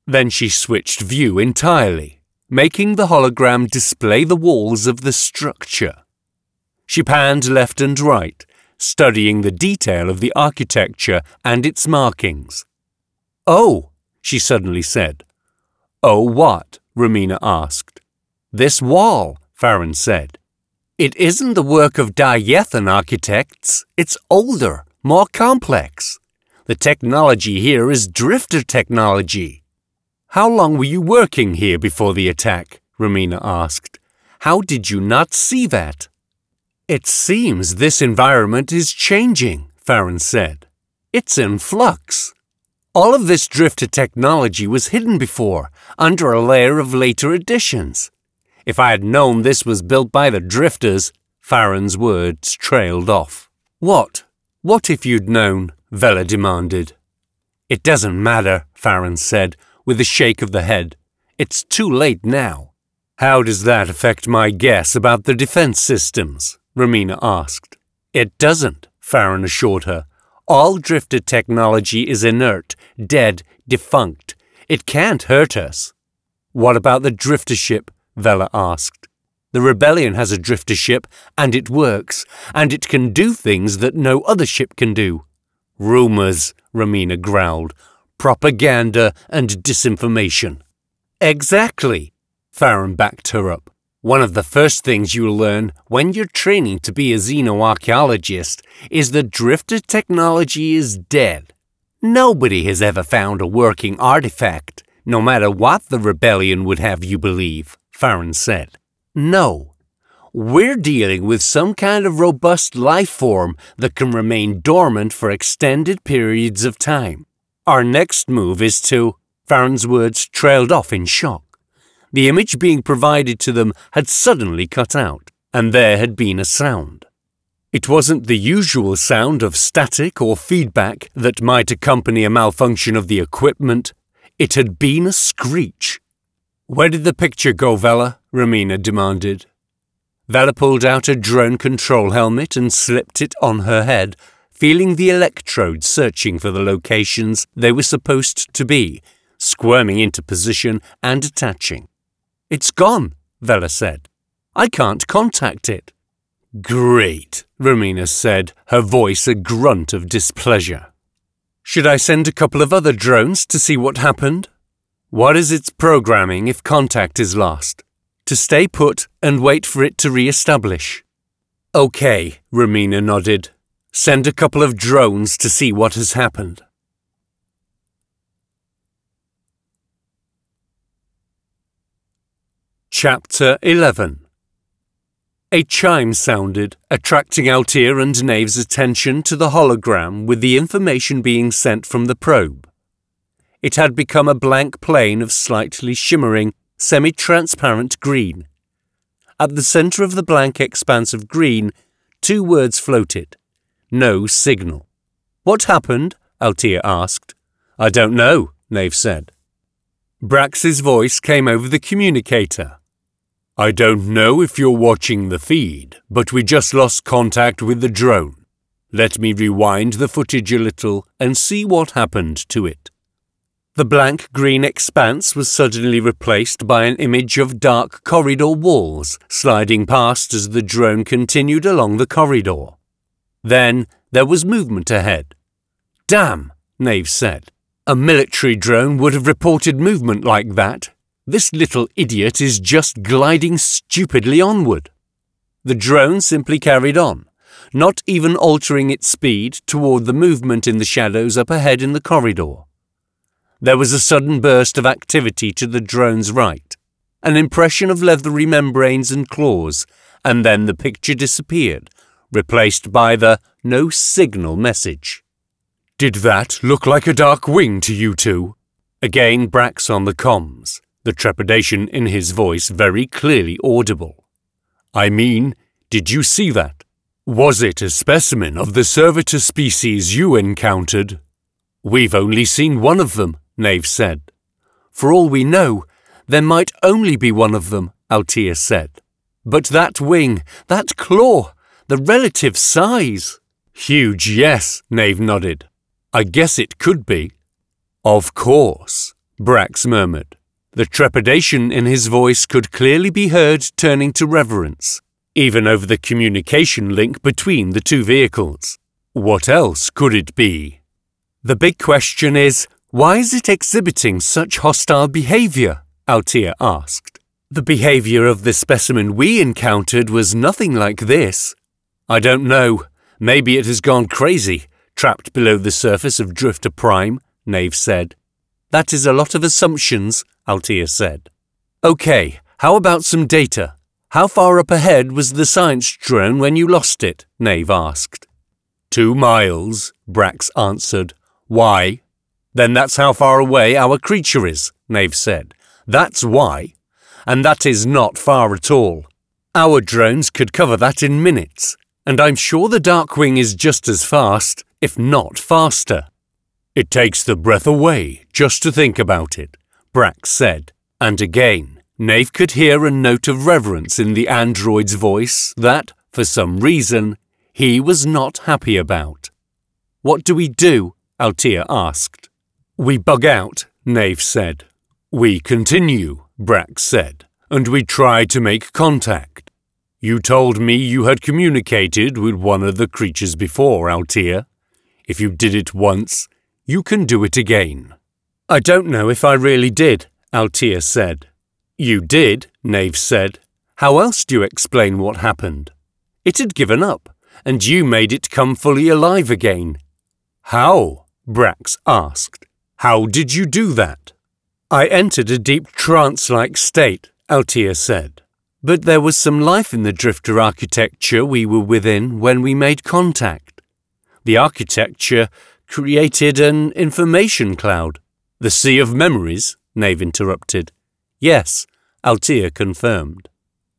Then she switched view entirely, making the hologram display the walls of the structure. She panned left and right, studying the detail of the architecture and its markings. Oh, she suddenly said. Oh, what? Romina asked. This wall, Farron said. It isn't the work of Diethan architects. It's older, more complex. The technology here is drifter technology. How long were you working here before the attack? Romina asked. How did you not see that? It seems this environment is changing, Farron said. It's in flux. All of this drifter technology was hidden before, under a layer of later additions. If I had known this was built by the drifters, Farron's words trailed off. What? What if you'd known? Vela demanded. It doesn't matter, Farron said, with a shake of the head. It's too late now. How does that affect my guess about the defense systems? Romina asked. It doesn't, Farron assured her. All drifter technology is inert, dead, defunct. It can't hurt us. What about the drifter ship? Vela asked. The rebellion has a drifter ship, and it works, and it can do things that no other ship can do. Rumors, Romina growled. Propaganda and disinformation. Exactly. Farron backed her up. One of the first things you'll learn when you're training to be a xenoarchaeologist is that drifter technology is dead. Nobody has ever found a working artifact, no matter what the rebellion would have you believe, Farron said. No. We're dealing with some kind of robust life form that can remain dormant for extended periods of time. Our next move is to. Farron's words trailed off in shock. The image being provided to them had suddenly cut out, and there had been a sound. It wasn't the usual sound of static or feedback that might accompany a malfunction of the equipment. It had been a screech. Where did the picture go, Vela? Romina demanded. Vela pulled out a drone control helmet and slipped it on her head, feeling the electrodes searching for the locations they were supposed to be, squirming into position and attaching. It's gone, Vela said. I can't contact it. Great, Romina said, her voice a grunt of displeasure. Should I send a couple of other drones to see what happened? What is its programming if contact is lost? To stay put and wait for it to re-establish. Okay, Romina nodded. Send a couple of drones to see what has happened. Chapter 11 A chime sounded, attracting Altea and Nave's attention to the hologram with the information being sent from the probe. It had become a blank plane of slightly shimmering, semi-transparent green. At the centre of the blank expanse of green, two words floated. No signal. What happened? Altea asked. I don't know, Nave said. Brax's voice came over the communicator. I don't know if you're watching the feed, but we just lost contact with the drone. Let me rewind the footage a little and see what happened to it. The blank green expanse was suddenly replaced by an image of dark corridor walls sliding past as the drone continued along the corridor. Then there was movement ahead. Damn, Nave said. A military drone would have reported movement like that this little idiot is just gliding stupidly onward. The drone simply carried on, not even altering its speed toward the movement in the shadows up ahead in the corridor. There was a sudden burst of activity to the drone's right, an impression of leathery membranes and claws, and then the picture disappeared, replaced by the no signal message. Did that look like a dark wing to you two? Again Brax on the comms the trepidation in his voice very clearly audible. I mean, did you see that? Was it a specimen of the servitor species you encountered? We've only seen one of them, Nave said. For all we know, there might only be one of them, Altea said. But that wing, that claw, the relative size. Huge, yes, Nave nodded. I guess it could be. Of course, Brax murmured. The trepidation in his voice could clearly be heard turning to reverence, even over the communication link between the two vehicles. What else could it be? The big question is, why is it exhibiting such hostile behavior? Altea asked. The behavior of the specimen we encountered was nothing like this. I don't know. Maybe it has gone crazy, trapped below the surface of Drifter Prime, Nave said. That is a lot of assumptions, Altea said. OK, how about some data? How far up ahead was the science drone when you lost it? Nave asked. Two miles, Brax answered. Why? Then that's how far away our creature is, Nave said. That's why. And that is not far at all. Our drones could cover that in minutes, and I'm sure the Darkwing is just as fast, if not faster. It takes the breath away just to think about it, Brax said. And again, Nave could hear a note of reverence in the android's voice that, for some reason, he was not happy about. What do we do? Altea asked. We bug out, Nave said. We continue, Brax said, and we try to make contact. You told me you had communicated with one of the creatures before, Altea. If you did it once, you can do it again. I don't know if I really did, Altea said. You did, Nave said. How else do you explain what happened? It had given up, and you made it come fully alive again. How? Brax asked. How did you do that? I entered a deep trance-like state, Altea said. But there was some life in the drifter architecture we were within when we made contact. The architecture created an information cloud. The Sea of Memories? Nave interrupted. Yes, Altea confirmed.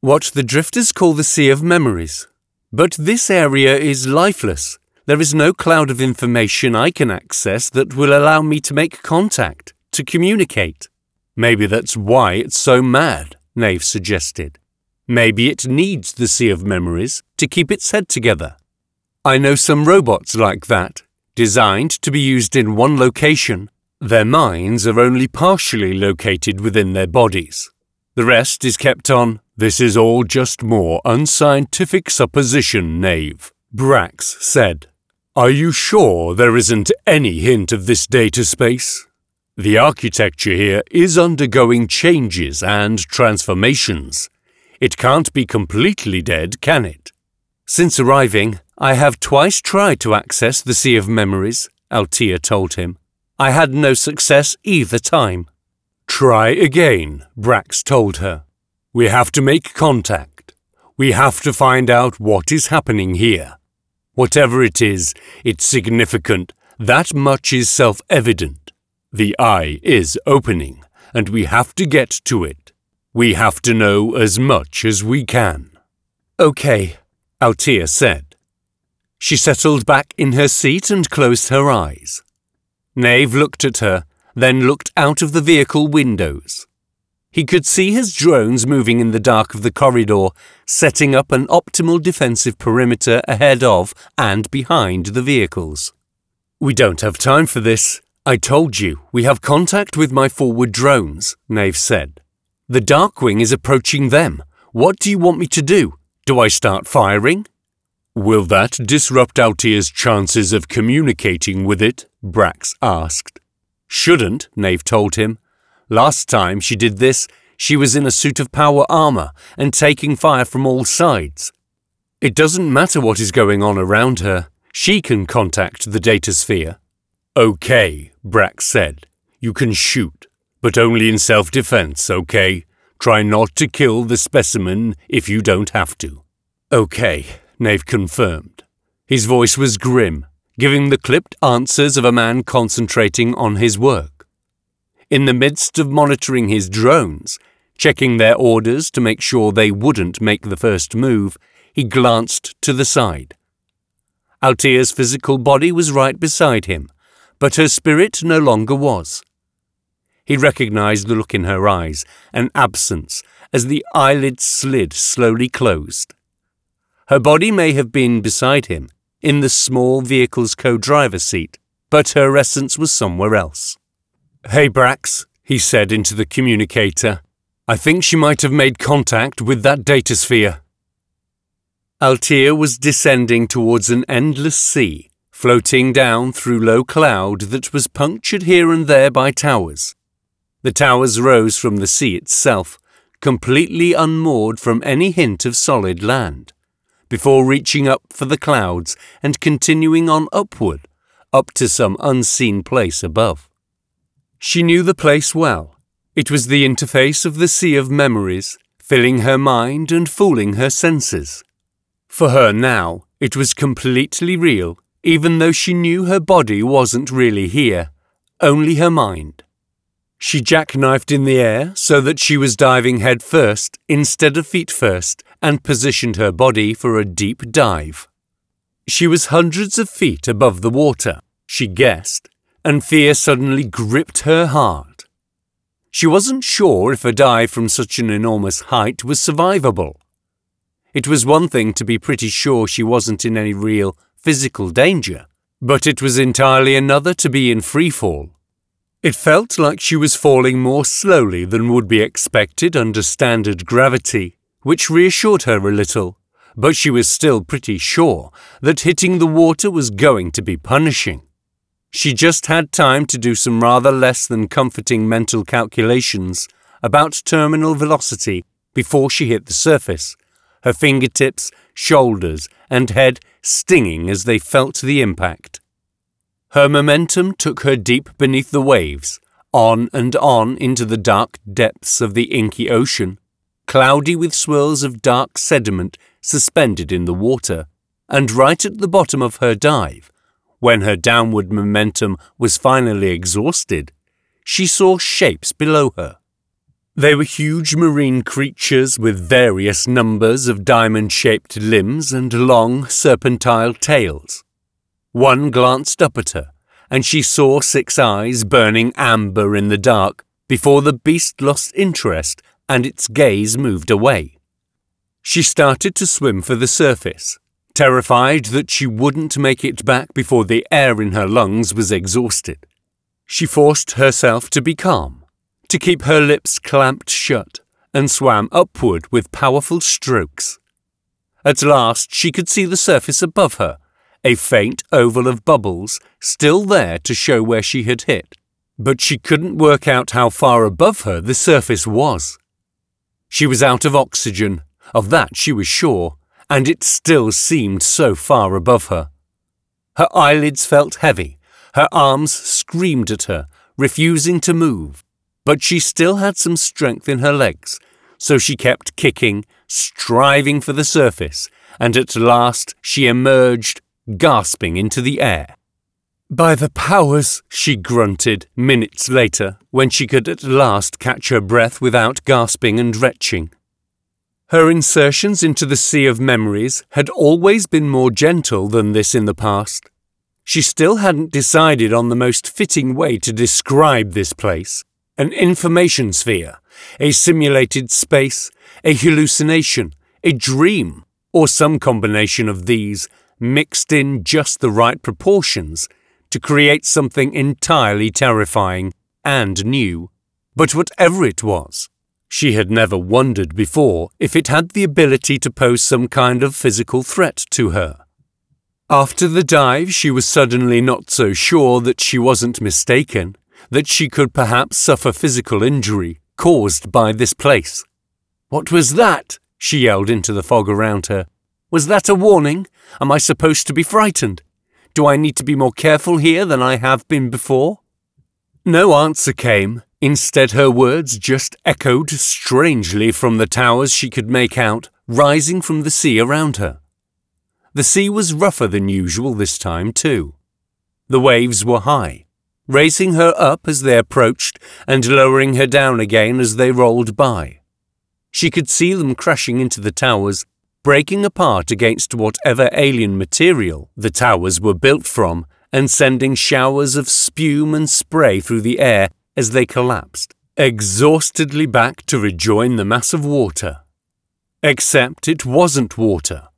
What the drifters call the Sea of Memories. But this area is lifeless. There is no cloud of information I can access that will allow me to make contact, to communicate. Maybe that's why it's so mad, Nave suggested. Maybe it needs the Sea of Memories to keep its head together. I know some robots like that, Designed to be used in one location, their minds are only partially located within their bodies. The rest is kept on. This is all just more unscientific supposition, Nave, Brax said. Are you sure there isn't any hint of this data space? The architecture here is undergoing changes and transformations. It can't be completely dead, can it? Since arriving, I have twice tried to access the Sea of Memories, Altea told him. I had no success either time. Try again, Brax told her. We have to make contact. We have to find out what is happening here. Whatever it is, it's significant. That much is self-evident. The eye is opening, and we have to get to it. We have to know as much as we can. Okay, Altea said. She settled back in her seat and closed her eyes. Nave looked at her, then looked out of the vehicle windows. He could see his drones moving in the dark of the corridor, setting up an optimal defensive perimeter ahead of and behind the vehicles. We don't have time for this. I told you, we have contact with my forward drones, Nave said. The Darkwing is approaching them. What do you want me to do? Do I start firing? Will that disrupt Altea's chances of communicating with it? Brax asked. Shouldn't, Nave told him. Last time she did this, she was in a suit of power armor and taking fire from all sides. It doesn't matter what is going on around her. She can contact the datasphere. Okay, Brax said. You can shoot, but only in self-defense, okay? Try not to kill the specimen if you don't have to. Okay, Nave confirmed. His voice was grim, giving the clipped answers of a man concentrating on his work. In the midst of monitoring his drones, checking their orders to make sure they wouldn't make the first move, he glanced to the side, Altea's physical body was right beside him, but her spirit no longer was. He recognized the look in her eyes, an absence, as the eyelids slid slowly closed. Her body may have been beside him, in the small vehicle's co-driver seat, but her essence was somewhere else. Hey, Brax, he said into the communicator. I think she might have made contact with that datasphere. Altea was descending towards an endless sea, floating down through low cloud that was punctured here and there by towers. The towers rose from the sea itself, completely unmoored from any hint of solid land, before reaching up for the clouds and continuing on upward, up to some unseen place above. She knew the place well. It was the interface of the sea of memories, filling her mind and fooling her senses. For her now, it was completely real, even though she knew her body wasn't really here, only her mind. She jackknifed in the air so that she was diving head first instead of feet first and positioned her body for a deep dive. She was hundreds of feet above the water, she guessed, and fear suddenly gripped her heart. She wasn't sure if a dive from such an enormous height was survivable. It was one thing to be pretty sure she wasn't in any real physical danger, but it was entirely another to be in freefall. It felt like she was falling more slowly than would be expected under standard gravity, which reassured her a little, but she was still pretty sure that hitting the water was going to be punishing. She just had time to do some rather less than comforting mental calculations about terminal velocity before she hit the surface, her fingertips, shoulders, and head stinging as they felt the impact. Her momentum took her deep beneath the waves, on and on into the dark depths of the inky ocean, cloudy with swirls of dark sediment suspended in the water, and right at the bottom of her dive, when her downward momentum was finally exhausted, she saw shapes below her. They were huge marine creatures with various numbers of diamond-shaped limbs and long serpentine tails. One glanced up at her, and she saw six eyes burning amber in the dark before the beast lost interest and its gaze moved away. She started to swim for the surface, terrified that she wouldn't make it back before the air in her lungs was exhausted. She forced herself to be calm to keep her lips clamped shut, and swam upward with powerful strokes. At last she could see the surface above her, a faint oval of bubbles still there to show where she had hit, but she couldn't work out how far above her the surface was. She was out of oxygen, of that she was sure, and it still seemed so far above her. Her eyelids felt heavy, her arms screamed at her, refusing to move but she still had some strength in her legs, so she kept kicking, striving for the surface, and at last she emerged, gasping into the air. By the powers, she grunted minutes later, when she could at last catch her breath without gasping and retching. Her insertions into the sea of memories had always been more gentle than this in the past. She still hadn't decided on the most fitting way to describe this place, an information sphere, a simulated space, a hallucination, a dream, or some combination of these mixed in just the right proportions to create something entirely terrifying and new. But whatever it was, she had never wondered before if it had the ability to pose some kind of physical threat to her. After the dive, she was suddenly not so sure that she wasn't mistaken that she could perhaps suffer physical injury caused by this place. What was that? she yelled into the fog around her. Was that a warning? Am I supposed to be frightened? Do I need to be more careful here than I have been before? No answer came. Instead, her words just echoed strangely from the towers she could make out, rising from the sea around her. The sea was rougher than usual this time, too. The waves were high, raising her up as they approached and lowering her down again as they rolled by. She could see them crashing into the towers, breaking apart against whatever alien material the towers were built from and sending showers of spume and spray through the air as they collapsed, exhaustedly back to rejoin the mass of water. Except it wasn't water.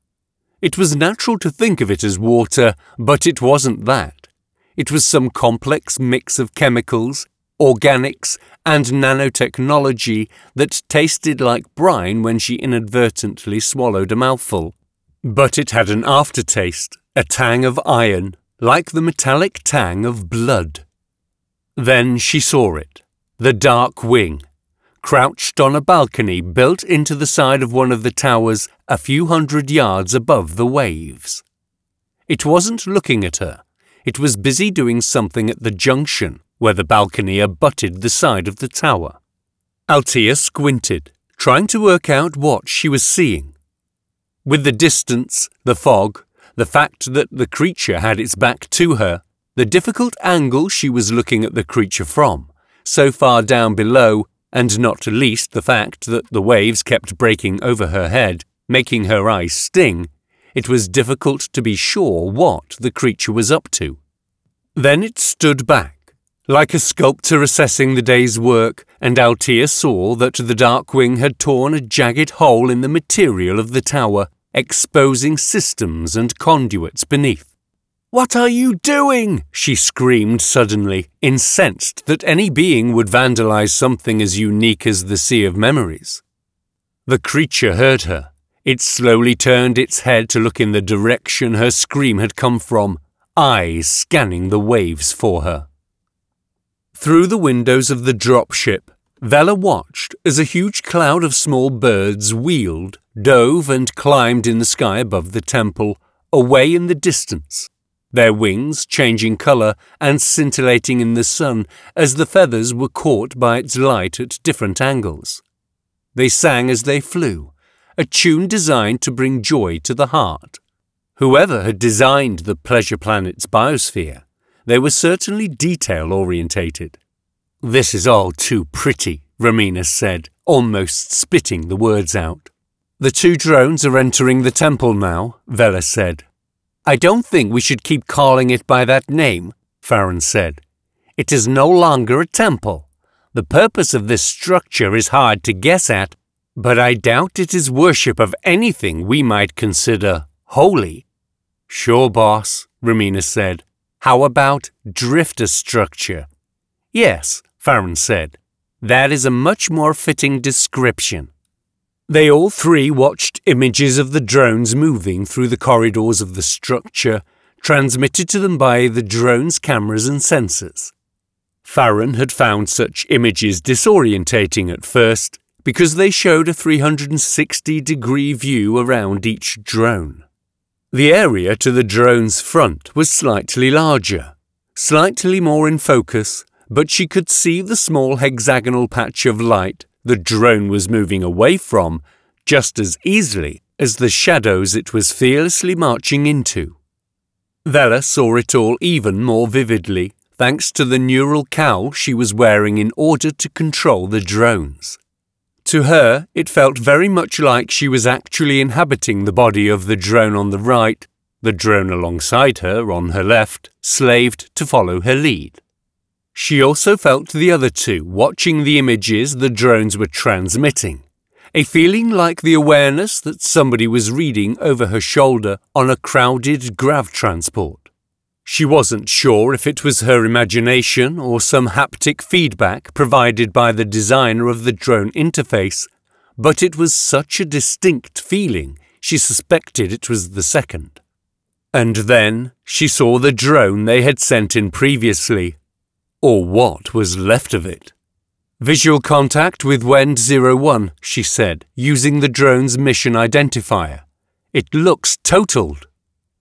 It was natural to think of it as water, but it wasn't that. It was some complex mix of chemicals, organics, and nanotechnology that tasted like brine when she inadvertently swallowed a mouthful. But it had an aftertaste, a tang of iron, like the metallic tang of blood. Then she saw it, the dark wing, crouched on a balcony built into the side of one of the towers a few hundred yards above the waves. It wasn't looking at her. It was busy doing something at the junction where the balcony abutted the side of the tower. Altea squinted, trying to work out what she was seeing. With the distance, the fog, the fact that the creature had its back to her, the difficult angle she was looking at the creature from, so far down below, and not least the fact that the waves kept breaking over her head, making her eyes sting, it was difficult to be sure what the creature was up to. Then it stood back, like a sculptor assessing the day's work, and Altea saw that the dark wing had torn a jagged hole in the material of the tower, exposing systems and conduits beneath. What are you doing? she screamed suddenly, incensed that any being would vandalize something as unique as the Sea of Memories. The creature heard her. It slowly turned its head to look in the direction her scream had come from, eyes scanning the waves for her. Through the windows of the dropship, Vela watched as a huge cloud of small birds wheeled, dove, and climbed in the sky above the temple, away in the distance their wings changing colour and scintillating in the sun as the feathers were caught by its light at different angles. They sang as they flew, a tune designed to bring joy to the heart. Whoever had designed the Pleasure Planet's biosphere, they were certainly detail-orientated. This is all too pretty, Romina said, almost spitting the words out. The two drones are entering the temple now, Vela said, I don't think we should keep calling it by that name, Farron said. It is no longer a temple. The purpose of this structure is hard to guess at, but I doubt it is worship of anything we might consider holy. Sure, boss, Romina said. How about drifter structure? Yes, Farron said. That is a much more fitting description. They all three watched images of the drones moving through the corridors of the structure, transmitted to them by the drone's cameras and sensors. Farron had found such images disorientating at first because they showed a 360 degree view around each drone. The area to the drone's front was slightly larger, slightly more in focus, but she could see the small hexagonal patch of light the drone was moving away from just as easily as the shadows it was fearlessly marching into. Vela saw it all even more vividly thanks to the neural cowl she was wearing in order to control the drones. To her, it felt very much like she was actually inhabiting the body of the drone on the right, the drone alongside her on her left, slaved to follow her lead. She also felt the other two watching the images the drones were transmitting, a feeling like the awareness that somebody was reading over her shoulder on a crowded grav transport. She wasn't sure if it was her imagination or some haptic feedback provided by the designer of the drone interface, but it was such a distinct feeling she suspected it was the second. And then she saw the drone they had sent in previously or what was left of it. Visual contact with Wend-01, she said, using the drone's mission identifier. It looks totaled.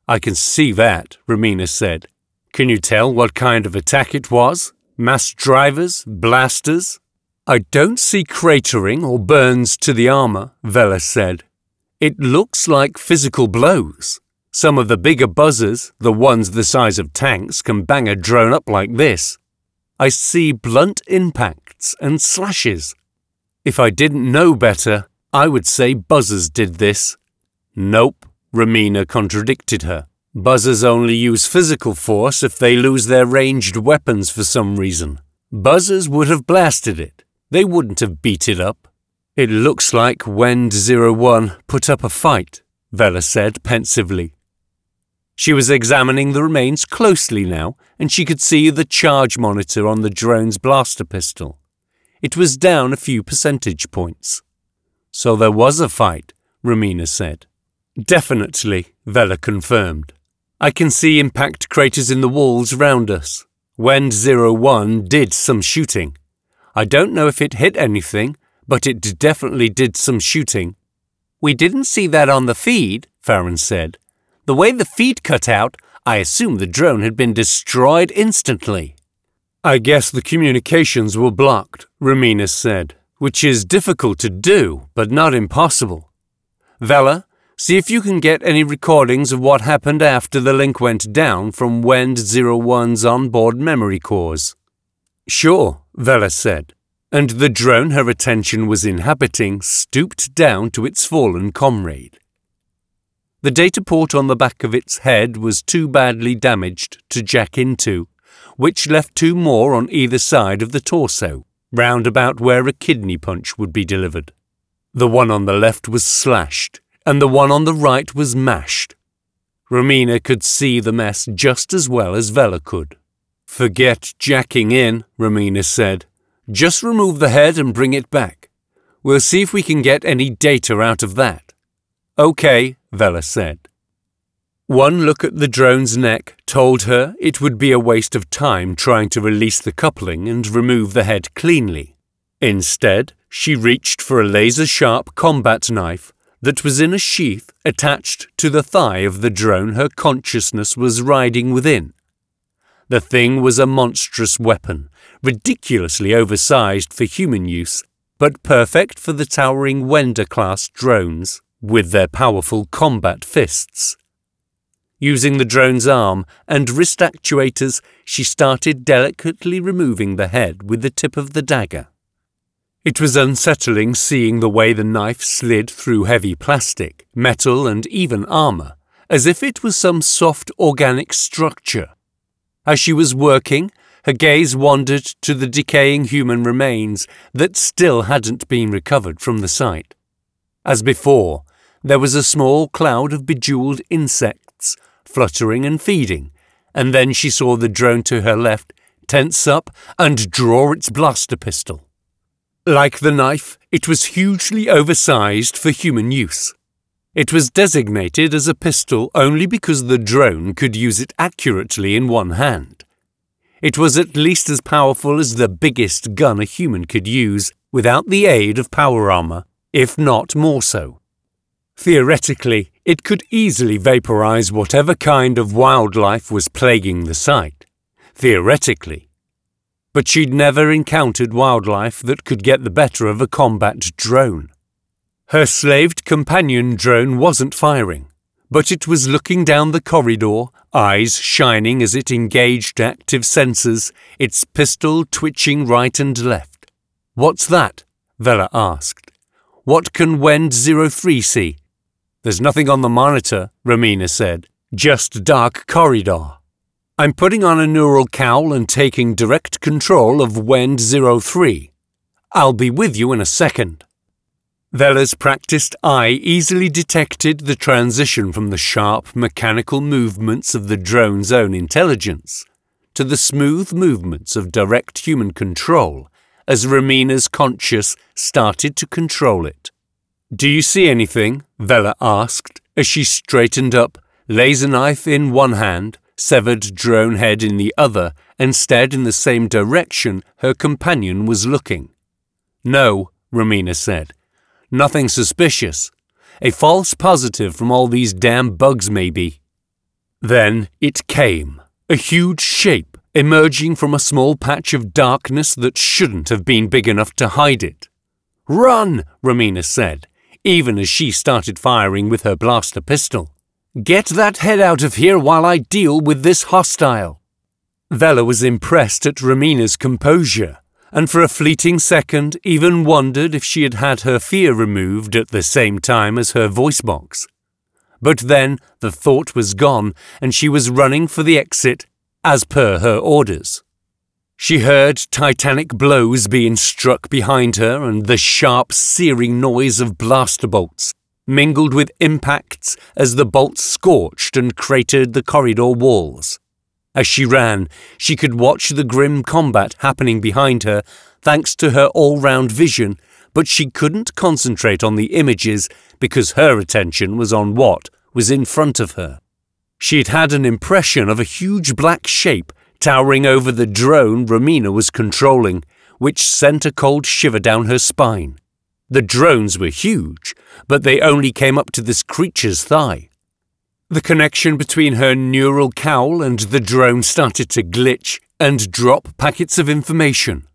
I can see that, Romina said. Can you tell what kind of attack it was? Mass drivers? Blasters? I don't see cratering or burns to the armor, Vela said. It looks like physical blows. Some of the bigger buzzers, the ones the size of tanks, can bang a drone up like this. I see blunt impacts and slashes. If I didn't know better, I would say buzzers did this. Nope, Romina contradicted her. Buzzers only use physical force if they lose their ranged weapons for some reason. Buzzers would have blasted it. They wouldn't have beat it up. It looks like Wend 01 put up a fight, Vela said pensively. She was examining the remains closely now, and she could see the charge monitor on the drone's blaster pistol. It was down a few percentage points. So there was a fight, Romina said. Definitely, Vela confirmed. I can see impact craters in the walls round us. Wend 01 did some shooting. I don't know if it hit anything, but it definitely did some shooting. We didn't see that on the feed, Farron said. The way the feed cut out, I assume the drone had been destroyed instantly. I guess the communications were blocked, Romina said, which is difficult to do, but not impossible. Vela, see if you can get any recordings of what happened after the link went down from Wend 01's onboard memory cores. Sure, Vela said, and the drone her attention was inhabiting stooped down to its fallen comrade. The data port on the back of its head was too badly damaged to jack into, which left two more on either side of the torso, round about where a kidney punch would be delivered. The one on the left was slashed, and the one on the right was mashed. Romina could see the mess just as well as Vela could. Forget jacking in, Romina said. Just remove the head and bring it back. We'll see if we can get any data out of that. OK, Vela said. One look at the drone's neck told her it would be a waste of time trying to release the coupling and remove the head cleanly. Instead, she reached for a laser-sharp combat knife that was in a sheath attached to the thigh of the drone her consciousness was riding within. The thing was a monstrous weapon, ridiculously oversized for human use, but perfect for the towering Wender-class drones with their powerful combat fists. Using the drone's arm and wrist actuators, she started delicately removing the head with the tip of the dagger. It was unsettling seeing the way the knife slid through heavy plastic, metal, and even armour, as if it was some soft organic structure. As she was working, her gaze wandered to the decaying human remains that still hadn't been recovered from the site. As before, there was a small cloud of bejeweled insects fluttering and feeding, and then she saw the drone to her left tense up and draw its blaster pistol. Like the knife, it was hugely oversized for human use. It was designated as a pistol only because the drone could use it accurately in one hand. It was at least as powerful as the biggest gun a human could use without the aid of power armor, if not more so. Theoretically, it could easily vaporize whatever kind of wildlife was plaguing the site. Theoretically. But she'd never encountered wildlife that could get the better of a combat drone. Her slaved companion drone wasn't firing, but it was looking down the corridor, eyes shining as it engaged active sensors, its pistol twitching right and left. What's that? Vela asked. What can Wend 03 see? There's nothing on the monitor, Romina said. Just dark corridor. I'm putting on a neural cowl and taking direct control of Wend 03. I'll be with you in a second. Vela's practiced eye easily detected the transition from the sharp mechanical movements of the drone's own intelligence to the smooth movements of direct human control as Romina's conscious started to control it. Do you see anything? Vela asked as she straightened up, laser knife in one hand, severed drone head in the other, and stared in the same direction her companion was looking. No, Romina said. Nothing suspicious. A false positive from all these damn bugs, maybe. Then it came, a huge shape emerging from a small patch of darkness that shouldn't have been big enough to hide it. Run, Romina said, even as she started firing with her blaster pistol. Get that head out of here while I deal with this hostile. Vela was impressed at Romina's composure, and for a fleeting second even wondered if she had had her fear removed at the same time as her voice box. But then the thought was gone, and she was running for the exit as per her orders. She heard titanic blows being struck behind her and the sharp, searing noise of blaster bolts, mingled with impacts as the bolts scorched and cratered the corridor walls. As she ran, she could watch the grim combat happening behind her thanks to her all round vision, but she couldn't concentrate on the images because her attention was on what was in front of her. She'd had an impression of a huge black shape towering over the drone Romina was controlling, which sent a cold shiver down her spine. The drones were huge, but they only came up to this creature's thigh. The connection between her neural cowl and the drone started to glitch and drop packets of information.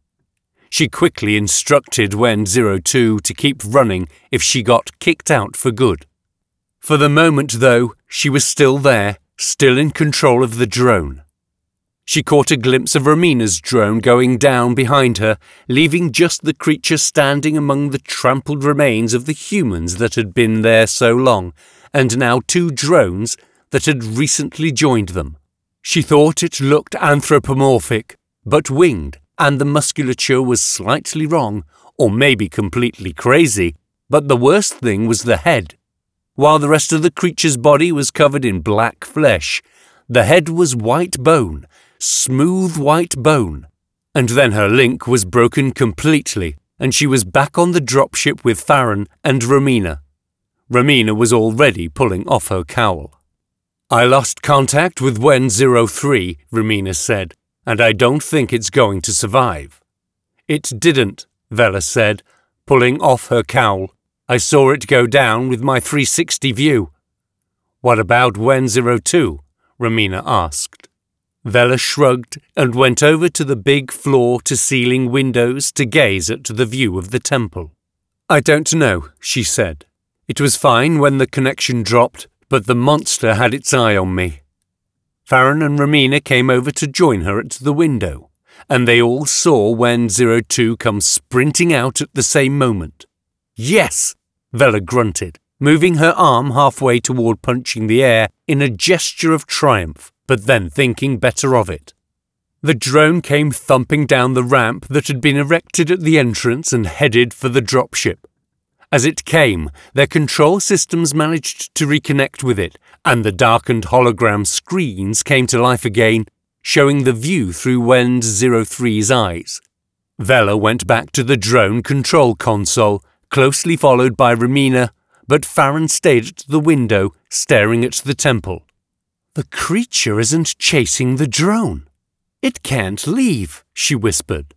She quickly instructed Wen02 to keep running if she got kicked out for good. For the moment, though, she was still there, still in control of the drone. She caught a glimpse of Romina's drone going down behind her, leaving just the creature standing among the trampled remains of the humans that had been there so long, and now two drones that had recently joined them. She thought it looked anthropomorphic, but winged, and the musculature was slightly wrong, or maybe completely crazy, but the worst thing was the head. While the rest of the creature's body was covered in black flesh, the head was white bone, smooth white bone. And then her link was broken completely, and she was back on the dropship with Farron and Romina. Romina was already pulling off her cowl. I lost contact with Wen 03, Romina said, and I don't think it's going to survive. It didn't, Vela said, pulling off her cowl. I saw it go down with my 360 view. What about Wen 02? Romina asked. Vela shrugged and went over to the big floor to ceiling windows to gaze at the view of the temple. I don't know, she said. It was fine when the connection dropped, but the monster had its eye on me. Farron and Romina came over to join her at the window, and they all saw when Zero Two come sprinting out at the same moment. Yes, Vela grunted, moving her arm halfway toward punching the air in a gesture of triumph but then thinking better of it. The drone came thumping down the ramp that had been erected at the entrance and headed for the dropship. As it came, their control systems managed to reconnect with it, and the darkened hologram screens came to life again, showing the view through Wen 03's eyes. Vela went back to the drone control console, closely followed by Romina, but Farron stayed at the window, staring at the temple. The creature isn't chasing the drone. It can't leave, she whispered.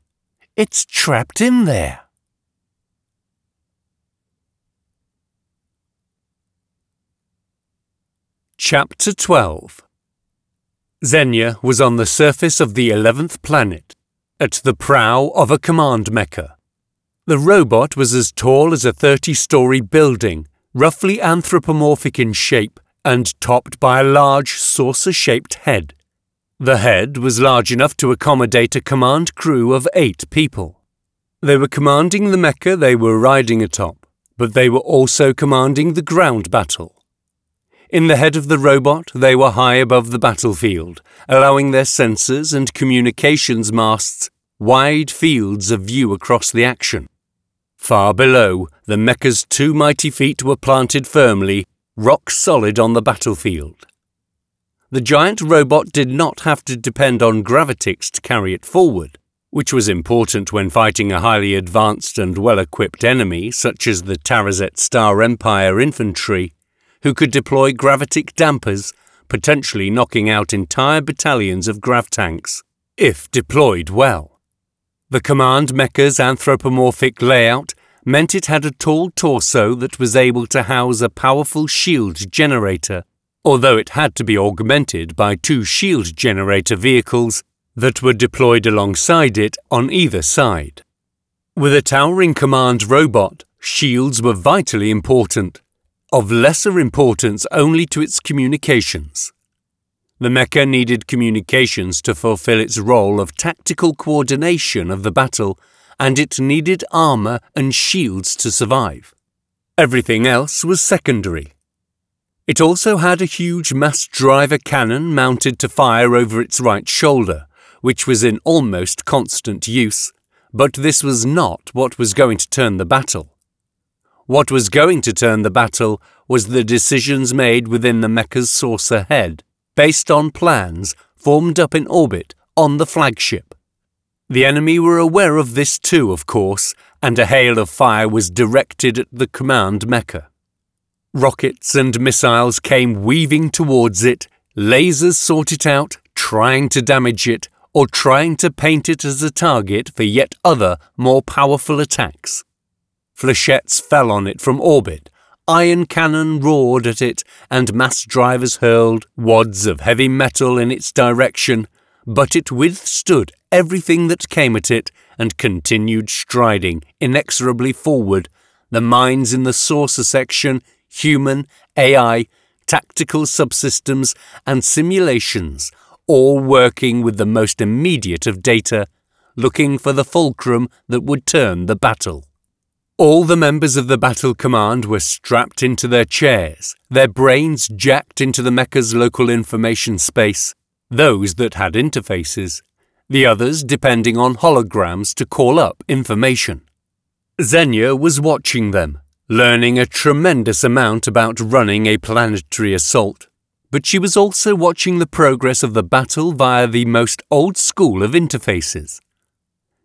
It's trapped in there. Chapter 12 Xenia was on the surface of the 11th planet, at the prow of a command mecha. The robot was as tall as a 30 story building, roughly anthropomorphic in shape and topped by a large saucer-shaped head. The head was large enough to accommodate a command crew of eight people. They were commanding the mecha they were riding atop, but they were also commanding the ground battle. In the head of the robot, they were high above the battlefield, allowing their sensors and communications masts wide fields of view across the action. Far below, the mecha's two mighty feet were planted firmly rock solid on the battlefield. The giant robot did not have to depend on gravitics to carry it forward, which was important when fighting a highly advanced and well-equipped enemy such as the Tarazet Star Empire infantry, who could deploy gravitic dampers, potentially knocking out entire battalions of grav tanks, if deployed well. The command mecha's anthropomorphic layout meant it had a tall torso that was able to house a powerful shield generator, although it had to be augmented by two shield generator vehicles that were deployed alongside it on either side. With a towering command robot, shields were vitally important, of lesser importance only to its communications. The mecha needed communications to fulfill its role of tactical coordination of the battle and it needed armour and shields to survive. Everything else was secondary. It also had a huge mass driver cannon mounted to fire over its right shoulder, which was in almost constant use, but this was not what was going to turn the battle. What was going to turn the battle was the decisions made within the Mecha's saucer head, based on plans formed up in orbit on the flagship. The enemy were aware of this too, of course, and a hail of fire was directed at the command Mecha. Rockets and missiles came weaving towards it, lasers sought it out, trying to damage it, or trying to paint it as a target for yet other, more powerful attacks. Flechettes fell on it from orbit, iron cannon roared at it, and mass drivers hurled wads of heavy metal in its direction, but it withstood everything that came at it and continued striding inexorably forward, the minds in the saucer section human, AI, tactical subsystems, and simulations, all working with the most immediate of data, looking for the fulcrum that would turn the battle. All the members of the battle command were strapped into their chairs, their brains jacked into the Mecha's local information space, those that had interfaces, the others depending on holograms to call up information. Xenia was watching them, learning a tremendous amount about running a planetary assault, but she was also watching the progress of the battle via the most old school of interfaces.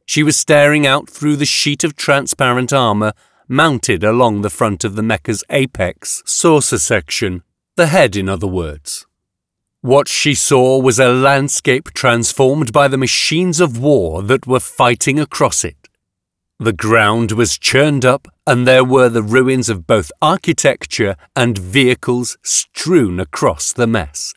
She was staring out through the sheet of transparent armour mounted along the front of the mecha's apex saucer section, the head in other words. What she saw was a landscape transformed by the machines of war that were fighting across it. The ground was churned up, and there were the ruins of both architecture and vehicles strewn across the mess.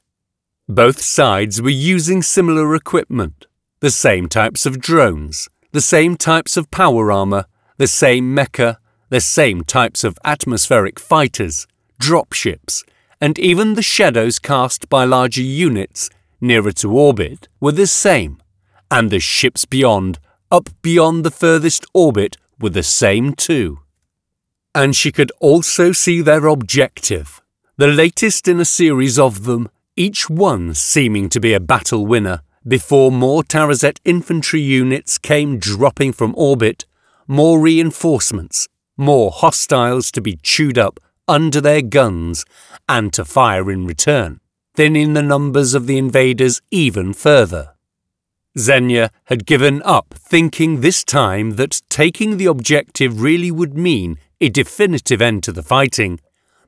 Both sides were using similar equipment, the same types of drones, the same types of power armor, the same mecha, the same types of atmospheric fighters, dropships, and even the shadows cast by larger units nearer to orbit were the same, and the ships beyond up beyond the furthest orbit were the same too. And she could also see their objective, the latest in a series of them, each one seeming to be a battle winner, before more Tarazet infantry units came dropping from orbit, more reinforcements, more hostiles to be chewed up under their guns and to fire in return, thinning the numbers of the invaders even further. Xenia had given up thinking this time that taking the objective really would mean a definitive end to the fighting,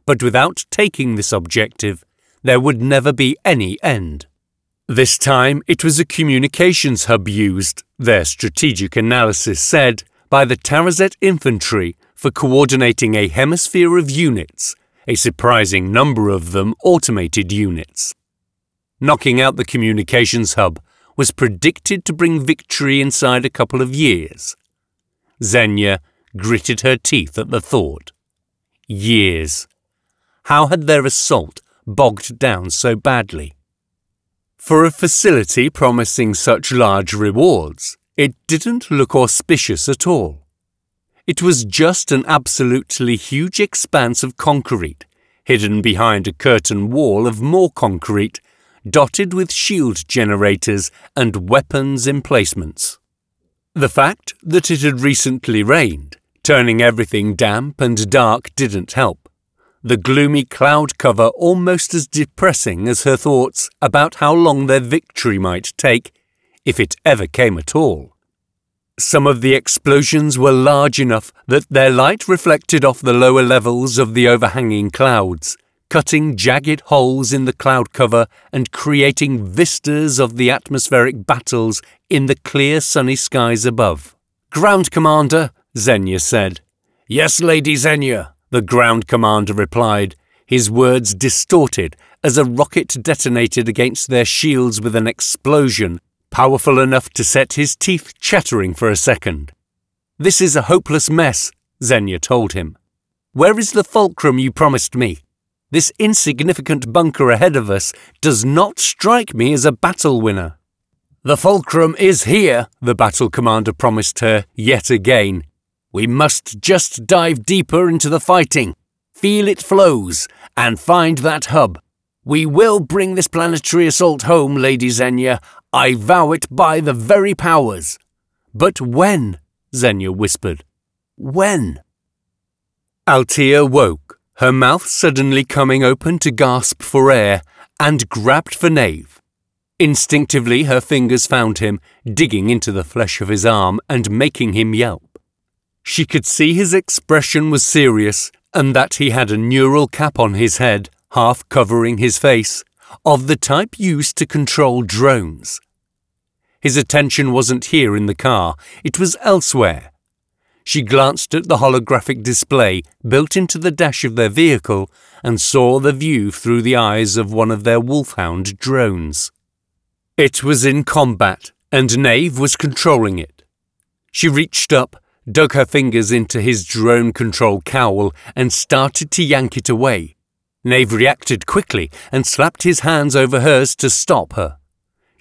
but without taking this objective, there would never be any end. This time it was a communications hub used, their strategic analysis said, by the Tarazet infantry for coordinating a hemisphere of units, a surprising number of them automated units. Knocking out the communications hub was predicted to bring victory inside a couple of years. Xenia gritted her teeth at the thought. Years. How had their assault bogged down so badly? For a facility promising such large rewards, it didn't look auspicious at all. It was just an absolutely huge expanse of concrete, hidden behind a curtain wall of more concrete dotted with shield generators and weapons emplacements. The fact that it had recently rained, turning everything damp and dark, didn't help. The gloomy cloud cover almost as depressing as her thoughts about how long their victory might take, if it ever came at all. Some of the explosions were large enough that their light reflected off the lower levels of the overhanging clouds, cutting jagged holes in the cloud cover and creating vistas of the atmospheric battles in the clear sunny skies above. Ground Commander, Xenia said. Yes, Lady Xenia, the ground commander replied, his words distorted as a rocket detonated against their shields with an explosion powerful enough to set his teeth chattering for a second. This is a hopeless mess, Xenia told him. Where is the fulcrum you promised me? This insignificant bunker ahead of us does not strike me as a battle winner. The fulcrum is here, the battle commander promised her yet again. We must just dive deeper into the fighting. feel it flows, and find that hub. We will bring this planetary assault home, Lady Xenia. I vow it by the very powers. But when? Xenia whispered. When? Altea woke, her mouth suddenly coming open to gasp for air, and grabbed for Nave. Instinctively, her fingers found him, digging into the flesh of his arm and making him yelp. She could see his expression was serious and that he had a neural cap on his head, half covering his face, of the type used to control drones. His attention wasn't here in the car, it was elsewhere, she glanced at the holographic display built into the dash of their vehicle and saw the view through the eyes of one of their Wolfhound drones. It was in combat, and Nave was controlling it. She reached up, dug her fingers into his drone control cowl, and started to yank it away. Nave reacted quickly and slapped his hands over hers to stop her.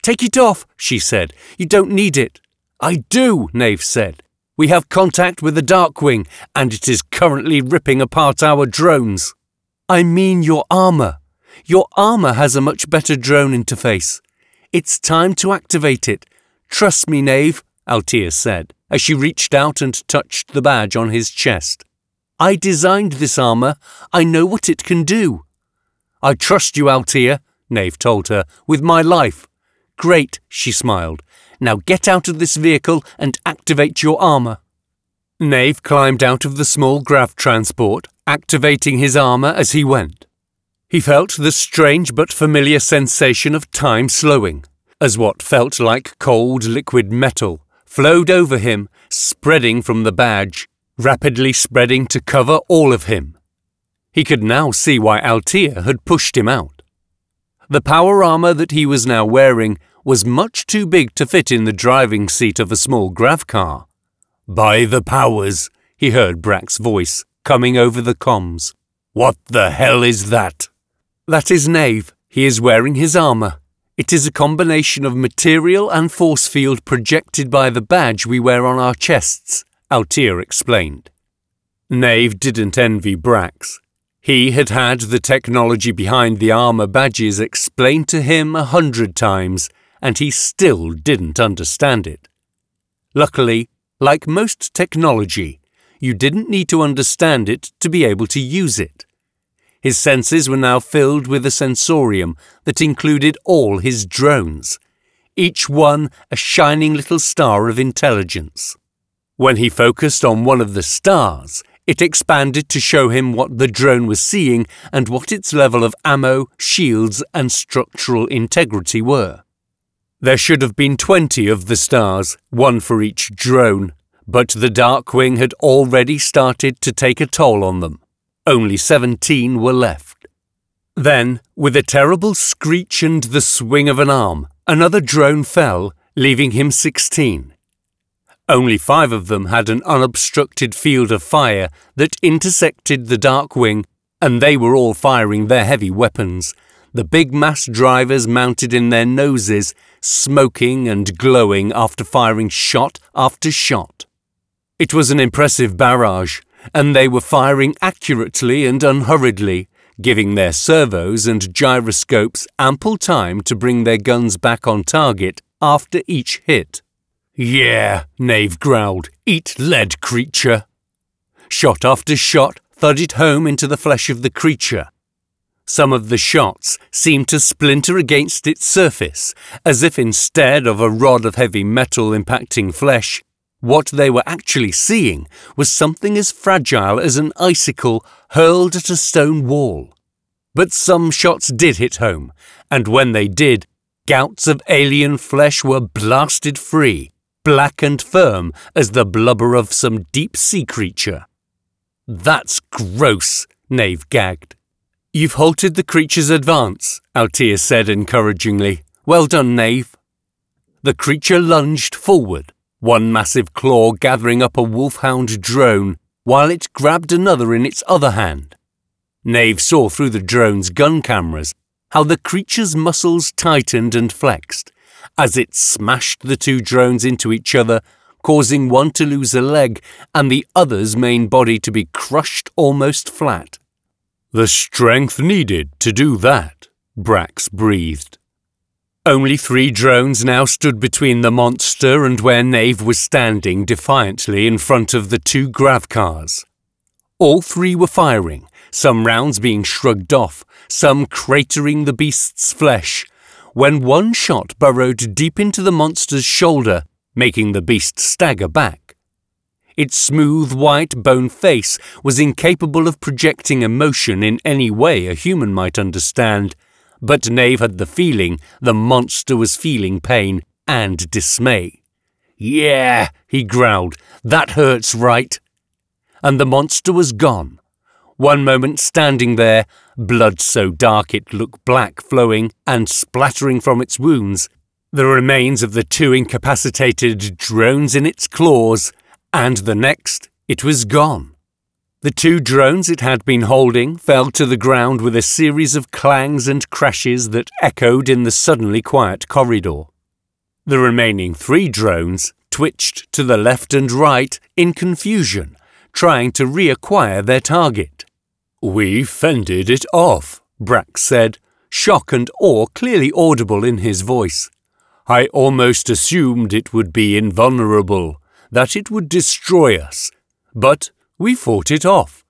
Take it off, she said. You don't need it. I do, Nave said. We have contact with the Darkwing, and it is currently ripping apart our drones. I mean your armor. Your armor has a much better drone interface. It's time to activate it. Trust me, Nave, Altea said, as she reached out and touched the badge on his chest. I designed this armor. I know what it can do. I trust you, Altea, Nave told her, with my life. Great, she smiled. Now get out of this vehicle and activate your armour. Nave climbed out of the small grav transport, activating his armour as he went. He felt the strange but familiar sensation of time slowing, as what felt like cold liquid metal flowed over him, spreading from the badge, rapidly spreading to cover all of him. He could now see why Altea had pushed him out. The power armour that he was now wearing was much too big to fit in the driving seat of a small grav car. By the powers, he heard Brax's voice coming over the comms. What the hell is that? That is Nave. He is wearing his armour. It is a combination of material and force field projected by the badge we wear on our chests, Altea explained. Nave didn't envy Brax. He had had the technology behind the armour badges explained to him a hundred times, and he still didn't understand it. Luckily, like most technology, you didn't need to understand it to be able to use it. His senses were now filled with a sensorium that included all his drones, each one a shining little star of intelligence. When he focused on one of the stars, it expanded to show him what the drone was seeing and what its level of ammo, shields, and structural integrity were. There should have been 20 of the stars, one for each drone, but the Darkwing had already started to take a toll on them. Only 17 were left. Then, with a terrible screech and the swing of an arm, another drone fell, leaving him 16. Only five of them had an unobstructed field of fire that intersected the dark wing, and they were all firing their heavy weapons, the big mass drivers mounted in their noses, smoking and glowing after firing shot after shot. It was an impressive barrage, and they were firing accurately and unhurriedly, giving their servos and gyroscopes ample time to bring their guns back on target after each hit. Yeah, Nave growled, eat lead, creature. Shot after shot thudded home into the flesh of the creature, some of the shots seemed to splinter against its surface, as if instead of a rod of heavy metal impacting flesh, what they were actually seeing was something as fragile as an icicle hurled at a stone wall. But some shots did hit home, and when they did, gouts of alien flesh were blasted free, black and firm as the blubber of some deep sea creature. That's gross, Nave gagged. You've halted the creature's advance, Altea said encouragingly. Well done, Nave. The creature lunged forward, one massive claw gathering up a wolfhound drone, while it grabbed another in its other hand. Nave saw through the drone's gun cameras how the creature's muscles tightened and flexed as it smashed the two drones into each other, causing one to lose a leg and the other's main body to be crushed almost flat. The strength needed to do that, Brax breathed. Only three drones now stood between the monster and where Nave was standing defiantly in front of the two grav cars. All three were firing, some rounds being shrugged off, some cratering the beast's flesh, when one shot burrowed deep into the monster's shoulder, making the beast stagger back. Its smooth white bone face was incapable of projecting emotion in any way a human might understand, but Nave had the feeling the monster was feeling pain and dismay. Yeah, he growled, that hurts right. And the monster was gone. One moment standing there, blood so dark it looked black flowing and splattering from its wounds, the remains of the two incapacitated drones in its claws, and the next, it was gone. The two drones it had been holding fell to the ground with a series of clangs and crashes that echoed in the suddenly quiet corridor. The remaining three drones twitched to the left and right in confusion, trying to reacquire their target. We fended it off, Brax said, shock and awe clearly audible in his voice. I almost assumed it would be invulnerable, that it would destroy us. But we fought it off.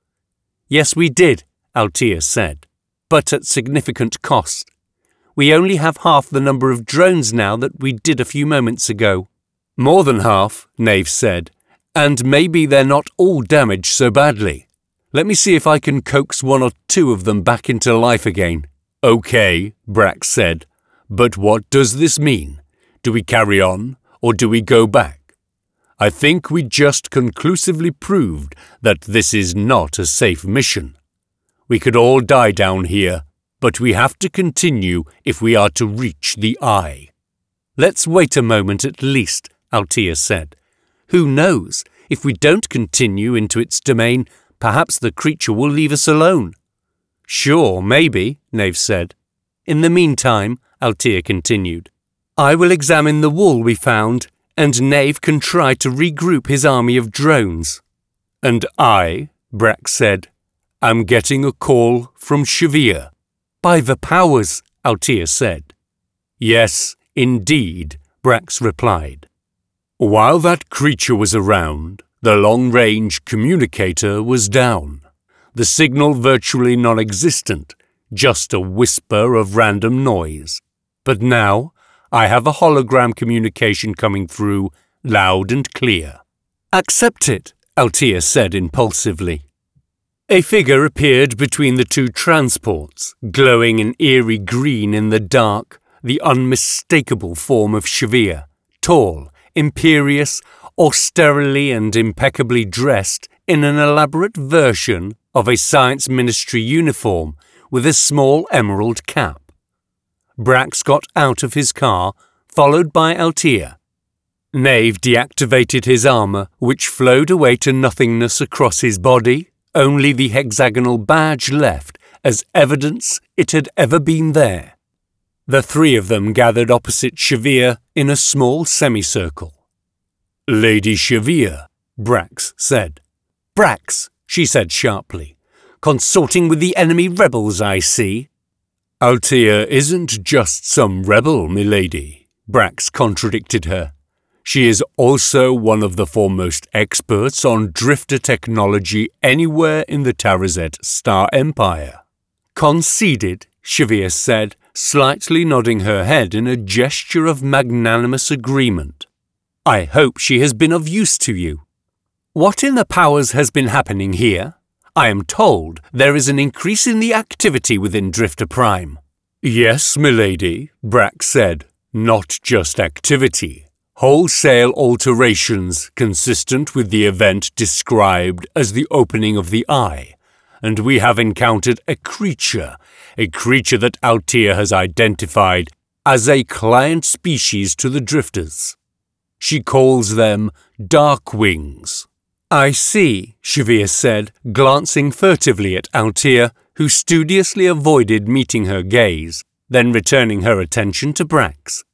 Yes, we did, Altea said, but at significant cost. We only have half the number of drones now that we did a few moments ago. More than half, Nave said, and maybe they're not all damaged so badly. Let me see if I can coax one or two of them back into life again. Okay, Brax said, but what does this mean? Do we carry on, or do we go back? I think we just conclusively proved that this is not a safe mission. We could all die down here, but we have to continue if we are to reach the eye. Let's wait a moment at least, Altea said. Who knows? If we don't continue into its domain, perhaps the creature will leave us alone. Sure, maybe, Nave said. In the meantime, Altea continued, I will examine the wall we found and Nave can try to regroup his army of drones. And I, Brax said, am getting a call from Shavir. By the powers, Altea said. Yes, indeed, Brax replied. While that creature was around, the long-range communicator was down. The signal virtually non-existent, just a whisper of random noise. But now, I have a hologram communication coming through, loud and clear. Accept it, Altea said impulsively. A figure appeared between the two transports, glowing an eerie green in the dark, the unmistakable form of Shavir, tall, imperious, austerely and impeccably dressed in an elaborate version of a Science Ministry uniform with a small emerald cap. Brax got out of his car, followed by Altea. Nave deactivated his armour, which flowed away to nothingness across his body, only the hexagonal badge left as evidence it had ever been there. The three of them gathered opposite Shavir in a small semicircle. Lady Shavir, Brax said. Brax, she said sharply. Consorting with the enemy rebels, I see. Altea isn't just some rebel, milady, Brax contradicted her. She is also one of the foremost experts on drifter technology anywhere in the Tarazet Star Empire. Conceded, Shavir said, slightly nodding her head in a gesture of magnanimous agreement. I hope she has been of use to you. What in the powers has been happening here? I am told there is an increase in the activity within Drifter Prime. Yes, milady, Brax said. Not just activity. Wholesale alterations consistent with the event described as the opening of the eye. And we have encountered a creature, a creature that Altea has identified as a client species to the Drifters. She calls them dark wings. I see, Shavir said, glancing furtively at Altea, who studiously avoided meeting her gaze, then returning her attention to Brax.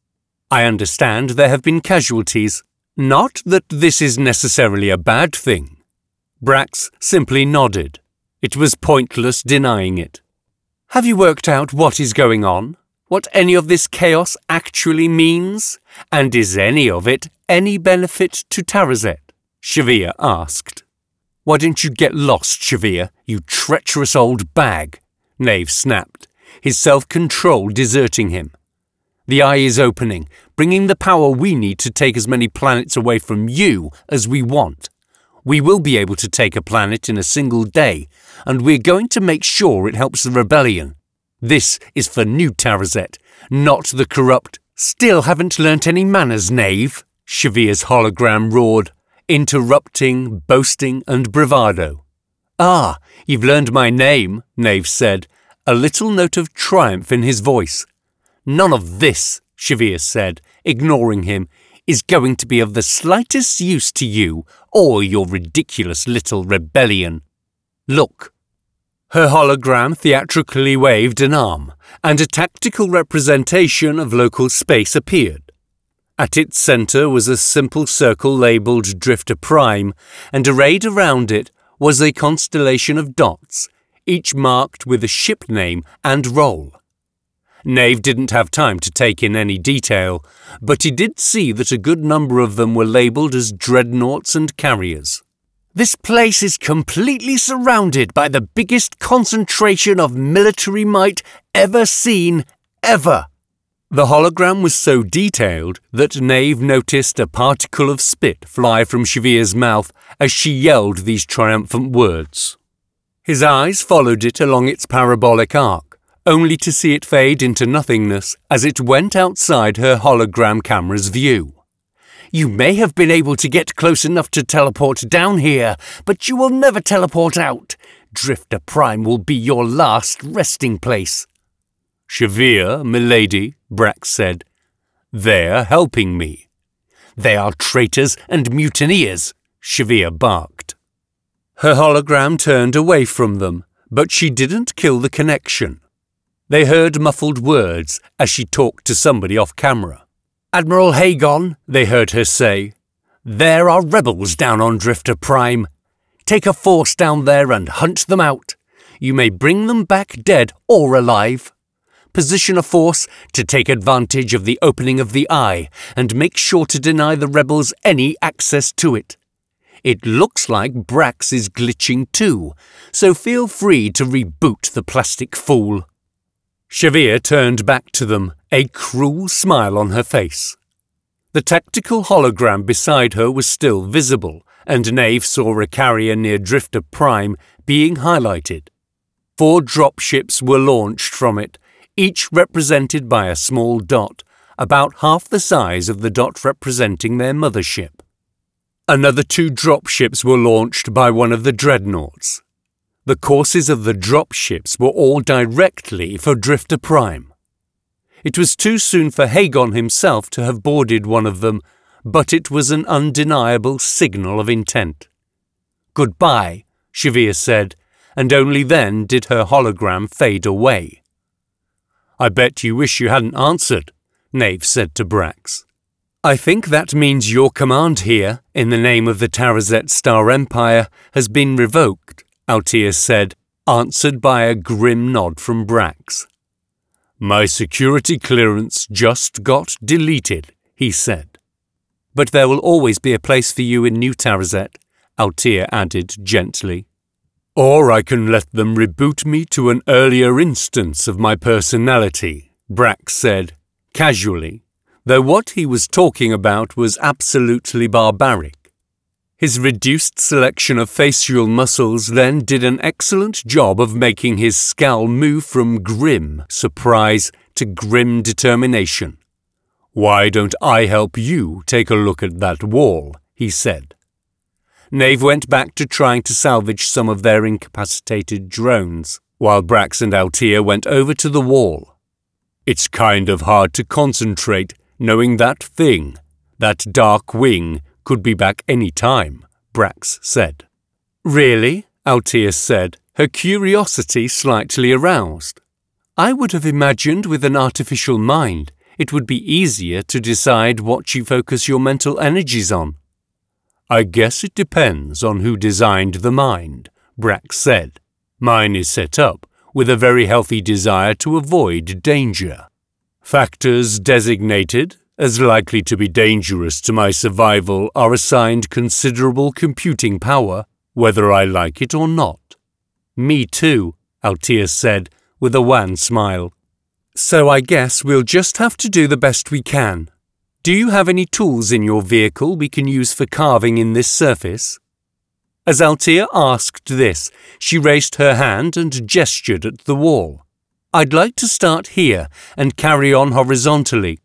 I understand there have been casualties. Not that this is necessarily a bad thing. Brax simply nodded. It was pointless denying it. Have you worked out what is going on? What any of this chaos actually means? And is any of it any benefit to Tarazet? Shavir asked. Why didn't you get lost, Shavir, you treacherous old bag? Nave snapped, his self-control deserting him. The eye is opening, bringing the power we need to take as many planets away from you as we want. We will be able to take a planet in a single day, and we're going to make sure it helps the rebellion. This is for new Tarazet, not the corrupt. Still haven't learnt any manners, knave, Shavir's hologram roared, interrupting, boasting, and bravado. Ah, you've learned my name, Nave said, a little note of triumph in his voice. None of this, Shavir said, ignoring him, is going to be of the slightest use to you or your ridiculous little rebellion. Look. Her hologram theatrically waved an arm, and a tactical representation of local space appeared. At its centre was a simple circle labelled Drifter Prime, and arrayed around it was a constellation of dots, each marked with a ship name and role. Nave didn't have time to take in any detail, but he did see that a good number of them were labelled as dreadnoughts and carriers. This place is completely surrounded by the biggest concentration of military might ever seen, ever. The hologram was so detailed that Nave noticed a particle of spit fly from Shavir's mouth as she yelled these triumphant words. His eyes followed it along its parabolic arc only to see it fade into nothingness as it went outside her hologram camera's view. You may have been able to get close enough to teleport down here, but you will never teleport out. Drifter Prime will be your last resting place. Shavir, milady, Brax said. They're helping me. They are traitors and mutineers, Shavir barked. Her hologram turned away from them, but she didn't kill the connection. They heard muffled words as she talked to somebody off camera. Admiral Hagon, they heard her say, there are rebels down on Drifter Prime. Take a force down there and hunt them out. You may bring them back dead or alive. Position a force to take advantage of the opening of the eye and make sure to deny the rebels any access to it. It looks like Brax is glitching too, so feel free to reboot the plastic fool. Shavir turned back to them, a cruel smile on her face. The tactical hologram beside her was still visible, and Nave saw a carrier near Drifter Prime being highlighted. Four dropships were launched from it, each represented by a small dot, about half the size of the dot representing their mothership. Another two dropships were launched by one of the dreadnoughts, the courses of the dropships were all directly for Drifter Prime. It was too soon for Hagon himself to have boarded one of them, but it was an undeniable signal of intent. Goodbye, Shavir said, and only then did her hologram fade away. I bet you wish you hadn't answered, Nave said to Brax. I think that means your command here, in the name of the Tarazet Star Empire, has been revoked. Altea said, answered by a grim nod from Brax. My security clearance just got deleted, he said. But there will always be a place for you in New Tarazet, Altea added gently. Or I can let them reboot me to an earlier instance of my personality, Brax said, casually, though what he was talking about was absolutely barbaric. His reduced selection of facial muscles then did an excellent job of making his scowl move from grim surprise to grim determination. Why don't I help you take a look at that wall? he said. Nave went back to trying to salvage some of their incapacitated drones, while Brax and Altea went over to the wall. It's kind of hard to concentrate knowing that thing, that dark wing, could be back any time, Brax said. Really? Altea said, her curiosity slightly aroused. I would have imagined with an artificial mind it would be easier to decide what you focus your mental energies on. I guess it depends on who designed the mind, Brax said. Mine is set up with a very healthy desire to avoid danger. Factors designated as likely to be dangerous to my survival are assigned considerable computing power, whether I like it or not. Me too, Altea said, with a wan smile. So I guess we'll just have to do the best we can. Do you have any tools in your vehicle we can use for carving in this surface? As Altea asked this, she raised her hand and gestured at the wall. I'd like to start here and carry on horizontally